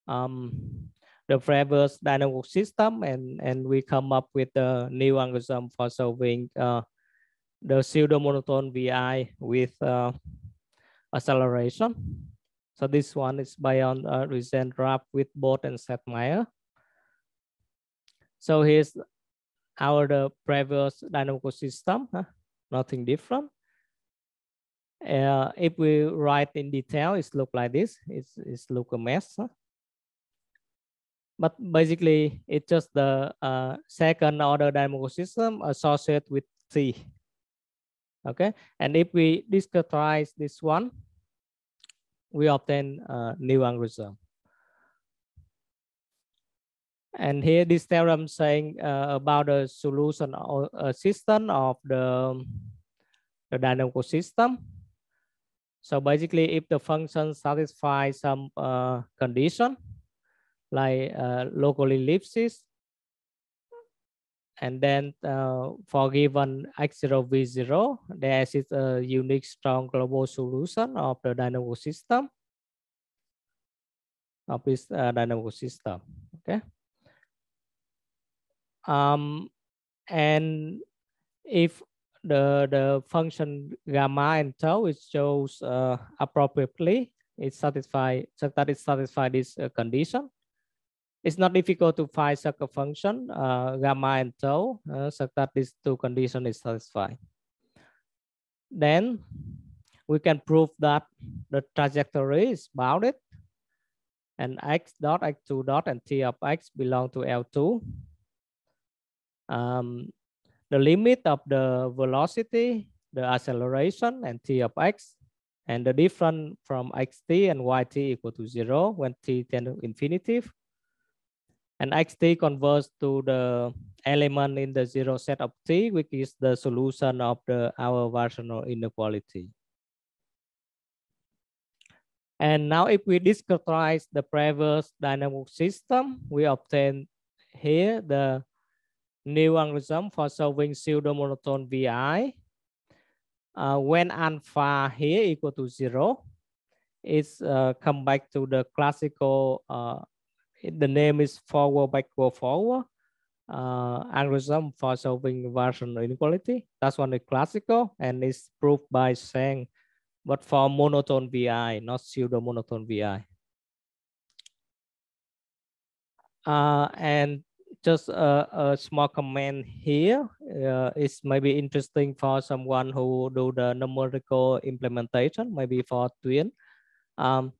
um, the Freiberg's dynamical system and, and we come up with a new algorithm for solving uh, the pseudo monotone VI with uh, acceleration. So this one is by on a recent draft with Boț and Sedlmayer. So here's our the previous dynamical system, huh? nothing different. Uh, if we write in detail, it's look like this. It's, it's look a mess. Huh? But basically, it's just the uh, second order dynamical system associated with T. Okay, and if we discretize this one, we obtain a new algorithm. And here this theorem saying uh, about the solution or a system of the, the dynamical system. So basically, if the function satisfies some uh, condition, like uh, local Lipschitz, and then uh, for given x0, v0, there is a unique strong global solution of the dynamical system of this uh, dynamical system. Okay. Um, and if the the function gamma and tau is shows uh, appropriately, it satisfy so that it satisfy this uh, condition it's not difficult to find such a function, uh, gamma and tau, uh, such that these two conditions is satisfied. Then we can prove that the trajectory is bounded and x dot, x2 dot, and t of x belong to L2. Um, the limit of the velocity, the acceleration, and t of x, and the difference from xt and yt equal to zero when t tend to infinity and xt converts to the element in the zero set of t, which is the solution of the our variational inequality. And now if we discretize the previous dynamic system, we obtain here the new algorithm for solving pseudo monotone VI. Uh, when alpha here equal to zero, it's uh, come back to the classical uh, the name is forward backward forward uh, algorithm for solving version inequality. That's one is classical and it's proved by saying, but for monotone VI, not pseudo monotone VI. Uh, and just a, a, small comment here. Uh, it's maybe interesting for someone who do the numerical implementation, maybe for twin. Um,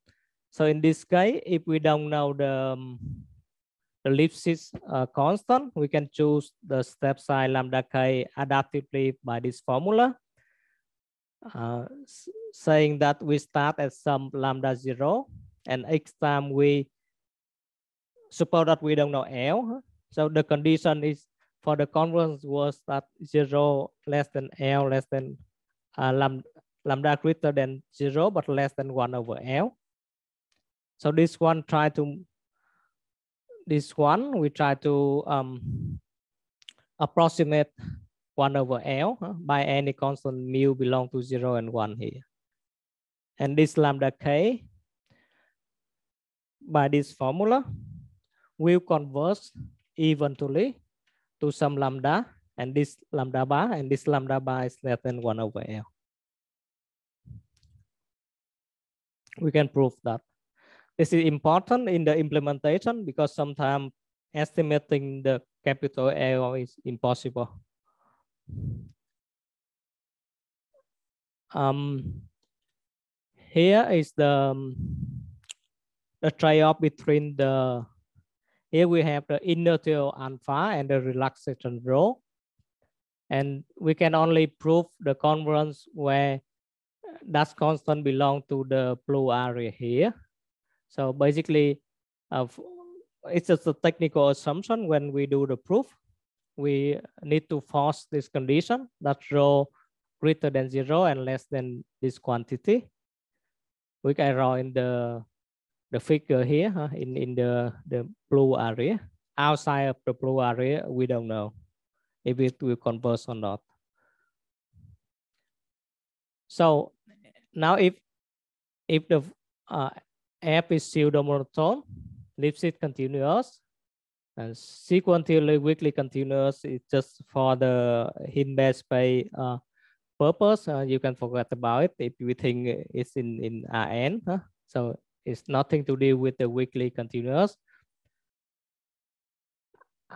so in this case, if we don't know the, um, the Lipschitz uh, constant, we can choose the step size lambda k adaptively by this formula. Uh, saying that we start at some lambda zero and each time we suppose that we don't know L. So the condition is for the convergence was that zero less than L less than uh, lambda, lambda greater than zero, but less than one over L. So this one try to, this one, we try to um, approximate one over L by any constant mu belong to zero and one here. And this lambda k, by this formula will converge eventually to some lambda and this lambda bar and this lambda bar is less than 1 over L. We can prove that. This is important in the implementation because sometimes estimating the capital L is impossible. Um, here is the, um, the trade-off between the, here we have the inertial alpha and the relaxation rho. And we can only prove the convergence where that constant belong to the blue area here. So basically, uh, it's just a technical assumption when we do the proof. We need to force this condition that rho greater than zero and less than this quantity. We can draw in the the figure here huh, in, in the, the blue area. Outside of the blue area, we don't know if it will converge or not. So now if if the uh, F is pseudo-monotone, Lipschitz continuous, and sequentially weakly continuous is just for the Hilbert space uh, purpose. Uh, you can forget about it if you think it's in, in Rn. Huh? So it's nothing to do with the weekly continuous.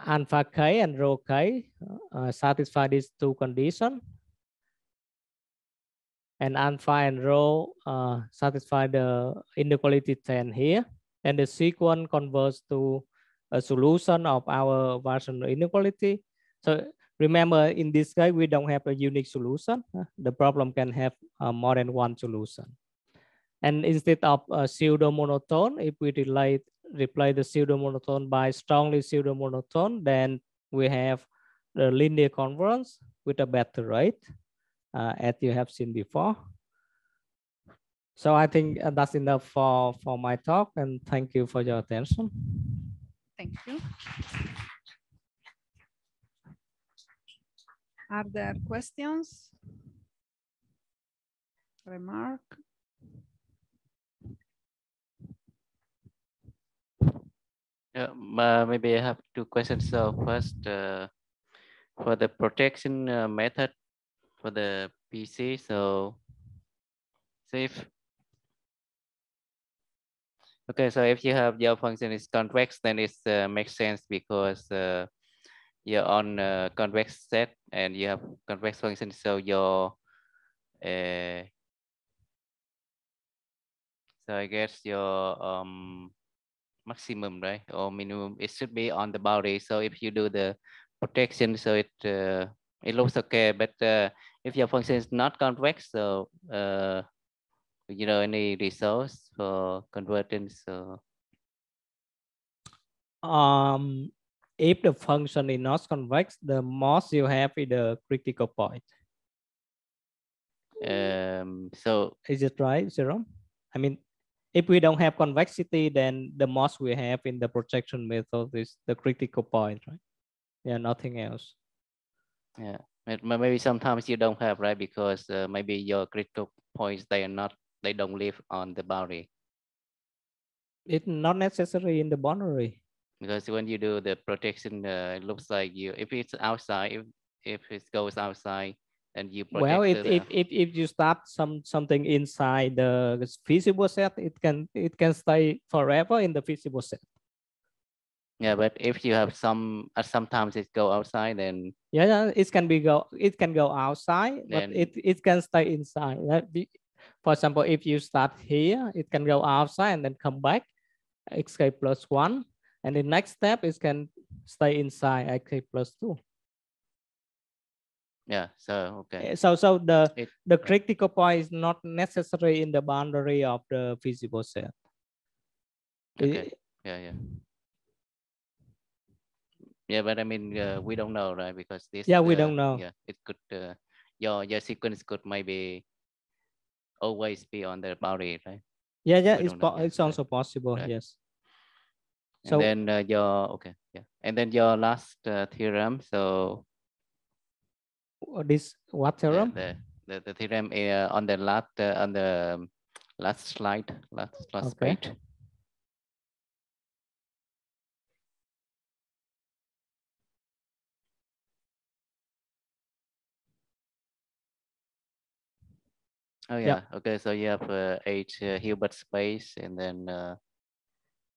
Alpha k and rho k uh, satisfy these two conditions and alpha and rho uh, satisfy the inequality 10 here. And the sequence converts to a solution of our Larson inequality. So remember, in this case, we don't have a unique solution. The problem can have uh, more than one solution. And instead of a pseudo-monotone, if we relate, replace the pseudo-monotone by strongly pseudo-monotone, then we have the linear convergence with a better rate uh, as you have seen before. So I think uh, that's enough for, for my talk and thank you for your attention. Thank you. Are there questions? Remark? Yeah, uh, maybe I have two questions. So first, uh, for the projection uh, method, for the PC. So, safe. okay, so if you have your function is convex, then it uh, makes sense because uh, you're on a convex set and you have convex function. So your uh, so I guess your um, maximum, right, or minimum, it should be on the boundary. So if you do the projection, so it uh, it looks okay, but uh, if your function is not convex, so uh, you know any resource for converting. So um, if the function is not convex, the most you have is the critical point. Um, so is it right, Jerome? I mean, if we don't have convexity, then the most we have in the projection method is the critical point, right? Yeah, nothing else. Yeah maybe sometimes you don't have right because uh, maybe your critical points they are not they don't live on the boundary it's not necessary in the boundary because when you do the projection uh, it looks like you if it's outside if if it goes outside and you well if, the, if, if if you start some something inside the feasible set it can it can stay forever in the feasible set yeah, but if you have some, uh, sometimes it go outside, then yeah, yeah, it can be go, it can go outside, then, but it it can stay inside. Be, for example, if you start here, it can go outside and then come back, xk plus one, and the next step is can stay inside xk plus two. Yeah. So okay. So so the it, the critical point is not necessary in the boundary of the feasible set. Okay. yeah. Yeah yeah but i mean uh, we don't know right because this yeah we uh, don't know yeah it could uh, your your sequence could maybe always be on the boundary right yeah yeah it's, po it's also possible right. yes and so then uh, your okay yeah and then your last uh, theorem so this what theorem? The, the, the, the theorem uh, on the last uh, on the um, last slide, last last okay. page. Oh yeah. Okay. So you have uh, eight uh, Hilbert space, and then uh,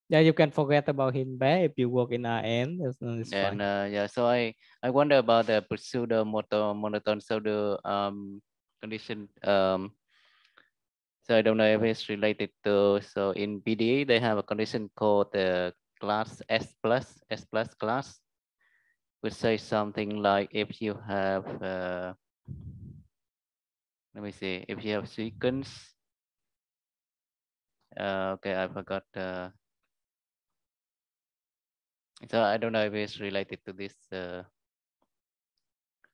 yeah, you can forget about Hilbert if you work in RN. It's, it's and uh, yeah, so I I wonder about the pseudo motor monotone pseudo um condition um. So I don't know if it's related to so in PDE they have a condition called the class S plus S plus class, which say something like if you have uh, let me see if you have sequence uh, okay I forgot uh, so I don't know if it's related to this uh,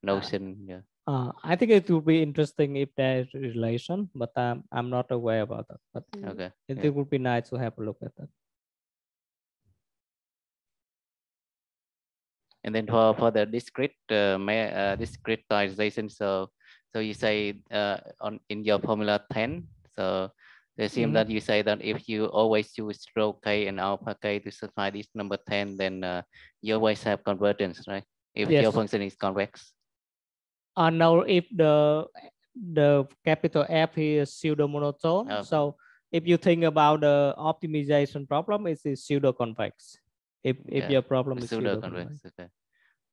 notion yeah uh, I think it would be interesting if there's relation, but um, I'm not aware about that. But okay, it, yeah. it would be nice to have a look at that. And then for, for the discrete uh, uh, discretization, so so you say uh, on in your formula 10, so they assume mm -hmm. that you say that if you always use rho k and alpha k to satisfy this number 10, then uh, you always have convergence, right? If yes. your function is convex. Uh, now, if the the capital F is pseudo monotone, okay. so if you think about the optimization problem, it's pseudo convex if if yeah. your problem is pseudo convex. Okay.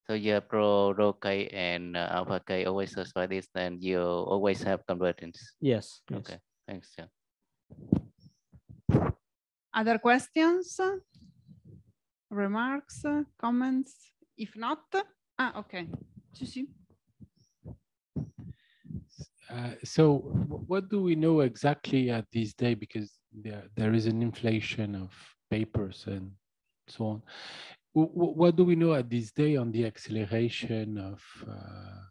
So your pro rho k and uh, alpha k always satisfy this, then you always have convergence. Yes. Okay. Yes. Thanks. Yeah. Other questions, remarks, comments? If not, ah, okay. Uh, so what do we know exactly at this day? Because there, there is an inflation of papers and so on. What do we know at this day on the acceleration of uh,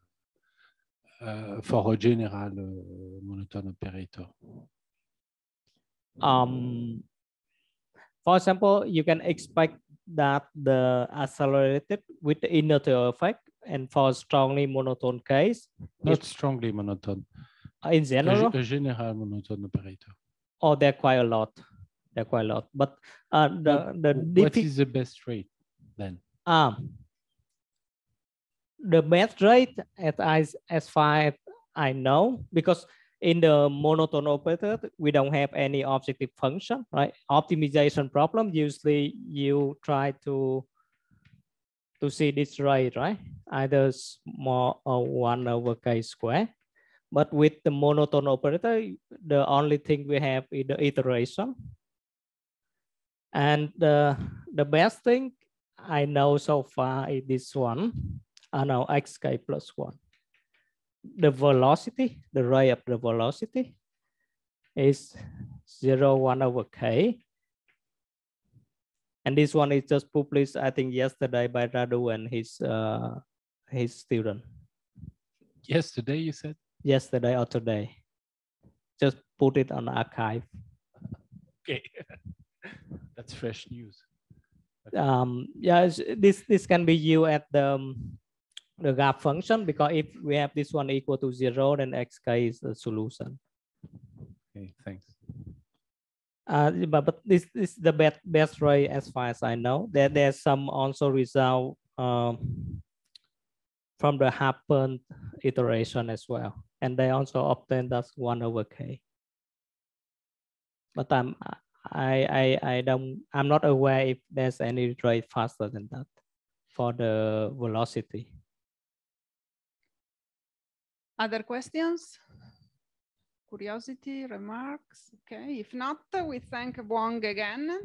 uh, for a general uh, monotone operator? Um, for example, you can expect that the accelerated with the inertial effect and for strongly monotone case. Not strongly monotone. In general? A, a general monotone operator. Oh, there are quite a lot they're quite a lot. But uh, the the what is the best rate then? Um, the best rate as I, as far as I know, because in the monotone operator we don't have any objective function, right? Optimization problem usually you try to to see this rate, right? Either small or one over k square. But with the monotone operator, the only thing we have is the iteration. And the, the best thing I know so far is this one, I know xk plus one. The velocity, the rate of the velocity is zero one over k. And this one is just published, I think, yesterday by Radu and his uh, his student. Yesterday, you said? Yesterday or today. Just put it on arXiv. Okay. That's fresh news. Um, yeah, this this can be you at the um, the gap function because if we have this one equal to zero, then xk is the solution. Okay, thanks. Uh, but, but this, this is the best best way as far as I know. There there's some also result um, from the Halpern iteration as well, and they also obtain that one over k. But I'm I, I, I don't, I'm not aware if there's any rate faster than that for the velocity. Other questions? Curiosity, remarks? Okay, if not, we thank Vuong again.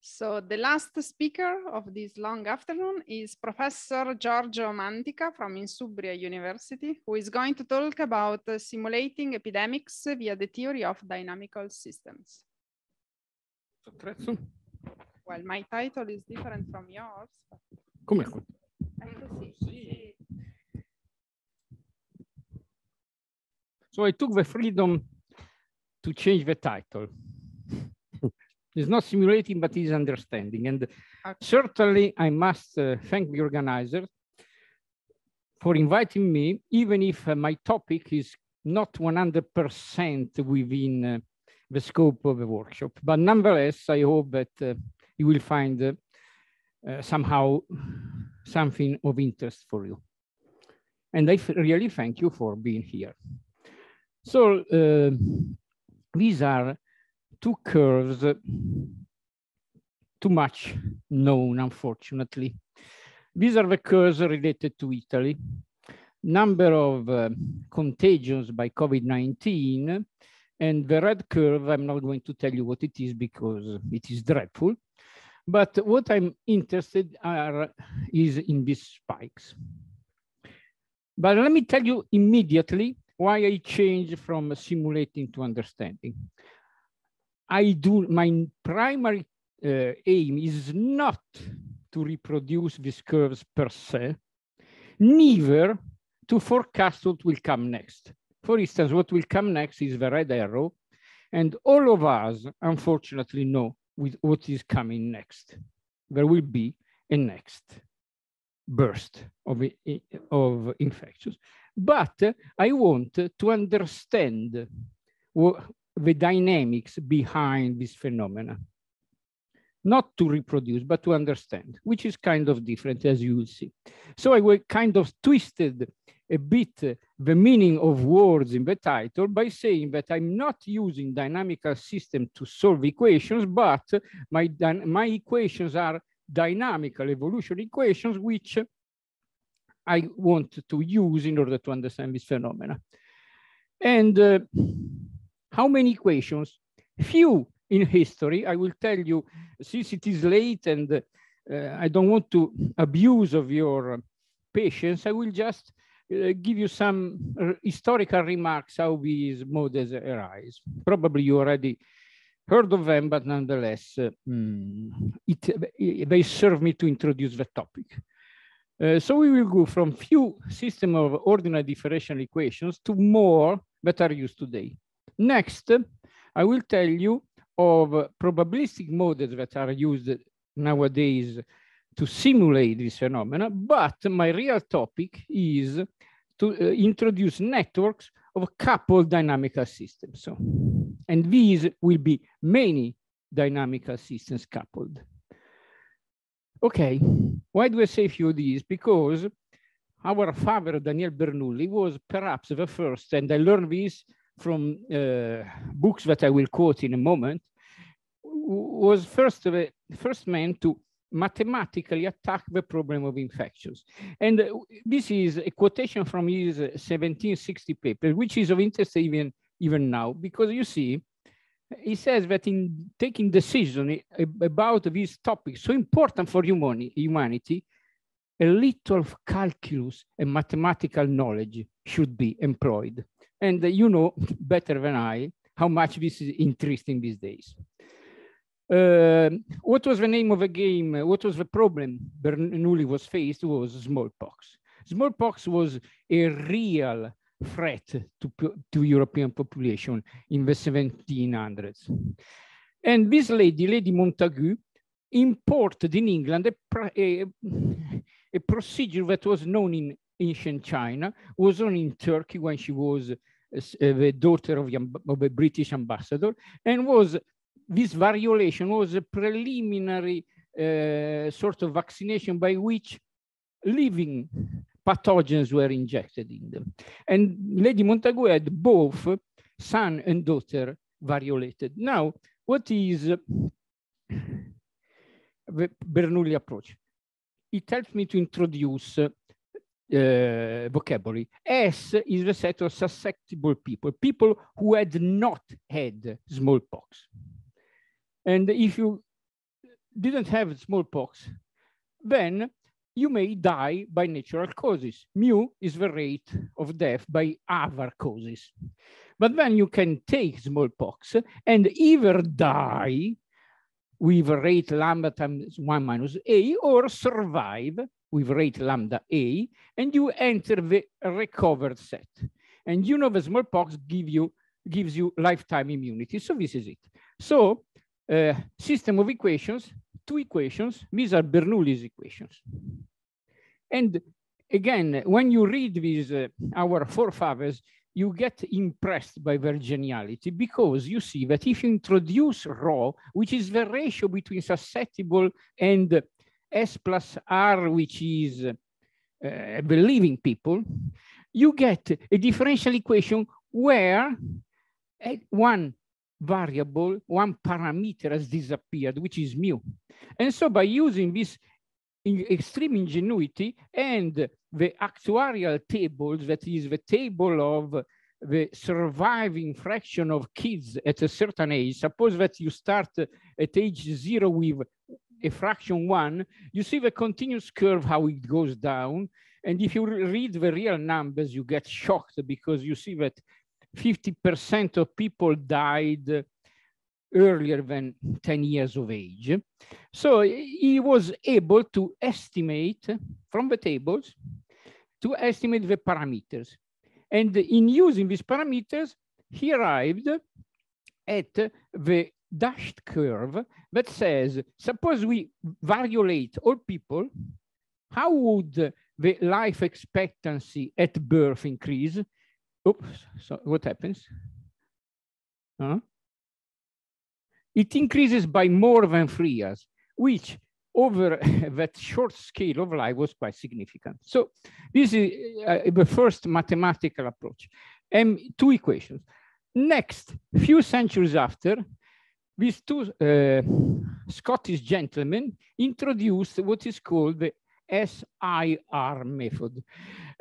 So the last speaker of this long afternoon is Professor Giorgio Mantica from Insubria University, who is going to talk about simulating epidemics via the theory of dynamical systems. Well, my title is different from yours. Come So I took the freedom to change the title. It's not simulating, but it's understanding. And okay. certainly I must uh, thank the organizers for inviting me, even if uh, my topic is not 100% within uh, the scope of the workshop. But nonetheless, I hope that uh, you will find uh, uh, somehow something of interest for you. And I really thank you for being here. So uh, these are two curves, too much known, unfortunately. These are the curves related to Italy. Number of uh, contagions by COVID-19 and the red curve, I'm not going to tell you what it is because it is dreadful. But what I'm interested are, is in these spikes. But let me tell you immediately why I change from simulating to understanding. I do, my primary uh, aim is not to reproduce these curves per se, neither to forecast what will come next. For instance, what will come next is the red arrow, and all of us, unfortunately, know with what is coming next. There will be a next burst of, of infections. But I want to understand what, the dynamics behind this phenomena. Not to reproduce, but to understand, which is kind of different, as you will see. So I kind of twisted a bit the meaning of words in the title by saying that I'm not using dynamical system to solve equations, but my, my equations are dynamical evolution equations, which I want to use in order to understand this phenomena. And uh, how many equations? Few in history. I will tell you, since it is late and uh, I don't want to abuse of your patience, I will just give you some historical remarks how these models arise. Probably you already heard of them, but nonetheless, uh, mm, it, they serve me to introduce the topic. Uh, so we will go from few system of ordinary differential equations to more that are used today. Next, I will tell you of probabilistic models that are used nowadays to simulate this phenomena, but my real topic is to uh, introduce networks of coupled dynamical systems. So, and these will be many dynamical systems coupled. Okay, why do I say few of these? Because our father, Daniel Bernoulli, was perhaps the first, and I learned this from uh, books that I will quote in a moment, was first the first man to mathematically attack the problem of infections. And uh, this is a quotation from his 1760 paper, which is of interest even, even now, because you see, he says that in taking decision about this topic so important for humanity, a little of calculus and mathematical knowledge should be employed. And you know better than I how much this is interesting these days. Uh, what was the name of the game? What was the problem Bernoulli was faced was smallpox. Smallpox was a real threat to, to European population in the 1700s. And this lady, Lady Montagu, imported in England a, a, a procedure that was known in ancient China, was known in Turkey when she was uh, the daughter of, of, a British ambassador, and was this variolation was a preliminary uh, sort of vaccination by which living pathogens were injected in them. And Lady Montagu had both son and daughter variolated. Now, what is the Bernoulli approach? It helps me to introduce uh, vocabulary. S is the set of susceptible people, people who had not had smallpox. And if you didn't have smallpox, then you may die by natural causes. Mu is the rate of death by other causes. But then you can take smallpox and either die with rate lambda times one minus a or survive with rate lambda a and you enter the recovered set. And you know the smallpox give you, gives you lifetime immunity. So this is it. So uh, system of equations, two equations. These are Bernoulli's equations. And again, when you read these, uh, our forefathers, you get impressed by their geniality because you see that if you introduce rho, which is the ratio between susceptible and S plus R, which is uh, the living people, you get a differential equation where one variable, one parameter has disappeared, which is mu. And so by using this in extreme ingenuity and the actuarial tables, that is the table of the surviving fraction of kids at a certain age, suppose that you start at age zero with a fraction one, you see the continuous curve, how it goes down. And if you read the real numbers, you get shocked because you see that 50% of people died earlier than 10 years of age. So he was able to estimate from the tables, to estimate the parameters. And in using these parameters, he arrived at the dashed curve that says, suppose we variolate all people, how would the life expectancy at birth increase? Oops, so what happens? Huh? It increases by more than three years, which over that short scale of life was quite significant. So this is uh, the first mathematical approach. And two equations. Next, few centuries after, these two uh, Scottish gentlemen introduced what is called the SIR method.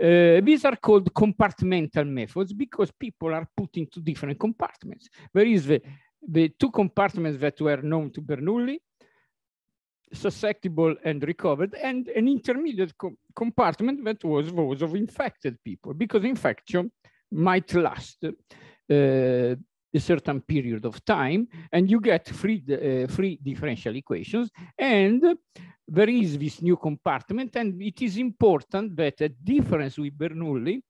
Uh, these are called compartmental methods because people are put into different compartments. There is the, the two compartments that were known to Bernoulli, susceptible and recovered, and an intermediate co compartment that was those of infected people, because infection might last uh, a certain period of time, and you get three, uh, three differential equations, and there is this new compartment, and it is important that a difference with Bernoulli,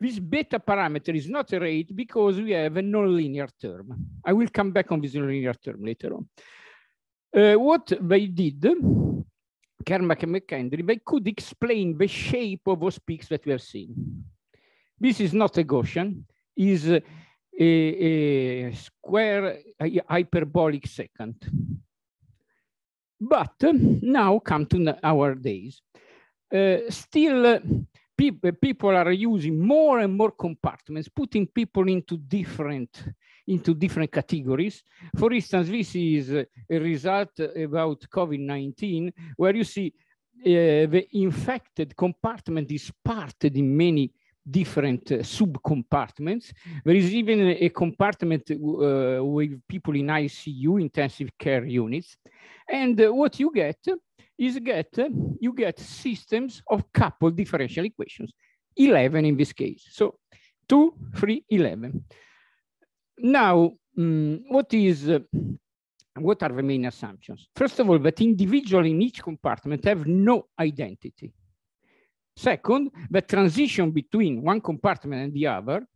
this beta parameter is not a rate because we have a nonlinear term. I will come back on this nonlinear term later on. Uh, what they did, Kermack and McKendrick, they could explain the shape of those peaks that we have seen. This is not a Gaussian, is a, a square hyperbolic secant. But now come to our days. Uh, still, pe people are using more and more compartments, putting people into different into different categories. For instance, this is a result about COVID-19, where you see uh, the infected compartment is parted in many different uh, sub-compartments. There is even a, compartment uh, with people in ICU, intensive care units. And uh, what you get is get, you get systems of coupled differential equations, 11 in this case. So 2, 3, 11. Now, um, what is uh, what are the main assumptions? First of all, that individuals in each compartment have no identity. Second, the transition between one compartment and the other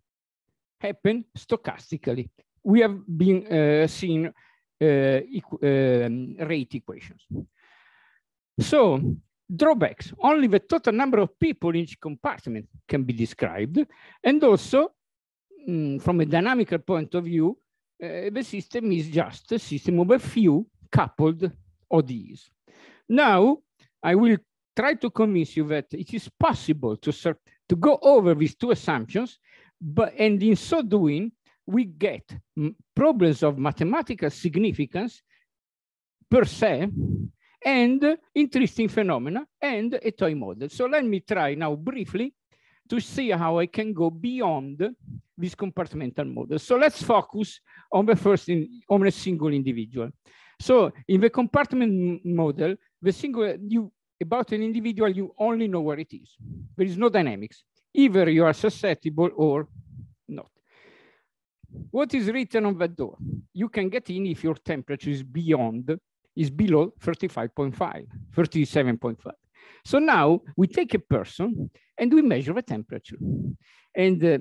happen stochastically. We have been uh, seeing uh, um, rate equations. So drawbacks, only the total number of people in each compartment can be described. And also, mm, from a dynamical point of view, uh, the system is just a system of a few coupled ODEs. Now, I will try to convince you that it is possible to, to go over these two assumptions, but and in so doing, we get problems of mathematical significance per se, and interesting phenomena, and a toy model. So let me try now briefly to see how I can go beyond this compartmental model. So let's focus on the first, in, on a single individual. So in the compartment model, the single, you about an individual, you only know where it is. There is no dynamics. Either you are susceptible or not. What is written on that door? You can get in if your temperature is beyond, is below 35.5, 37.5. So now we take a person and we measure the temperature. And uh,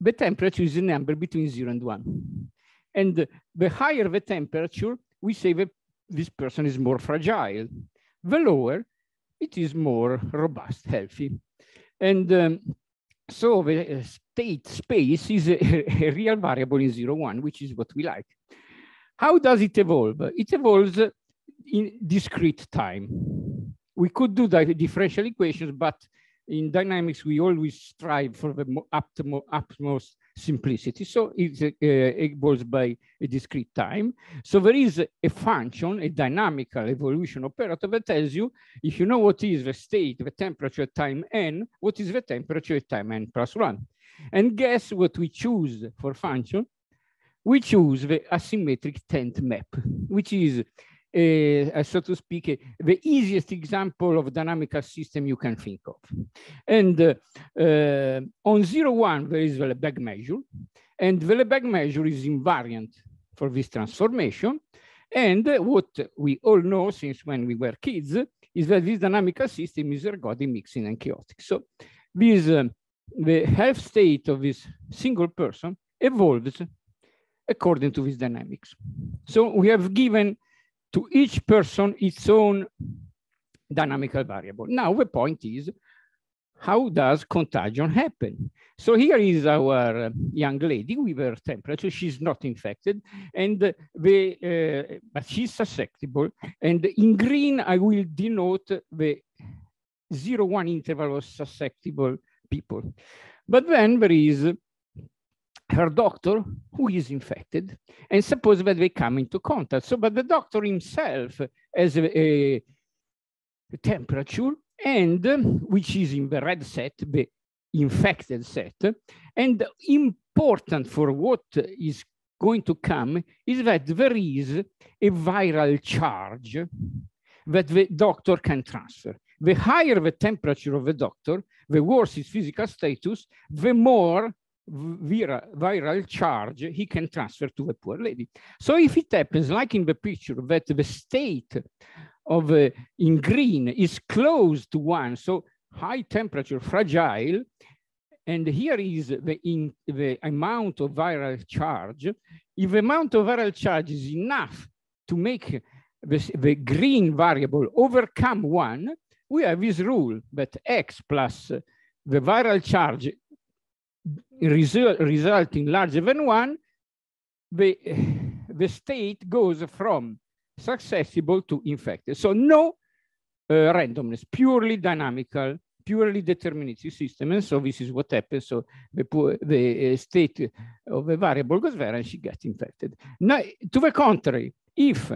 the temperature is a number between zero and one. And the higher the temperature, we say that this person is more fragile the lower it is more robust, healthy. And um, so the uh, state space is a, a, real variable in zero, one, which is what we like. How does it evolve? It evolves in discrete time. we could do the differential equations, but in dynamics, we always strive for the utmost simplicity. So it's uh, equals by a discrete time. So there is a function, a dynamical evolution operator that tells you if you know what is the state, the temperature at time n, what is the temperature at time n plus one. And guess what we choose for function? We choose the asymmetric tent map, which is uh, so to speak, uh, the easiest example of dynamical system you can think of. And uh, on zero one, there is the Lebesgue measure, and the Lebesgue measure is invariant for this transformation. And what we all know since when we were kids is that this dynamical system is ergodic, mixing, and chaotic. So this, the health state of this single person evolves according to this dynamics. So we have given to each person its own dynamical variable. Now the point is, how does contagion happen? So here is our young lady with her temperature. She's not infected, and the uh, but she's susceptible. And in green, I will denote the zero one interval of susceptible people. But then there is her doctor who is infected and suppose that they come into contact. So, but the doctor himself has a, a, temperature and um, which is in the red set, the infected set. And important for what is going to come is that there is a viral charge that the doctor can transfer. The higher the temperature of the doctor, the worse his physical status, the more viral, viral charge he can transfer to the poor lady. So if it happens, like in the picture, that the state of uh, in green is close to one, so high temperature, fragile, and here is the, in, the amount of viral charge. If the amount of viral charge is enough to make the, the green variable overcome one, we have this rule that x plus the viral charge result, resulting larger than one, the, the state goes from susceptible to infected. So no uh, randomness, purely dynamical, purely deterministic system. And so this is what happens. So the, the uh, state of the variable goes there and she gets infected. Now, to the contrary, if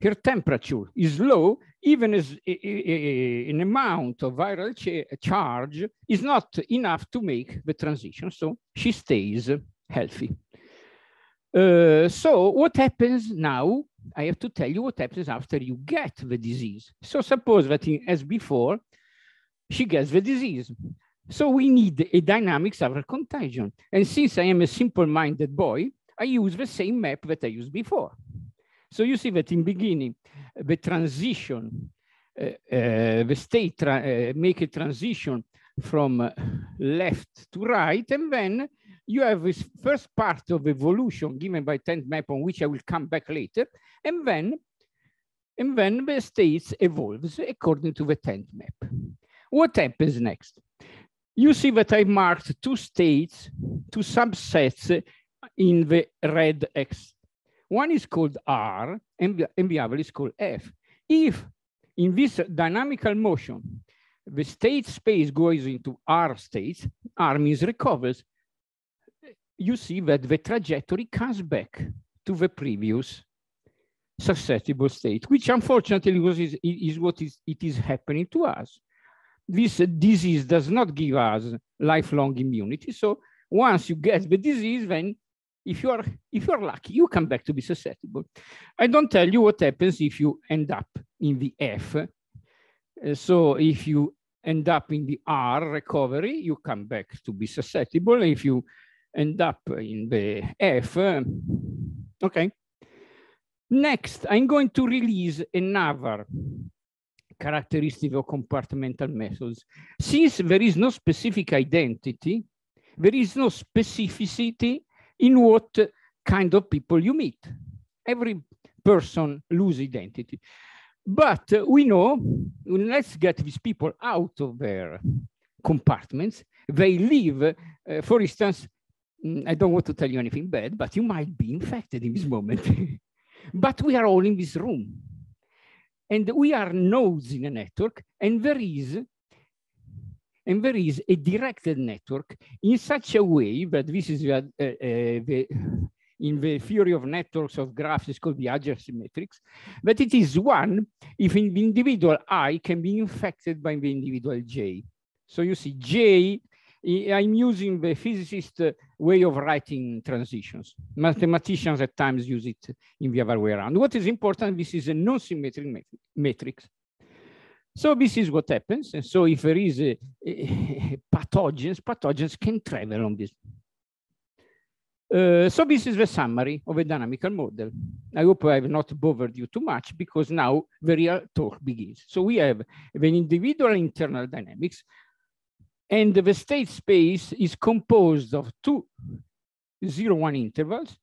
her temperature is low, even as an amount of viral charge is not enough to make the transition. So she stays healthy. Uh, so what happens now? I have to tell you what happens after you get the disease. So suppose that in, as before, she gets the disease. So we need a dynamics of contagion. And since I am a simple-minded boy, I use the same map that I used before. So you see that in beginning, the transition, uh, uh, the state uh, make a transition from left to right, and then you have this first part of evolution given by tent map on which I will come back later, and then, and then the states evolves according to the tent map. What happens next? You see that I marked two states, two subsets in the red X one is called R and, the other is called F. If in this dynamical motion, the state space goes into R states, R means recovers, you see that the trajectory comes back to the previous susceptible state, which unfortunately is, is what is, it is happening to us. This disease does not give us lifelong immunity. So once you get the disease, then if you are if you are lucky, you come back to be susceptible. I don't tell you what happens if you end up in the F. Uh, so if you end up in the R recovery, you come back to be susceptible. If you end up in the F, uh, okay. Next, I'm going to release another characteristic of compartmental methods. Since there is no specific identity, there is no specificity in what kind of people you meet. Every person lose identity. But uh, we know, let's get these people out of their compartments. They live, uh, for instance, mm, I don't want to tell you anything bad, but you might be infected in this moment. but we are all in this room. And we are nodes in a network, and there is and there is a directed network in such a way that this is uh, uh, the in the theory of networks of graphs is called the adjacency matrix, but it is one if the individual i can be infected by the individual j. So you see j, I'm using the physicist way of writing transitions. Mathematicians at times use it in the other way around. What is important, this is a non-symmetric matrix. So this is what happens. And so if there is a, a pathogens, pathogens can travel on this uh, so this is the summary of a dynamical model. I hope I have not bothered you too much because now the real talk begins. So we have the individual internal dynamics and the state space is composed of two zero one intervals,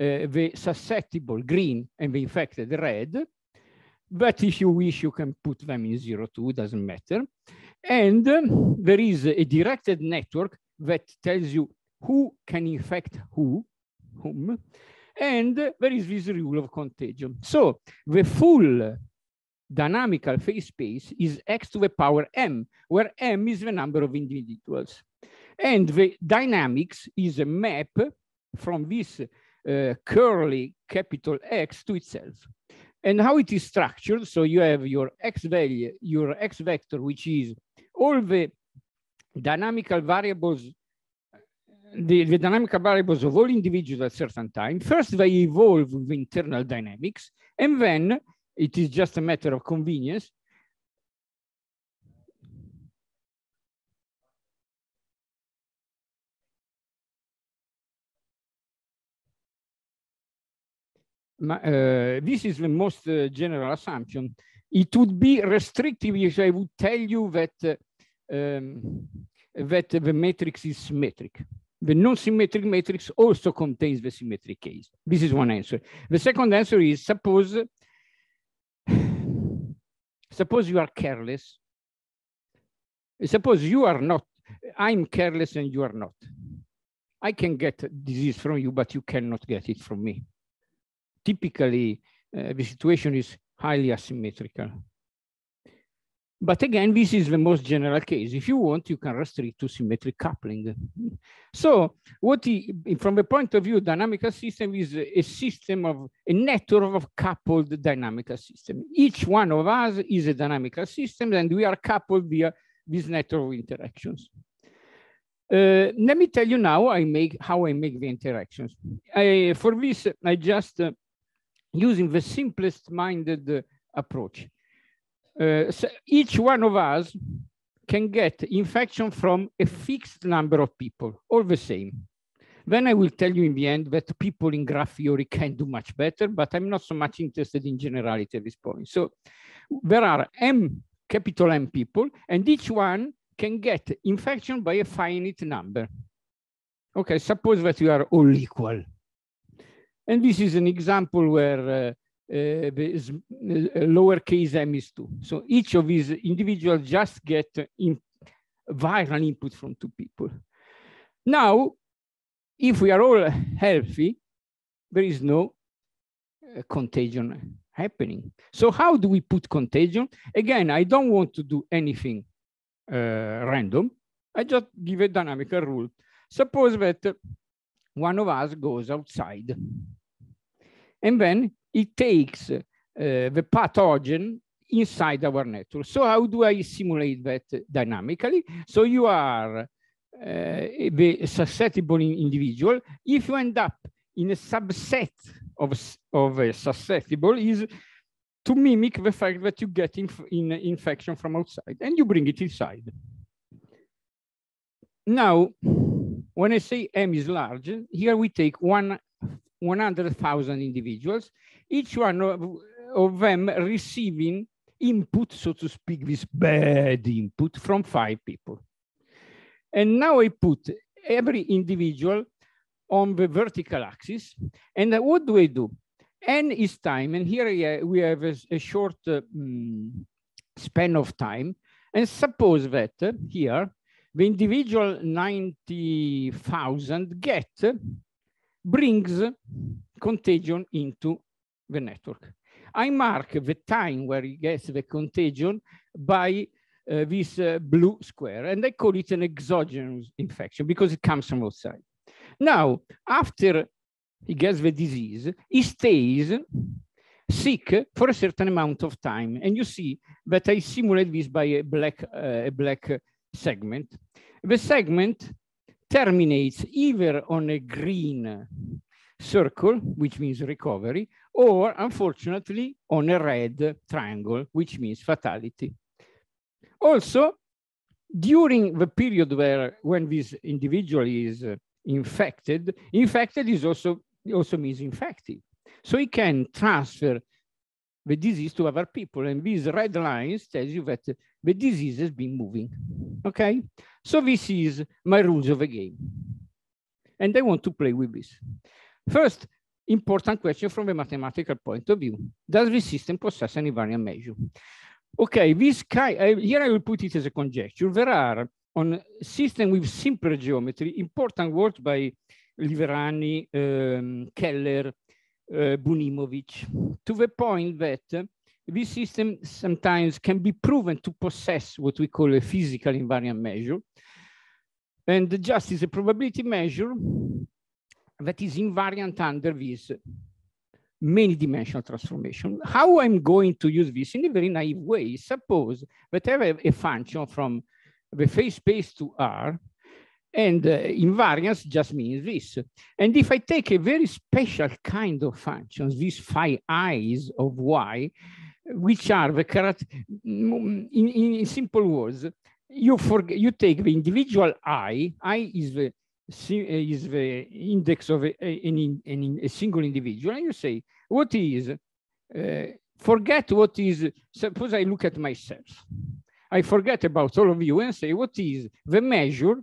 uh, the susceptible green and the infected red. But if you wish, you can put them in zero two, doesn't matter. And um, there is a directed network that tells you who can infect who, whom, and there is this rule of contagion. So the full dynamical phase space is x to the power m, where m is the number of individuals. And the dynamics is a map from this uh, curly capital X to itself. And how it is structured, so you have your x value, your x vector, which is all the dynamical variables the, the dynamical variables of all individuals at certain time. First, they evolve with internal dynamics, and then it is just a matter of convenience. This is the most uh, general assumption. It would be restrictive if I would tell you that um, that the matrix is symmetric. The non-symmetric matrix also contains the symmetric case. This is one answer. The second answer is suppose, suppose you are careless. Suppose you are not, I'm careless and you are not. I can get disease from you, but you cannot get it from me. Typically, uh, the situation is highly asymmetrical. But again, this is the most general case. If you want, you can restrict to symmetric coupling. So what he, from the point of view, dynamical system is a system of a network of coupled dynamical system. Each one of us is a dynamical system and we are coupled via this network of interactions. Uh, let me tell you now I make, how I make the interactions. I, for this, I just uh, using the simplest minded approach. Uh, so each one of us can get infection from a fixed number of people, all the same. Then I will tell you in the end that people in graph theory can do much better, but I'm not so much interested in generality at this point. So there are M, capital M people, and each one can get infection by a finite number. Okay, suppose that you are all equal. And this is an example where uh, uh, the uh, lowercase m is 2. So each of these individuals just get in viral input from two people. Now, if we are all healthy, there is no uh, contagion happening. So how do we put contagion? Again, I don't want to do anything uh, random. I just give a dynamical rule. Suppose that one of us goes outside and then it takes uh, the pathogen inside our network. So how do I simulate that dynamically? So you are uh, the susceptible individual. If you end up in a subset of, of a susceptible is to mimic the fact that you get inf in infection from outside and you bring it inside. Now, when I say M is large, here we take one 100,000 individuals, each one of, them receiving input, so to speak, this bad input from five people. And now I put every individual on the vertical axis. And what do I do? N is time, and here we have a, short uh, um, span of time. And suppose that uh, here, the individual 90,000 get brings contagion into the network. I mark the time where he gets the contagion by uh, this uh, blue square, and I call it an exogenous infection because it comes from outside. Now, after he gets the disease, he stays sick for a certain amount of time. And you see that I simulate this by a black, uh, a black segment. The segment terminates either on a green circle, which means recovery, or unfortunately on a red triangle, which means fatality. Also, during the period where when this individual is uh, infected, infected is also, also means infected. So he can transfer the disease to other people. And these red lines tells you that the disease has been moving. Okay? So this is my rules of the game. And I want to play with this. First, important question from a mathematical point of view. Does the system possess an invariant measure? Okay, this uh, here I will put it as a conjecture. There are on system with simpler geometry, important works by Liverani, um, Keller, uh, Bunimovich, to the point that this system sometimes can be proven to possess what we call a physical invariant measure. And just is a probability measure that is invariant under this many dimensional transformation. How I'm going to use this in a very naive way, suppose that I have a function from the phase space to R and uh, invariance just means this. And if I take a very special kind of functions, these phi i's of y, which are the character, in, in simple words, you forget, you take the individual i, i is the is the index of a, a single individual, and you say, what is, uh, forget what is, suppose I look at myself. I forget about all of you and say, what is the measure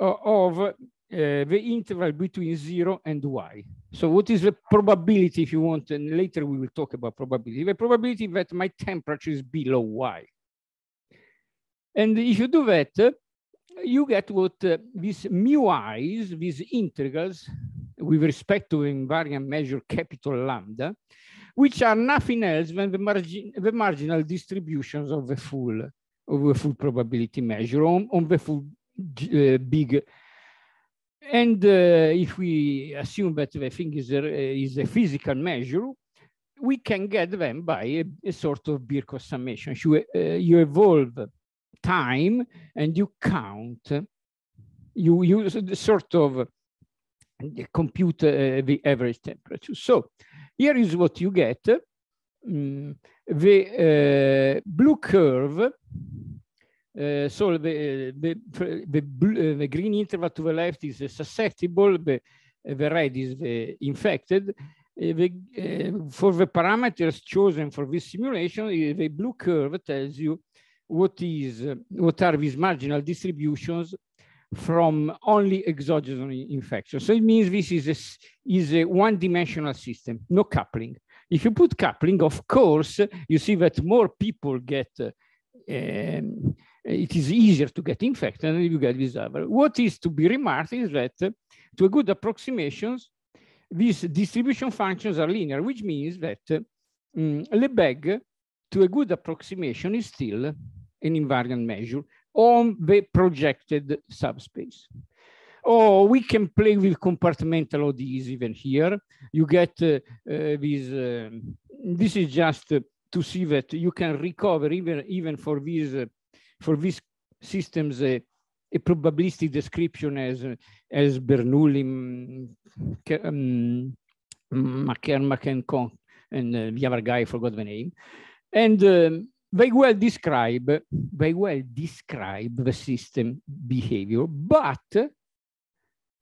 of uh, the interval between zero and y. So what is the probability if you want, and later we will talk about probability, the probability that my temperature is below y. And if you do that, you get what uh, these mu i's, these integrals with respect to invariant measure capital lambda, which are nothing else than the, margin, the marginal distributions of the full of the full probability measure on, on the full uh, big. And uh, if we assume that the thing is a, is a physical measure, we can get them by a, a sort of Birkhoff summation. You, uh, you evolve time and you count, you use the sort of compute uh, the average temperature. So here is what you get. Um, the uh, blue curve uh, so the, the, the, blue, uh, the, green interval to the left is susceptible, the, the red is the infected. The, for the parameters chosen for this simulation, the blue curve tells you what is what are these marginal distributions from only exogenous infection. So it means this is a, is a one-dimensional system, no coupling. If you put coupling, of course, you see that more people get um, it is easier to get infected and you get this other. What is to be remarked is that to a good approximations, these distribution functions are linear, which means that um, Lebesgue, to a good approximation, is still an invariant measure on the projected subspace. Or oh, we can play with compartmental ODEs even here. You get uh, uh, these, uh, this is just to see that you can recover even, even for these uh, for these systems a, a probabilistic description as as Bernoulli, um, and Con, and uh, the other guy I forgot the name, and um, they well describe they well describe the system behavior, but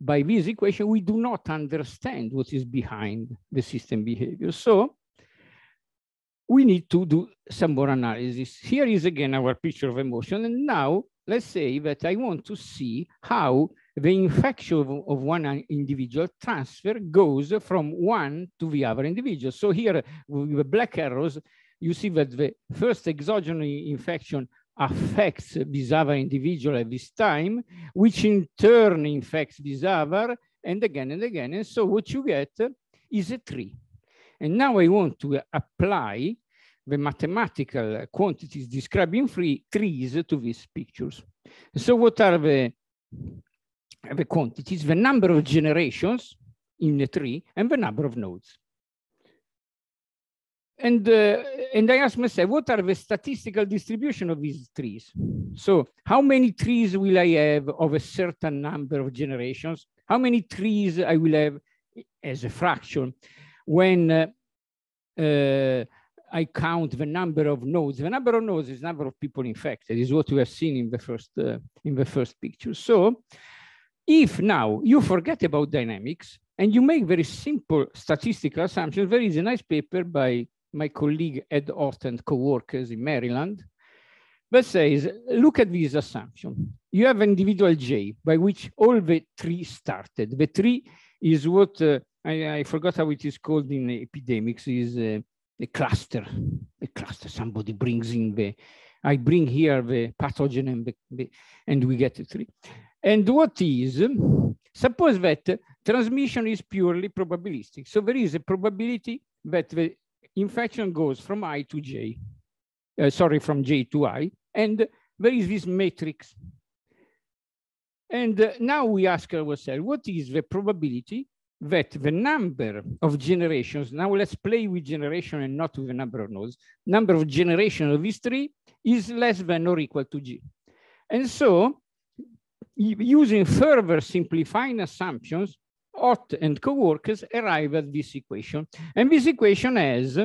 by this equation we do not understand what is behind the system behavior. So we need to do some more analysis. Here is again our picture of emotion. And now let's say that I want to see how the infection of, of one individual transfer goes from one to the other individual. So here with the black arrows, you see that the first exogenous infection affects this other individual at this time, which in turn infects this other, and again and again. And so what you get is a tree. And now I want to apply the mathematical quantities describing free trees to these pictures. So what are the, the quantities? The number of generations in the tree and the number of nodes. And, uh, and I ask myself, what are the statistical distribution of these trees? So how many trees will I have of a certain number of generations? How many trees I will have as a fraction when uh, uh, I count the number of nodes. The number of nodes is number of people infected, is what we have seen in the first uh, in the first picture. So if now you forget about dynamics and you make very simple statistical assumptions, there is a nice paper by my colleague Ed Ott and co-workers in Maryland that says, look at this assumption. You have individual J by which all the tree started. The tree is what, uh, I, I, forgot how it is called in epidemics, is uh, a cluster, a cluster. Somebody brings in the, I bring here the pathogen and, the, and we get a tree. And what is, suppose that transmission is purely probabilistic. So there is a probability that the infection goes from I to J, uh, sorry, from J to I, and there is this matrix. And uh, now we ask ourselves, what is the probability that the number of generations, now let's play with generation and not with the number of nodes, number of generations of this tree is less than or equal to G. And so using further simplifying assumptions, Ott and co-workers arrive at this equation. And this equation has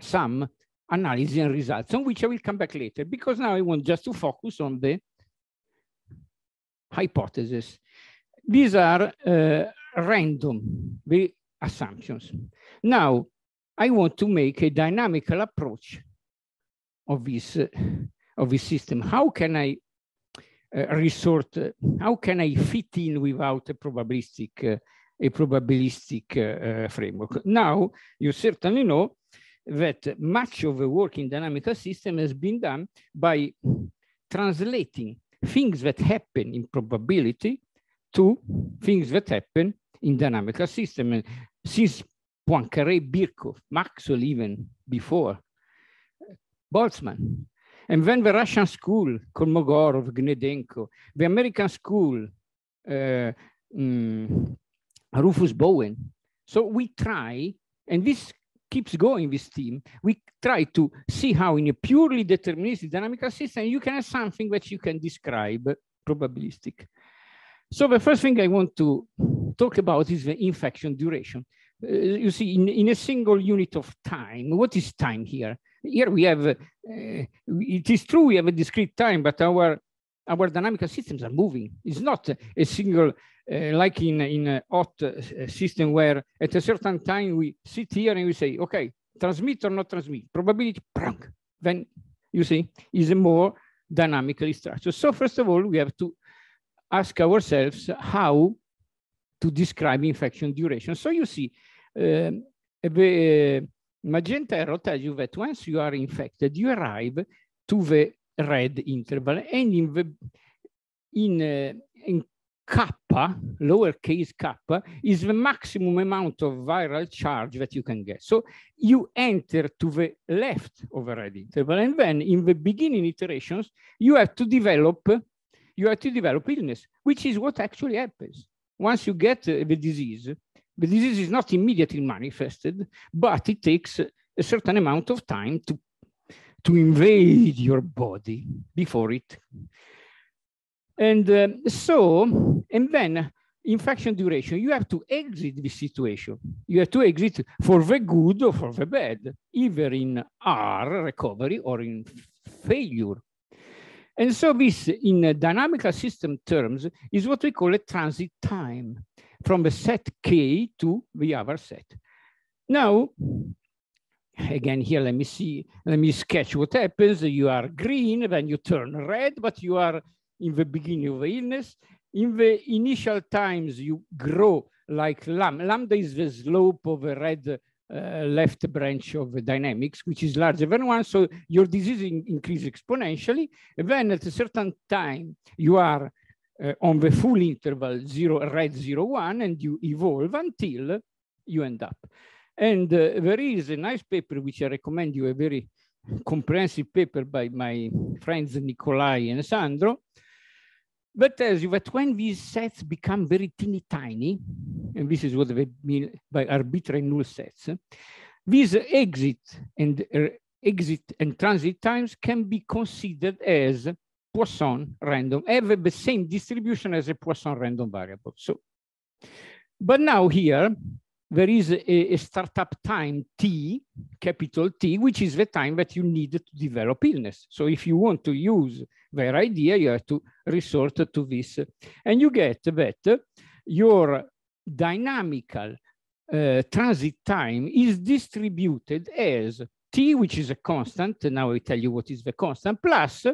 some analysis and results on which I will come back later because now I want just to focus on the hypothesis. These are uh, random the assumptions. Now, I want to make a dynamical approach of this, uh, of this system. How can I uh, resort, uh, how can I fit in without a probabilistic, uh, a probabilistic uh, uh, framework? Now, you certainly know that much of the work in dynamical system has been done by translating things that happen in probability to things that happen in dynamical system. And since Poincaré, Birkhoff, Maxwell even before, Boltzmann. And then the Russian school, Kolmogorov, Gnedenko, the American school, uh, um, Rufus Bowen. So we try, and this keeps going, this team, we try to see how in a purely deterministic dynamical system, you can have something that you can describe probabilistic. So the first thing I want to talk about is the infection duration. Uh, you see, in, in a single unit of time, what is time here? Here we have, uh, it is true we have a discrete time, but our, our dynamical systems are moving. It's not a single, uh, like in, in a hot uh, system where at a certain time we sit here and we say, okay, transmit or not transmit, probability, prang. Then you see, is a more dynamically structured. So first of all, we have to ask ourselves how to describe infection duration. So you see, um, the uh, magenta arrow tells you that once you are infected, you arrive to the red interval, and in the in uh, in kappa, lowercase kappa, is the maximum amount of viral charge that you can get. So you enter to the left of the red interval, and then in the beginning iterations, you have to develop you have to develop illness, which is what actually happens. Once you get uh, the disease, the disease is not immediately manifested, but it takes a certain amount of time to, to invade your body before it. And uh, so, and then infection duration, you have to exit the situation. You have to exit for the good or for the bad, either in R, recovery, or in failure. And so this, in dynamical system terms, is what we call a transit time from a set K to the other set. Now, again, here, let me see, let me sketch what happens. You are green, then you turn red, but you are in the beginning of the illness. In the initial times, you grow like lambda. Lambda is the slope of a red uh, left branch of dynamics, which is larger than one. So your disease in, increases exponentially. And then at a certain time, you are uh, on the full interval zero, red zero, one, and you evolve until you end up. And uh, there is a nice paper which I recommend you, a very comprehensive paper by my friends Nicolai and Sandro, that as you that when these sets become very teeny tiny, and this is what they mean by arbitrary null sets, these exit and uh, exit and transit times can be considered as Poisson random, have the same distribution as a Poisson random variable. So, but now here, there is a, a, startup time T, capital T, which is the time that you need to develop illness. So if you want to use their idea, you have to resort to this. And you get that your dynamical uh, transit time is distributed as T, which is a constant. Now I tell you what is the constant, plus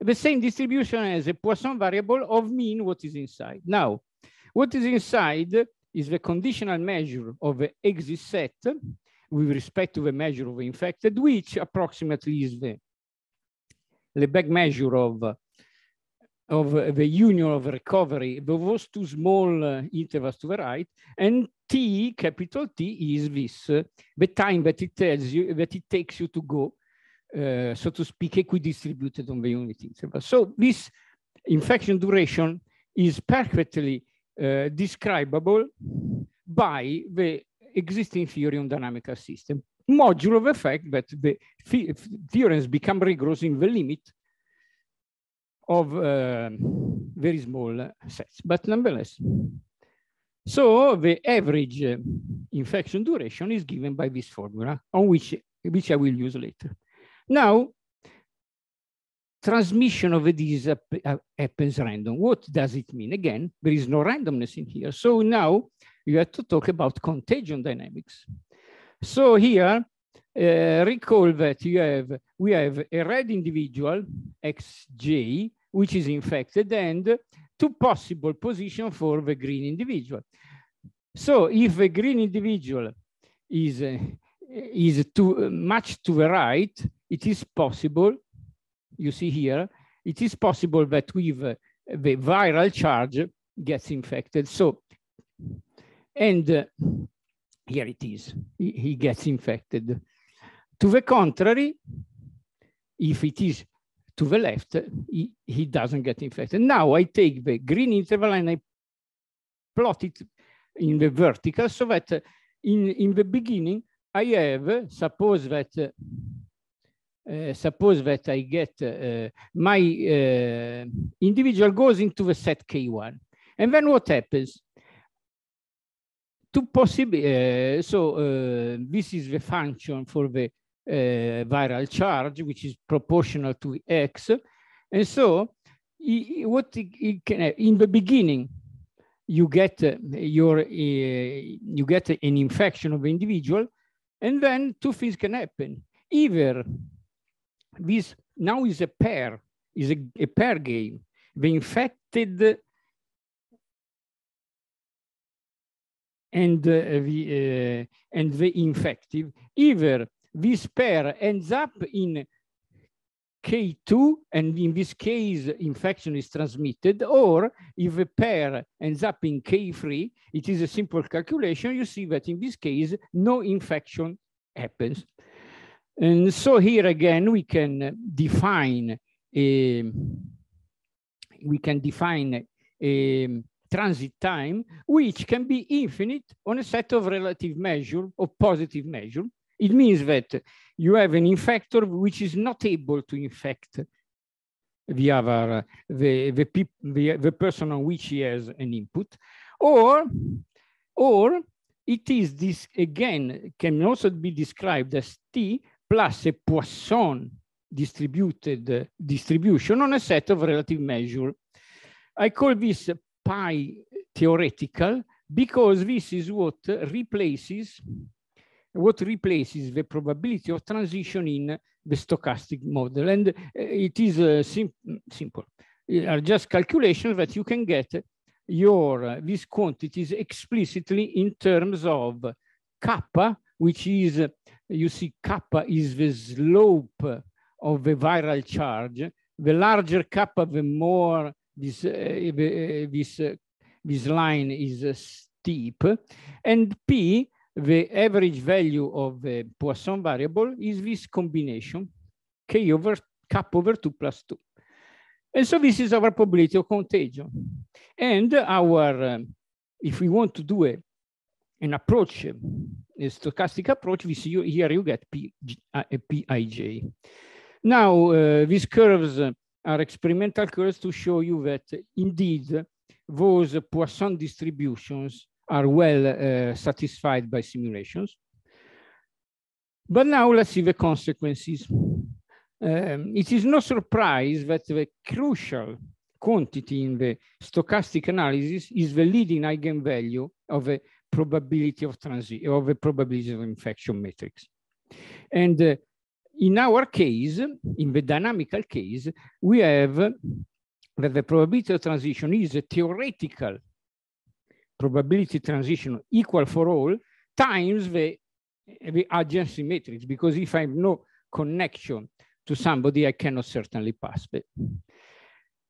the same distribution as a Poisson variable of mean what is inside. Now, what is inside is the conditional measure of the exit set with respect to the measure of the infected, which approximately is the Lebesgue measure of, of the union of recovery, those two small uh, intervals to the right, and T, capital T, is this, uh, the time that it tells you, that it takes you to go, uh, so to speak, equidistributed on the unit interval. So this infection duration is perfectly uh, describable by the existing theory on dynamical system, modulo of the fact that the theorems become rigorous in the limit of uh, very small sets, but nonetheless. So the average uh, infection duration is given by this formula, on which, which I will use later. Now, transmission of these happens random. What does it mean? Again, there is no randomness in here. So now you have to talk about contagion dynamics. So here, uh, recall that you have we have a red individual, xj, which is infected, and two possible positions for the green individual. So if a green individual is, uh, is too much to the right, it is possible you see here, it is possible that with uh, the viral charge gets infected. So, and uh, here it is, he, he gets infected. To the contrary, if it is to the left, he, he doesn't get infected. Now I take the green interval and I plot it in the vertical so that in, in the beginning, I have, suppose that uh, suppose that I get uh, my uh, individual goes into the set K1. And then what happens? Two possible, uh, so uh, this is the function for the viral charge, which is proportional to X. And so what it can, in the beginning, you get your, you get an infection of the individual, and then two things can happen. Either this now is a pair, is a, a pair game. The infected and uh, the uh, and the infective, either this pair ends up in K2, and in this case, infection is transmitted, or if a pair ends up in K3, it is a simple calculation. You see that in this case, no infection happens. And so here again, we can define a, we can define a transit time, which can be infinite on a set of relative measure or positive measure. It means that you have an infector which is not able to infect the other, the, the, the, the person on which he has an input, or, or it is this again can also be described as T plus a Poisson distributed distribution on a set of relative measure. I call this pi theoretical because this is what replaces what replaces the probability of transition in the stochastic model. And uh, it is uh, sim simple. It are just calculations that you can get your uh, these quantities explicitly in terms of kappa, which is you see kappa is the slope of the viral charge. The larger kappa, the more this, uh, this, uh, this line is uh, steep. And P, the average value of the Poisson variable is this combination, k over kappa over 2 plus 2. And so this is our probability of contagion. And our, um, if we want to do a, an approach, a stochastic approach, we see here you get P, uh, Pij. Now, uh, these curves are experimental curves to show you that indeed those Poisson distributions are well uh, satisfied by simulations. But now let's see the consequences. Um, it is no surprise that the crucial quantity in the stochastic analysis is the leading eigenvalue of a probability of transit of a probability of infection matrix. And uh, in our case, in the dynamical case, we have that the probability of transition is a theoretical probability transition equal for all times the, the adjacency matrix, because if I have no connection to somebody, I cannot certainly pass. But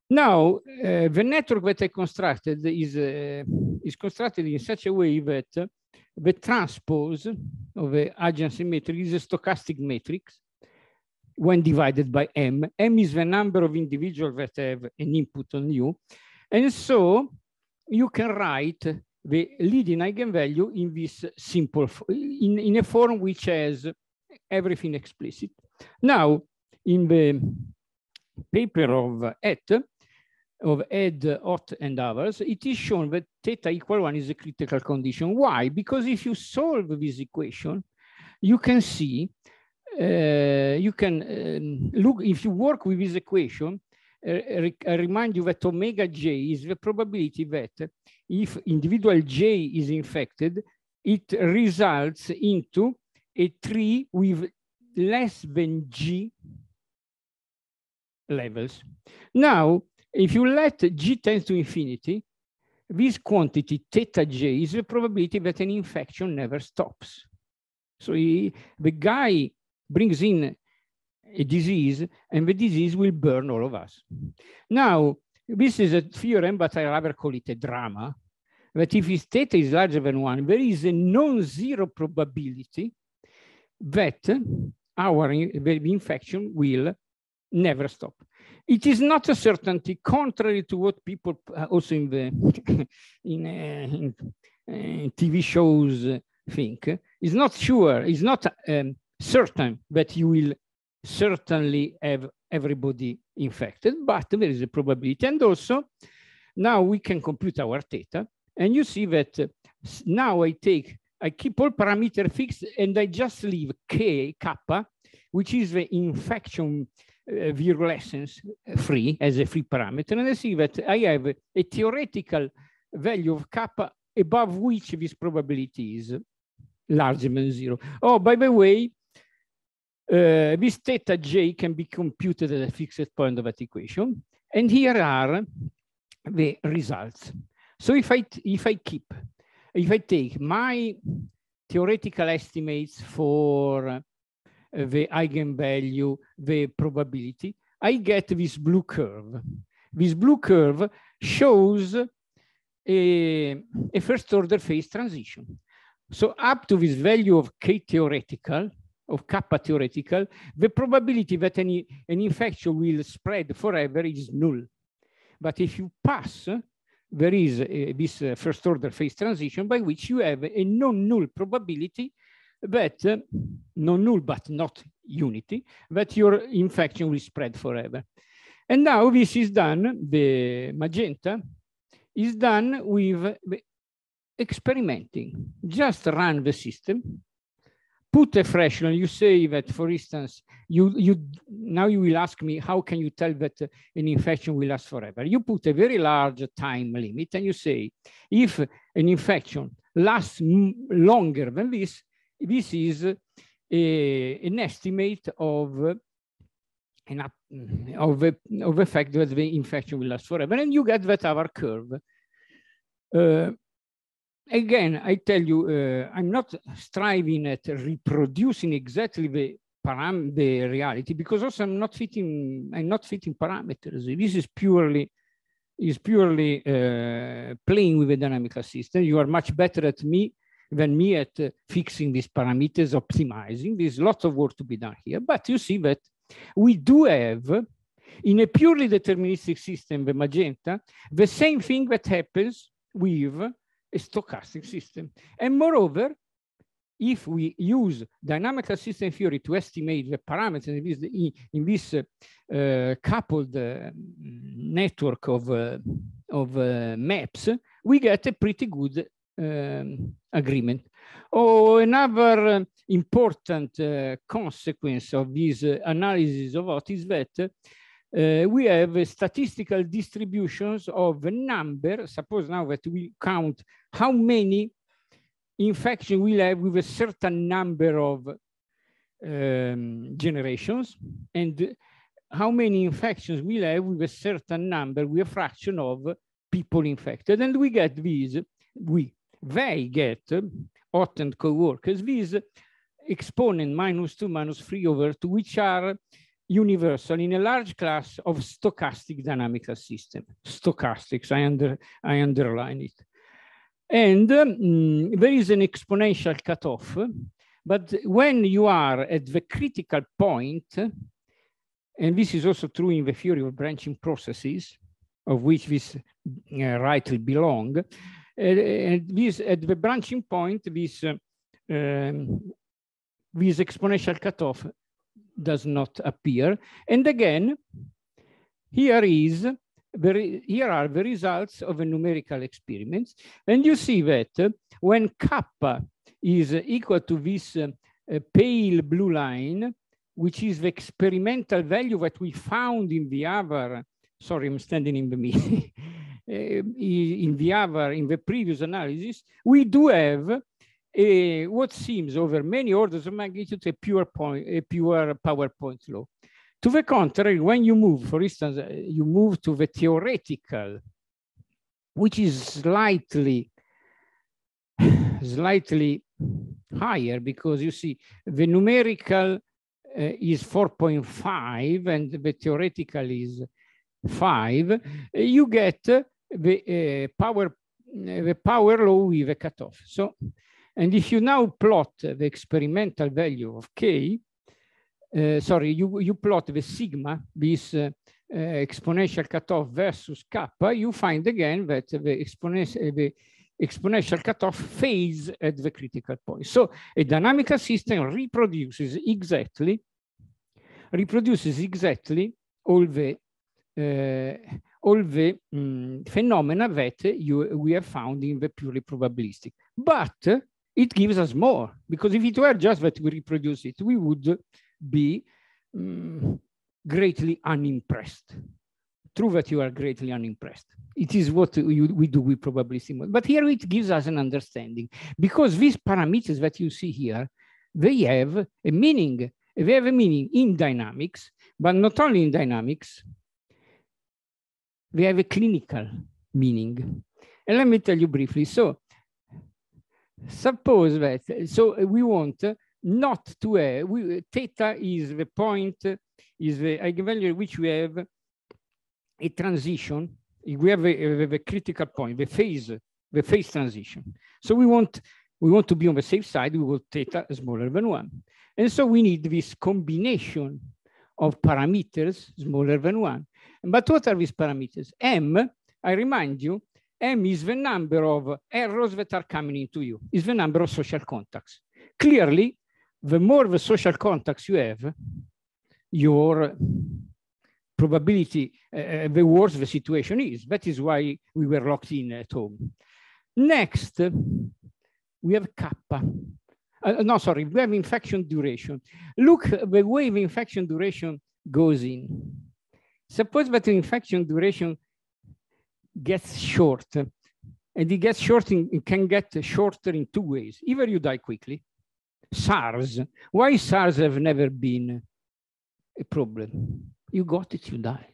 now, uh, the network that I constructed is, uh, is constructed in such a way that the transpose of the adjacency matrix is a stochastic matrix when divided by m. m is the number of individuals that have an input on you. And so you can write the leading eigenvalue in this simple, in, in a form which has everything explicit. Now, in the paper of Et, of Ed, Ott, and others, it is shown that theta equal one is a critical condition. Why? Because if you solve this equation, you can see, you can um, look, if you work with this equation, uh, I remind you that omega j is the probability that if individual j is infected, it results into a tree with less than g levels. Now, if you let g tends to infinity, this quantity theta j is the probability that an infection never stops. So he, the guy brings in a disease and the disease will burn all of us. Now, this is a theorem, but I rather call it a drama, that if his theta is larger than one, there is a non-zero probability that our infection will never stop. It is not a certainty, contrary to what people uh, also in the in, uh, in uh, TV shows think. It's not sure, it's not um, certain that you will certainly have everybody infected, but there is a probability. And also, now we can compute our theta, and you see that now I take, I keep all parameter fixed, and I just leave k, kappa, which is the infection uh, virulence free as a free parameter. And I see that I have a theoretical value of kappa above which this probability is larger than zero. Oh, by the way, uh, this theta j can be computed at a fixed point of that equation. And here are the results. So if I, if I keep, if I take my theoretical estimates for uh, the eigenvalue, the probability, I get this blue curve. This blue curve shows a, a first order phase transition. So up to this value of k theoretical, of kappa theoretical, the probability that any, an infection will spread forever is null. But if you pass, there is a, this uh, first order phase transition by which you have a non-null probability that, uh, non-null but not unity, that your infection will spread forever. And now this is done, the magenta, is done with experimenting. Just run the system put a threshold. You say that, for instance, you, you now you will ask me, how can you tell that an infection will last forever? You put a very large time limit and you say, if an infection lasts longer than this, this is a, an estimate of an up, of, a, of the fact that the infection will last forever. And you get that our curve. Uh, again, I tell you, uh, I'm not striving at reproducing exactly the param the reality because also I'm not fitting I'm not fitting parameters. This is purely is purely uh, playing with a dynamical system. You are much better at me than me at uh, fixing these parameters, optimizing. There's lots of work to be done here, but you see that we do have in a purely deterministic system, the magenta, the same thing that happens with a stochastic system. And moreover, if we use dynamical system theory to estimate the parameters in this, in this uh, coupled uh, network of, uh, of uh, maps, we get a pretty good um, agreement. Oh, another important uh, consequence of this uh, analysis of what is that uh, we have statistical distributions of number. Suppose now that we count how many infection we'll have with a certain number of um, generations and how many infections we'll have with a certain number, with a fraction of people infected. And we get these, we, they get, Ott and co-workers, these exponent minus two, minus three over two, which are universal in a large class of stochastic dynamical system. Stochastics, I, under, I underline it. And um, there is an exponential cutoff, but when you are at the critical point, and this is also true in the theory of branching processes, of which this uh, rightly belong, uh, and this at the branching point, this uh, um, this exponential cutoff does not appear. And again, here is here are the results of a numerical experiment. And you see that when kappa is equal to this uh, pale blue line, which is the experimental value that we found in the other, sorry, I'm standing in the middle, in the other, in the previous analysis, we do have a, what seems over many orders of magnitude a pure point, a pure power point law. To the contrary, when you move, for instance, uh, you move to the theoretical, which is slightly, slightly higher because you see the numerical uh, is 4.5 and the theoretical is 5, uh, you get the uh, power the power law with a cutoff. So, and if you now plot the experimental value of k, uh, sorry, you, you plot the sigma, this uh, uh, exponential cutoff versus kappa, you find again that the exponential, the exponential cutoff fades at the critical point. So a dynamical system reproduces exactly, reproduces exactly all the uh, all the um, phenomena that you, we have found in the purely probabilistic. But it gives us more because if it were just that we reproduce it, we would be um, greatly unimpressed. True that you are greatly unimpressed. It is what we, do, we do with probabilistic But here it gives us an understanding because these parameters that you see here, they have a meaning. They have a meaning in dynamics, but not only in dynamics, they have a clinical meaning. And let me tell you briefly. So suppose that, so we want not to have, we, theta is the point, is the eigenvalue at which we have a transition, we have a, critical point, the phase, the phase transition. So we want, we want to be on the safe side, we want theta smaller than one. And so we need this combination of parameters smaller than one. But what are these parameters? M, I remind you, M is the number of errors that are coming into you, is the number of social contacts. Clearly, the more the social contacts you have, your probability, uh, the worse the situation is. That is why we were locked in at home. Next, we have kappa. Uh, no, sorry, we have infection duration. Look the way the infection duration goes in. Suppose that the infection duration gets short, and it gets short in, it can get shorter in two ways. Either you die quickly, SARS. Why SARS have never been a problem? You got it, you died.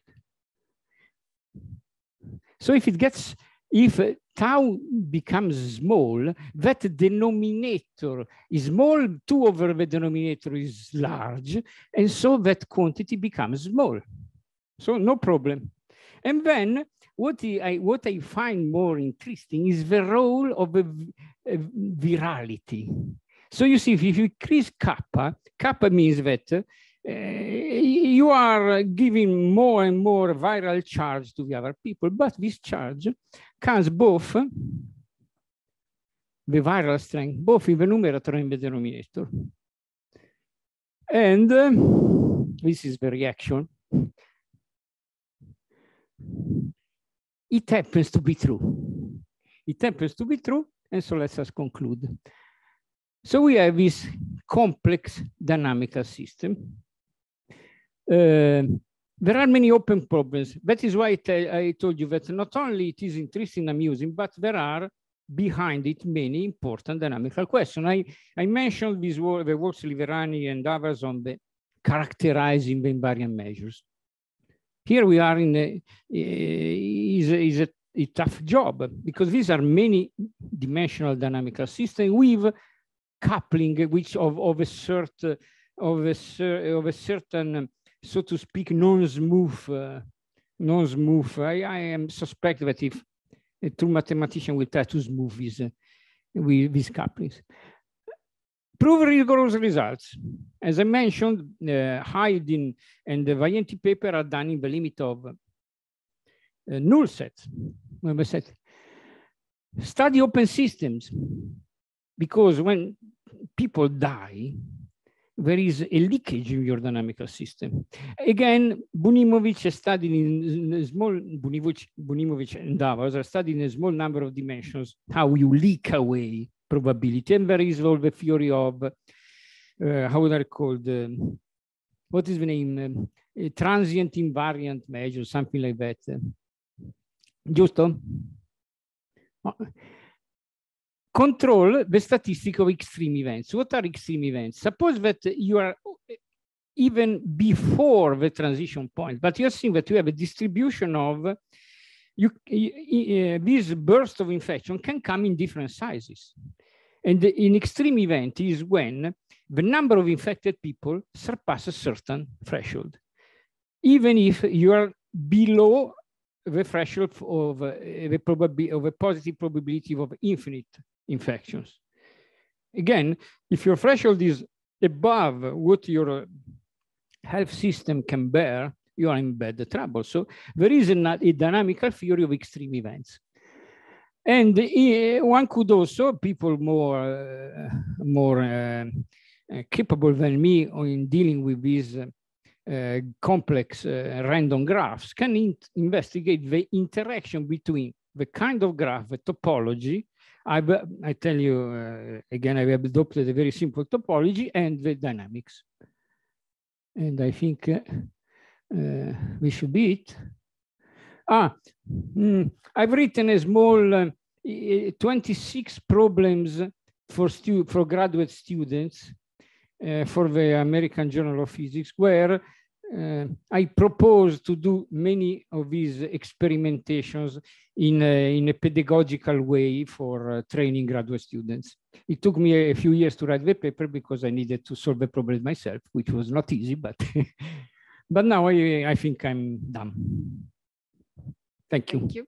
So if it gets, if tau becomes small, that denominator is small, two over the denominator is large, and so that quantity becomes small. So no problem. And then what I, what I find more interesting is the role of a, virality. So you see, if you increase kappa, kappa means that uh, you are giving more and more viral charge to the other people, but this charge comes both the viral strength, both in the numerator and the denominator. And uh, this is the reaction. It happens to be true. It happens to be true, and so let us conclude. So we have this complex dynamical system. Uh, there are many open problems. That is why I told you that not only it is interesting and amusing, but there are behind it many important dynamical questions. I, I mentioned this work, the works Liverani and others on the characterizing the invariant measures. Here we are in a, is a, is a, a tough job because these are many dimensional dynamical systems with coupling which of, of a certain of a, of a certain so to speak non-smooth uh, non-smooth I, I am suspect that if a true mathematician will try to smooth these, uh, with these couplings. Prove rigorous results. As I mentioned, uh, Hiding and the Vaienti paper are done in the limit of uh, null sets. set. Study open systems, because when people die, there is a leakage in your dynamical system. Again, Bunimovich studied in small, Bunimovich, Bunimovich and others are studying a small number of dimensions, how you leak away probability. And there is all the theory of, uh, how they're called, the, what is the name? Um, transient invariant measure, something like that. Giusto? control the statistic of extreme events. What are extreme events? Suppose that you are even before the transition point, but you're seeing that you have a distribution of you, uh, this burst of infection can come in different sizes. And in extreme event is when the number of infected people surpass a certain threshold. Even if you are below the threshold of uh, the probability of a positive probability of infinite infections. Again, if your threshold is above what your health system can bear, you are in bad trouble. So there is a, a dynamical theory of extreme events. And uh, one could also, people more, uh, more uh, capable than me in dealing with these uh, complex uh, random graphs, can in investigate the interaction between the kind of graph, the topology, I've, I tell you uh, again, I have adopted a very simple topology and the dynamics. And I think we should be it. Ah, mm, I've written a small uh, 26 problems for, for graduate students uh, for the American Journal of Physics, where uh, I propose to do many of these experimentations in a, in a pedagogical way for uh, training graduate students. It took me a few years to write the paper because I needed to solve the problem myself, which was not easy, but, but now I, I think I'm done. Thank you. Thank you.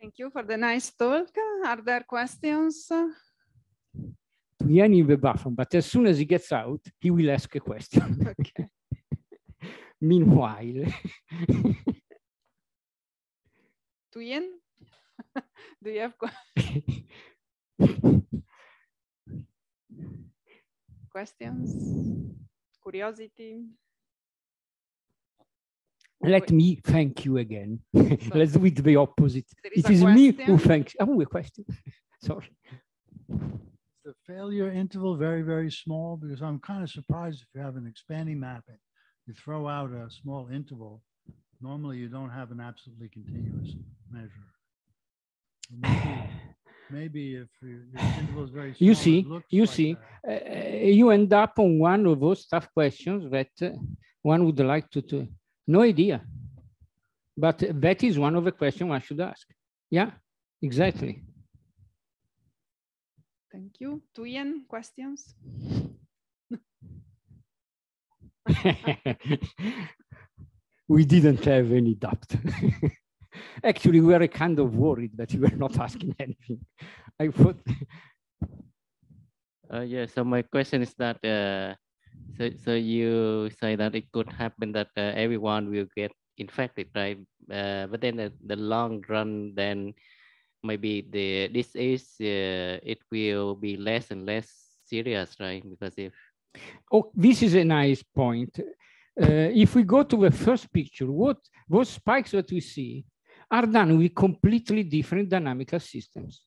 Thank you for the nice talk. Are there questions? Ian in the bathroom, but as soon as he gets out, he will ask a question. Okay. Meanwhile. to Ian? Do you have questions? Curiosity? Let me thank you again. Let's do it the opposite. Is It is a me who thanks. Oh, a question. Sorry. The failure interval very, very small? Because I'm kind of surprised if you have an expanding mapping, you throw out a small interval. Normally, you don't have an absolutely continuous measure. Maybe, maybe if you, interval is very small, You see, you like see, uh, you end up on one of those tough questions that uh, one would like to, to, no idea. But that is one of the questions one should ask. Yeah, exactly. Thank you. To Ian, questions? we didn't have any doubt. Actually, we were kind of worried that you were not asking anything. I thought. Uh, yeah, so my question is that, uh, so, so you say that it could happen that uh, everyone will get infected, right? Uh, but then the, the long run, then maybe the this is uh, it will be less and less serious, right? Because if Oh, this is a nice point. Uh, if we go to the first picture, what those spikes that we see are done with completely different dynamical systems.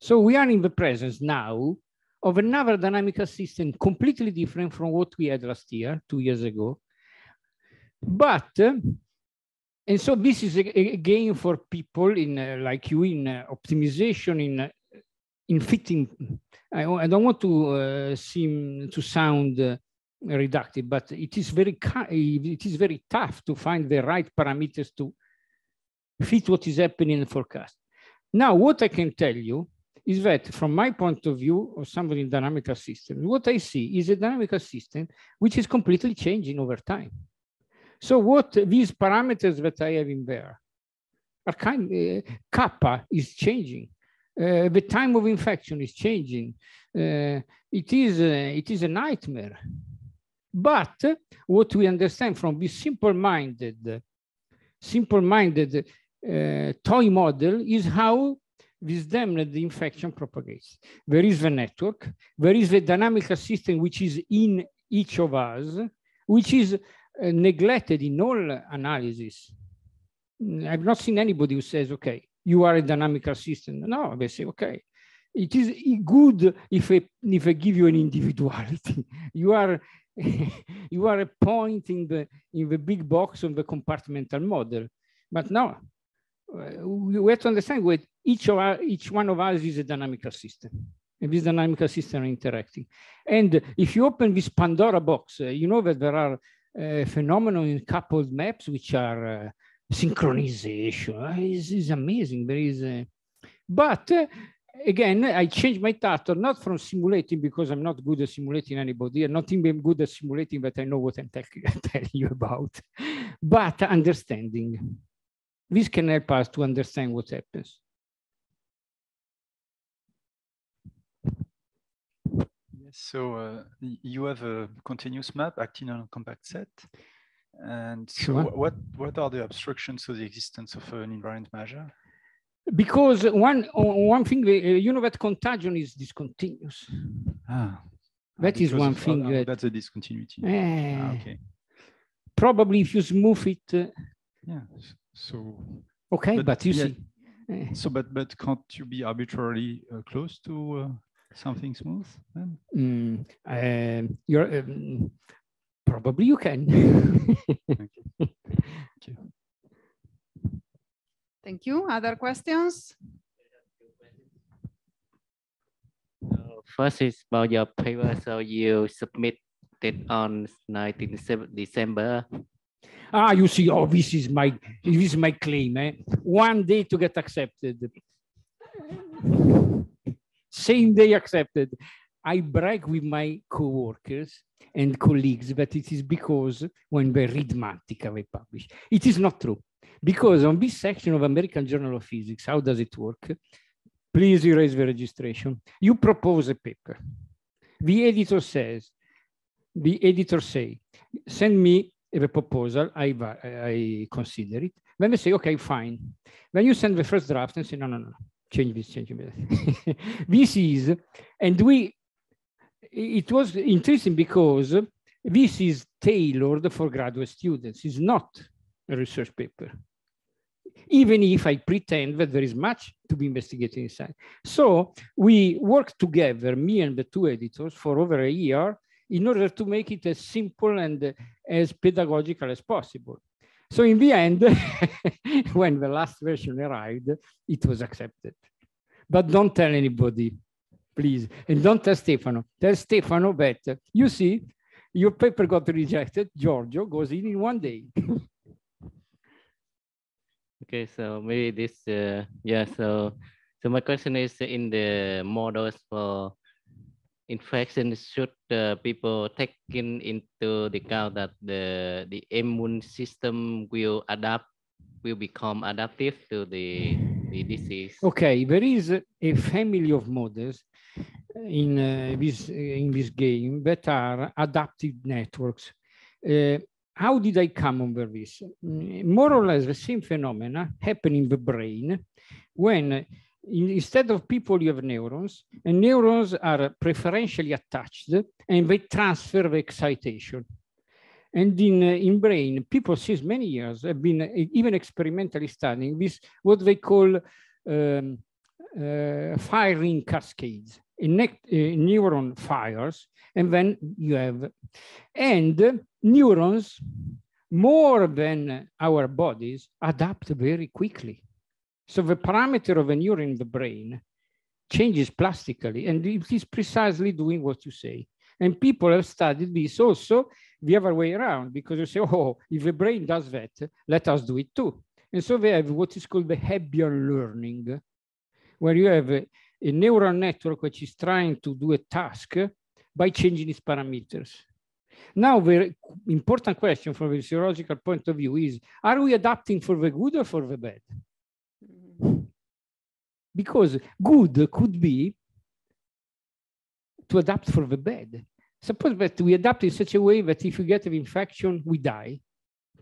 So we are in the presence now of another dynamical system completely different from what we had last year, two years ago. But, uh, and so this is a, a game for people in uh, like you in uh, optimization, in, uh, in fitting. I, I, don't want to uh, seem to sound uh, reductive, but it is very it is very tough to find the right parameters to fit what is happening in the forecast. Now, what I can tell you is that from my point of view of somebody in dynamical systems, what I see is a dynamical system which is completely changing over time. So what these parameters that I have in there are kind, uh, kappa is changing. Uh, the time of infection is changing. Uh, it, is, it is a nightmare. But what we understand from this simple-minded, simple-minded toy model is how them the infection propagates. There is the network, there is the dynamical system which is in each of us, which is neglected in all analysis. I've not seen anybody who says, okay, you are a dynamical system. No, they say, okay, it is good if I, if I give you an individuality. you are you are a point in the in the big box of the compartmental model. But no, uh, we have to understand what each of our, each one of us is a dynamical system. And this dynamical system are interacting. And if you open this Pandora box, uh, you know that there are uh, phenomena in coupled maps which are uh, synchronization. Uh, it's, it's, amazing. There is, a, but uh, again, I changed my title not from simulating because I'm not good at simulating anybody. I'm not even good at simulating, but I know what I'm telling you about. But understanding. This can help us to understand what happens. So uh, you have a continuous map acting on a compact set. And so sure. what, what are the obstructions to the existence of an invariant measure? Because one, one thing, uh, you know that contagion is discontinuous. Ah, that is one of, thing. Oh, that, that's a discontinuity. Eh, ah, okay. Probably if you smooth it. Uh, yeah. So. Okay, but, but you yeah, see. Eh. So, but but can't you be arbitrarily uh, close to uh, something smooth then? Mm, um, you're um, probably you can. Thank you. Thank you. Other questions? First is about your paper. So you submitted on 19 December. Ah, you see, oh, this is my this is my claim. Eh? One day to get accepted. Same day accepted. I brag with my co-workers and colleagues that it is because when they read Mantica, they publish. It is not true. Because on this section of American Journal of Physics, how does it work? Please erase the registration. You propose a paper. The editor says, the editor say, send me a proposal, I, I consider it. Then they say, okay, fine. Then you send the first draft and say, no, no, no, change this, change this. this is, and we, it was interesting because this is tailored for graduate students. It's not a research paper. Even if I pretend that there is much to be investigated inside. So we worked together, me and the two editors, for over a year in order to make it as simple and as pedagogical as possible. So in the end, when the last version arrived, it was accepted. But don't tell anybody, please. And don't tell Stefano. Tell Stefano that, you see, your paper got rejected. Giorgio goes in in one day. okay, so maybe this, uh, yeah, so, so my question is in the models for infection should uh, people take in into the account that the the immune system will adapt will become adaptive to the, the disease? Okay, there is a family of models in uh, this in this game that are adaptive networks. Uh, how did I come over this? More or less the same phenomena happen in the brain when instead of people you have neurons and neurons are preferentially attached and they transfer the excitation and in, uh, in brain, people since many years have been uh, even experimentally studying this, what they call um, uh, firing cascades. A, a neuron fires, and then you have, and neurons, more than our bodies, adapt very quickly. So the parameter of a neuron in the brain changes plastically, and it is precisely doing what you say. And people have studied this also the other way around because you say, oh, if the brain does that, let us do it too. And so they have what is called the Hebbian learning, where you have a, a neural network which is trying to do a task by changing its parameters. Now, the important question from a physiological point of view is, are we adapting for the good or for the bad? Because good could be to adapt for the bad. Suppose that we adapt in such a way that if we get an infection, we die.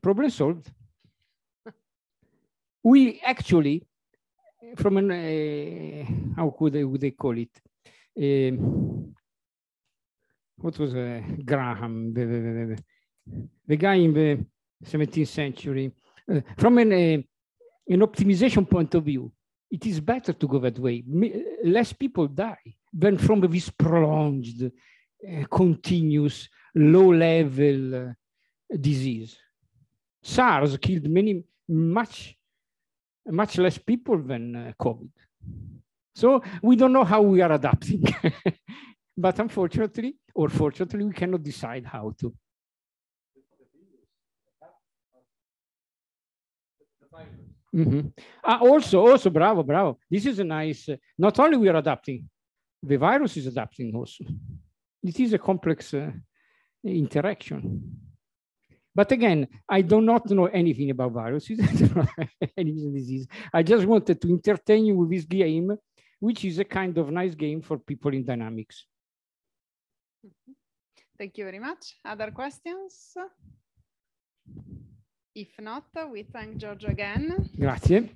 Problem solved. we actually, from an, uh, how could they, would they call it? Uh, what was uh, Graham, the, the, the, the, guy in the 17th century? Uh, from an, uh, an optimization point of view, it is better to go that way. Less people die than from this prolonged continuous low-level uh, disease. SARS killed many, much, much less people than uh, COVID. So we don't know how we are adapting. but unfortunately, or fortunately, we cannot decide how to. Mm -hmm. uh, also, also, bravo, bravo. This is a nice, uh, not only we are adapting, the virus is adapting also it is a complex uh, interaction. But again, I do not know anything about viruses, any disease. I just wanted to entertain you with this game, which is a kind of nice game for people in dynamics. Thank you very much. Other questions? If not, we thank Giorgio again. Grazie.